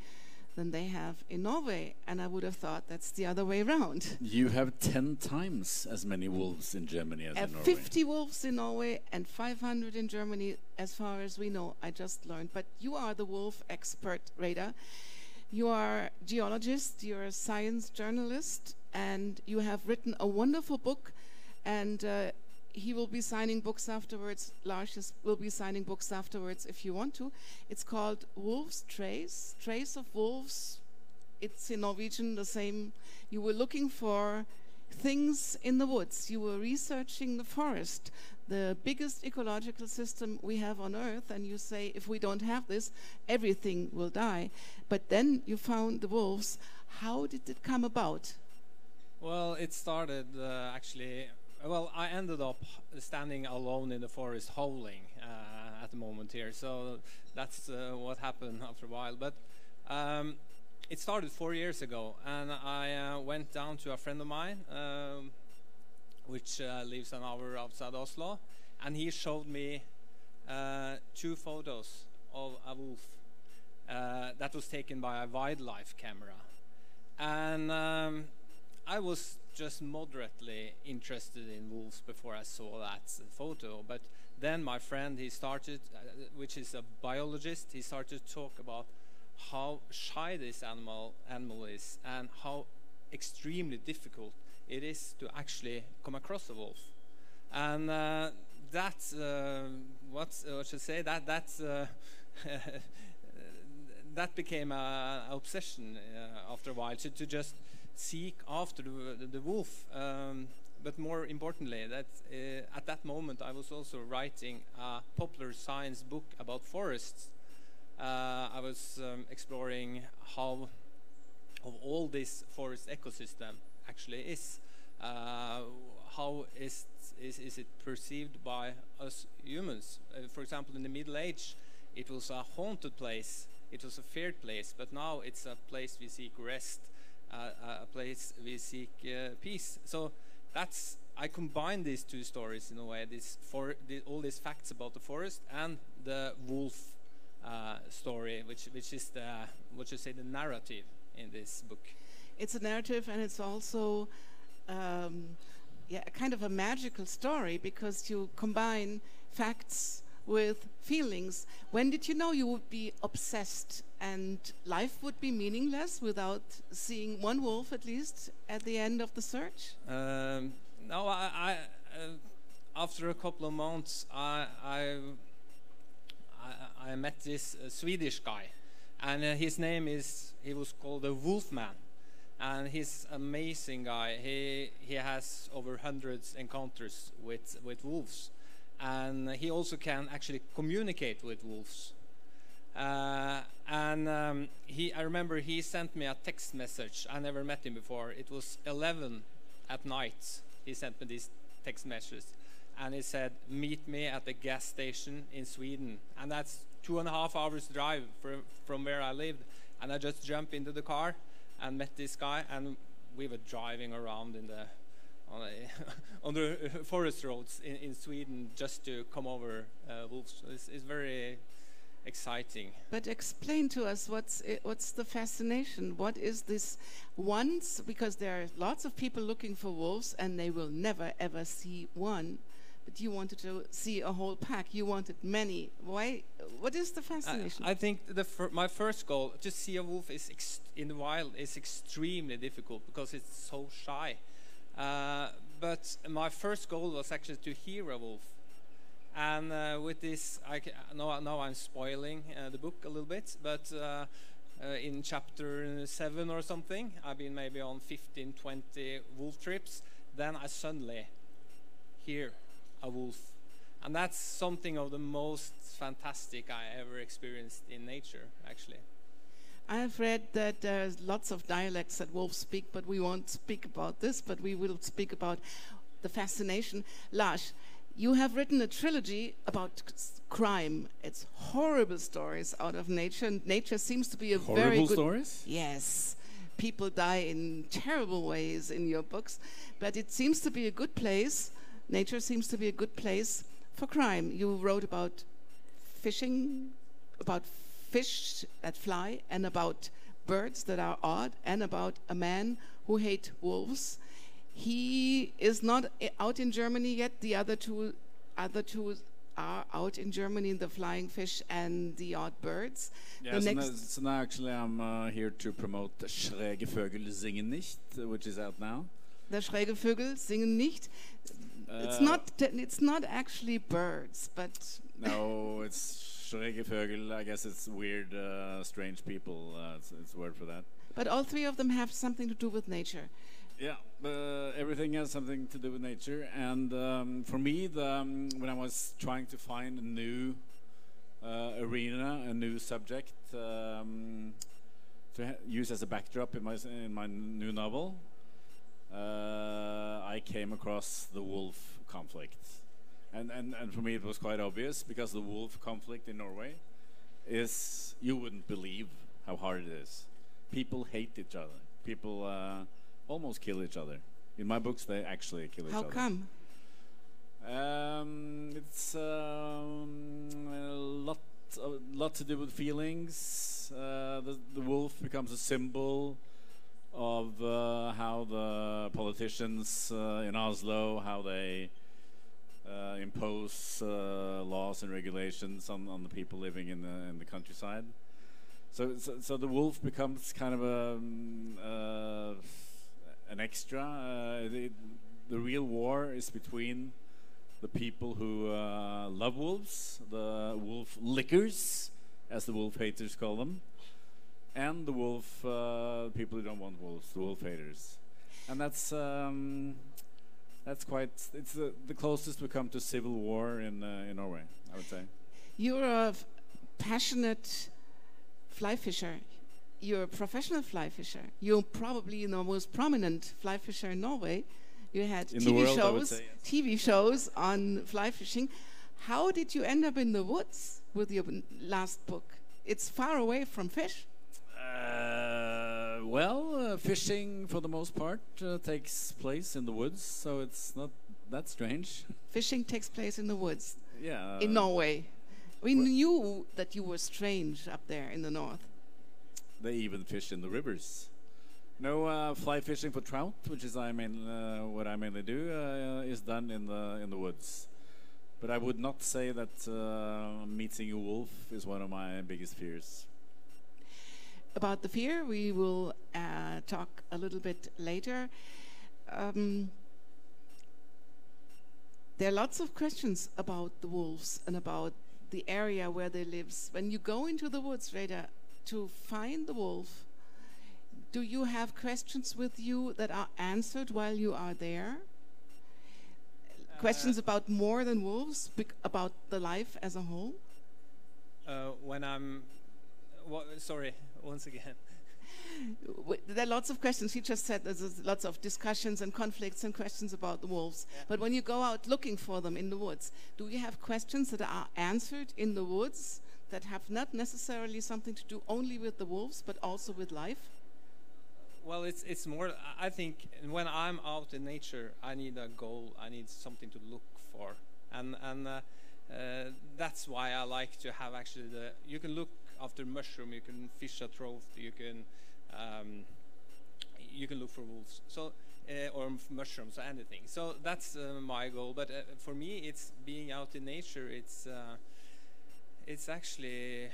than they have in Norway, and I would have thought that's the other way around. You have 10 times as many wolves in Germany as Uh, in Norway. 50 wolves in Norway and 500 in Germany, as far as we know. I just learned. But you are the wolf expert, Rada. You are a geologist, you're a science journalist, and you have written a wonderful book. And uh, he will be signing books afterwards. Lars will be signing books afterwards if you want to. It's called Wolves Trace, Trace of Wolves. It's in Norwegian the same. You were looking for things in the woods. You were researching the forest, the biggest ecological system we have on Earth, and you say, if we don't have this, everything will die. But then you found the wolves. How did it come about? Well, it started uh, actually. Well, I ended up standing alone in the forest howling uh, at the moment here. So that's uh, what happened *laughs* after a while. But um, it started four years ago, and I uh, went down to a friend of mine, um, which uh, lives an hour outside Oslo, and he showed me uh, two photos of a wolf uh, that was taken by a wildlife camera. And um, I was just moderately interested in wolves before I saw that photo. But then my friend, he started, uh, which is a biologist, he started to talk about how shy this animal animal is and how extremely difficult it is to actually come across a wolf. And uh, that, uh, what, what should I say, that that uh, *laughs* that became a, a obsession uh, after a while to, to just seek after the, the, wolf. Um, but more importantly, that uh, at that moment I was also writing a popular science book about forests. Uh, I was um, exploring how of all this forest ecosystem actually is. Uh, how is, is, is it perceived by us humans? Uh, for example, in the Middle Age, it was a haunted place, it was a feared place, but now it's a place we seek rest, uh, a place we seek uh, peace. So that's I combine these two stories in a way. This for the, all these facts about the forest and the wolf uh, story, which which is the what you say the narrative in this book. It's a narrative, and it's also um, yeah, a kind of a magical story because you combine facts with feelings. When did you know you would be obsessed and life would be meaningless without seeing one wolf at least at the end of the search? Um, no, I, I uh, after a couple of months, I I, I, I met this uh, Swedish guy, and uh, his name is he was called the Wolfman, and he's amazing guy. He he has over hundreds encounters with with wolves, and he also can actually communicate with wolves. Uh, and um, he, I remember he sent me a text message. I never met him before. It was 11 at night. He sent me these text messages, and he said, "Meet me at the gas station in Sweden." And that's two and a half hours drive from from where I lived. And I just jumped into the car and met this guy, and we were driving around in the *laughs* on the, on *laughs* the forest roads in, in Sweden just to come over uh, wolves. It's, it's very exciting. But explain to us what's i what's the fascination? What is this once? Because there are lots of people looking for wolves, and they will never ever see one. But you wanted to see a whole pack. You wanted many. Why? What is the fascination? I, I think the fir my first goal to see a wolf is ex in the wild is extremely difficult because it's so shy. Uh, but my first goal was actually to hear a wolf. And uh, with this, I now, now I'm spoiling uh, the book a little bit, but uh, uh, in chapter 7 or something, I've been maybe on 15, 20 wolf trips. Then I suddenly hear a wolf. And that's something of the most fantastic I ever experienced in nature, actually. I've read that there's lots of dialects that wolves speak, but we won't speak about this, but we will speak about the fascination. Lars, you have written a trilogy about c- crime. It's horrible stories out of nature. and Nature seems to be a very Horrible good stories? Yes. People die in terrible ways in your books, but it seems to be a good place. Nature seems to be a good place for crime. You wrote about fishing, about fish that fly, and about birds that are odd, and about a man who hates wolves. He is not out in Germany yet. The other two, other two are out in Germany, the flying fish and the odd birds. Yeah, the so, so now actually I'm uh, here to promote Schräge Vögel singen nicht, which is out now. The schräge Vögel singen nicht. It's Uh, not. It's not actually birds, but No, it's Schräge Vögel. I guess it's weird, uh, strange people. Uh, it's, it's a word for that. but all three of them have something to do with nature. Yeah, uh, everything has something to do with nature. And um, for me, the, um, when I was trying to find a new uh, arena, a new subject um, to use as a backdrop in my in my new novel, uh, I came across the wolf conflict. And, and, and for me, it was quite obvious because the wolf conflict in Norway is, you wouldn't believe how hard it is. People hate each other. People uh, almost kill each other. In my books, they actually kill each How other. come? Um, it's um, a lot, a lot to do with feelings. Uh, the, the wolf becomes a symbol of uh, how the politicians uh, in Oslo, how they uh, impose uh, laws and regulations on, on the people living in the in the countryside. So, so, so the wolf becomes kind of a um, uh, an extra. Uh, the, the real war is between the people who uh, love wolves, the wolf lickers, as the wolf haters call them, and the wolf uh, people who don't want wolves, the wolf haters, and that's um, that's quite. It's the, the closest we come to civil war in uh, in Norway, I would say. You're a passionate fly fisher. You're a professional fly fisher. You're probably the most prominent fly fisher in Norway. You had In TV world, shows, say, TV shows on fly fishing. How did you end up in the woods with your last book? It's far away from fish. Uh, well, uh, fishing for the most part uh, takes place in the woods, so it's not that strange. *laughs* Fishing takes place in the woods. Yeah, in uh, Norway. We knew that you were strange up there in the north. They even fish in the rivers. No uh, fly fishing for trout, which is I mean uh, what I mainly do, uh, is done in the in the woods. But I would not say that uh, meeting a wolf is one of my biggest fears. About the fear, we will uh, talk a little bit later. Um, there are lots of questions about the wolves and about the area where they live. When you go into the woods, Reidar, to find the wolf, do you have questions with you that are answered while you are there? questions about more than wolves, about the life as a whole? Uh, when I'm, sorry, once again. *laughs* There are lots of questions. He just said there's lots of discussions and conflicts and questions about the wolves. But when you go out looking for them in the woods, do you have questions that are answered in the woods that have not necessarily something to do only with the wolves, but also with life? Well, it's it's more. I- I think when I'm out in nature, I need a goal. I need something to look for, and and uh, uh, that's why I like to have actually the. You can look after mushroom. You can fish a trout. You can um, you can look for wolves. So uh, or mushrooms or anything. So that's uh, my goal. But uh, for me, it's being out in nature. It's uh, it's actually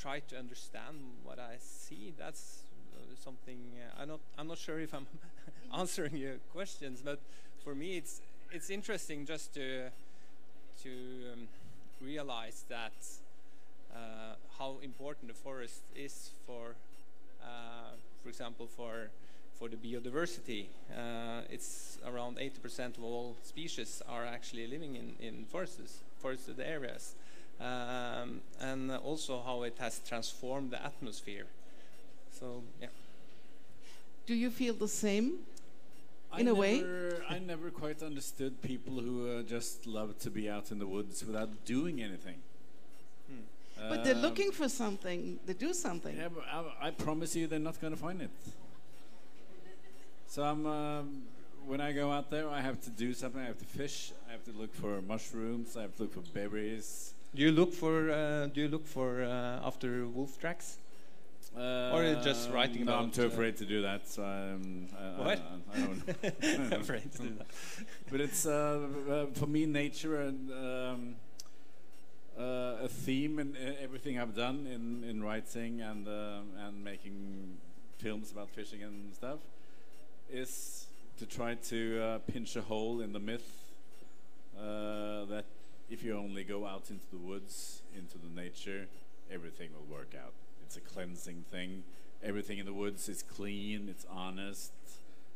try to understand what I see. That's uh, something uh, I'm not. I'm not sure if I'm *laughs* answering your questions, but for me, it's it's interesting just to to um, realize that how important the forest is for, uh, for example, for for the biodiversity. Uh, it's around 80% of all species are actually living in, in forests, forested areas. Um, and also how it has transformed the atmosphere. So yeah. Do you feel the same? I In a way? I never quite understood people who uh, just love to be out in the woods without doing anything. But they're looking for something. They do something. Yeah, but I, I promise you, they're not going to find it. So I'm, um, when I go out there, I have to do something. I have to fish. I have to look for mushrooms. I have to look for berries. Do you look for uh, Do you look for uh, after wolf tracks? Uh, or are just writing no, about? I'm too uh, afraid to do that. So I'm. I, What? I, I don't. *laughs* Afraid to do that. *laughs* But it's uh, uh, for me nature and um, uh, a theme in everything I've done in, in writing and uh, and making films about fishing and stuff is to try to uh, pinch a hole in the myth uh, that if you only go out into the woods, into the nature, everything will work out. It's a cleansing thing. Everything in the woods is clean. It's honest.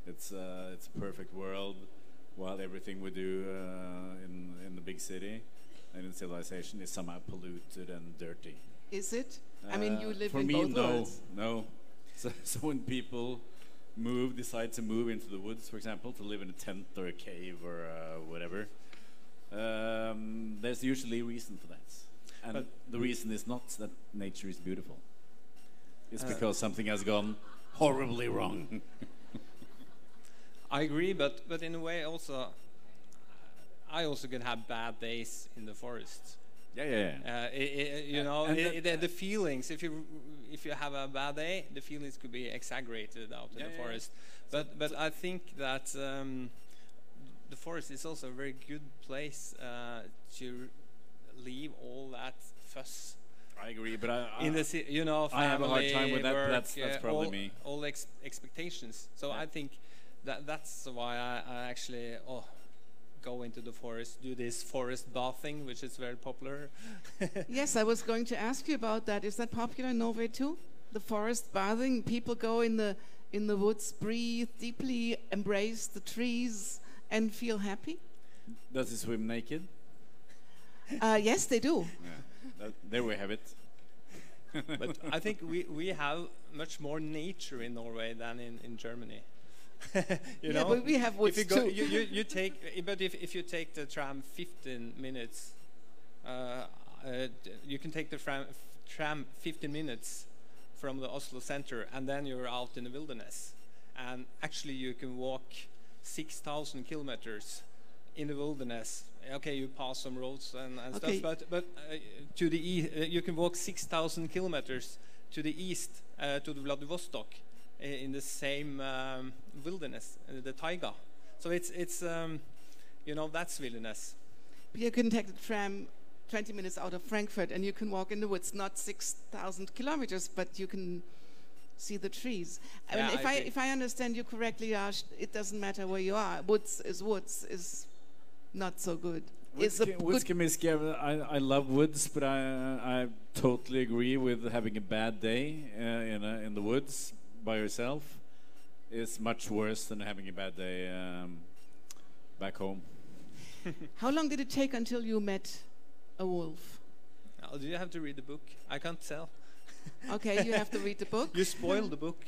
It's uh, it's a perfect world. While everything we do uh, in in the big city in civilization is somehow polluted and dirty. Is it? I mean, you Uh, live for in me, both no, worlds. no. So, *laughs* so when people move, decide to move into the woods, for example, to live in a tent or a cave or uh, whatever, um, there's usually a reason for that. And But- the reason is not that nature is beautiful. It's Uh, because something has gone horribly wrong. *laughs* I agree, but but in a way also, I also can have bad days in the forest. Yeah, yeah, yeah. Uh, i i you know, i- that- the, the feelings. If you if you have a bad day, the feelings could be exaggerated out in the yeah, yeah. forest. But but I think that um, the forest is also a very good place uh, to leave all that fuss. I agree, but I, in the you know I have a hard time with that, work, that's- that's uh, probably all, me. all ex- expectations. So Yeah. I think that that's why I, I actually oh go into the forest, do this forest bathing, which is very popular. *laughs* yes, I was going to ask you about that. Is that popular in Norway too? The forest bathing. People go in the in the woods, breathe deeply, embrace the trees, and feel happy. Does he swim naked? Uh, yes, they do. Yeah. That, there we have it. but I think we, we have much more nature in Norway than in, in Germany. *laughs* you Yeah, know, but we have if you go, too. You, you, you take, but if, if you take the tram 15 minutes, uh, uh, you can take the tram, tram 15 minutes from the Oslo center, and then you're out in the wilderness. And actually, you can walk 6,000 kilometers in the wilderness. Okay, you pass some roads and, and Okay. stuff, but but uh, to the e- uh, you can walk 6,000 kilometers to the east uh, to the Vladivostok in the same um, wilderness, uh, the taiga. So it's it's um, you know that's wilderness. But you can take the tram 20 minutes out of Frankfurt, and you can walk in the woods, not 6,000 kilometers, but you can see the trees. I mean, if I I, if I understand you correctly, Ash, it doesn't matter where you are. Woods is woods is not so good. It's a Woods good can be scary. I, I love woods, but I I totally agree with having a bad day uh, in a, in the woods by yourself is much worse than having a bad day um, back home. *laughs* How long did it take until you met a wolf? Oh, do you have to read the book? I can't tell. *laughs* Okay, you have to read the book. *laughs* You spoil the book.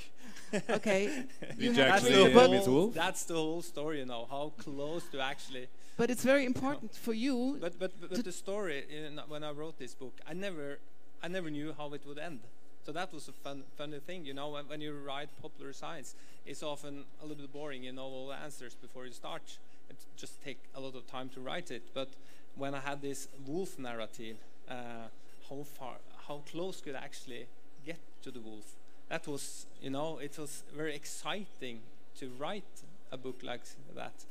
Okay, Did you you have to actually the book. meet wolf? That's the whole story, you know, how close to actually. But it's very important for you. But but but, the story in, when I wrote this book, I never I never knew how it would end. So that was a fun funny thing, you know. When, when you write popular science, it's often a little bit boring. You know all the answers before you start. It just take a lot of time to write it. But when I had this wolf narrative, uh, how far, how close could I actually get to the wolf? That was, you know, it was very exciting to write a book like that.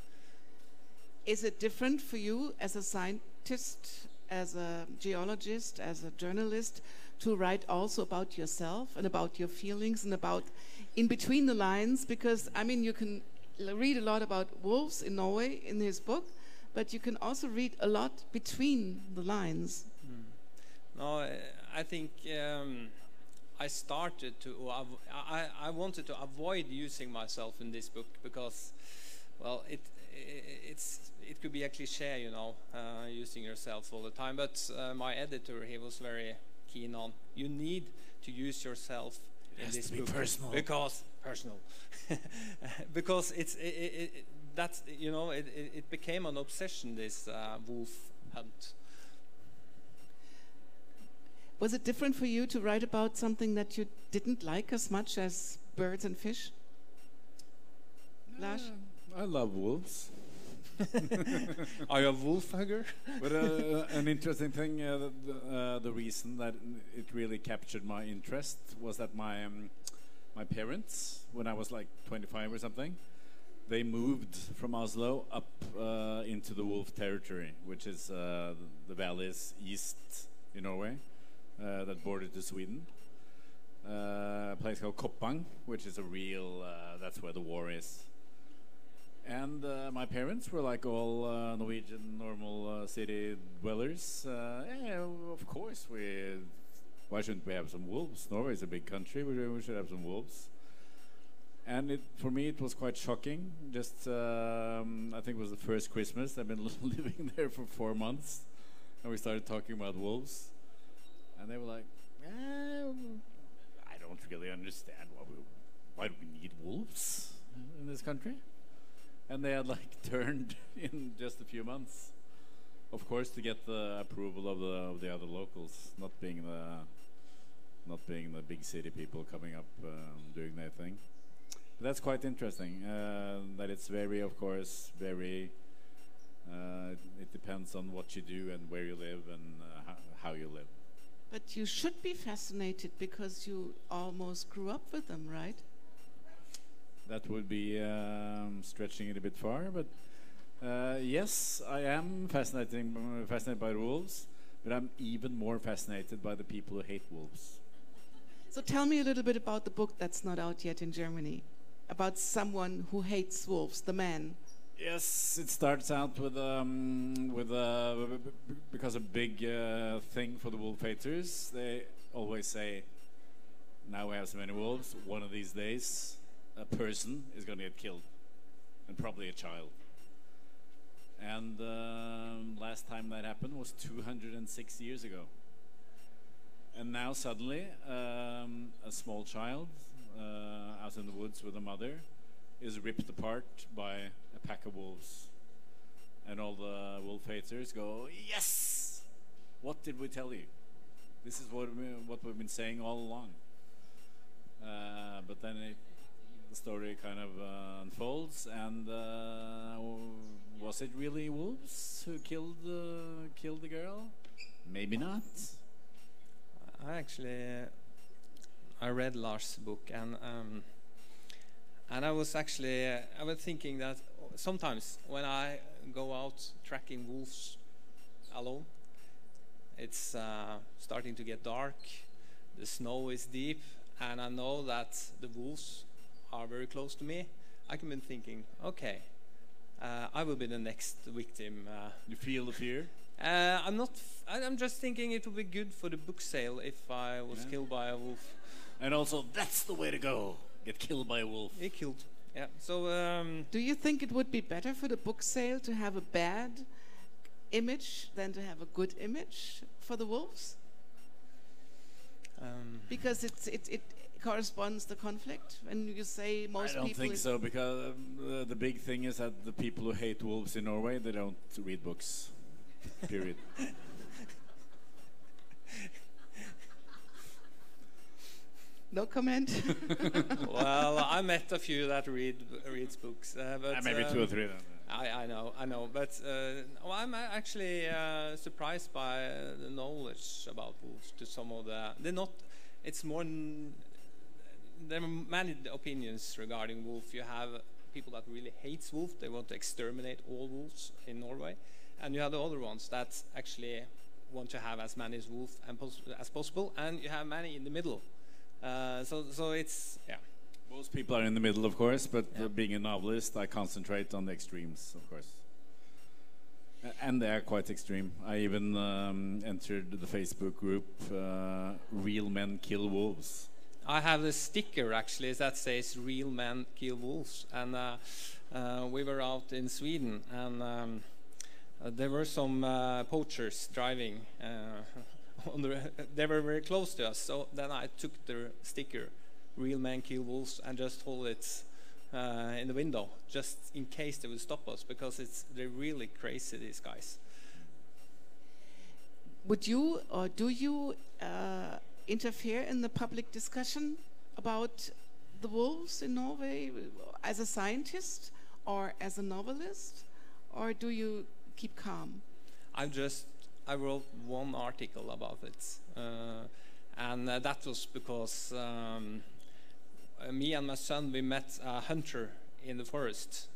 Is it different for you as a scientist, as a geologist, as a journalist, to write also about yourself and about your feelings and about in between the lines? Because, I mean, you can read a lot about wolves in Norway in his book, but you can also read a lot between the lines. No, uh, I think um, I started to. I, I wanted to avoid using myself in this book because, well, it, it's it could be a cliche, you know, uh, using yourself all the time. But uh, my editor, he was very keen on. You need to use yourself in has this to be book personal. because personal, *laughs* because it's it, it, it, that's you know it, it, it became an obsession this uh, wolf hunt. Was it different for you to write about something that you didn't like as much as birds and fish? Lars? I love wolves. *laughs* Are you a wolf hugger? but uh, an interesting thing, uh, the, uh, the reason that it really captured my interest was that my um, my parents, when I was like 25 or something, they moved from Oslo up uh, into the wolf territory, which is uh, the valleys east in Norway uh, that border to Sweden. Uh, a place called Koppang, which is a real, uh, that's where the war is. And uh, my parents were like all uh, Norwegian normal uh, city dwellers. Uh, yeah, of course, we. Why shouldn't we have some wolves? Norway is a big country. We, we should have some wolves. And it, for me, it was quite shocking. Just, um, I think it was the first Christmas. I've been *laughs* living there for four months, and we started talking about wolves. And they were like, "I don't really understand why we, why do we need wolves in this country." And they had like *laughs* turned in just a few months. Of course, to get the approval of the of the other locals, not being the not being the big city people coming up um, doing their thing. But that's quite interesting. Uh, that it's very, of course, very. Uh, it depends on what you do and where you live and uh, how, how you live. But you should be fascinated because you almost grew up with them, right? That would be um, stretching it a bit far, but uh, yes, I am fascinating, fascinated by wolves, but I'm even more fascinated by the people who hate wolves. So tell me a little bit about the book that's not out yet in Germany, about someone who hates wolves, the man. Yes, it starts out with um, with uh, because a big uh, thing for the wolf haters. They always say, "Now we have so many wolves. One of these days, a person is going to get killed, and probably a child." And um, last time that happened was 206 years ago. And now suddenly, um, a small child uh, out in the woods with a mother is ripped apart by a pack of wolves. And all the wolf haters go, Yes! What did we tell you? This is what, we, what we've been saying all along. Uh, but then it, story kind of uh, unfolds, and uh, was it really wolves who killed, uh, killed the girl? Maybe not. I actually I read Lars' book and um, and I was actually uh, I was thinking that sometimes when I go out tracking wolves alone, it's uh, starting to get dark, the snow is deep, and I know that the wolves are very close to me. I can be thinking, okay, uh, I will be the next victim. Uh, you feel the fear? Uh, I'm not. F- I- I'm just thinking it would be good for the book sale if I was Yeah. killed by a wolf. And also, that's the way to go. Get killed by a wolf. He killed. Yeah. So. Um, Do you think it would be better for the book sale to have a bad image than to have a good image for the wolves? Um, Because it's, it, it corresponds the conflict when you say most people? I don't people. think so because um, uh, the big thing is that the people who hate wolves in Norway they don't read books. *laughs* Period. No comment. *laughs* well, I met a few that read reads books, uh, but Uh, maybe two or um, three then. I, I know, I know, but uh, well, I'm actually uh, surprised by uh, the knowledge about wolves. To some of the, they're not. It's more. There are many opinions regarding wolf. You have people that really hates wolf. They want to exterminate all wolves in Norway, and you have the other ones that actually want to have as many as wolf and pos- as possible, and you have many in the middle. Uh, so, so it's yeah. Most people are in the middle, of course, but uh, being a novelist, I concentrate on the extremes, of course. And they are quite extreme. I even um, entered the Facebook group uh, Real Men Kill Wolves. I have a sticker actually that says "Real men kill wolves," and uh, uh, we were out in Sweden, and um, uh, there were some uh, poachers driving. Uh, *laughs* the, they were very close to us, so then I took the sticker real men kill wolves and just hold it in the window, just in case they would stop us, because it's they're really crazy these guys. Would you or do you interfere in the public discussion about the wolves in Norway as a scientist or as a novelist, or do you keep calm? I just I wrote one article about it, uh, and uh, that was because um, uh, me and my son we met a hunter in the forest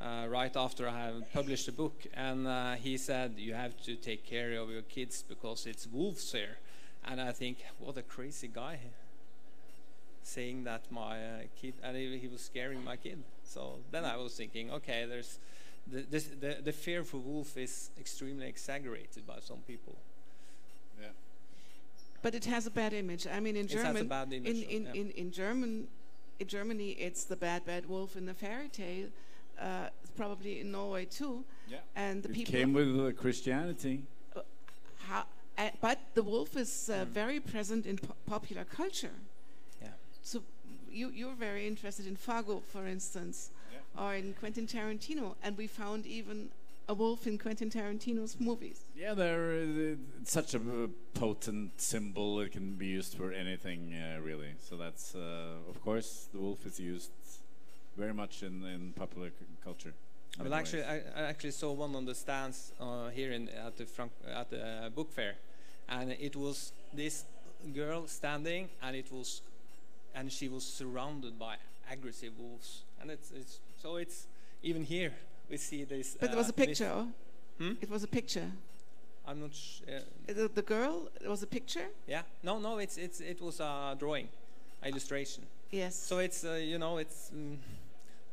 uh, right after I had published the book, and uh, he said you have to take care of your kids because it's wolves here, and I think what a crazy guy saying that my uh, kid and he, he was scaring my kid. So then I was thinking, okay, there's the, this, the, the fear for wolf is extremely exaggerated by some people. Yeah. But it has a bad image. I mean, in It German, image, in, in, yeah. in, in German, in Germany, it's the bad bad wolf in the fairy tale. Uh, probably in Norway too. Yeah. And the it people. came with uh, Christianity. Uh, but the wolf is uh, very present in po- popular culture. Yeah. So you you're very interested in Fargo, for instance, or in Quentin Tarantino, and we found even a wolf in Quentin Tarantino's movies. Yeah, they're uh, such a uh, potent symbol. It can be used for anything, uh, really. So that's, uh, of course, the wolf is used very much in, in popular culture. In Well, many actually. I, I actually saw one on the stands uh, here in at the Frank, at the uh, book fair, and it was this girl standing, and it was, and she was surrounded by aggressive wolves, and it's, it's so it's even here we see this. But there was uh, a picture. Hmm? It was a picture. I'm not. Sh- uh, The, the girl. It was a picture. yeah, no, no, it's it's it was a drawing, a illustration. Yes. So it's uh, you know it's mm,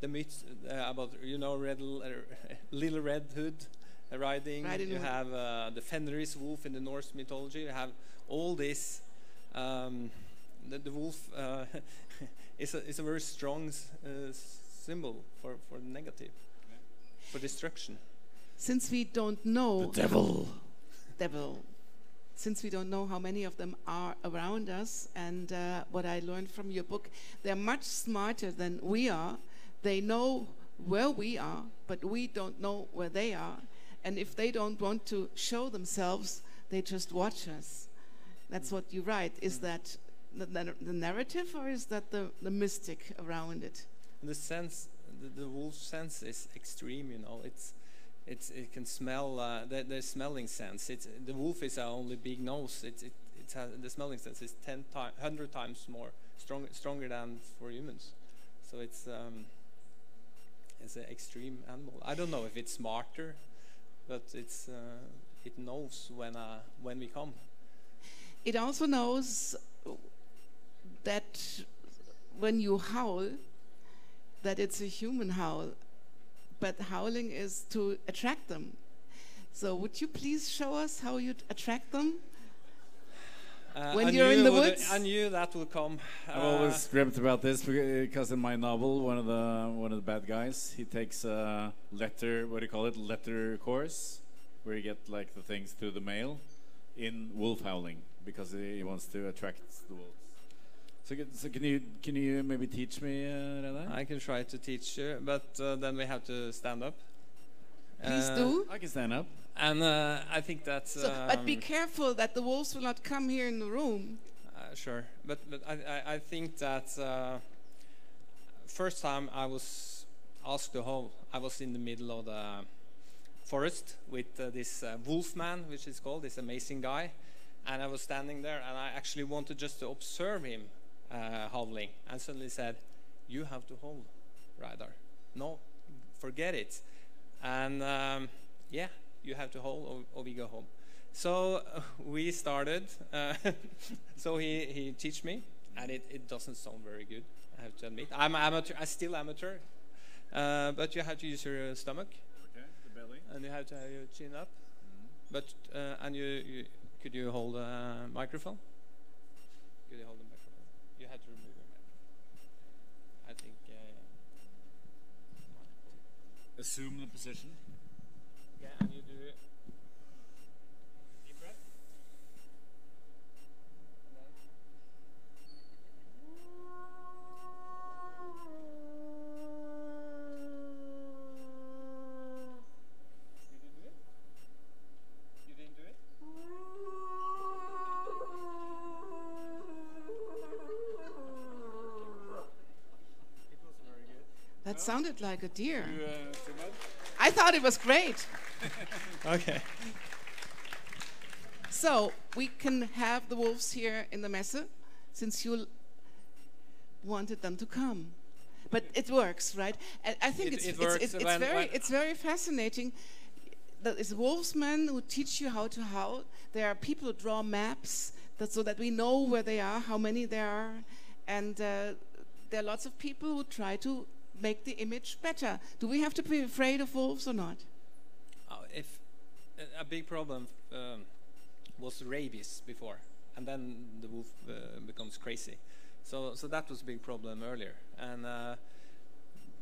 the myth uh, about you know red l- uh, *laughs* little red hood uh, riding. Riding you have uh, the Fenris wolf in the Norse mythology. You have all this. Um, the, the wolf uh, *laughs* is a is a very strong s- uh, symbol for for negative, for destruction. Since we don't know The devil. devil. Since we don't know how many of them are around us, and uh, what I learned from your book, they're much smarter than we are. They know where we are, but we don't know where they are. And if they don't want to show themselves, they just watch us. That's what you write. Is that the, the, the narrative, or is that the, the mystic around it? the sense the, the wolf sense is extreme you know it's it's it can smell uh, the, the smelling sense it's the wolf is our only big nose it, it, it has, the smelling sense is 10 times 100 times more strong, stronger than for humans so it's um, it's an extreme animal i don't know if it's smarter but it's uh, it knows when uh, when we come It also knows that when you howl, that it's a human howl, but howling is to attract them. So would you please show us how you attract them? Uh, when I you're in the it would- woods? I knew that would come. I've Uh, always dreamt about this because in my novel, one of the one of the bad guys, he takes a letter, what do you call it, letter course, where you get like the things through the mail, in wolf howling because he, he wants to attract the wolves. So, can- so can you can you maybe teach me, uh, Reidar? I can try to teach you, but uh, then we have to stand up. Please Uh, do. I can stand up. And uh, I think that's. So, but be um, careful that the wolves will not come here in the room. Uh, sure, but but I I, I think that uh, first time I was asked to hold, I was in the middle of the forest with uh, this uh, wolf man, which is called this amazing guy, and I was standing there, and I actually wanted just to observe him uh, howling, and suddenly said, "You have to hold, Reidar. No, forget it." And um, yeah, you have to hold, or, or we go home. So uh, *laughs* we started. Uh, *laughs* so he he teach me, and it, it doesn't sound very good. I have to admit. I'm amateur. I'm still amateur. Uh, but you have to use your uh, stomach. Okay, the belly. And you have to have your chin up. But uh, and you, you could you hold a microphone? Could you hold the microphone? You have to remove your microphone. I think. Uh, Assume the position. Yeah, and you do deep breath. That sounded like a deer. Uh, I thought it was great. *laughs* Okay. So we can have the wolves here in the messe, since you wanted them to come. But it works, right? And I think It- it's, it it's, works it's, it's when- very when- it's very fascinating. That is wolfsmen who teach you how to howl. There are people who draw maps that, so that we know where they are, how many there are, and uh, there are lots of people who try to make the image better. Do we have to be afraid of wolves or not? Uh, if a- a big problem um, was rabies before, and then the wolf uh, becomes crazy. So, so that was a big problem earlier, and uh,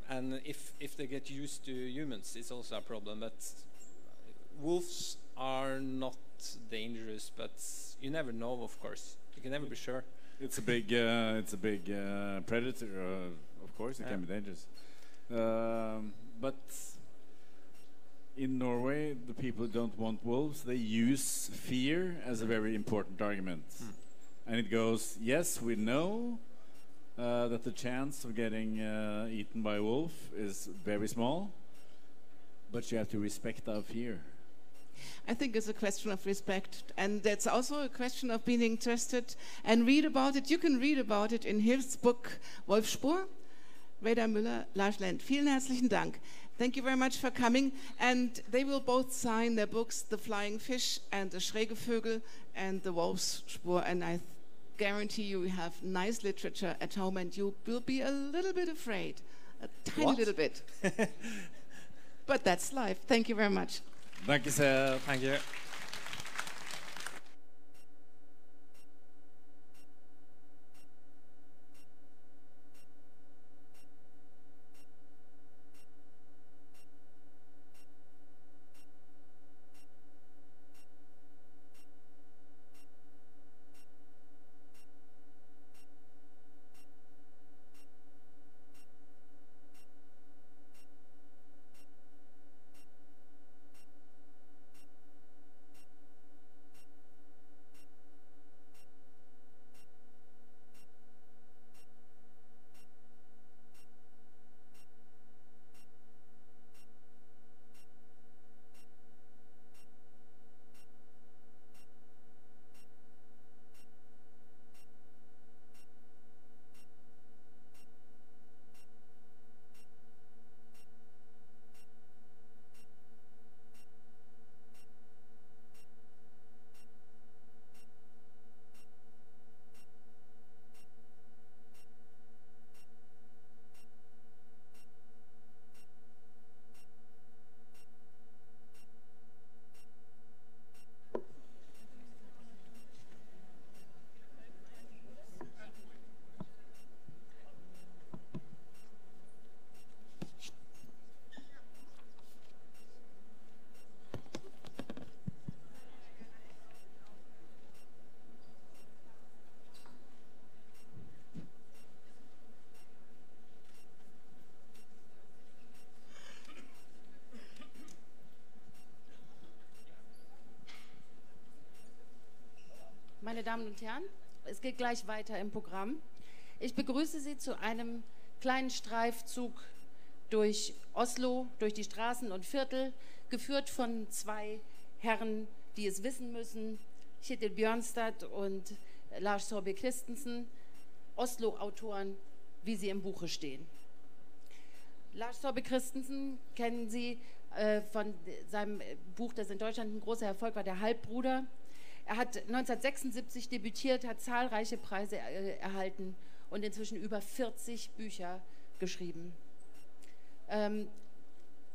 and if if they get used to humans, it's also a problem. But wolves are not dangerous, but you never know. Of course, you can never be sure. It's a big, uh, it's a big uh, predator. Uh, of course, it can be dangerous. Um, but in Norway, the people who don't want wolves, they use fear as a very important argument. And it goes, yes, we know uh, that the chance of getting uh, eaten by a wolf is very small, but you have to respect our fear. I think it's a question of respect, and it's also a question of being interested and read about it. You can read about it in his book Wolfsspur. Reidar Müller, Lars Lenth. Vielen herzlichen Dank. Thank you very much for coming. And they will both sign their books, The Flying Fish and The Schräge Vögel and The Wolf's Wolfsspur. And I guarantee you we have nice literature at home and you will be a little bit afraid. A tiny What? little bit. *laughs* but that's life. Thank you very much. Thank you, sir. Thank you. Meine Damen und Herren, es geht gleich weiter im Programm. Ich begrüße Sie zu einem kleinen Streifzug durch Oslo, durch die Straßen und Viertel, geführt von zwei Herren, die es wissen müssen, Kjetil Björnstad und Lars Sorbe Christensen, Oslo-Autoren, wie sie im Buche stehen. Lars Sorbe Christensen kennen Sie äh, von seinem Buch, das in Deutschland ein großer Erfolg war, Der Halbbruder. Er hat 1976 debütiert, hat zahlreiche Preise äh, erhalten und inzwischen über 40 Bücher geschrieben. Ähm,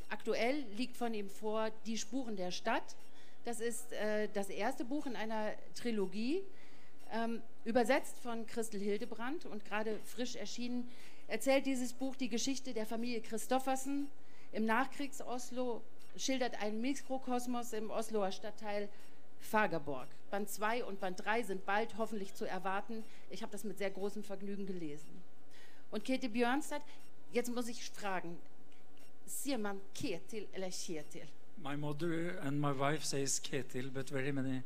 aktuell liegt von ihm vor Die Spuren der Stadt. Das ist äh, das erste Buch in einer Trilogie, ähm, übersetzt von Christel Hildebrand und gerade frisch erschienen. Erzählt dieses Buch die Geschichte der Familie Christoffersen im Nachkriegs-Oslo, schildert einen Mikrokosmos im Osloer Stadtteil Fagerborg. Band 2 und Band 3 sind bald hoffentlich zu erwarten. Ich habe das mit sehr großem Vergnügen gelesen. Und Käthe Björnstad, jetzt muss ich fragen, sier man Ketil eller Kjetil? My mother and my wife says Ketil, but very many,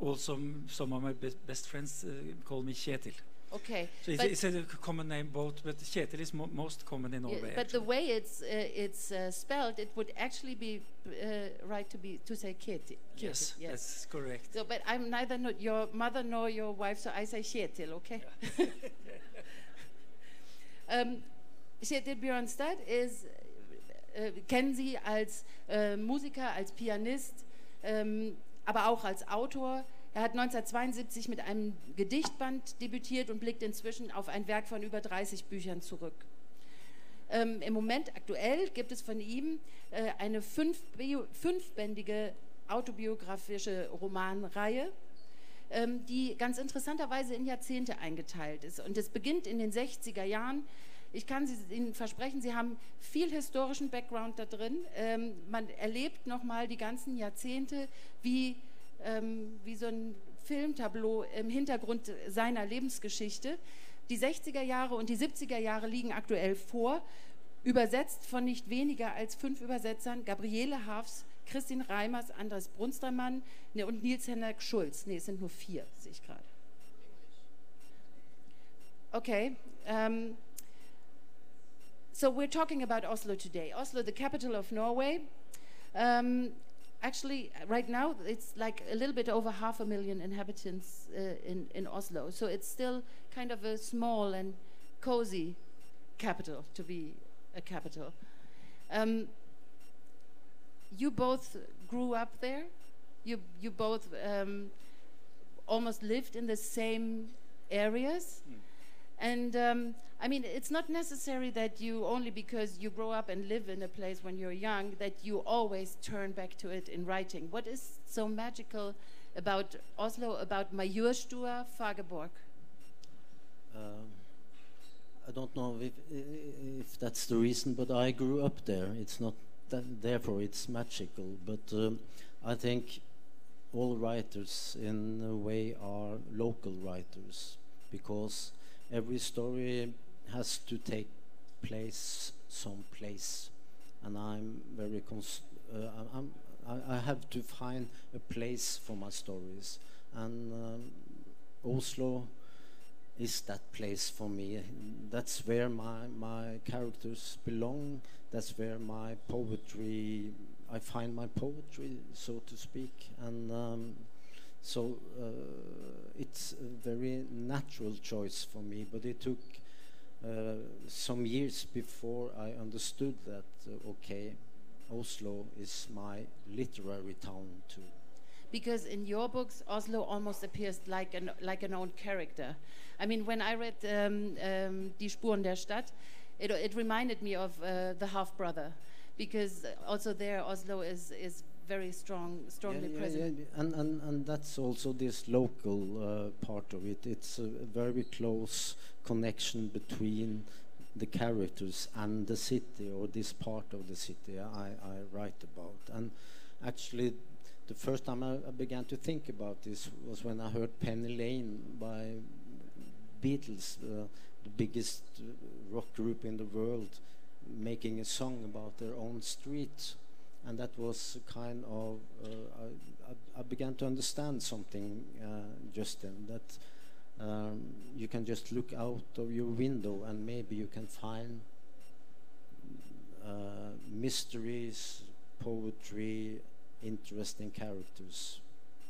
also some of my be- best friends uh, call me Kjetil. Okay. So it's, but- it's a common name both, but Kjetil is mo- most common in Yeah, Norway. but the way it's uh, it's uh, spelled, it would actually be uh, right to be to say Kjetil. Yes, Kjetil, that's correct. So, but I'm neither not your mother nor your wife, so I say Kjetil, okay? *laughs* um, Kjetil Bjørnstad is, äh, kennen Sie als äh, Musiker, als Pianist, ähm, aber auch als Autor. Er hat 1972 mit einem Gedichtband debütiert und blickt inzwischen auf ein Werk von über 30 Büchern zurück. Ähm, Im Moment aktuell gibt es von ihm äh, eine fünf, fünfbändige autobiografische Romanreihe, ähm, die ganz interessanterweise in Jahrzehnte eingeteilt ist. Und es beginnt in den 60er Jahren. Ich kann Sie, Ihnen versprechen, Sie haben viel historischen Background da drin. Ähm, man erlebt nochmal die ganzen Jahrzehnte, wie, ähm, wie so ein Filmtableau im Hintergrund seiner Lebensgeschichte. Die 60er Jahre und die 70er Jahre liegen aktuell vor, übersetzt von nicht weniger als fünf Übersetzern: Gabriele Hafs, Christine Reimers, Andres Brunstermann ne, und Nils Henrik Schulz. Nee, es sind nur vier, sehe ich gerade. Okay. Um, so we're talking about Oslo today. Oslo, the capital of Norway. Um, actually, right now it's like a little bit over half a million inhabitants uh, in in Oslo. So it's still kind of a small and cozy capital to be a capital. Um, you both grew up there. You you both um, almost lived in the same areas. And um, I mean, it's not necessary that you only because you grow up and live in a place when you're young that you always turn back to it in writing. What is so magical about Oslo, about Majorstua Fagerborg? Um, I don't know if, if that's the reason, but I grew up there. It's not that, therefore it's magical, but um, I think all writers in a way are local writers because every story has to take place someplace, and I'm very cons- uh, I'm, I, I have to find a place for my stories, and um, Oslo is that place for me. That's where my, my characters belong. That's where my poetry, I find my poetry, so to speak. And um, so uh, it's a very natural choice for me, but it took uh, some years before I understood that, uh, okay, Oslo is my literary town too. because in your books Oslo almost appears like an like an own character. I mean, when I read um, um, Die Spuren der Stadt, it, it reminded me of uh, the half brother, because also there Oslo is is very strong, strongly Yeah, present. yeah, And, and, and that's also this local uh, part of it. It's a very close connection between the characters and the city or this part of the city I, I write about. And actually, the first time I, I began to think about this was when I heard Penny Lane by Beatles, uh, the biggest uh, rock group in the world, making a song about their own street. And that was kind of, uh, I, I, began to understand something uh, just then that um, you can just look out of your window and maybe you can find uh, mysteries, poetry, interesting characters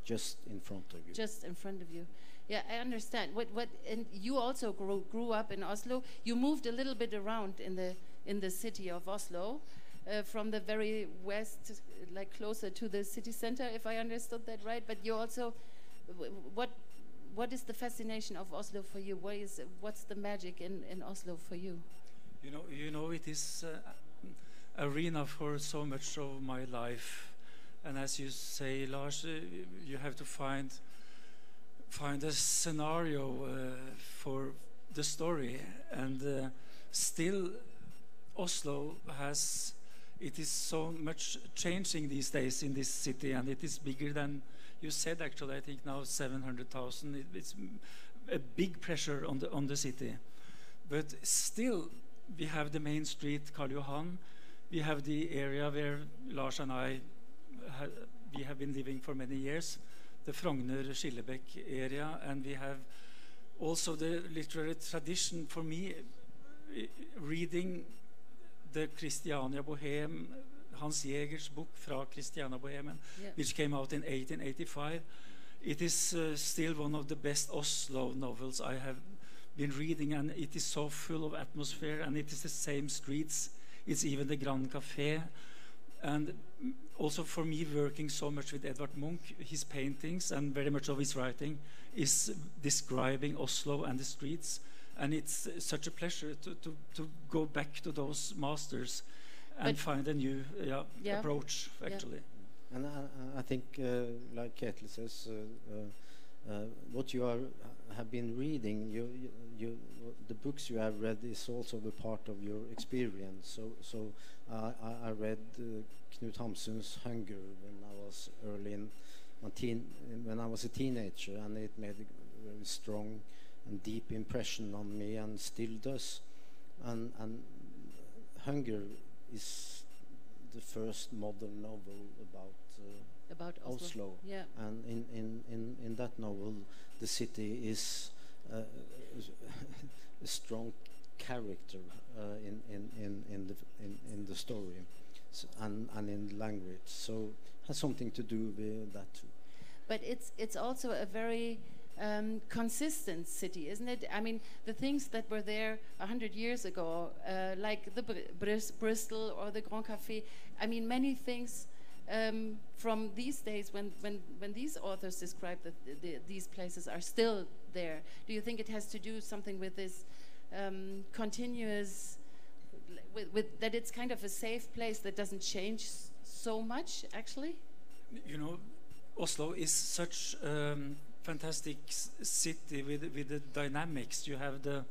just in front of you. just in front of you. Yeah, I understand. What what and you also grew grew up in Oslo. You moved a little bit around in the in the city of Oslo, uh, from the very west, like closer to the city center, if I understood that right. But you also, what what is the fascination of Oslo for you? What is what's the magic in in Oslo for you? You know, you know, it is uh, arena for so much of my life, and as you say, Lars, uh, you have to find find a scenario uh, for the story, and uh, still, Oslo has. It is so much changing these days in this city, and it is bigger than you said. Actually, I think now 700,000. It, it's a big pressure on the on the city, but still, we have the main street, Karl Johan. We have the area where Lars and I ha we have been living for many years, the Frogner Skillebekk area, and we have also the literary tradition for me, eh, reading the Christiania Bohem, Hans Jæger's book fra Christiania Bohemen, Yeah. which came out in 1885. It is uh, still one of the best Oslo novels I have been reading, and it is so full of atmosphere, and it is the same streets. It's even the Grand Café. And also for me, working so much with Edvard Munch, his paintings and very much of his writing is describing Oslo and the streets. And it's uh, such a pleasure to, to, to go back to those masters and But- find a new yeah, Yeah. approach, Yeah. actually. And I, I think, uh, like Ketil says, uh, uh, uh, what you are have been reading, you, you, you, the books you have read is also a part of your experience. So, so uh, I, I read uh, Knut Hamsun's Hunger when I was early in, on teen, when I was a teenager, and it made a very strong and deep impression on me, and still does. And, and Hunger is the first modern novel about uh, About Oslo. Yeah. And in, in, in, in that novel, the city is uh, a strong character uh, in, in, in, in, the, in, in the story so, and, and in language. So has something to do with that too. But it's it's also a very um, consistent city, isn't it? I mean, the things that were there a hundred years ago, uh, like the Br- Bris- Bristol or the Grand Café. I mean, many things um, from these days when, when, when these authors describe that the, the, these places are still there. Do you think it has to do something with this um, continuous, with, with that it's kind of a safe place that doesn't change so much, actually? you know, Oslo is such um, fantastic city with with the dynamics. You have the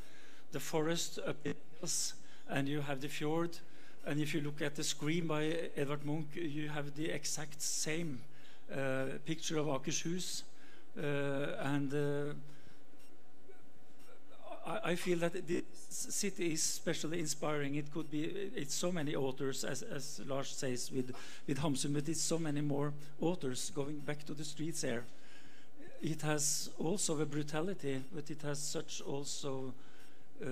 the forest up hills, and you have the fjord. And if you look at the Scream by Edvard Munch, you have the exact same uh, picture of Akershus, uh, and. Uh, I, I feel that this city is especially inspiring. It could be, it's so many authors, as, as Lars says with, with Hamsun, but it's so many more authors going back to the streets here. It has also a brutality, but it has such also uh,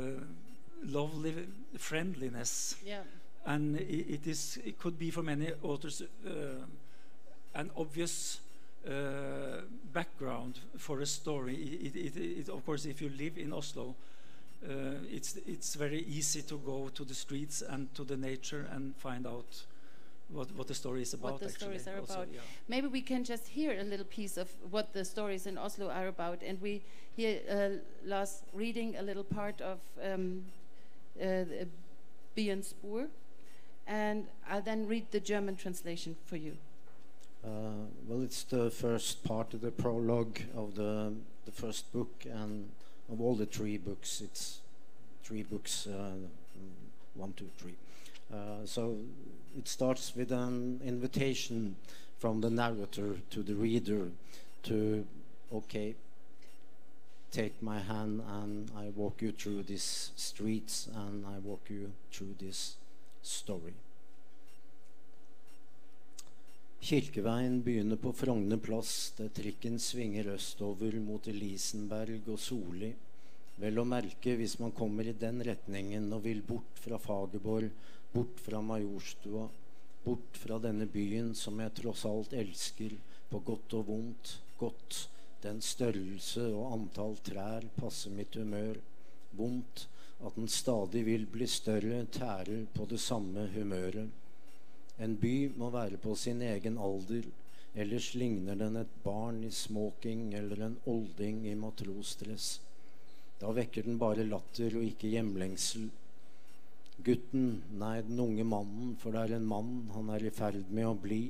lovely friendliness. Yeah. And i it is, it could be for many authors uh, an obvious uh, background for a story. It, it, it, of course, if you live in Oslo, uh, it's it's very easy to go to the streets and to the nature and find out what what the story is about. what the actually, stories are also, about. yeah. Maybe we can just hear a little piece of what the stories in Oslo are about, and we hear uh, Lars reading a little part of um, uh, the Byens spor, and I'll then read the German translation for you. Uh, well, it's the first part of the prologue of the the first book, and of all the three books, it's three books, uh, mm, one, two, three. Uh, so it starts with an invitation from the narrator to the reader to, okay, take my hand and I walk you through these streets and I walk you through this story. Kirkeveien begynner på Frogner plass, der trikken svinger østover mot Elisenberg og Soli. Vel å merke hvis man kommer i den retningen og vil bort fra Fagerborg, bort fra Majorstua, bort fra denne byen som jeg tross alt elsker, på godt og vondt, godt. Den størrelse og antall trær passer mitt humør. Vondt at den stadig vil bli større, tærer på det samme humøret. En by må være på sin egen alder, ellers ligner den et barn i smoking eller en olding i matrosdress. Da vekker den bare latter og ikke hjemlengsel. Gutten, nei, den unge mannen, for det er en mann han er i ferd med å bli.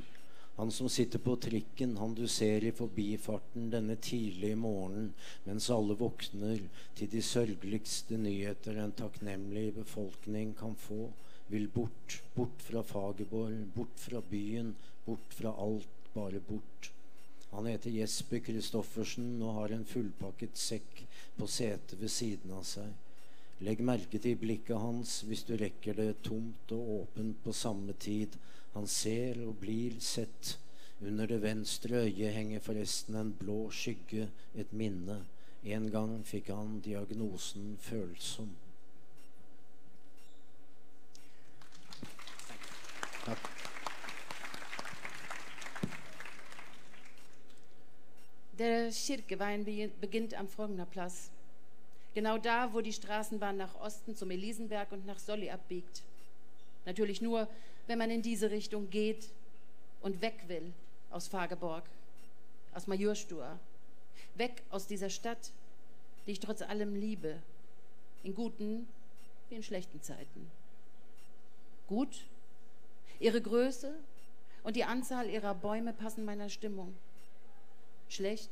Han som sitter på trikken, han du ser i forbifarten denne tidlige morgenen, mens alle våkner til de sørgeligste nyheter en takknemlig befolkning kan få vil bort, bort fra Fagerborg, bort fra byen, bort fra alt, bare bort. Han heter Jesper Christoffersen og har en fullpakket sekk på setet ved siden av seg. Legg merke til blikket hans hvis du rekker det tomt og åpent på samme tid. Han ser og blir sett. Under det venstre øyet henger forresten en blå skygge, et minne. En gang fikk han diagnosen følsom. Takk. Der kirkeveien begynte am Frogner Platz. Genau da, wo die Straßenbahn nach Osten zum Elisenberg und nach Solli abbiegt. Natürlich nur, wenn man in diese Richtung geht und weg will aus Fagerborg, aus Majurstua. Weg aus dieser Stadt, die ich trotz allem liebe. In guten wie in schlechten Zeiten. Gut, ihre Größe und die Anzahl ihrer Bäume passen meiner Stimmung. Schlecht,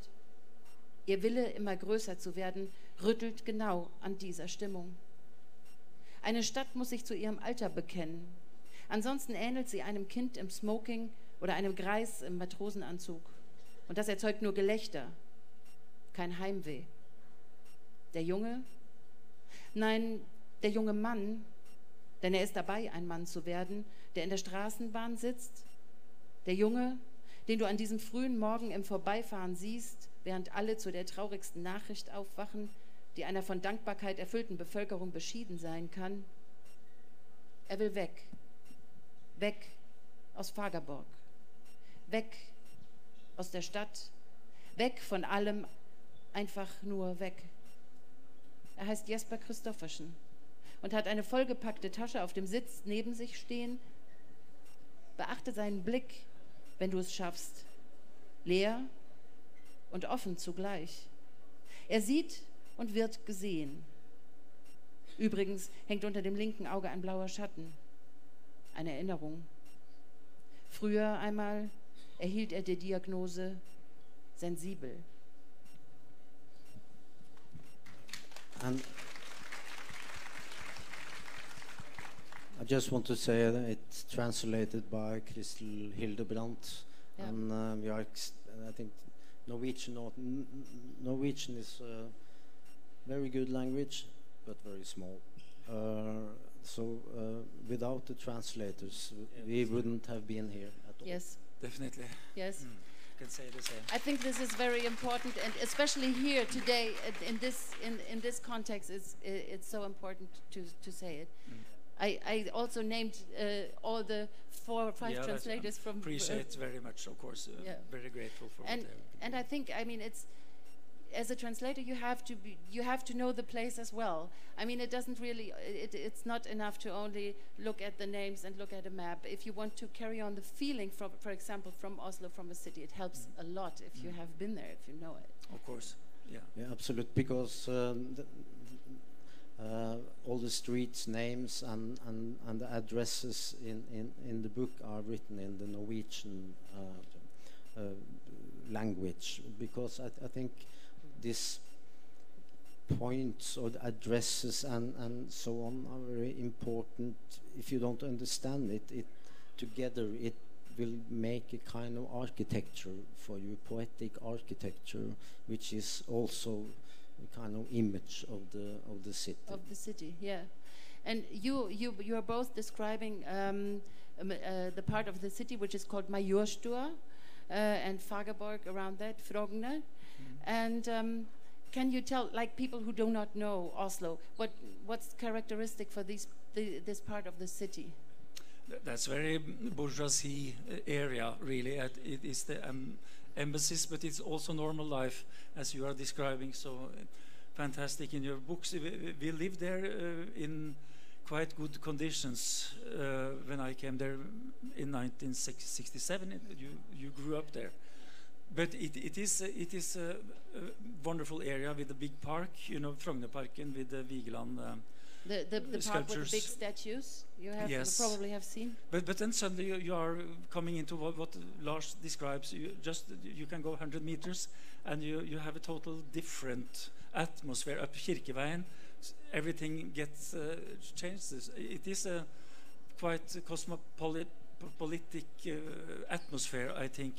ihr Wille immer größer zu werden, rüttelt genau an dieser Stimmung. Eine Stadt muss sich zu ihrem Alter bekennen. Ansonsten ähnelt sie einem Kind im Smoking oder einem Greis im Matrosenanzug. Und das erzeugt nur Gelächter, kein Heimweh. Der Junge? Nein, der junge Mann, denn er ist dabei, ein Mann zu werden, der in der Straßenbahn sitzt. Der Junge, den du an diesem frühen Morgen im Vorbeifahren siehst, während alle zu der traurigsten Nachricht aufwachen, die einer von Dankbarkeit erfüllten Bevölkerung beschieden sein kann. Er will weg, weg aus Fagerborg, weg aus der Stadt, weg von allem, einfach nur weg. Er heißt Jesper Christoffersen und hat eine vollgepackte Tasche auf dem Sitz neben sich stehen. Beachte seinen Blick, wenn du es schaffst. Leer und offen zugleich. Er sieht und wird gesehen. Übrigens hängt unter dem linken Auge ein blauer Schatten. Eine Erinnerung. Früher einmal erhielt er die Diagnose sensibel. And I just want to say it's translated by Kristel Hildebrandt, Yeah. and uh. Ex- I think Norwegian. Norwegian is a very good language, but very small. Uh, so uh, without the translators, w- we wouldn't have been here at all. Yes. Definitely. Yes. Can say the same. I think this is very important, and especially here today, uh, in this in, in this context, it's it's so important to to say it. I, I also named uh, all the four or five Yeah, that's- translators from. Appreciate very much, of course. Uh, Yeah. Very grateful for and what and I think I mean it's as a translator you have to be you have to know the place as well. I mean it doesn't really it, it's not enough to only look at the names and look at a map. If you want to carry on the feeling from for example from Oslo from a city, it helps a lot if you Mm. have been there if you know it. Of course. Yeah. Yeah, absolute. Because um, the, uh, all the streets names and, and, and the addresses in, in, in the book are written in the Norwegian uh, uh, language. Because I, I think these points or addresses and, and so on are very important. If you don't understand it, it together it will make a kind of architecture for you, poetic architecture, which is also a kind of image of the of the city. of the city. Yeah, and you you you are both describing um, um, uh, the part of the city which is called Majorstua uh, and Fagerborg around that Frogner, and. Um, can you tell, like people who do not know Oslo, what what's characteristic for these the, this part of the city? Th- That's very bourgeoisie uh, area, really. It is the um, embassies, but it's also normal life, as you are describing so uh, fantastic in your books. We, we lived there uh, in quite good conditions uh, when I came there in 1967. You, you grew up there. But it, it is a, it is a, a wonderful area with a big park, you know, Frognerparken with the Vigeland um, The the, the part with the big statues you have Yes. probably have seen. But but then suddenly you, you are coming into what, what Lars describes. You just you can go 100 meters, and you you have a total different atmosphere up Kirkeveien. Everything gets uh, changes. It is a quite cosmopolitic uh, atmosphere, I think.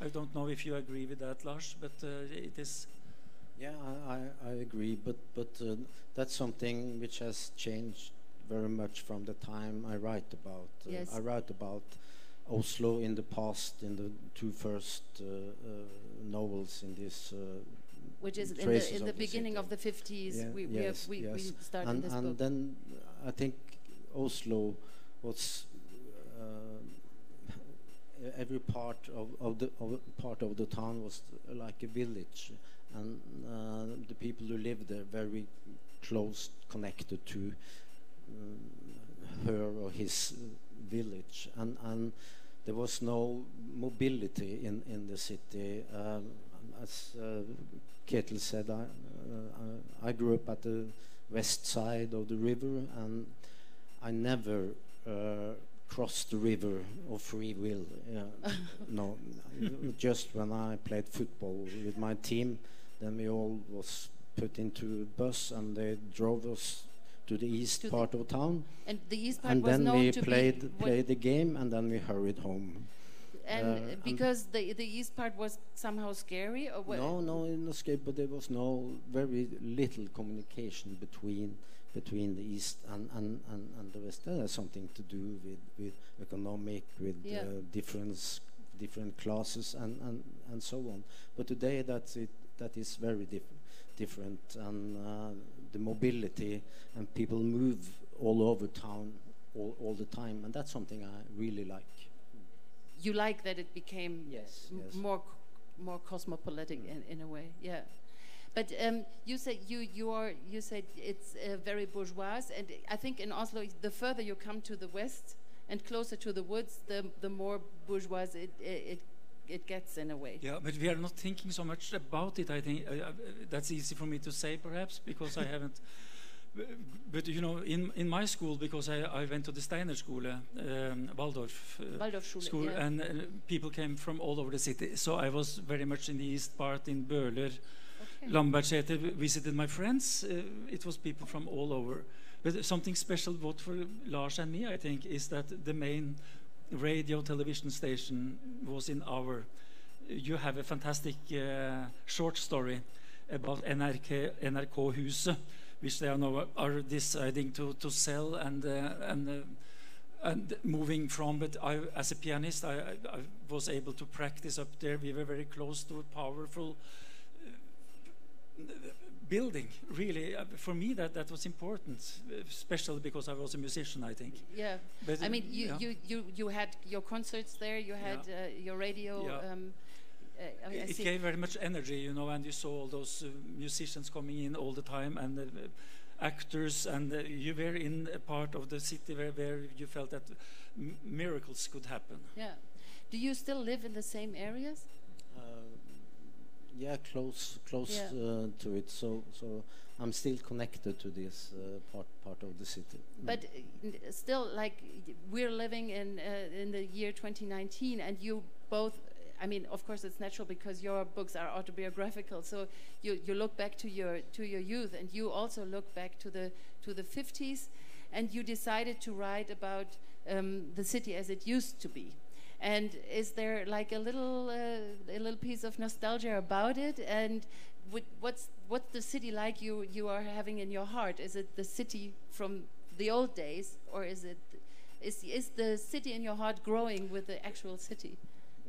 I don't know if you agree with that, Lars, but uh, it is. Yeah, I, I, I agree, but but uh, that's something which has changed very much from the time I write about. Uh, Yes. I write about Oslo in the past in the two first uh, uh, novels in this uh, which is in the, in the of beginning of the 50s. Yeah, we, we, yes, have, we, we started and, this and book. then I think Oslo was every part of, of the of part of the town was like a village, and uh, the people who lived there very close connected to um, her or his village, and and there was no mobility in in the city. Um, as uh, said, I, uh, I grew up at the west side of the river, and I never uh, crossed the river of free will. Yeah. *laughs* no, just when I played football with my team, then we all was put into a bus and they drove us to the east To the- part of town. And the east part and was then we played played the game and then we hurried home. and Uh, and- because the the east part was somehow scary, or what? No, no, in escape, but there was no very little communication between between the east and and, and, and the west. That has something to do with, with economic, with Yeah. uh, difference, different classes, and, and, and so on. But today, that's it. That is very diff- different, and uh, the mobility and people move all over town all, all the time, and that's something I really like. you like that it became Yes, yes. more more cosmopolitic in, in a way yeah but um, you said you you are you said it's uh, very bourgeois and I think in Oslo the further you come to the west and closer to the woods the the more bourgeois it it it gets in a way Yeah, but we are not thinking so much about it. I think uh, uh, that's easy for me to say, perhaps, because I *laughs* haven't. But you know, in in my school, because I, I went to the Steiner Schule, um, Waldorf uh, Waldorfschule, school, yeah. and uh, people came from all over the city. So I was very much in the east part, in Bøler, Okay. Lambertseter. Visited my friends. Uh, it was people from all over. But something special, what for Lars and me, I think, is that the main radio television station was in our. You have a fantastic uh, short story about NRK, NRK Huset, which they are now are deciding to, to sell and uh, and uh, and moving from. But I, as a pianist, I, I, I was able to practice up there. We were very close to a powerful building really. Uh, for me that that was important especially because i was a musician i think. Yeah. But, I uh, mean you, yeah. you you you had your concerts there you had Yeah. uh, your radio Yeah. um, uh, I mean, I it see- gave very much energy you know and you saw all those uh, musicians coming in all the time and uh, actors and uh, you were in a part of the city where, where you felt that m- miracles could happen. Yeah. Do you still live in the same areas? Uh, yeah, close, close Yeah. Uh, to it. So, so I'm still connected to this uh, part part of the city. But uh, n- still, like we're living in uh, in the year 2019, and you both. I mean, of course, it's natural because your books are autobiographical. So you you look back to your to your youth, and you also look back to the to the 50s, and you decided to write about um, the city as it used to be. And is there like a little uh, a little piece of nostalgia about it? And what, what's what's the city like you you are having in your heart? Is it the city from the old days, or is it is is the city in your heart growing with the actual city?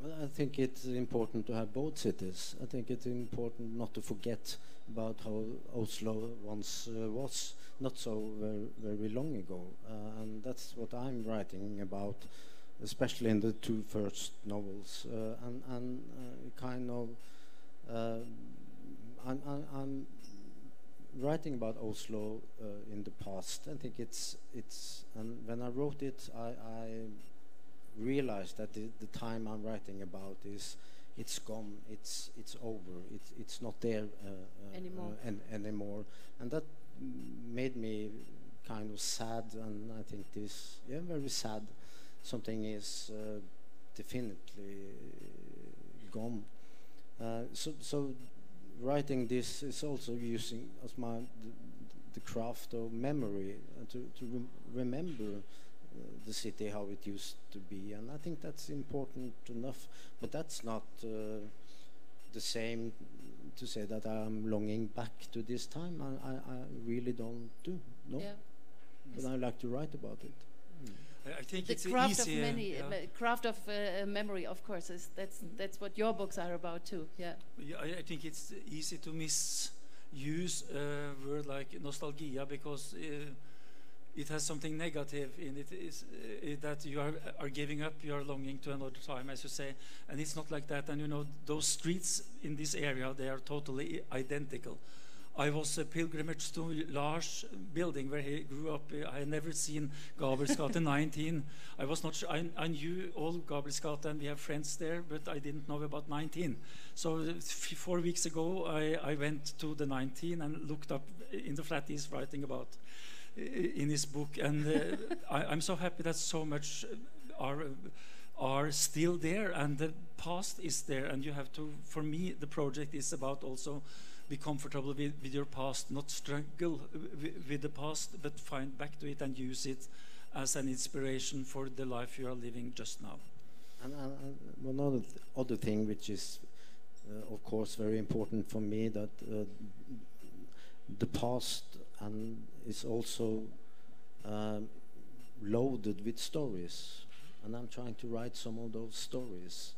Well, I think it's important to have both cities. I think it's important not to forget about how Oslo once uh, was, not so very, very long ago. Uh, and that's what I'm writing about, especially in the two first novels. Uh, and and uh, kind of, uh, I'm, I'm, writing about Oslo uh, in the past. I think it's it's and when I wrote it, I, I realized that the, the time I'm writing about is it's gone, it's it's over, it's it's not there uh, Anymore. an, anymore, and that made me kind of sad, and I think this yeah very sad. Something is uh, definitely gone. Uh, so so writing this is also using as my the, the craft of memory uh, to to rem- remember uh, the city how it used to be. And I think that's important enough but that's not uh, the same to say that I'm longing back to this time. I, I, I really don't do no. Yeah. but I like to write about it. I- I think the it's craft easy, of many, yeah. craft of uh, memory, of course. Is that's that's what your books are about too. Yeah. Yeah, I, I think it's easy to misuse a word like nostalgia because uh, it has something negative in it. Is uh, that you are are giving up, you are longing to another time, as you say, and it's not like that. And you know those streets in this area, they are totally identical. I was a pilgrimage to Lars building where he grew up. I had never seen Gabrielsgate *laughs* 19. I was not sure. I, I knew all Gabrielsgate and we have friends there, but I didn't know about 19. So four weeks ago, I, I went to the 19 and looked up in the flat he's writing about in his book. And uh, I, I'm so happy that so much are are still there and the past is there and you have to for me the project is about also be comfortable with, with your past not struggle with, the past but find back to it and use it as an inspiration for the life you are living just now And, one other, th- other thing which is, uh, of course, very important for me that uh, the past and is also um, loaded with stories, and I'm trying to write some of those stories.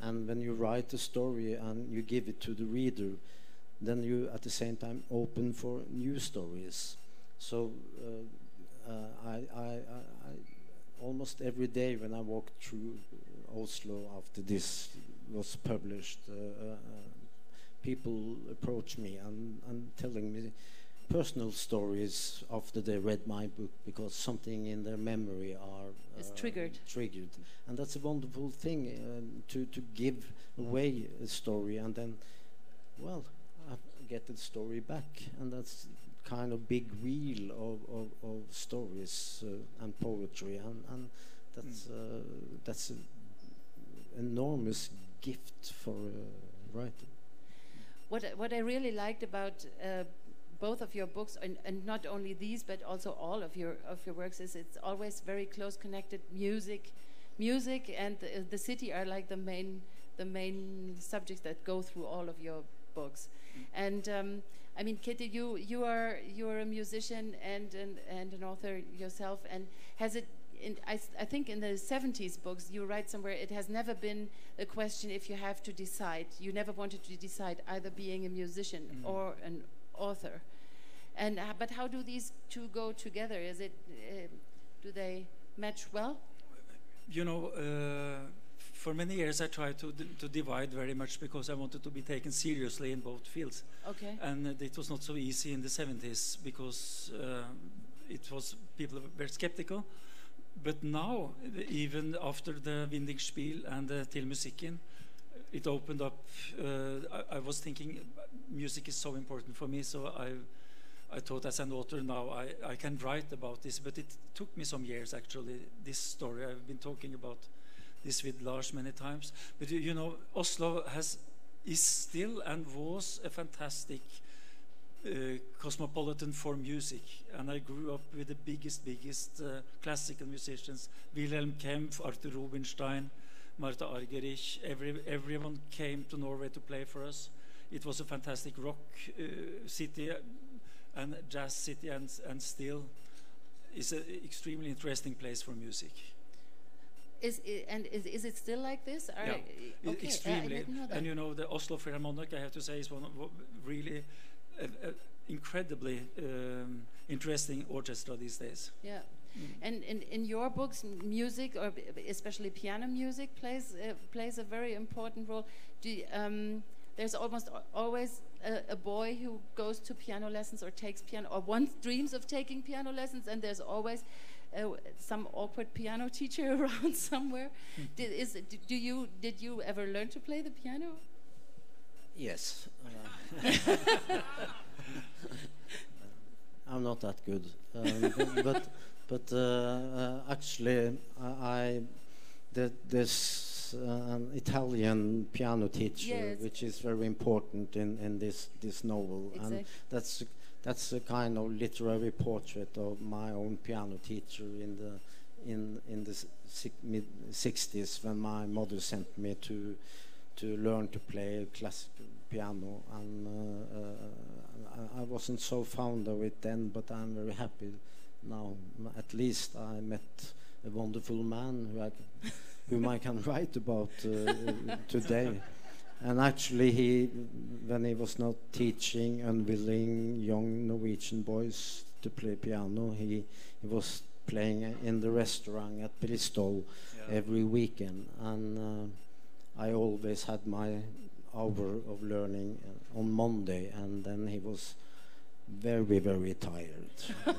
And when you write a story and you give it to the reader, then you at the same time open for new stories. So uh, uh, I, I, I, I almost every day when I walk through Oslo after this was published, uh, uh, people approach me and, and telling me personal stories after they read my book because something in their memory are Is uh, triggered. triggered, and that's a wonderful thing uh, to to give away a story and then, well, get the story back, and that's kind of big wheel of, of, of stories uh, and poetry, and, and that's uh, that's an enormous gift for a writer. What I- what I really liked about uh, both of your books, and, and not only these, but also all of your of your works, is it's always very close connected. Music, music, and the, the city are like the main the main subjects that go through all of your books. And um, I mean, Ketil, you you are you are a musician and and, and an author yourself. And has it? In, I, I think in the 70s books you write somewhere it has never been a question if you have to decide. You never wanted to decide either being a musician Mm. or an author. And uh, but how do these two go together? Is it uh, do they match well? you know, uh, for many years I tried to, to divide very much because I wanted to be taken seriously in both fields. Okay. And uh, it was not so easy in the 70s because uh, it was people were skeptical. But now, even after the Windingsspiel and the Til Musikken, it opened up. Uh, I, I was thinking music is so important for me, so I I thought as an author now I, I can write about this, but it took me some years actually. This story I've been talking about this with Lars many times. But you, know, Oslo has is still and was a fantastic uh, cosmopolitan for music, and I grew up with the biggest, biggest uh, classical musicians: Wilhelm Kempff, Arthur Rubinstein, Martha Argerich. Every, everyone came to Norway to play for us. It was a fantastic rock uh, city uh, and jazz city, and, and still is an extremely interesting place for music. Is i and is, is it still like this? Are, Yeah, okay, I- extremely. didn't know that. and you know, the Oslo Philharmonic, I have to say, is one really uh, uh, incredibly um, interesting orchestra these days. Yeah. Mm. And in, in your books, music, or especially piano music, plays uh, plays a very important role. Do you, um, there's almost always a, a boy who goes to piano lessons or takes piano, or once dreams of taking piano lessons, and there's always uh, some awkward piano teacher *laughs* around somewhere. Did, is do you did you ever learn to play the piano? Yes. Uh, *laughs* I'm not that good, um, *laughs* but but, but uh, uh, actually I, I there, there's uh, an Italian piano teacher Yes. which is very important in, in this this novel, and that's that's a kind of literary portrait of my own piano teacher in the in in the mid 60s when my mother sent me to to learn to play classical piano and uh, uh, I, wasn't so fond of it then but I'm very happy now at least I met a wonderful man who I, whom I can *laughs* write about uh, today. And actually, he, when he was not teaching unwilling young Norwegian boys to play piano, he, he was playing in the restaurant at Bristol Yeah. every weekend. And uh, I always had my hour of learning on Monday, and then he was very, very tired. *laughs*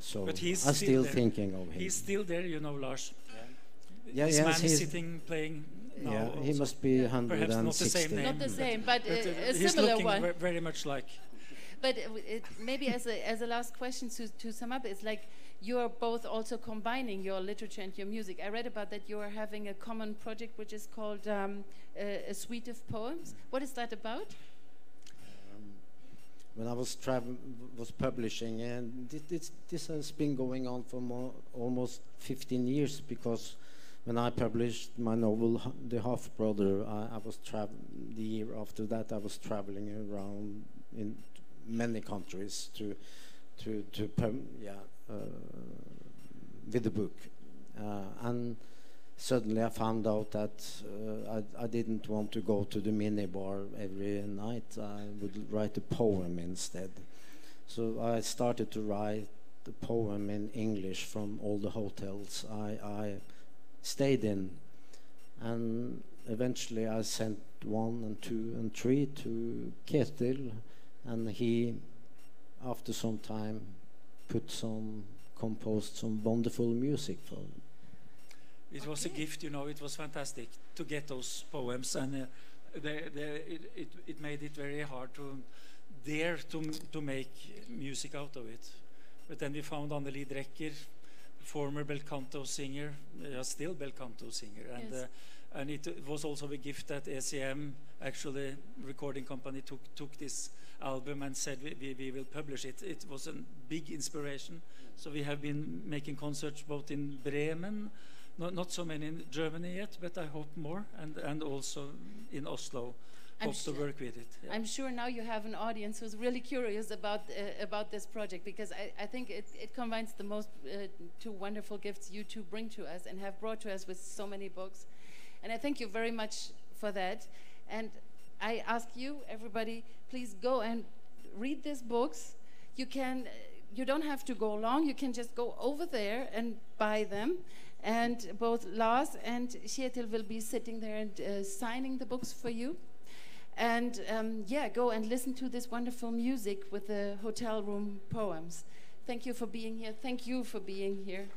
so but he's I'm still there. thinking of him. He's still there, you know, Lars. Yeah, this yes, man is he's- sitting playing. Now Yeah, he also. must be 160. Perhaps not the 160. same name. Not the same, but, uh, a he's similar looking one. ve- very much like. But uh, it, maybe as a, as a last question to, to sum up, it's like you are both also combining your literature and your music. I read about that you are having a common project which is called um, a, a suite of poems. What is that about? when I was travel was publishing, and thi- this, this has been going on for more, almost 15 years because when I published my novel The Half Brother, I, I was the year after that I was traveling around in many countries to to to yeah uh, with the book, uh, and suddenly I found out that uh, I, I didn't want to go to the minibar every night. I would write a poem instead. So I started to write the poem in English from all the hotels I, I stayed in. And eventually I sent one and two and three to Ketil, and he, after some time, put some, composed some wonderful music for them. It was a gift, you know. It was fantastic to get those poems, and uh, they, they, it, it, it made it very hard to dare to to make music out of it. But then we found Anneli Drecker, former bel canto singer, uh, still bel canto singer, and Yes. uh, and it was also a gift that ECM, actually recording company, took took this album and said we, we, we will publish it. It was a big inspiration. So we have been making concerts both in Bremen, not, not so many in Germany yet, but I hope more, and, and also in Oslo. I'm Hope to sure- work with it. yeah. I'm sure now you have an audience who's really curious about uh, about this project because I, I think it, it combines the most uh, two wonderful gifts you two bring to us and have brought to us with so many books, and I thank you very much for that. And I ask you, everybody, please go and read these books. You can. You don't have to go long. You can just go over there and buy them. And both Lars and Ketil will be sitting there and uh, signing the books for you. And um, yeah, go and listen to this wonderful music with the hotel room poems. Thank you for being here. Thank you for being here.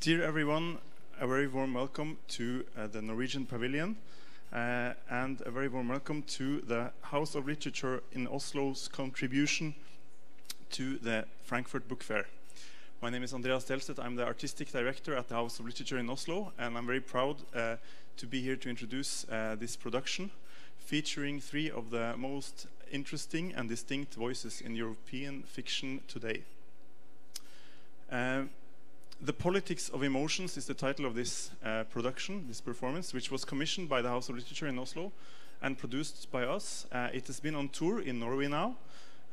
Dear everyone, a very warm welcome to uh, the Norwegian Pavilion uh, and a very warm welcome to the House of Literature in Oslo's contribution to the Frankfurt Book Fair. My name is Andreas Delstedt. I'm the artistic director at the House of Literature in Oslo, and I'm very proud uh, to be here to introduce uh, this production featuring three of the most interesting and distinct voices in European fiction today. Uh, the Politics of Emotions is the title of this uh, production, this performance, which was commissioned by the House of Literature in Oslo and produced by us. Uh, it has been on tour in Norway now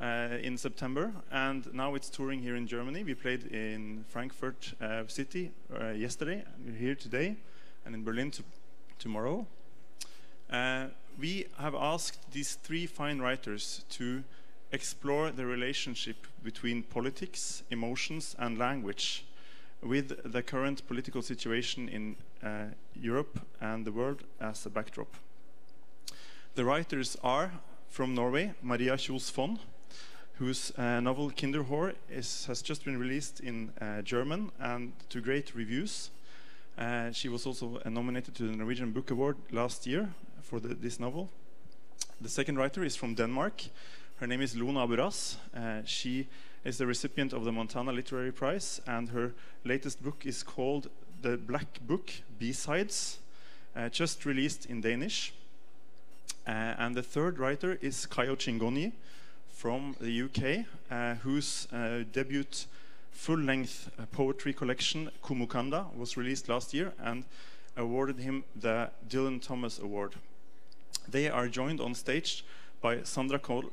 uh, in September, and now it's touring here in Germany. We played in Frankfurt uh, City uh, yesterday, and we're here today, and in Berlin tomorrow. Uh, we have asked these three fine writers to explore the relationship between politics, emotions, and language with the current political situation in uh, Europe and the world as a backdrop. The writers are from Norway, Maria Kjos Fonn, whose uh, novel Kinderwhore is, has just been released in uh, German and to great reviews. Uh, she was also uh, nominated to the Norwegian Book Award last year for the, this novel. The second writer is from Denmark. Her name is Lone Aburas. Uh, she is the recipient of the Montana Literary Prize, and her latest book is called The Black Book B-Sides, uh, just released in Danish. Uh, and the third writer is Kayo Chingonyi from the UK, uh, whose uh, debut full-length uh, poetry collection, Kumukanda, was released last year and awarded him the Dylan Thomas Award. They are joined on stage by Sandra Kol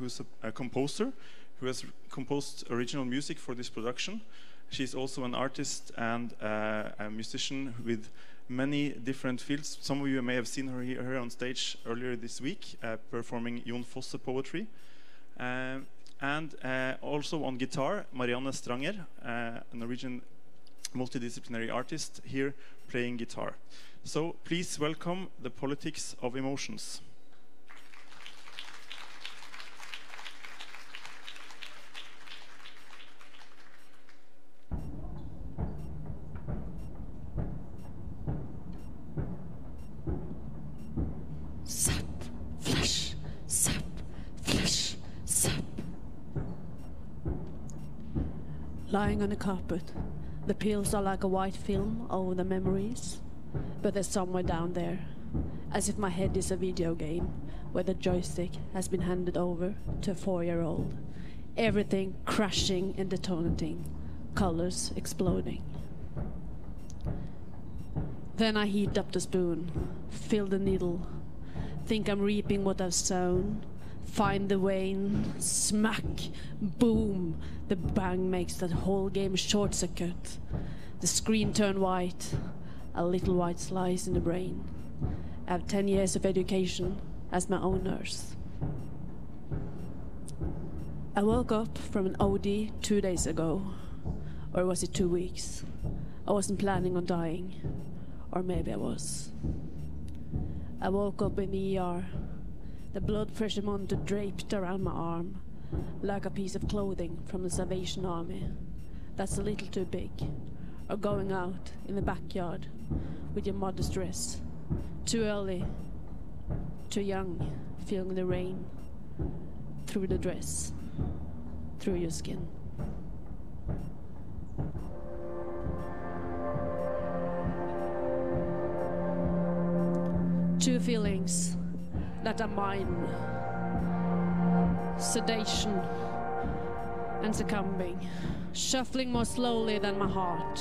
who's a, a composer who has composed original music for this production. She's also an artist and uh, a musician with many different fields. Some of you may have seen her here, on stage earlier this week, uh, performing Jon Fosse poetry. Uh, and uh, also on guitar, Marianne Stranger, uh, a Norwegian multidisciplinary artist, here playing guitar. So please welcome the politics of emotions. Lying on the carpet. The pills are like a white film over the memories, but they're somewhere down there, as if my head is a video game where the joystick has been handed over to a four year old. Everything crashing and detonating, colors exploding. Then I heat up the spoon, fill the needle, think I'm reaping what I've sown, find the vein, smack, boom. The bang makes that whole game short circuit. The screen turn white, a little white slice in the brain. I have 10 years of education as my own nurse. I woke up from an OD two days ago. Or was it two weeks? I wasn't planning on dying. Or maybe I was. I woke up in the ER the blood pressure monitor draped around my arm, like a piece of clothing from the Salvation Army. That's a little too big, or going out in the backyard with your mother's dress, too early, too young, feeling the rain through the dress, through your skin. Two feelings that are mine sedation and succumbing, shuffling more slowly than my heart.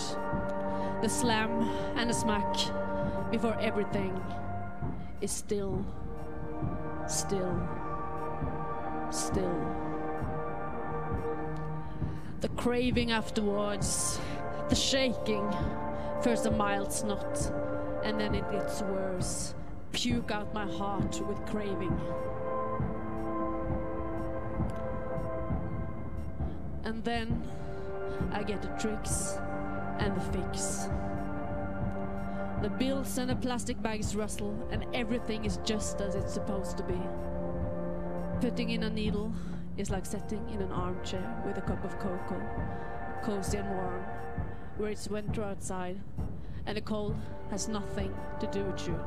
The slam and the smack before everything is still, still, still. The craving afterwards, the shaking, first a mild snot, and then it gets worse. Puke out my heart with craving. And then I get the tricks and the fix. The bills and the plastic bags rustle, and everything is just as it's supposed to be. Putting in a needle is like sitting in an armchair with a cup of cocoa, cozy and warm, where it's winter outside, and the cold has nothing to do with you.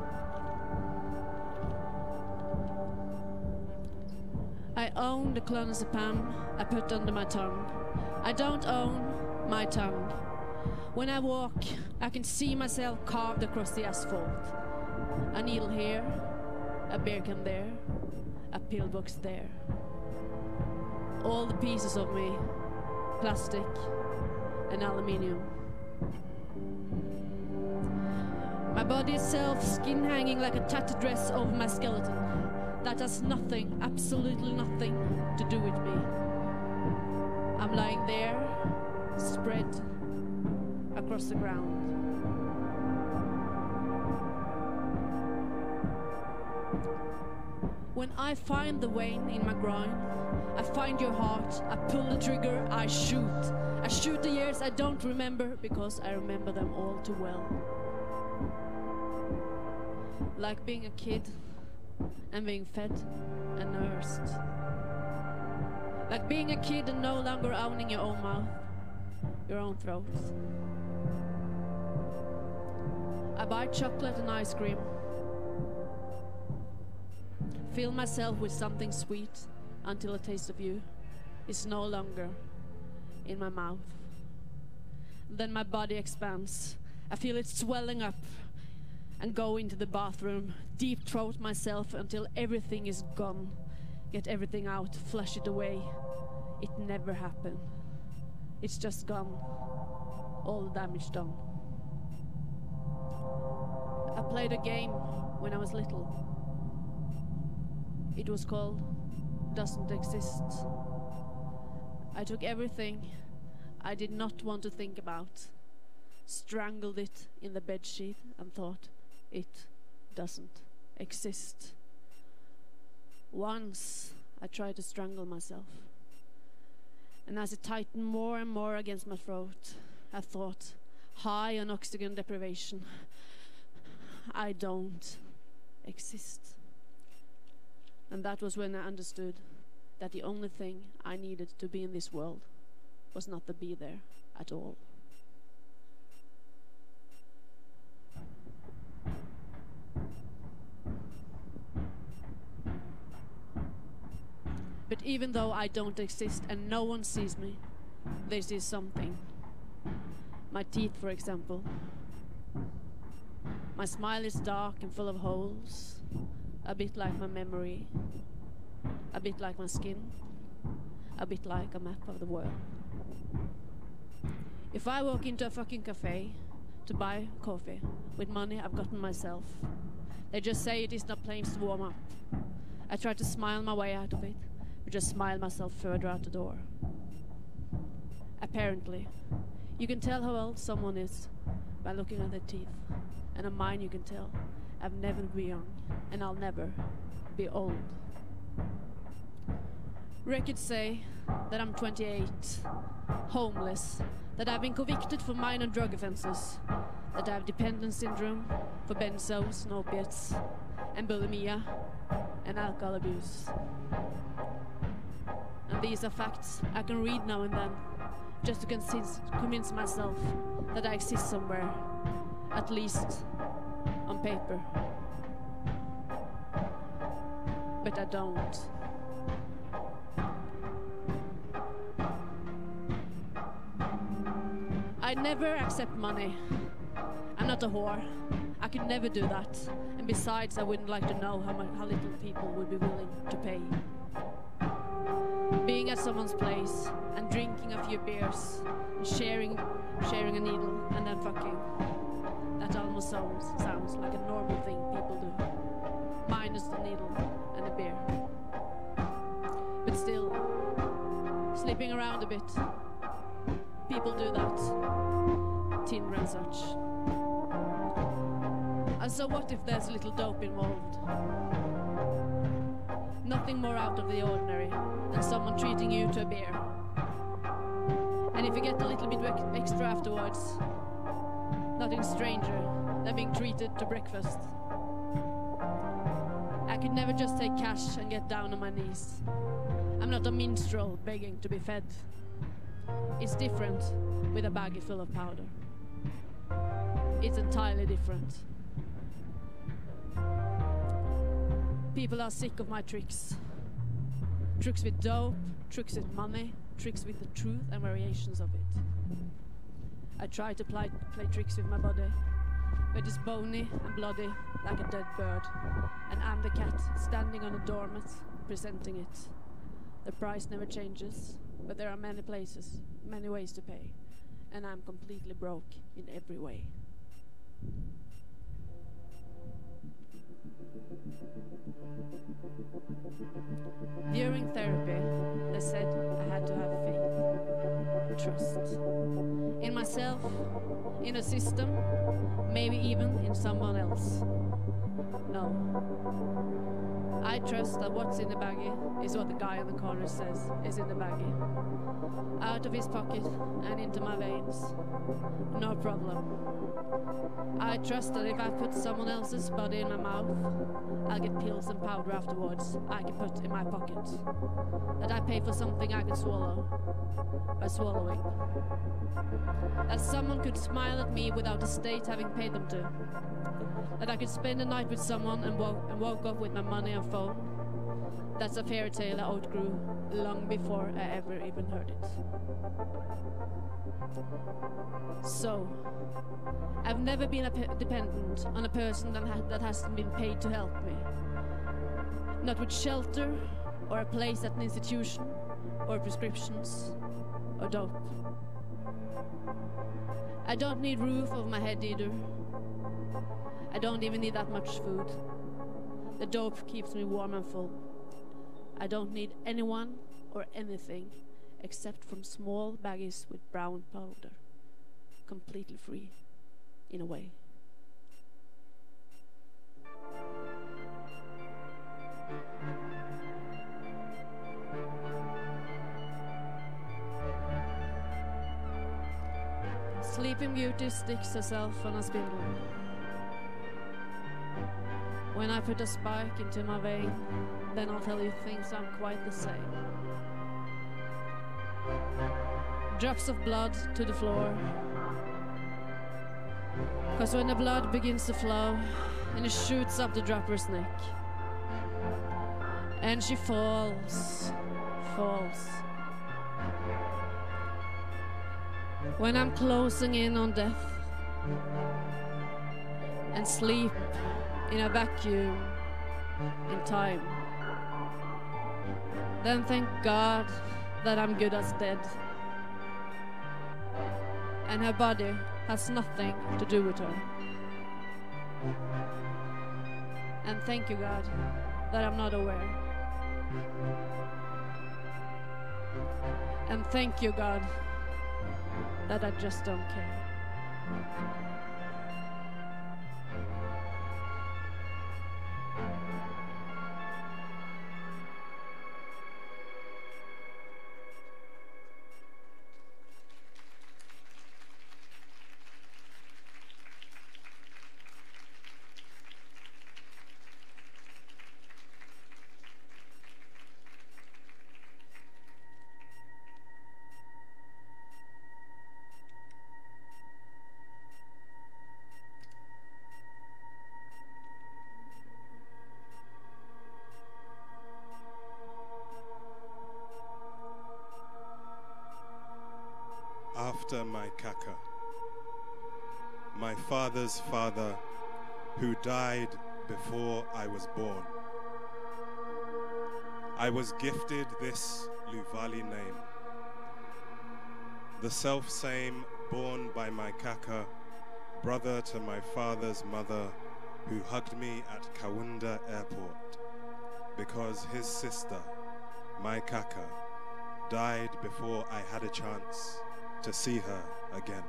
I own the clonazepam I put under my tongue. I don't own my tongue. When I walk, I can see myself carved across the asphalt. A needle here, a beer can there, a pillbox there. All the pieces of me, plastic and aluminium. My body itself, skin hanging like a tattered dress over my skeleton. That has nothing, absolutely nothing to do with me. I'm lying there, spread across the ground. When I find the vein in my groin, I find your heart, I pull the trigger, I shoot. I shoot the years I don't remember because I remember them all too well. Like being a kid and being fed and nursed. Like being a kid and no longer owning your own mouth, your own throat. I buy chocolate and ice cream. Fill myself with something sweet until a taste of you is no longer in my mouth. Then my body expands. I feel it swelling up and go into the bathroom, deep throat myself until everything is gone. Get everything out, flush it away. It never happened. It's just gone. All the damage done. I played a game when I was little. It was called Doesn't Exist. I took everything I did not want to think about, strangled it in the bedsheet, and thought it doesn't exist. Once I tried to strangle myself, and as it tightened more and more against my throat, I thought, high on oxygen deprivation, I don't exist. And that was when I understood that the only thing I needed to be in this world was not to be there at all. But even though I don't exist and no one sees me, this is something. My teeth, for example. My smile is dark and full of holes, a bit like my memory, a bit like my skin, a bit like a map of the world. If I walk into a fucking cafe to buy coffee with money I've gotten myself, they just say it is not place to warm up. I try to smile my way out of it, but just smile myself further out the door. Apparently, you can tell how old someone is by looking at their teeth, and on mine you can tell I've never been young, and I'll never be old. Records say that I'm 28, homeless, that I've been convicted for minor drug offenses, that I have dependence syndrome for benzos and opiates, and bulimia and alcohol abuse. And these are facts I can read now and then, just to convince, convince myself that I exist somewhere, at least on paper. But I don't. I never accept money. I'm not a whore. I could never do that. And besides, I wouldn't like to know how, much, how little people would be willing to pay. Being at someone's place and drinking a few beers, and sharing, sharing a needle, and then fucking. That almost sounds, sounds like a normal thing people do. Minus the needle and the beer. But still, sleeping around a bit. People do that. Tinder and such. And so what if there's a little dope involved? Nothing more out of the ordinary than someone treating you to a beer. And if you get a little bit extra afterwards, nothing stranger than being treated to breakfast. I could never just take cash and get down on my knees. I'm not a minstrel begging to be fed. It's different with a baggie full of powder. It's entirely different. People are sick of my tricks. Tricks with dope, tricks with money, tricks with the truth and variations of it. I try to play, play tricks with my body, but it's bony and bloody like a dead bird, and I'm the cat standing on a doormat presenting it. The price never changes, but there are many places, many ways to pay, and I'm completely broke in every way. During therapy, they said I had to have faith, trust in myself, in a system, maybe even in someone else. No. I trust that what's in the baggie is what the guy on the corner says is in the baggie. Out of his pocket and into my veins. No problem. I trust that if I put someone else's body in my mouth, I'll get pills and powder afterwards I can put in my pocket. That I pay for something I can swallow by swallowing. That someone could smile at me without the state having paid them to. That I could spend a night with someone and, wo- and woke up with my money and phone. That's a fairy tale I outgrew long before I ever even heard it. So, I've never been dependent on a person that, ha- that hasn't been paid to help me. Not with shelter, or a place at an institution, or prescriptions, or dope. I don't need roof over my head either. I don't even need that much food. The dope keeps me warm and full. I don't need anyone or anything except from small baggies with brown powder. Completely free, in a way. Sleeping Beauty sticks herself on a spindle. When I put a spike into my vein, then I'll tell you things I'm quite the same. Drops of blood to the floor. Cause when the blood begins to flow, and it shoots up the dropper's neck, and she falls, falls. When I'm closing in on death and sleep in a vacuum in time, then thank God that I'm good as dead. And her body has nothing to do with her. And thank you, God, that I'm not aware. And thank you, God, that I just don't care. thank you gifted this Luvale name, the self same born by my kaka, brother to my father's mother, who hugged me at Kaunda Airport because his sister, my kaka, died before I had a chance to see her again.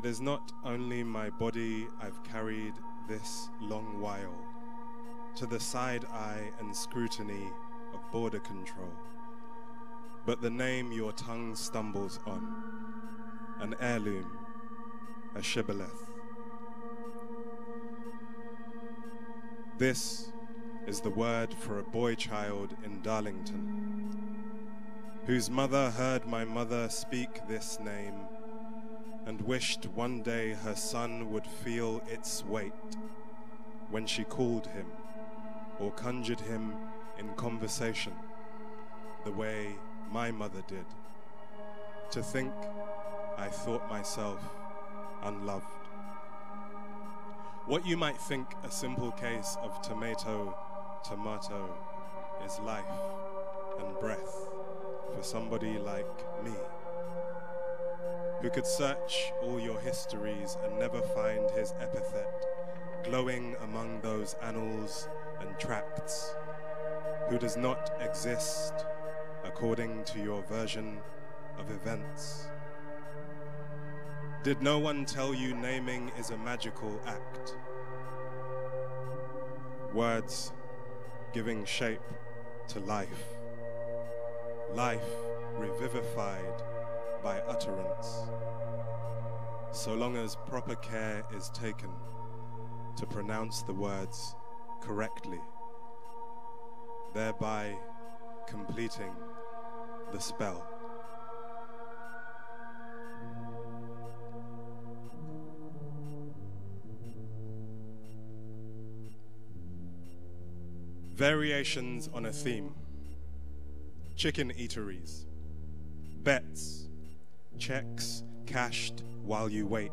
It is not only my body I've carried this long while, to the side eye and scrutiny of border control, but the name your tongue stumbles on, an heirloom, a shibboleth. This is the word for a boy child in Darlington, whose mother heard my mother speak this name and wished one day her son would feel its weight when she called him or conjured him in conversation the way my mother did. To think I thought myself unloved. What you might think a simple case of tomato, tomato is life and breath for somebody like me who could search all your histories and never find his epithet glowing among those annals and tracts, who does not exist according to your version of events. Did no one tell you naming is a magical act? Words giving shape to life, life revivified by utterance, so long as proper care is taken to pronounce the words correctly, thereby completing the spell. Variations on a theme. Chicken eateries. Bets. Checks cashed while you wait.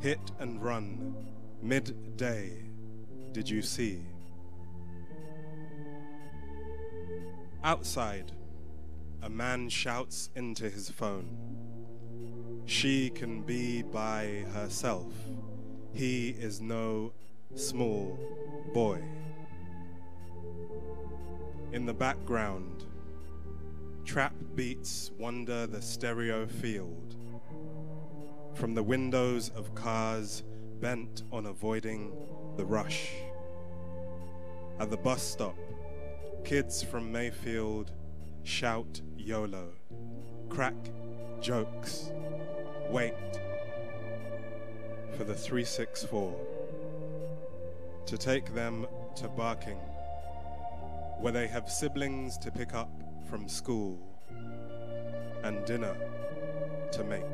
Hit and run. Midday. Did you see? Outside, a man shouts into his phone. She can be by herself. He is no small boy. In the background, trap beats wander the stereo field. From the windows of cars bent on avoiding the rush. At the bus stop, kids from Mayfield shout YOLO, crack jokes, wait for the 364 to take them to Barking, where they have siblings to pick up from school and dinner to make.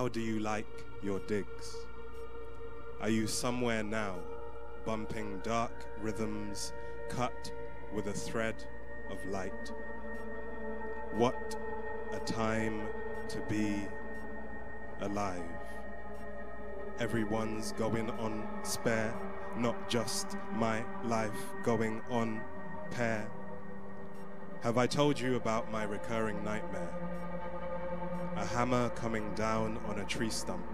How do you like your digs? Are you somewhere now, bumping dark rhythms cut with a thread of light? What a time to be alive. Everyone's going on spare, not just my life going on pair. Have I told you about my recurring nightmare? A hammer coming down on a tree stump.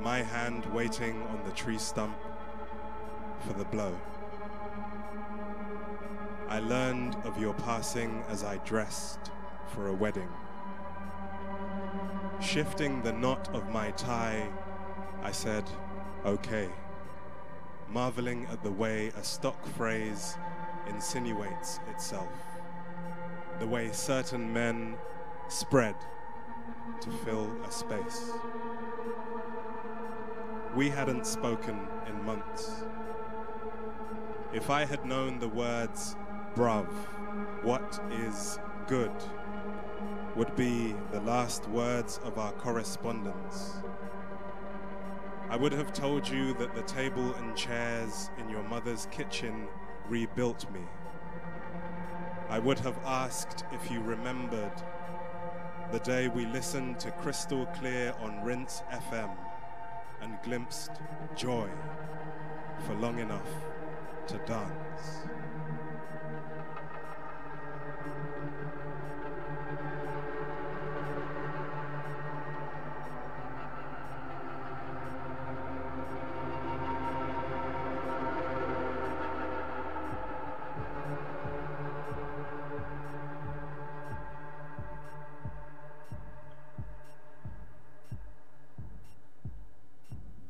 My hand waiting on the tree stump for the blow. I learned of your passing as I dressed for a wedding. Shifting the knot of my tie, I said, okay, marveling at the way a stock phrase insinuates itself, the way certain men spread to fill a space. We hadn't spoken in months. If I had known the words, bruv, what is good, would be the last words of our correspondence, I would have told you that the table and chairs in your mother's kitchen rebuilt me. I would have asked if you remembered the day we listened to Crystal Clear on Rinse FM and glimpsed joy for long enough to dance.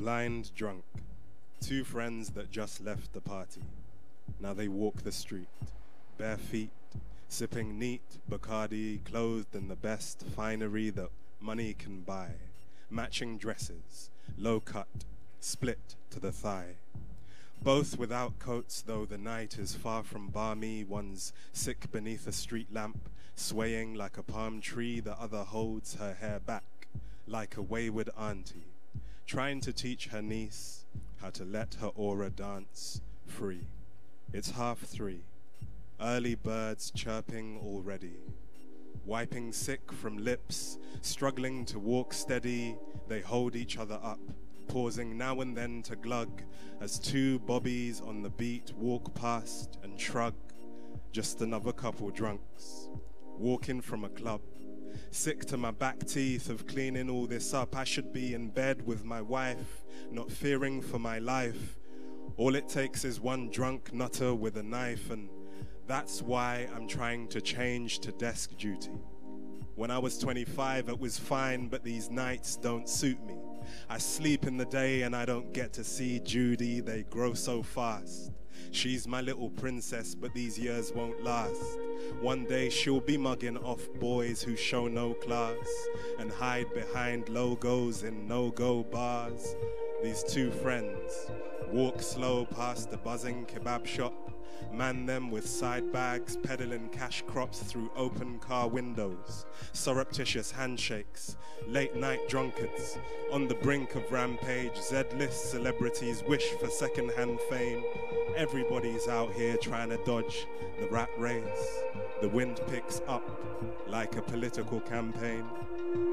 Blind drunk. Two friends that just left the party. Now they walk the street, bare feet, sipping neat Bacardi, clothed in the best finery that money can buy. Matching dresses, low cut, split to the thigh. Both without coats, though the night is far from balmy, one's sick beneath a street lamp, swaying like a palm tree, the other holds her hair back like a wayward auntie trying to teach her niece how to let her aura dance free. It's half three, early birds chirping already. Wiping sick from lips, struggling to walk steady, they hold each other up, pausing now and then to glug as two bobbies on the beat walk past and shrug. Just another couple drunks, walking from a club Sick to my back teeth of cleaning all this up. I should be in bed with my wife, not fearing for my life. All it takes is one drunk nutter with a knife, and that's why I'm trying to change to desk duty. When I was 25, it was fine, but these nights don't suit me. I sleep in the day and I don't get to see Judy, they grow so fast. She's my little princess, but these years won't last. One day she'll be mugging off boys who show no class and hide behind logos in no go bars. These two friends walk slow past the buzzing kebab shop, man them with side bags, peddling cash crops through open car windows, surreptitious handshakes, late night drunkards, on the brink of rampage, Z list celebrities wish for second hand fame. Everybody's out here trying to dodge the rat race. The wind picks up like a political campaign.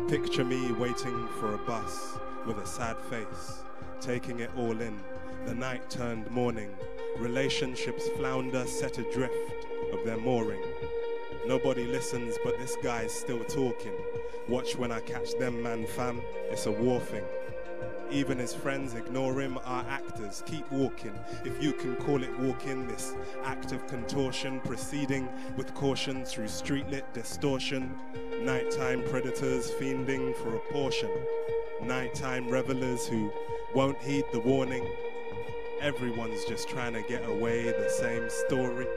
Picture me waiting for a bus with a sad face, taking it all in. The night turned morning. Relationships flounder, set adrift of their mooring. Nobody listens, but this guy's still talking. Watch when I catch them, man, fam. It's a war thing. Even his friends ignore him, are actors. Keep walking, if you can call it walking. This act of contortion, proceeding with caution through streetlit distortion. Nighttime predators fiending for a portion. Nighttime revelers who won't heed the warning. Everyone's just trying to get away, the same story.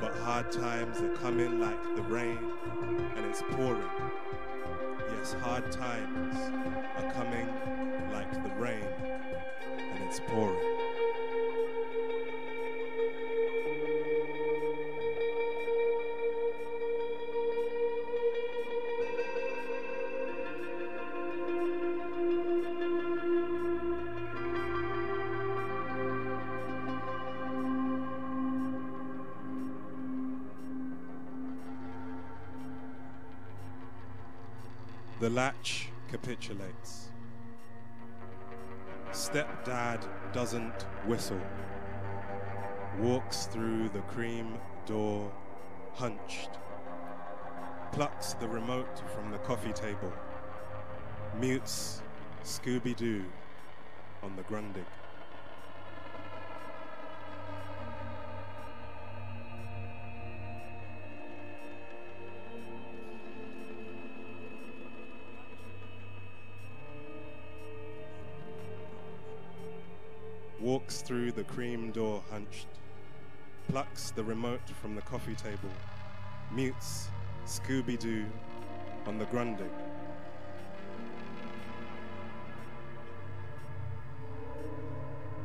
But hard times are coming like the rain, and it's pouring. Yes, hard times are coming like the rain, and it's pouring. The latch capitulates. Stepdad doesn't whistle. Walks through the cream door, hunched. Plucks the remote from the coffee table. Mutes Scooby Doo on the Grundig. Walks through the cream door hunched, plucks the remote from the coffee table, mutes Scooby Doo on the Grundig.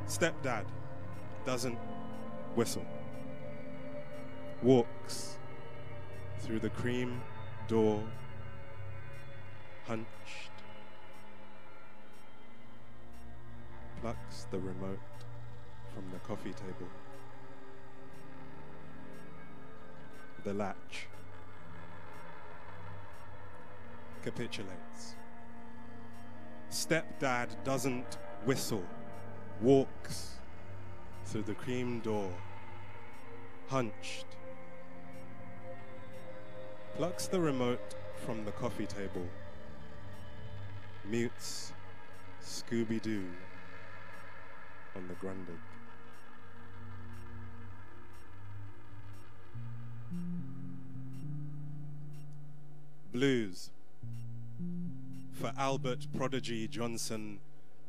Stepdad doesn't whistle, walks through the cream door, hunched, plucks the remote from the coffee table. The latch capitulates. Stepdad doesn't whistle, walks through the cream door, hunched, plucks the remote from the coffee table, mutes Scooby Doo on the Grundig. Blues for Albert Prodigy Johnson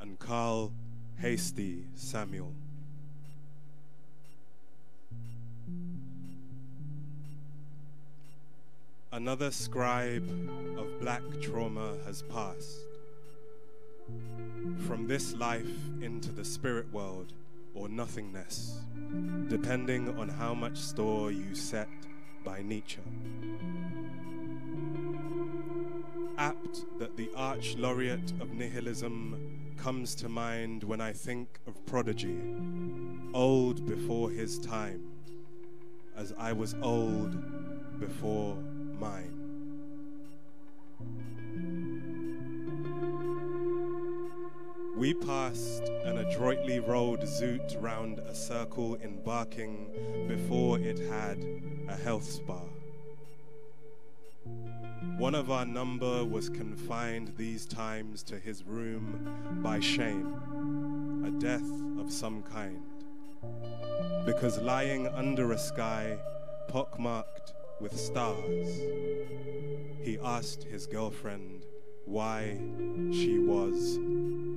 and Carl Hasty Samuel. Another scribe of black trauma has passed from this life into the spirit world or nothingness, depending on how much store you set by Nietzsche. Apt that the arch laureate of nihilism comes to mind when I think of Prodigy, old before his time, as I was old before mine. We passed an adroitly rolled Zoot round a circle in Barking before it had a health spa. One of our number was confined these times to his room by shame, a death of some kind. Because lying under a sky pockmarked with stars, he asked his girlfriend why she was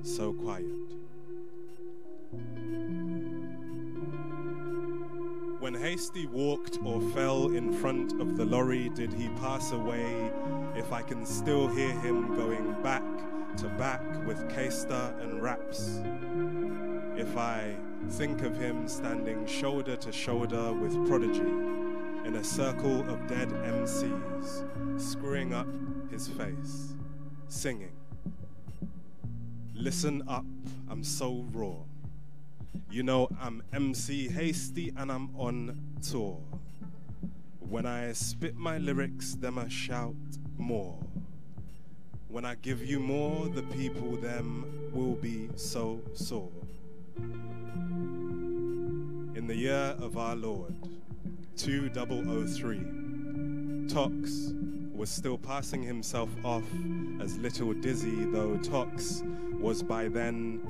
so quiet. When Hasty walked or fell in front of the lorry, did he pass away? If I can still hear him going back to back with Kesta and raps. If I think of him standing shoulder to shoulder with Prodigy in a circle of dead MCs, screwing up his face, singing. Listen up, I'm so raw. You know, I'm MC Hasty and I'm on tour. When I spit my lyrics, them I shout more. When I give you more, the people them will be so sore. In the year of our Lord, 2003, Tox was still passing himself off as Little Dizzy, though Tox was by then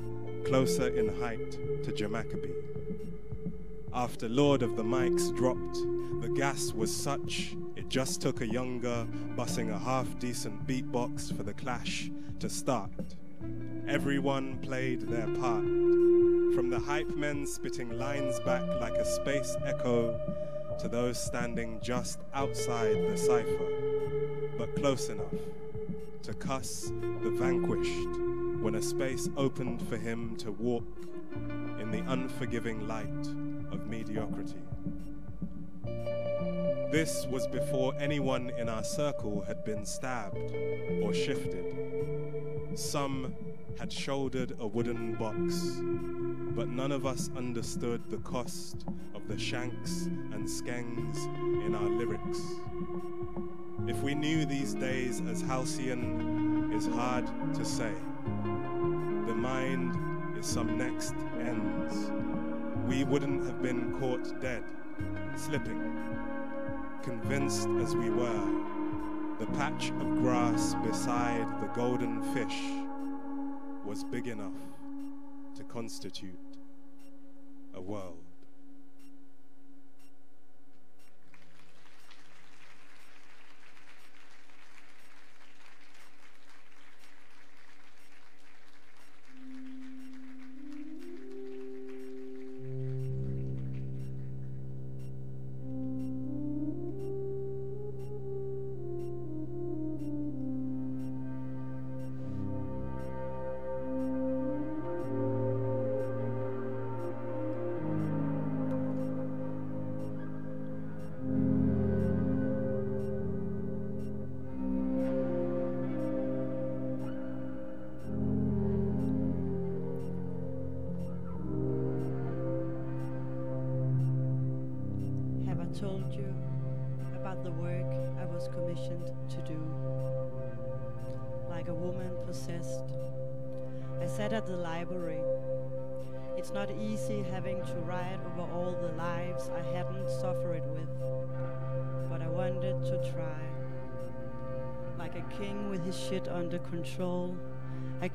closer in height to Jamakabi. After Lord of the Mics dropped, the gas was such it just took a younger, bussing a half decent beatbox for the clash to start. Everyone played their part, from the hype men spitting lines back like a space echo to those standing just outside the cipher, but close enough to cuss the vanquished when a space opened for him to walk in the unforgiving light of mediocrity. This was before anyone in our circle had been stabbed or shifted. Some had shouldered a wooden box, but none of us understood the cost of the shanks and skangs in our lyrics. If we knew these days as halcyon is hard to say. The mind is some next ends. We wouldn't have been caught dead, slipping, convinced as we were. The patch of grass beside the golden fish was big enough to constitute a world.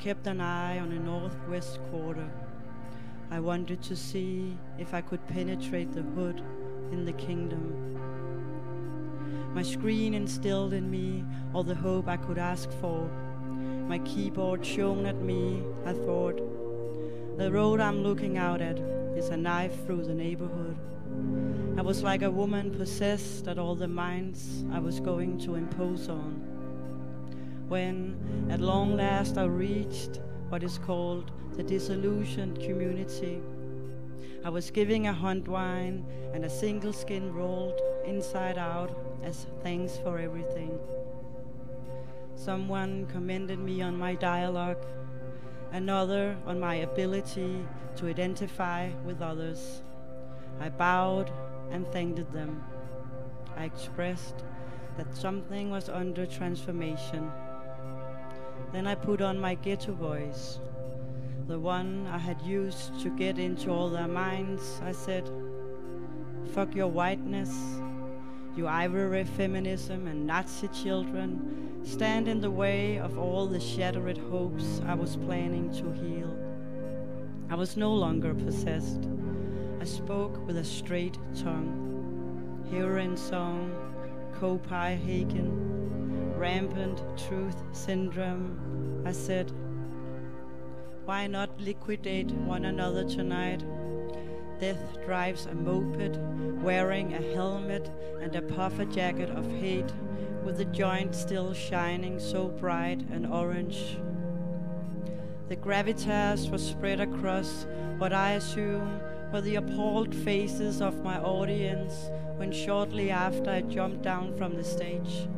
Kept an eye on the northwest quarter. I wanted to see if I could penetrate the hood in the kingdom. My screen instilled in me all the hope I could ask for. My keyboard shone at me, I thought. The road I'm looking out at is a knife through the neighborhood. I was like a woman possessed at all the minds I was going to impose on. When, at long last, I reached what is called the disillusioned community, I was giving a hunt wine and a single skin rolled inside out as thanks for everything. Someone commended me on my dialogue, another on my ability to identify with others. I bowed and thanked them. I expressed that something was under transformation. Then I put on my ghetto voice, the one I had used to get into all their minds. I said, Fuck your whiteness, you ivory feminism and Nazi children stand in the way of all the shattered hopes I was planning to heal. I was no longer possessed. I spoke with a straight tongue. Heroin song, Copenhagen, rampant truth syndrome. I said, why not liquidate one another tonight? Death drives a moped, wearing a helmet and a puffer jacket of hate, with the joint still shining so bright and orange. The gravitas was spread across what I assume were the appalled faces of my audience when shortly after I jumped down from the stage.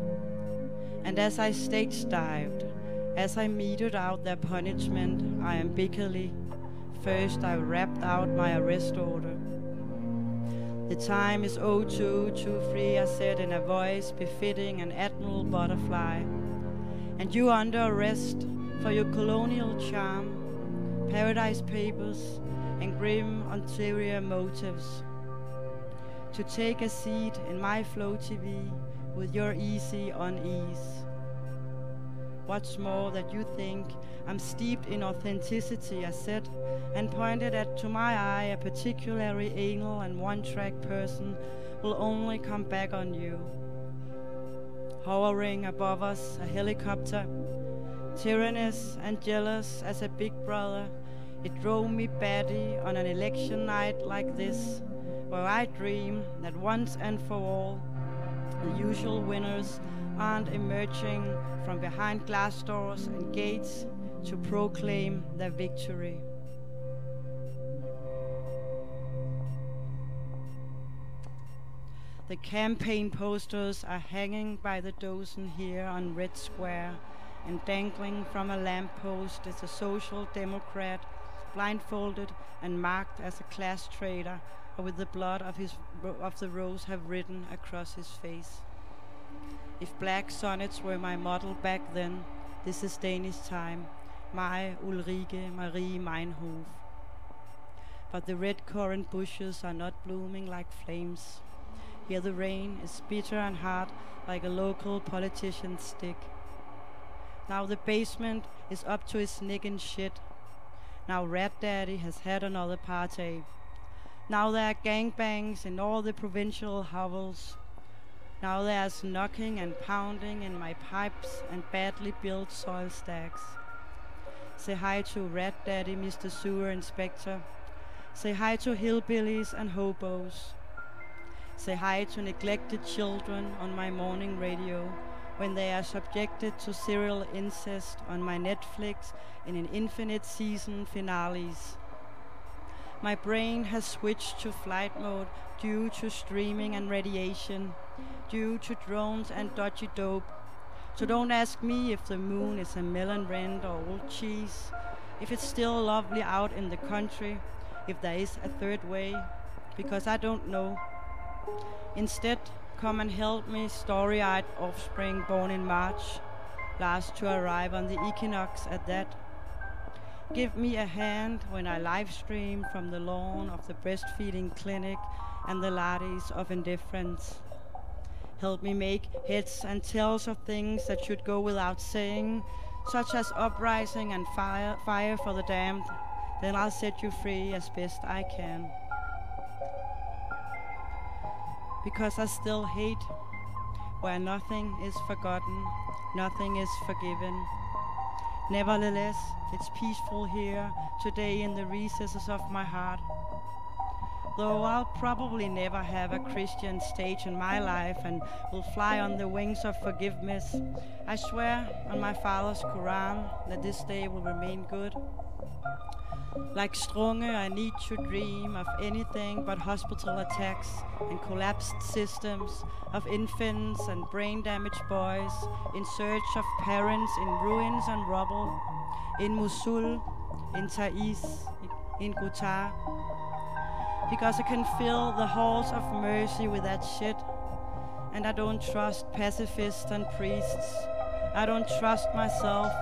And as I stage dived, as I meted out their punishment I iambically, first I rapped out my arrest order. The time is 0223, I said in a voice befitting an admiral butterfly. And you under arrest for your colonial charm, paradise papers, and grim ulterior motives. To take a seat in my flow TV with your easy unease. What's more, that you think I'm steeped in authenticity, I said, and pointed at to my eye a particularly anal and one track person will only come back on you. Hovering above us, a helicopter, tyrannous and jealous as a big brother, it drove me batty on an election night like this, where I dream that once and for all, the usual winners aren't emerging from behind glass doors and gates to proclaim their victory. The campaign posters are hanging by the dozen here on Red Square, and dangling from a lamppost is a social democrat, blindfolded and marked as a class traitor, with the blood of, his, of the rose have written across his face. If black sonnets were my model back then, this is Danish time, my Ulrike Marie Meinhof. But the red currant bushes are not blooming like flames. Here the rain is bitter and hard like a local politician's stick. Now the basement is up to his neck in shit. Now Rat Daddy has had another party. Now there are gangbangs in all the provincial hovels. Now there's knocking and pounding in my pipes and badly built soil stacks. Say hi to Rat Daddy, Mr. Sewer Inspector. Say hi to hillbillies and hobos. Say hi to neglected children on my morning radio when they are subjected to serial incest on my Netflix in an infinite season finales. My brain has switched to flight mode due to streaming and radiation, due to drones and dodgy dope. So don't ask me if the moon is a melon rend or old cheese, if it's still lovely out in the country, if there is a third way, because I don't know. Instead, come and help me, story eyed offspring born in March, last to arrive on the equinox at that. Give me a hand when I live stream from the lawn of the breastfeeding clinic and the laddies of indifference. Help me make heads and tails of things that should go without saying, such as uprising and fire, fire for the damned. Then I'll set you free as best I can. Because I still hate where nothing is forgotten, nothing is forgiven. Nevertheless, it's peaceful here today in the recesses of my heart. Though I'll probably never have a Christian stage in my life and will fly on the wings of forgiveness, I swear on my father's Quran that this day will remain good. Like Strunge, I need to dream of anything but hospital attacks and collapsed systems, of infants and brain damaged boys in search of parents in ruins and rubble, in Mosul, in Taiz, in Ghouta. Because I can fill the halls of mercy with that shit, and I don't trust pacifists and priests. I don't trust myself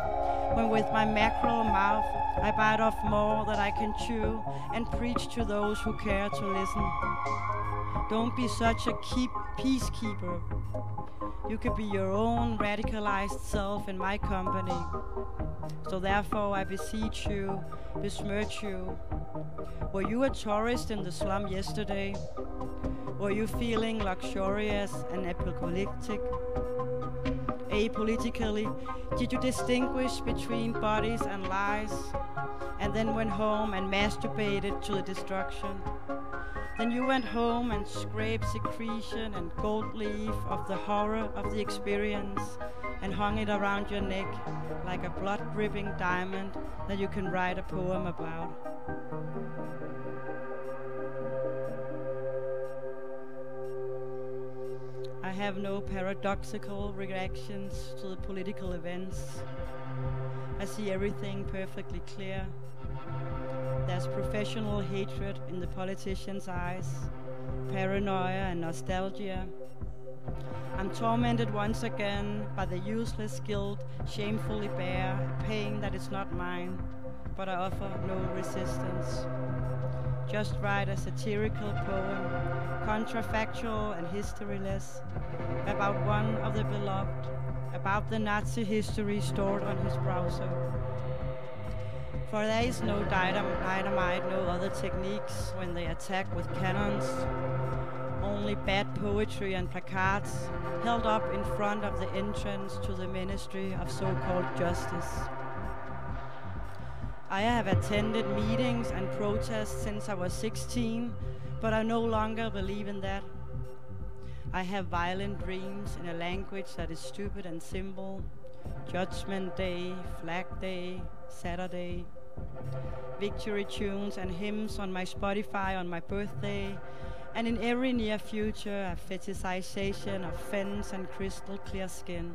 when with my mackerel mouth I bite off more than I can chew and preach to those who care to listen. Don't be such a keep peacekeeper. You could be your own radicalized self in my company. So therefore I beseech you, besmirch you. Were you a tourist in the slum yesterday? Were you feeling luxurious and apocalyptic? Apolitically? Did you distinguish between bodies and lies? And then went home and masturbated to the destruction? Then you went home and scraped secretion and gold leaf of the horror of the experience and hung it around your neck like a blood dripping diamond that you can write a poem about. I have no paradoxical reactions to the political events. I see everything perfectly clear. There's professional hatred in the politicians' eyes, paranoia and nostalgia. I'm tormented once again by the useless guilt shamefully bear a pain that is not mine, but I offer no resistance. Just write a satirical poem, contrafactual and historyless, about one of the beloved, about the Nazi history stored on his browser. For there is no dynamite, no other techniques when they attack with cannons. Only bad poetry and placards held up in front of the entrance to the Ministry of so-called Justice. I have attended meetings and protests since I was 16, but I no longer believe in that. I have violent dreams in a language that is stupid and simple. Judgment Day, Flag Day, Saturday. Victory tunes and hymns on my Spotify on my birthday. And in every near future, a fetishization of fence and crystal clear skin.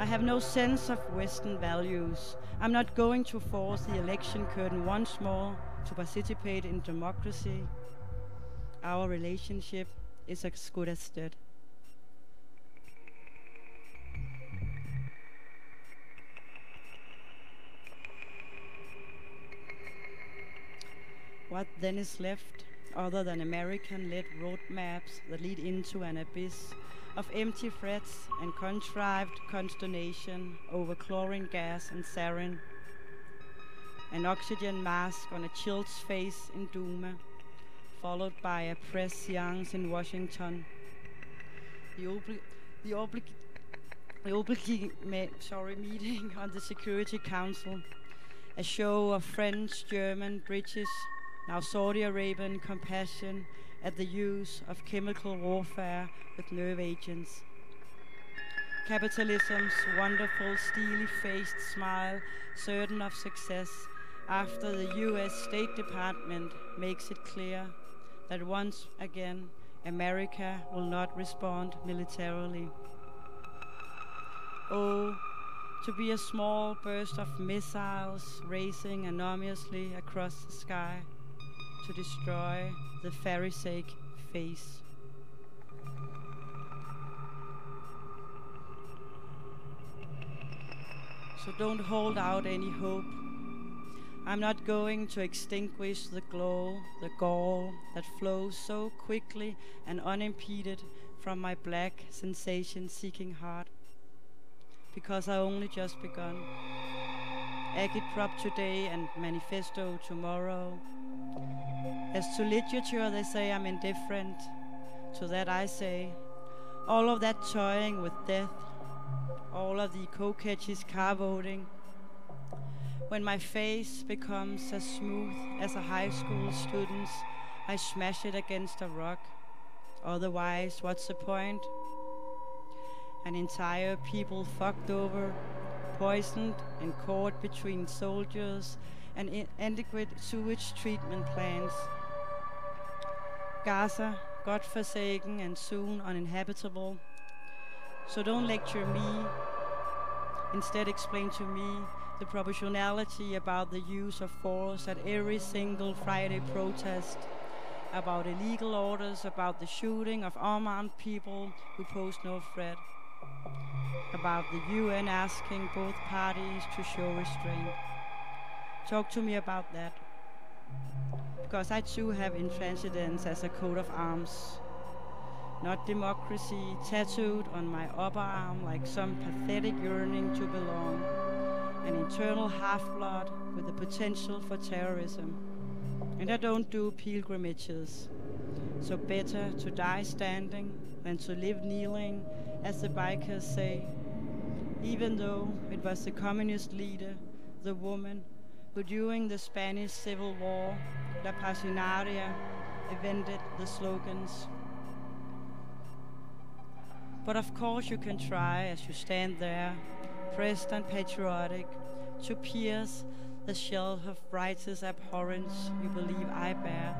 I have no sense of Western values. I'm not going to force the election curtain once more to participate in democracy. Our relationship is as good as dead. What then is left other than American led roadmaps that lead into an abyss of empty threats and contrived consternation over chlorine gas and sarin? An oxygen mask on a child's face in Duma, followed by a press seance in Washington. The, obli- the, obli- the obli- sorry, meeting *laughs* on the Security Council. A show of French, German, British, now Saudi Arabian compassion at the use of chemical warfare with nerve agents. Capitalism's wonderful steely faced smile, certain of success, after the US State Department makes it clear that once again America will not respond militarily. Oh, to be a small burst of missiles racing anonymously across the sky to destroy the Pharisaic face. So don't hold out any hope. I'm not going to extinguish the glow, the gall that flows so quickly and unimpeded from my black sensation seeking heart. Because I only just begun. Agitprop today and manifesto tomorrow. As to literature, they say I'm indifferent. To that I say, all of that toying with death, all of the coquettish car voting, when my face becomes as smooth as a high school student's, I smash it against a rock. Otherwise, what's the point? An entire people fucked over, poisoned and caught between soldiers and inadequate sewage treatment plants. Gaza, godforsaken and soon uninhabitable. So don't lecture me. Instead, explain to me the proportionality about the use of force at every single Friday protest, about illegal orders, about the shooting of unarmed people who pose no threat, about the UN asking both parties to show restraint. Talk to me about that. Because I too have intransigence as a coat of arms. Not democracy tattooed on my upper arm like some pathetic yearning to belong. An internal half-blood with the potential for terrorism. And I don't do pilgrimages. So better to die standing than to live kneeling, as the bikers say. Even though it was the communist leader, the woman, who during the Spanish Civil War, La Pasionaria, invented the slogans. But of course you can try as you stand there, pressed and patriotic, to pierce the shell of righteous abhorrence you believe I bear,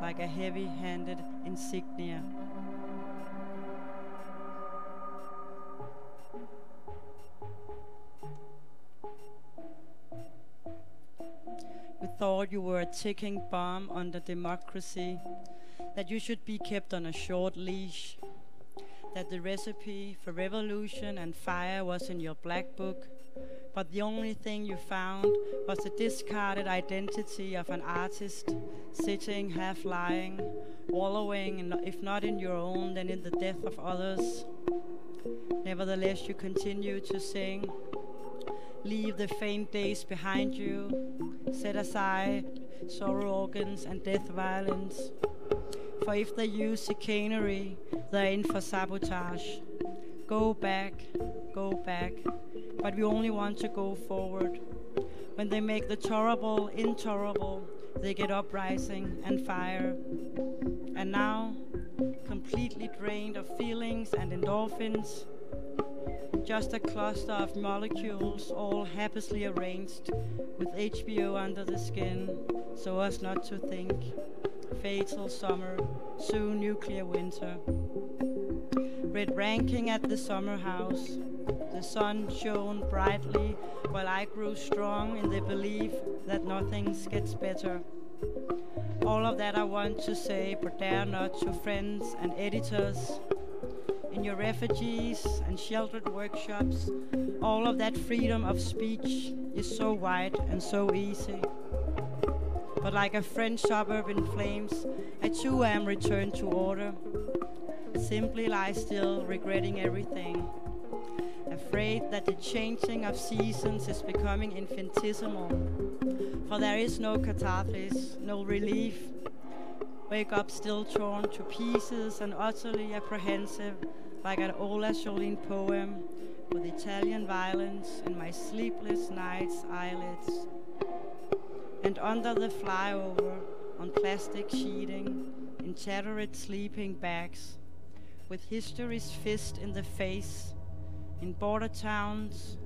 like a heavy-handed insignia. You thought you were a ticking bomb under democracy, that you should be kept on a short leash, that the recipe for revolution and fire was in your black book, but the only thing you found was the discarded identity of an artist, sitting half lying, wallowing, in, if not in your own, then in the death of others. Nevertheless, you continue to sing. Leave the faint days behind you. Set aside sorrow organs and death violence. For if they use chicanery, they're in for sabotage. Go back, go back. But we only want to go forward. When they make the tolerable intolerable, they get uprising and fire. And now, completely drained of feelings and endorphins, just a cluster of molecules all happily arranged with HBO under the skin so as not to think. Fatal summer, soon nuclear winter. Red ranking at the summer house. The sun shone brightly while I grew strong in the belief that nothing gets better. All of that I want to say, but dare not to friends and editors in your refugees and sheltered workshops, all of that freedom of speech is so wide and so easy. But like a French suburb in flames, I too am returned to order. Simply lie still, regretting everything. Afraid that the changing of seasons is becoming infinitesimal. For there is no catharsis, no relief. Wake up still torn to pieces and utterly apprehensive like an Ola Jolene poem with Italian violence in my sleepless night's eyelids. And under the flyover on plastic sheeting, in tattered sleeping bags, with history's fist in the face, in border towns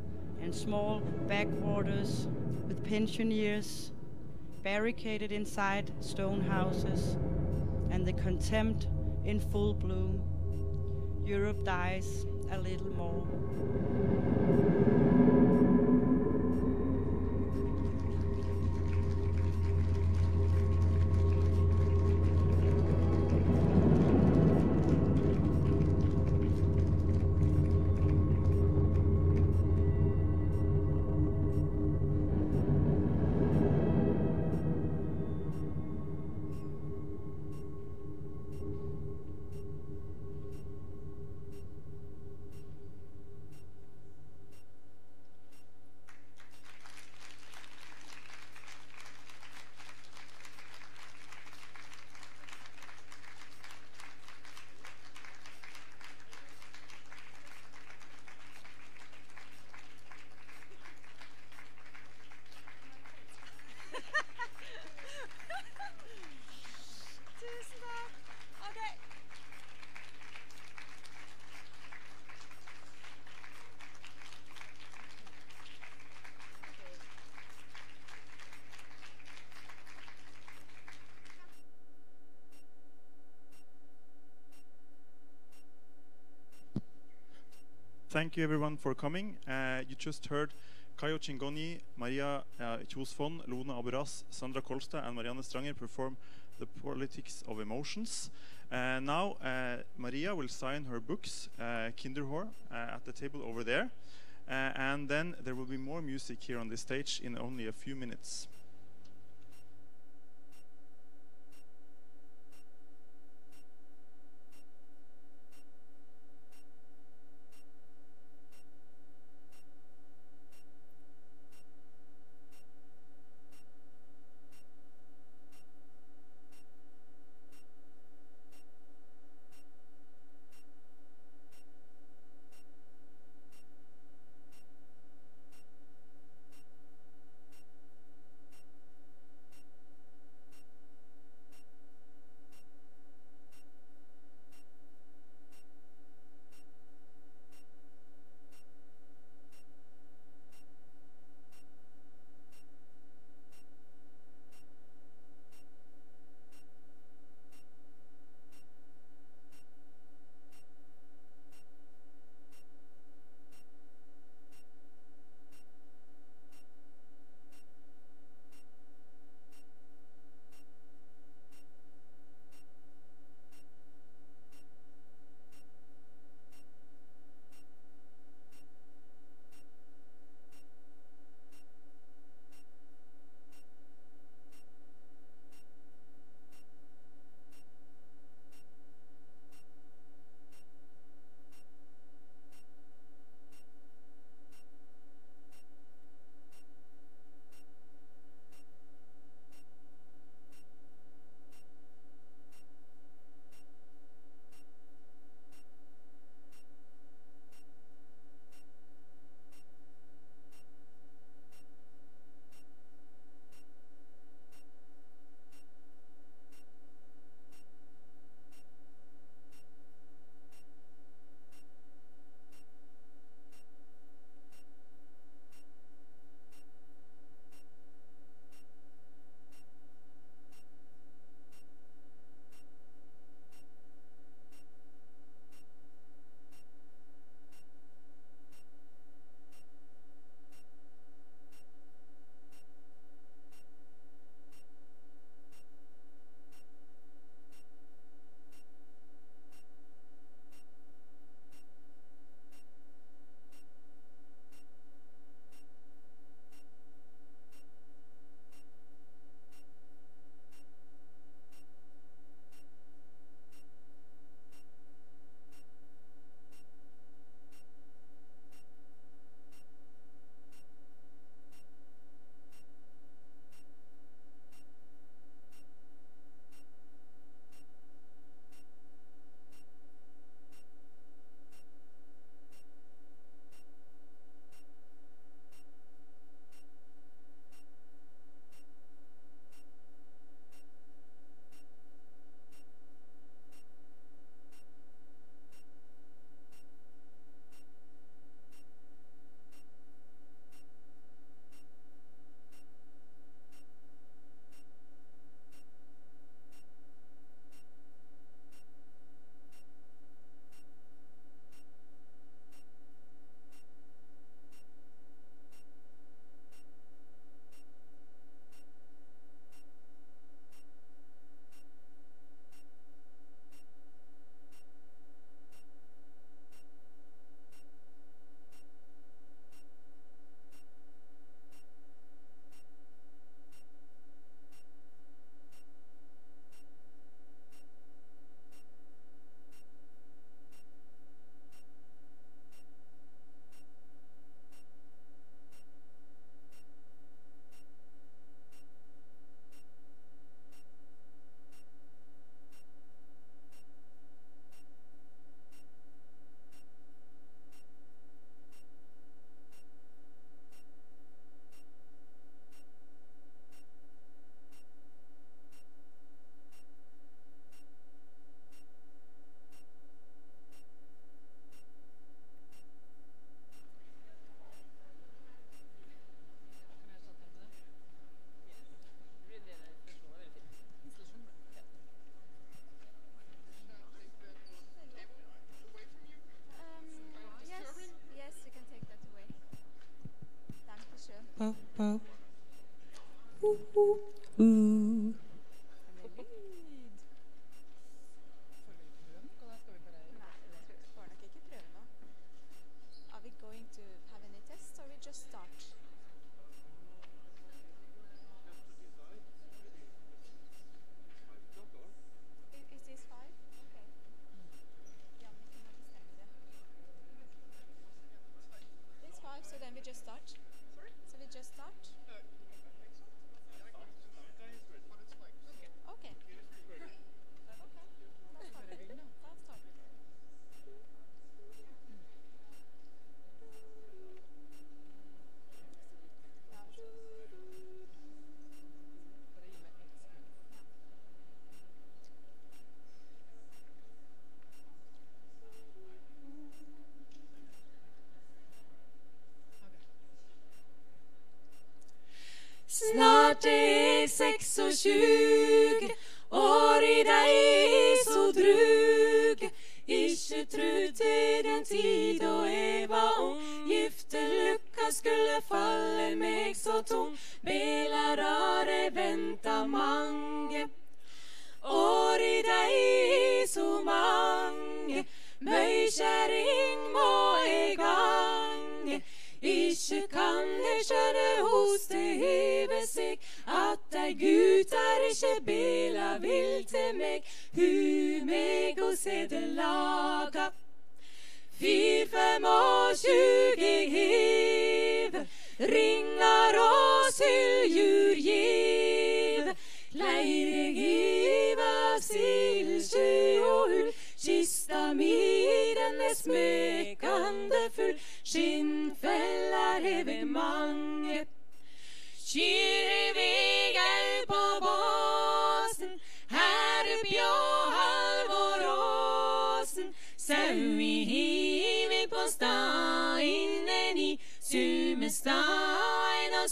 and small backwaters, with pensioners barricaded inside stone houses, and the contempt in full bloom. Europe dies a little more. Thank you everyone for coming. Uh, you just heard Kayo Chingonyi, Maria uh, Kjos Fonn, Lone Aburas, Sandra Kolstad, and Marianne Stranger perform The Politics of Emotions. Uh, now, uh, Maria will sign her books, uh, Kinderhor, uh, at the table over there. Uh, and then there will be more music here on the stage in only a few minutes. 26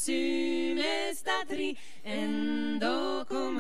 Og Sumestad tri. Enda kom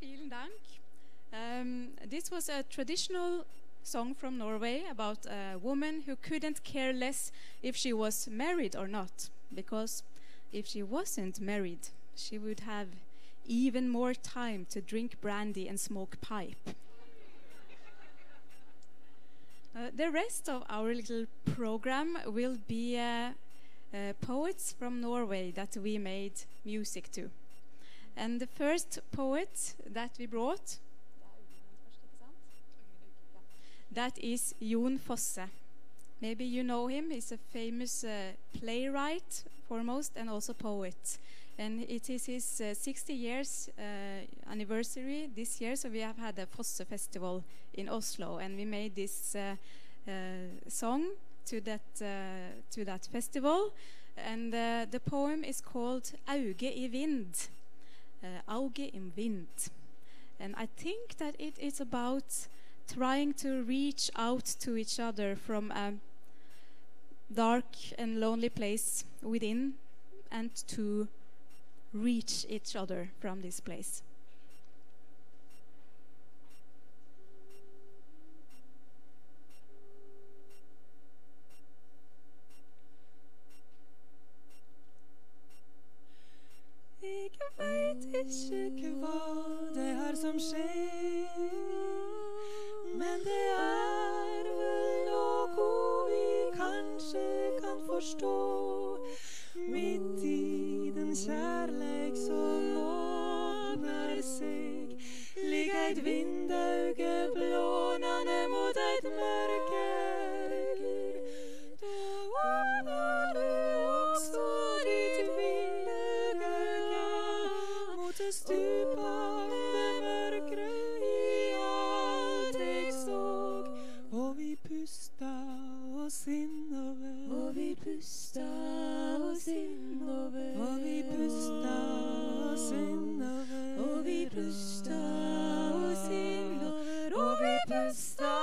vielen Dank. Um, this was a traditional song from Norway about a woman who couldn't care less if she was married or not, because if she wasn't married, she would have even more time to drink brandy and smoke pipe. Uh, the rest of our little program will be uh, uh, poets from Norway that we made music to. And the first poet that we brought, that is Jon Fosse. Maybe you know him. He's a famous uh, playwright, foremost, and also poet. And it is his uh, 60 years uh, anniversary this year, so we have had a Fosse festival in Oslo, and we made this uh, uh, song to that uh, to that festival. And the poem is called "Auge i vind." Auge im Wind. And I think that it is about trying to reach out to each other from a dark and lonely place within and to reach each other from this place. veit ikke hva det er som skjer, men det er vel noe vi kanskje kan forstå midt i den kjærleik som åpner seg, ligger et vindauge blå. superstar.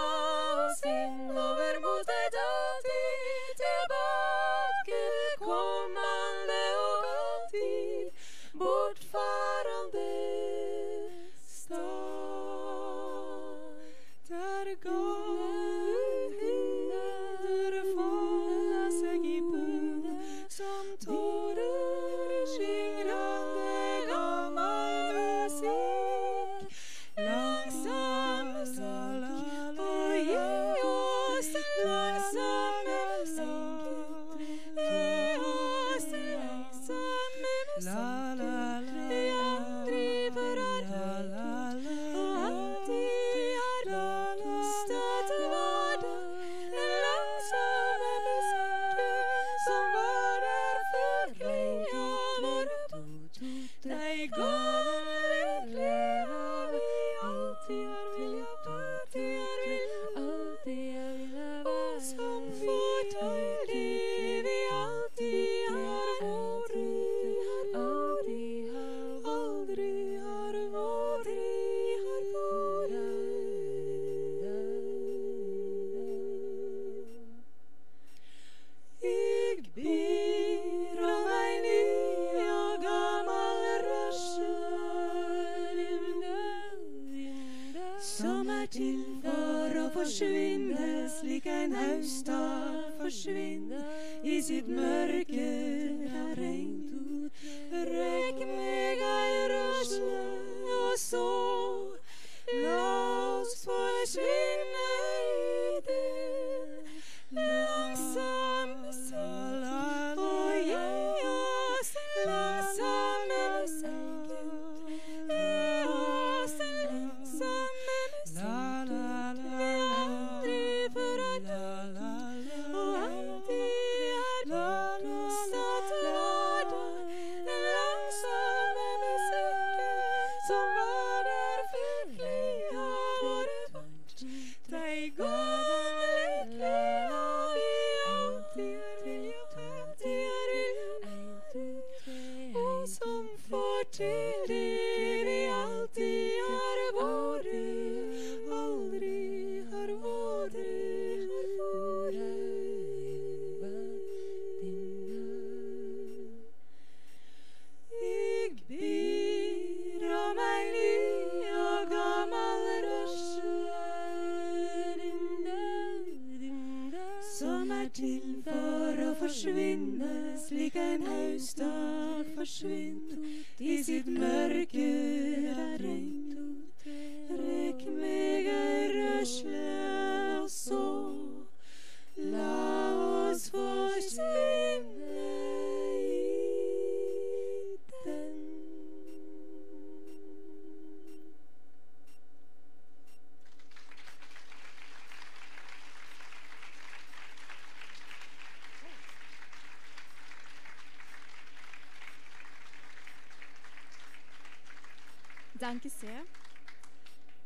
Danke sehr.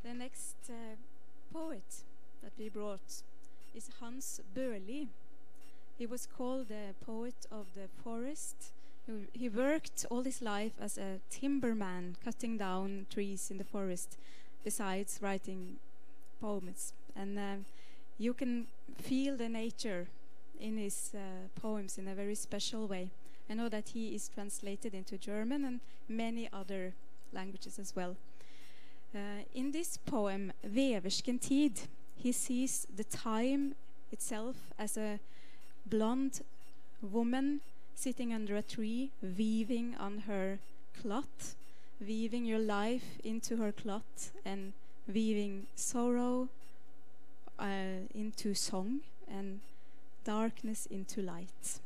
The next uh, poet that we brought is Hans Børli. He was called the poet of the forest. He worked all his life as a timberman, cutting down trees in the forest, besides writing poems. And uh, you can feel the nature in his uh, poems in a very special way. I know that he is translated into German and many other languages as well. Uh, in this poem, Veversken Tid, he sees the time itself as a blonde woman sitting under a tree, weaving on her cloth, weaving your life into her cloth, and weaving sorrow uh, into song and darkness into light.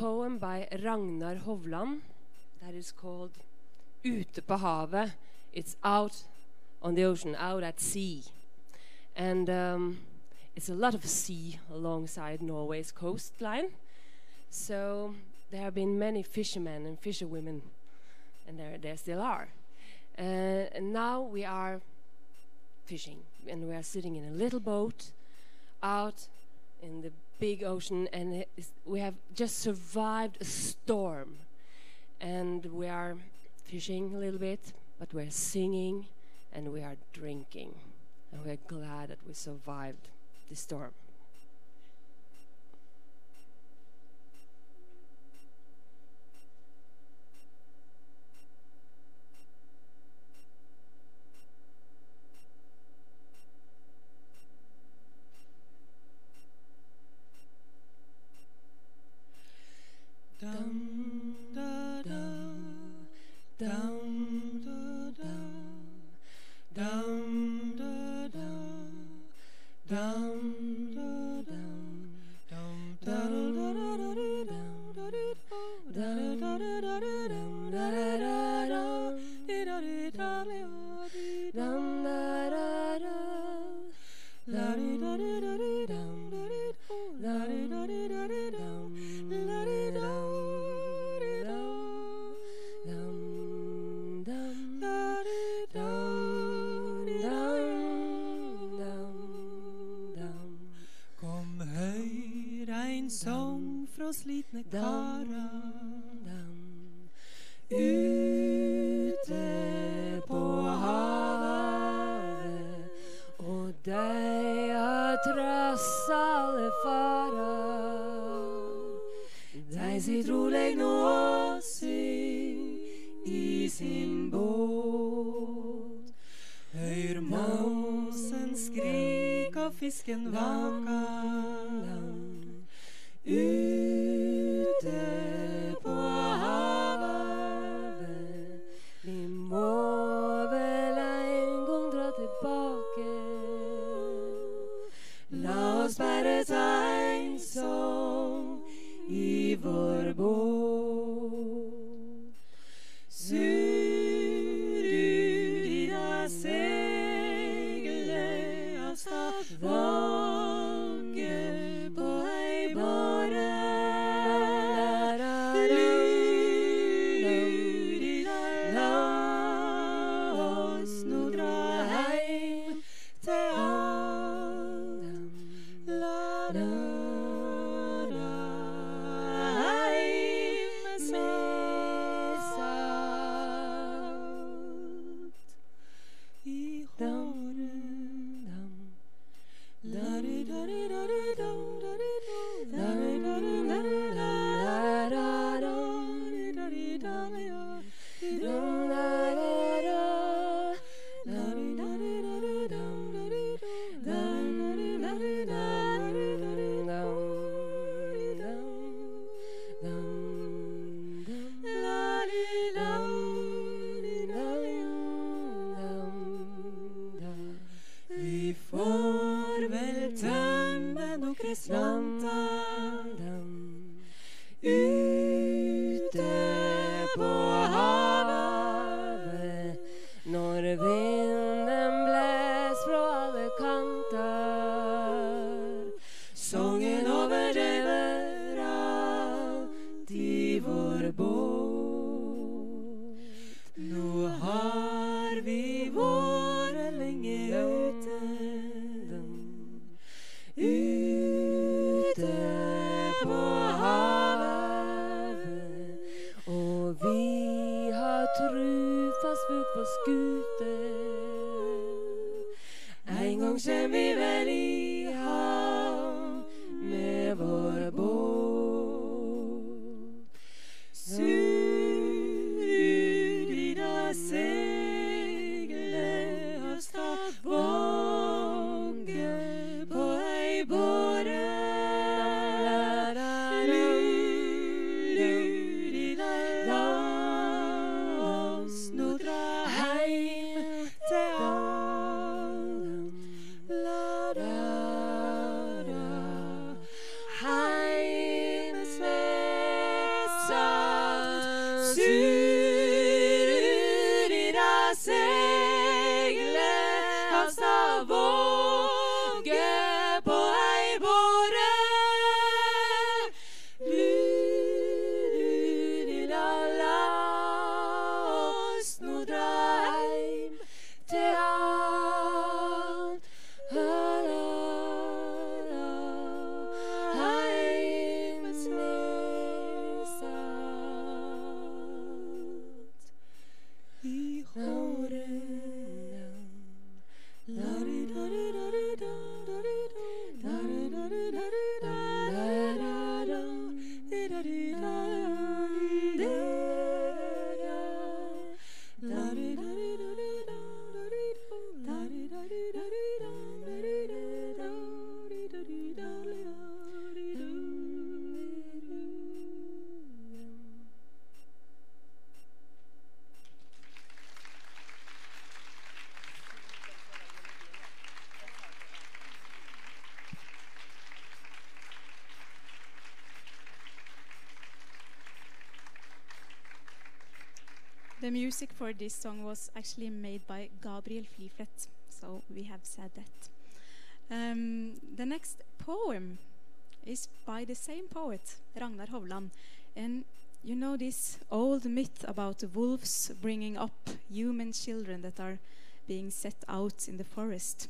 Poem by Ragnar Hovland that is called Ute på havet. It's out on the ocean, out at sea. And um, it's a lot of sea alongside Norway's coastline. So there have been many fishermen and fisherwomen, and there, there still are. Uh, and now we are fishing, and we are sitting in a little boat out in the big ocean, and it is- we have just survived a storm. And we are fishing a little bit, but we're singing and we are drinking. And we're glad that we survived the storm. the music for this song was actually made by Gabriel Fliflet, so we have said that. Um, the next poem is by the same poet, Ragnar Hovland. And you know this old myth about wolves bringing up human children that are being set out in the forest.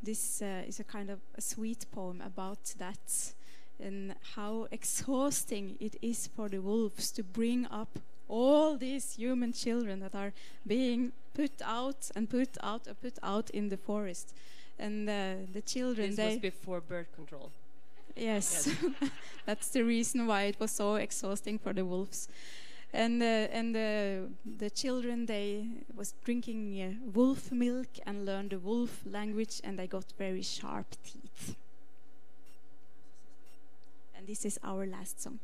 This uh, is a kind of a sweet poem about that and how exhausting it is for the wolves to bring up all these human children that are being put out and put out and put out in the forest. And uh, the children, This they was before birth control. Yes, Yes. *laughs* that's the reason why it was so exhausting for the wolves. And uh, and uh, the children they was drinking uh, wolf milk and learned the wolf language, and they got very sharp teeth. And this is our last song.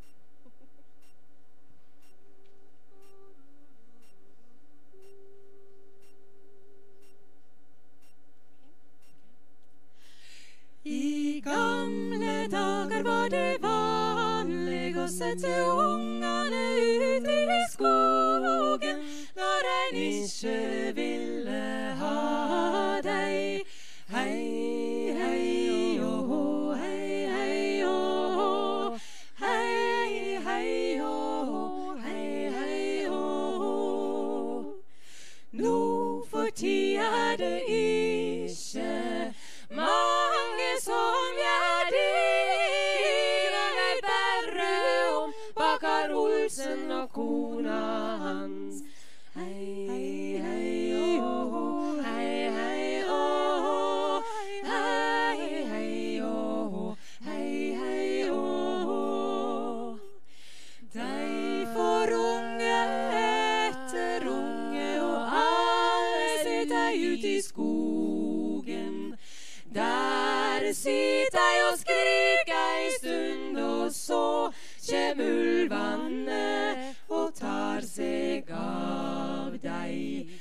I gamle dager var det vanlig å sette ungene ut i skogen. Når en ikke ville tar seg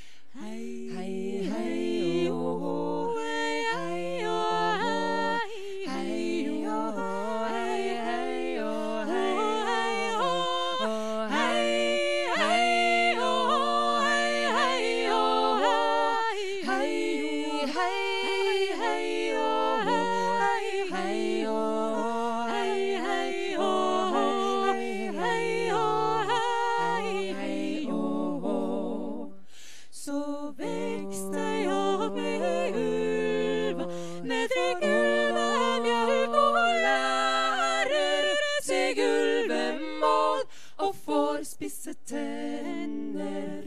spisse tenner.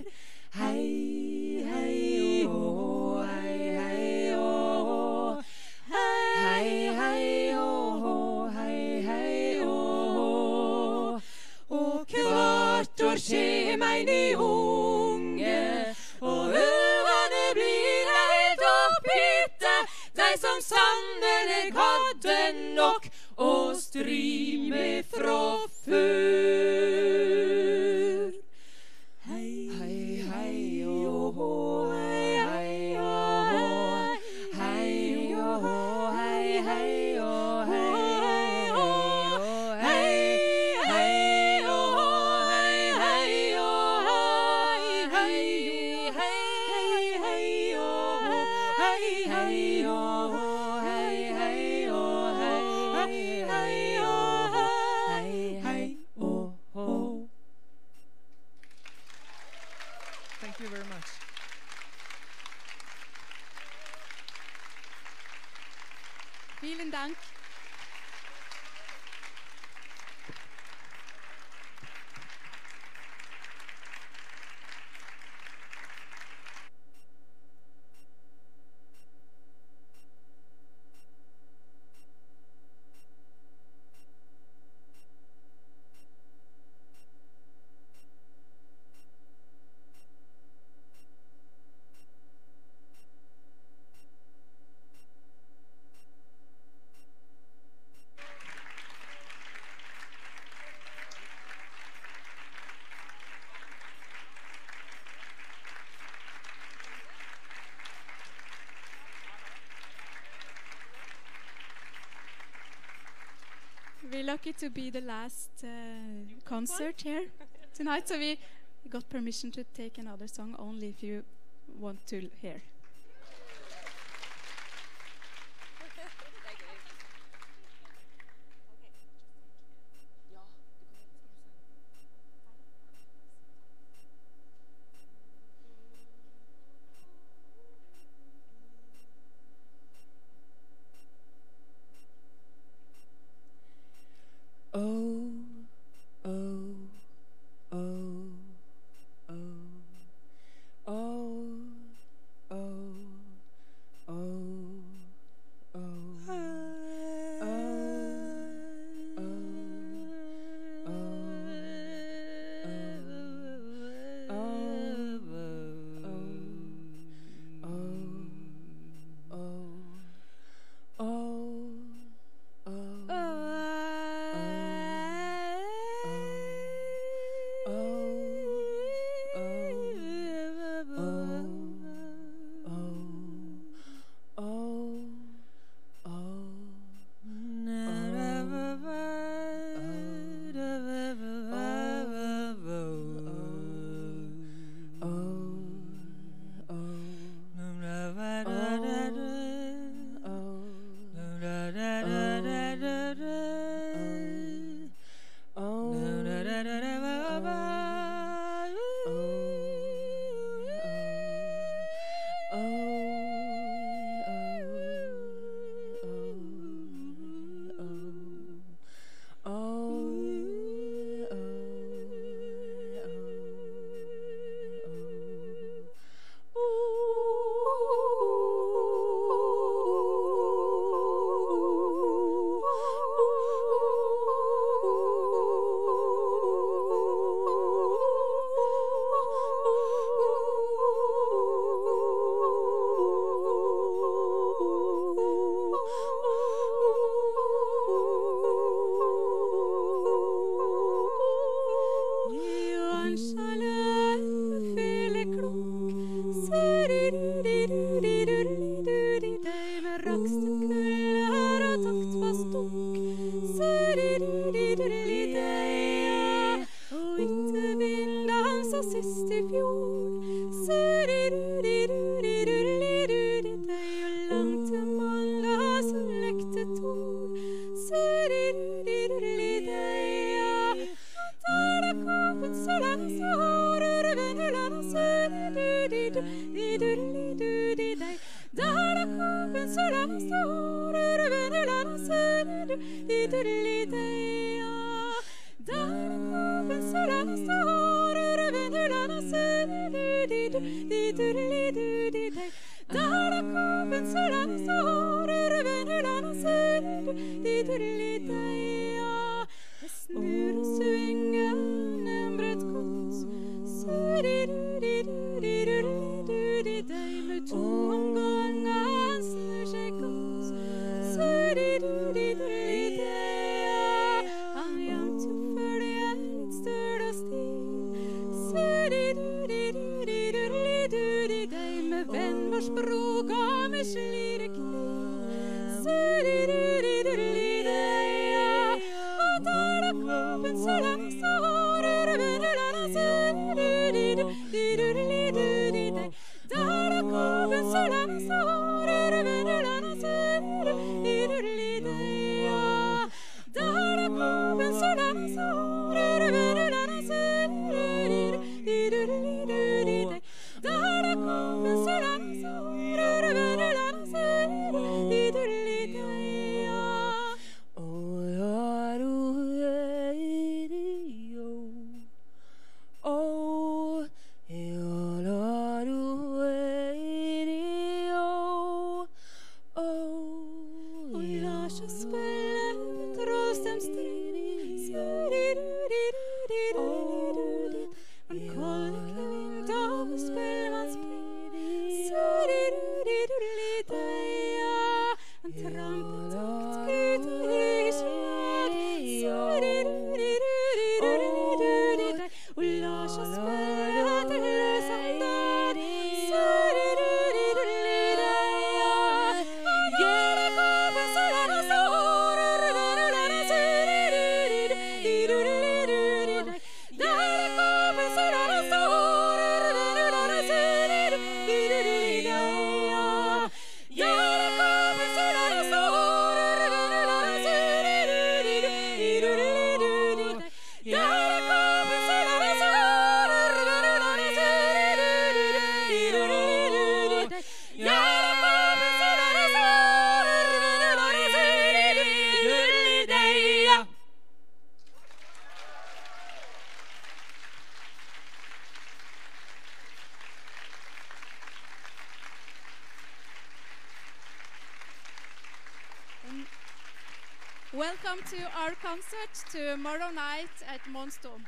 Hei, hei, Å hei, hei, Å Hei, hei, Å hei, hei, å. Og hvert år skjer meg ny unge, og ulvene blir heilt oppgitte, dei som sannelig hadde nok å stri med fra før. Lucky to be the last uh, concert here tonight, so we got permission to take another song only if you want to hear. To our concert tomorrow night at Monstrom.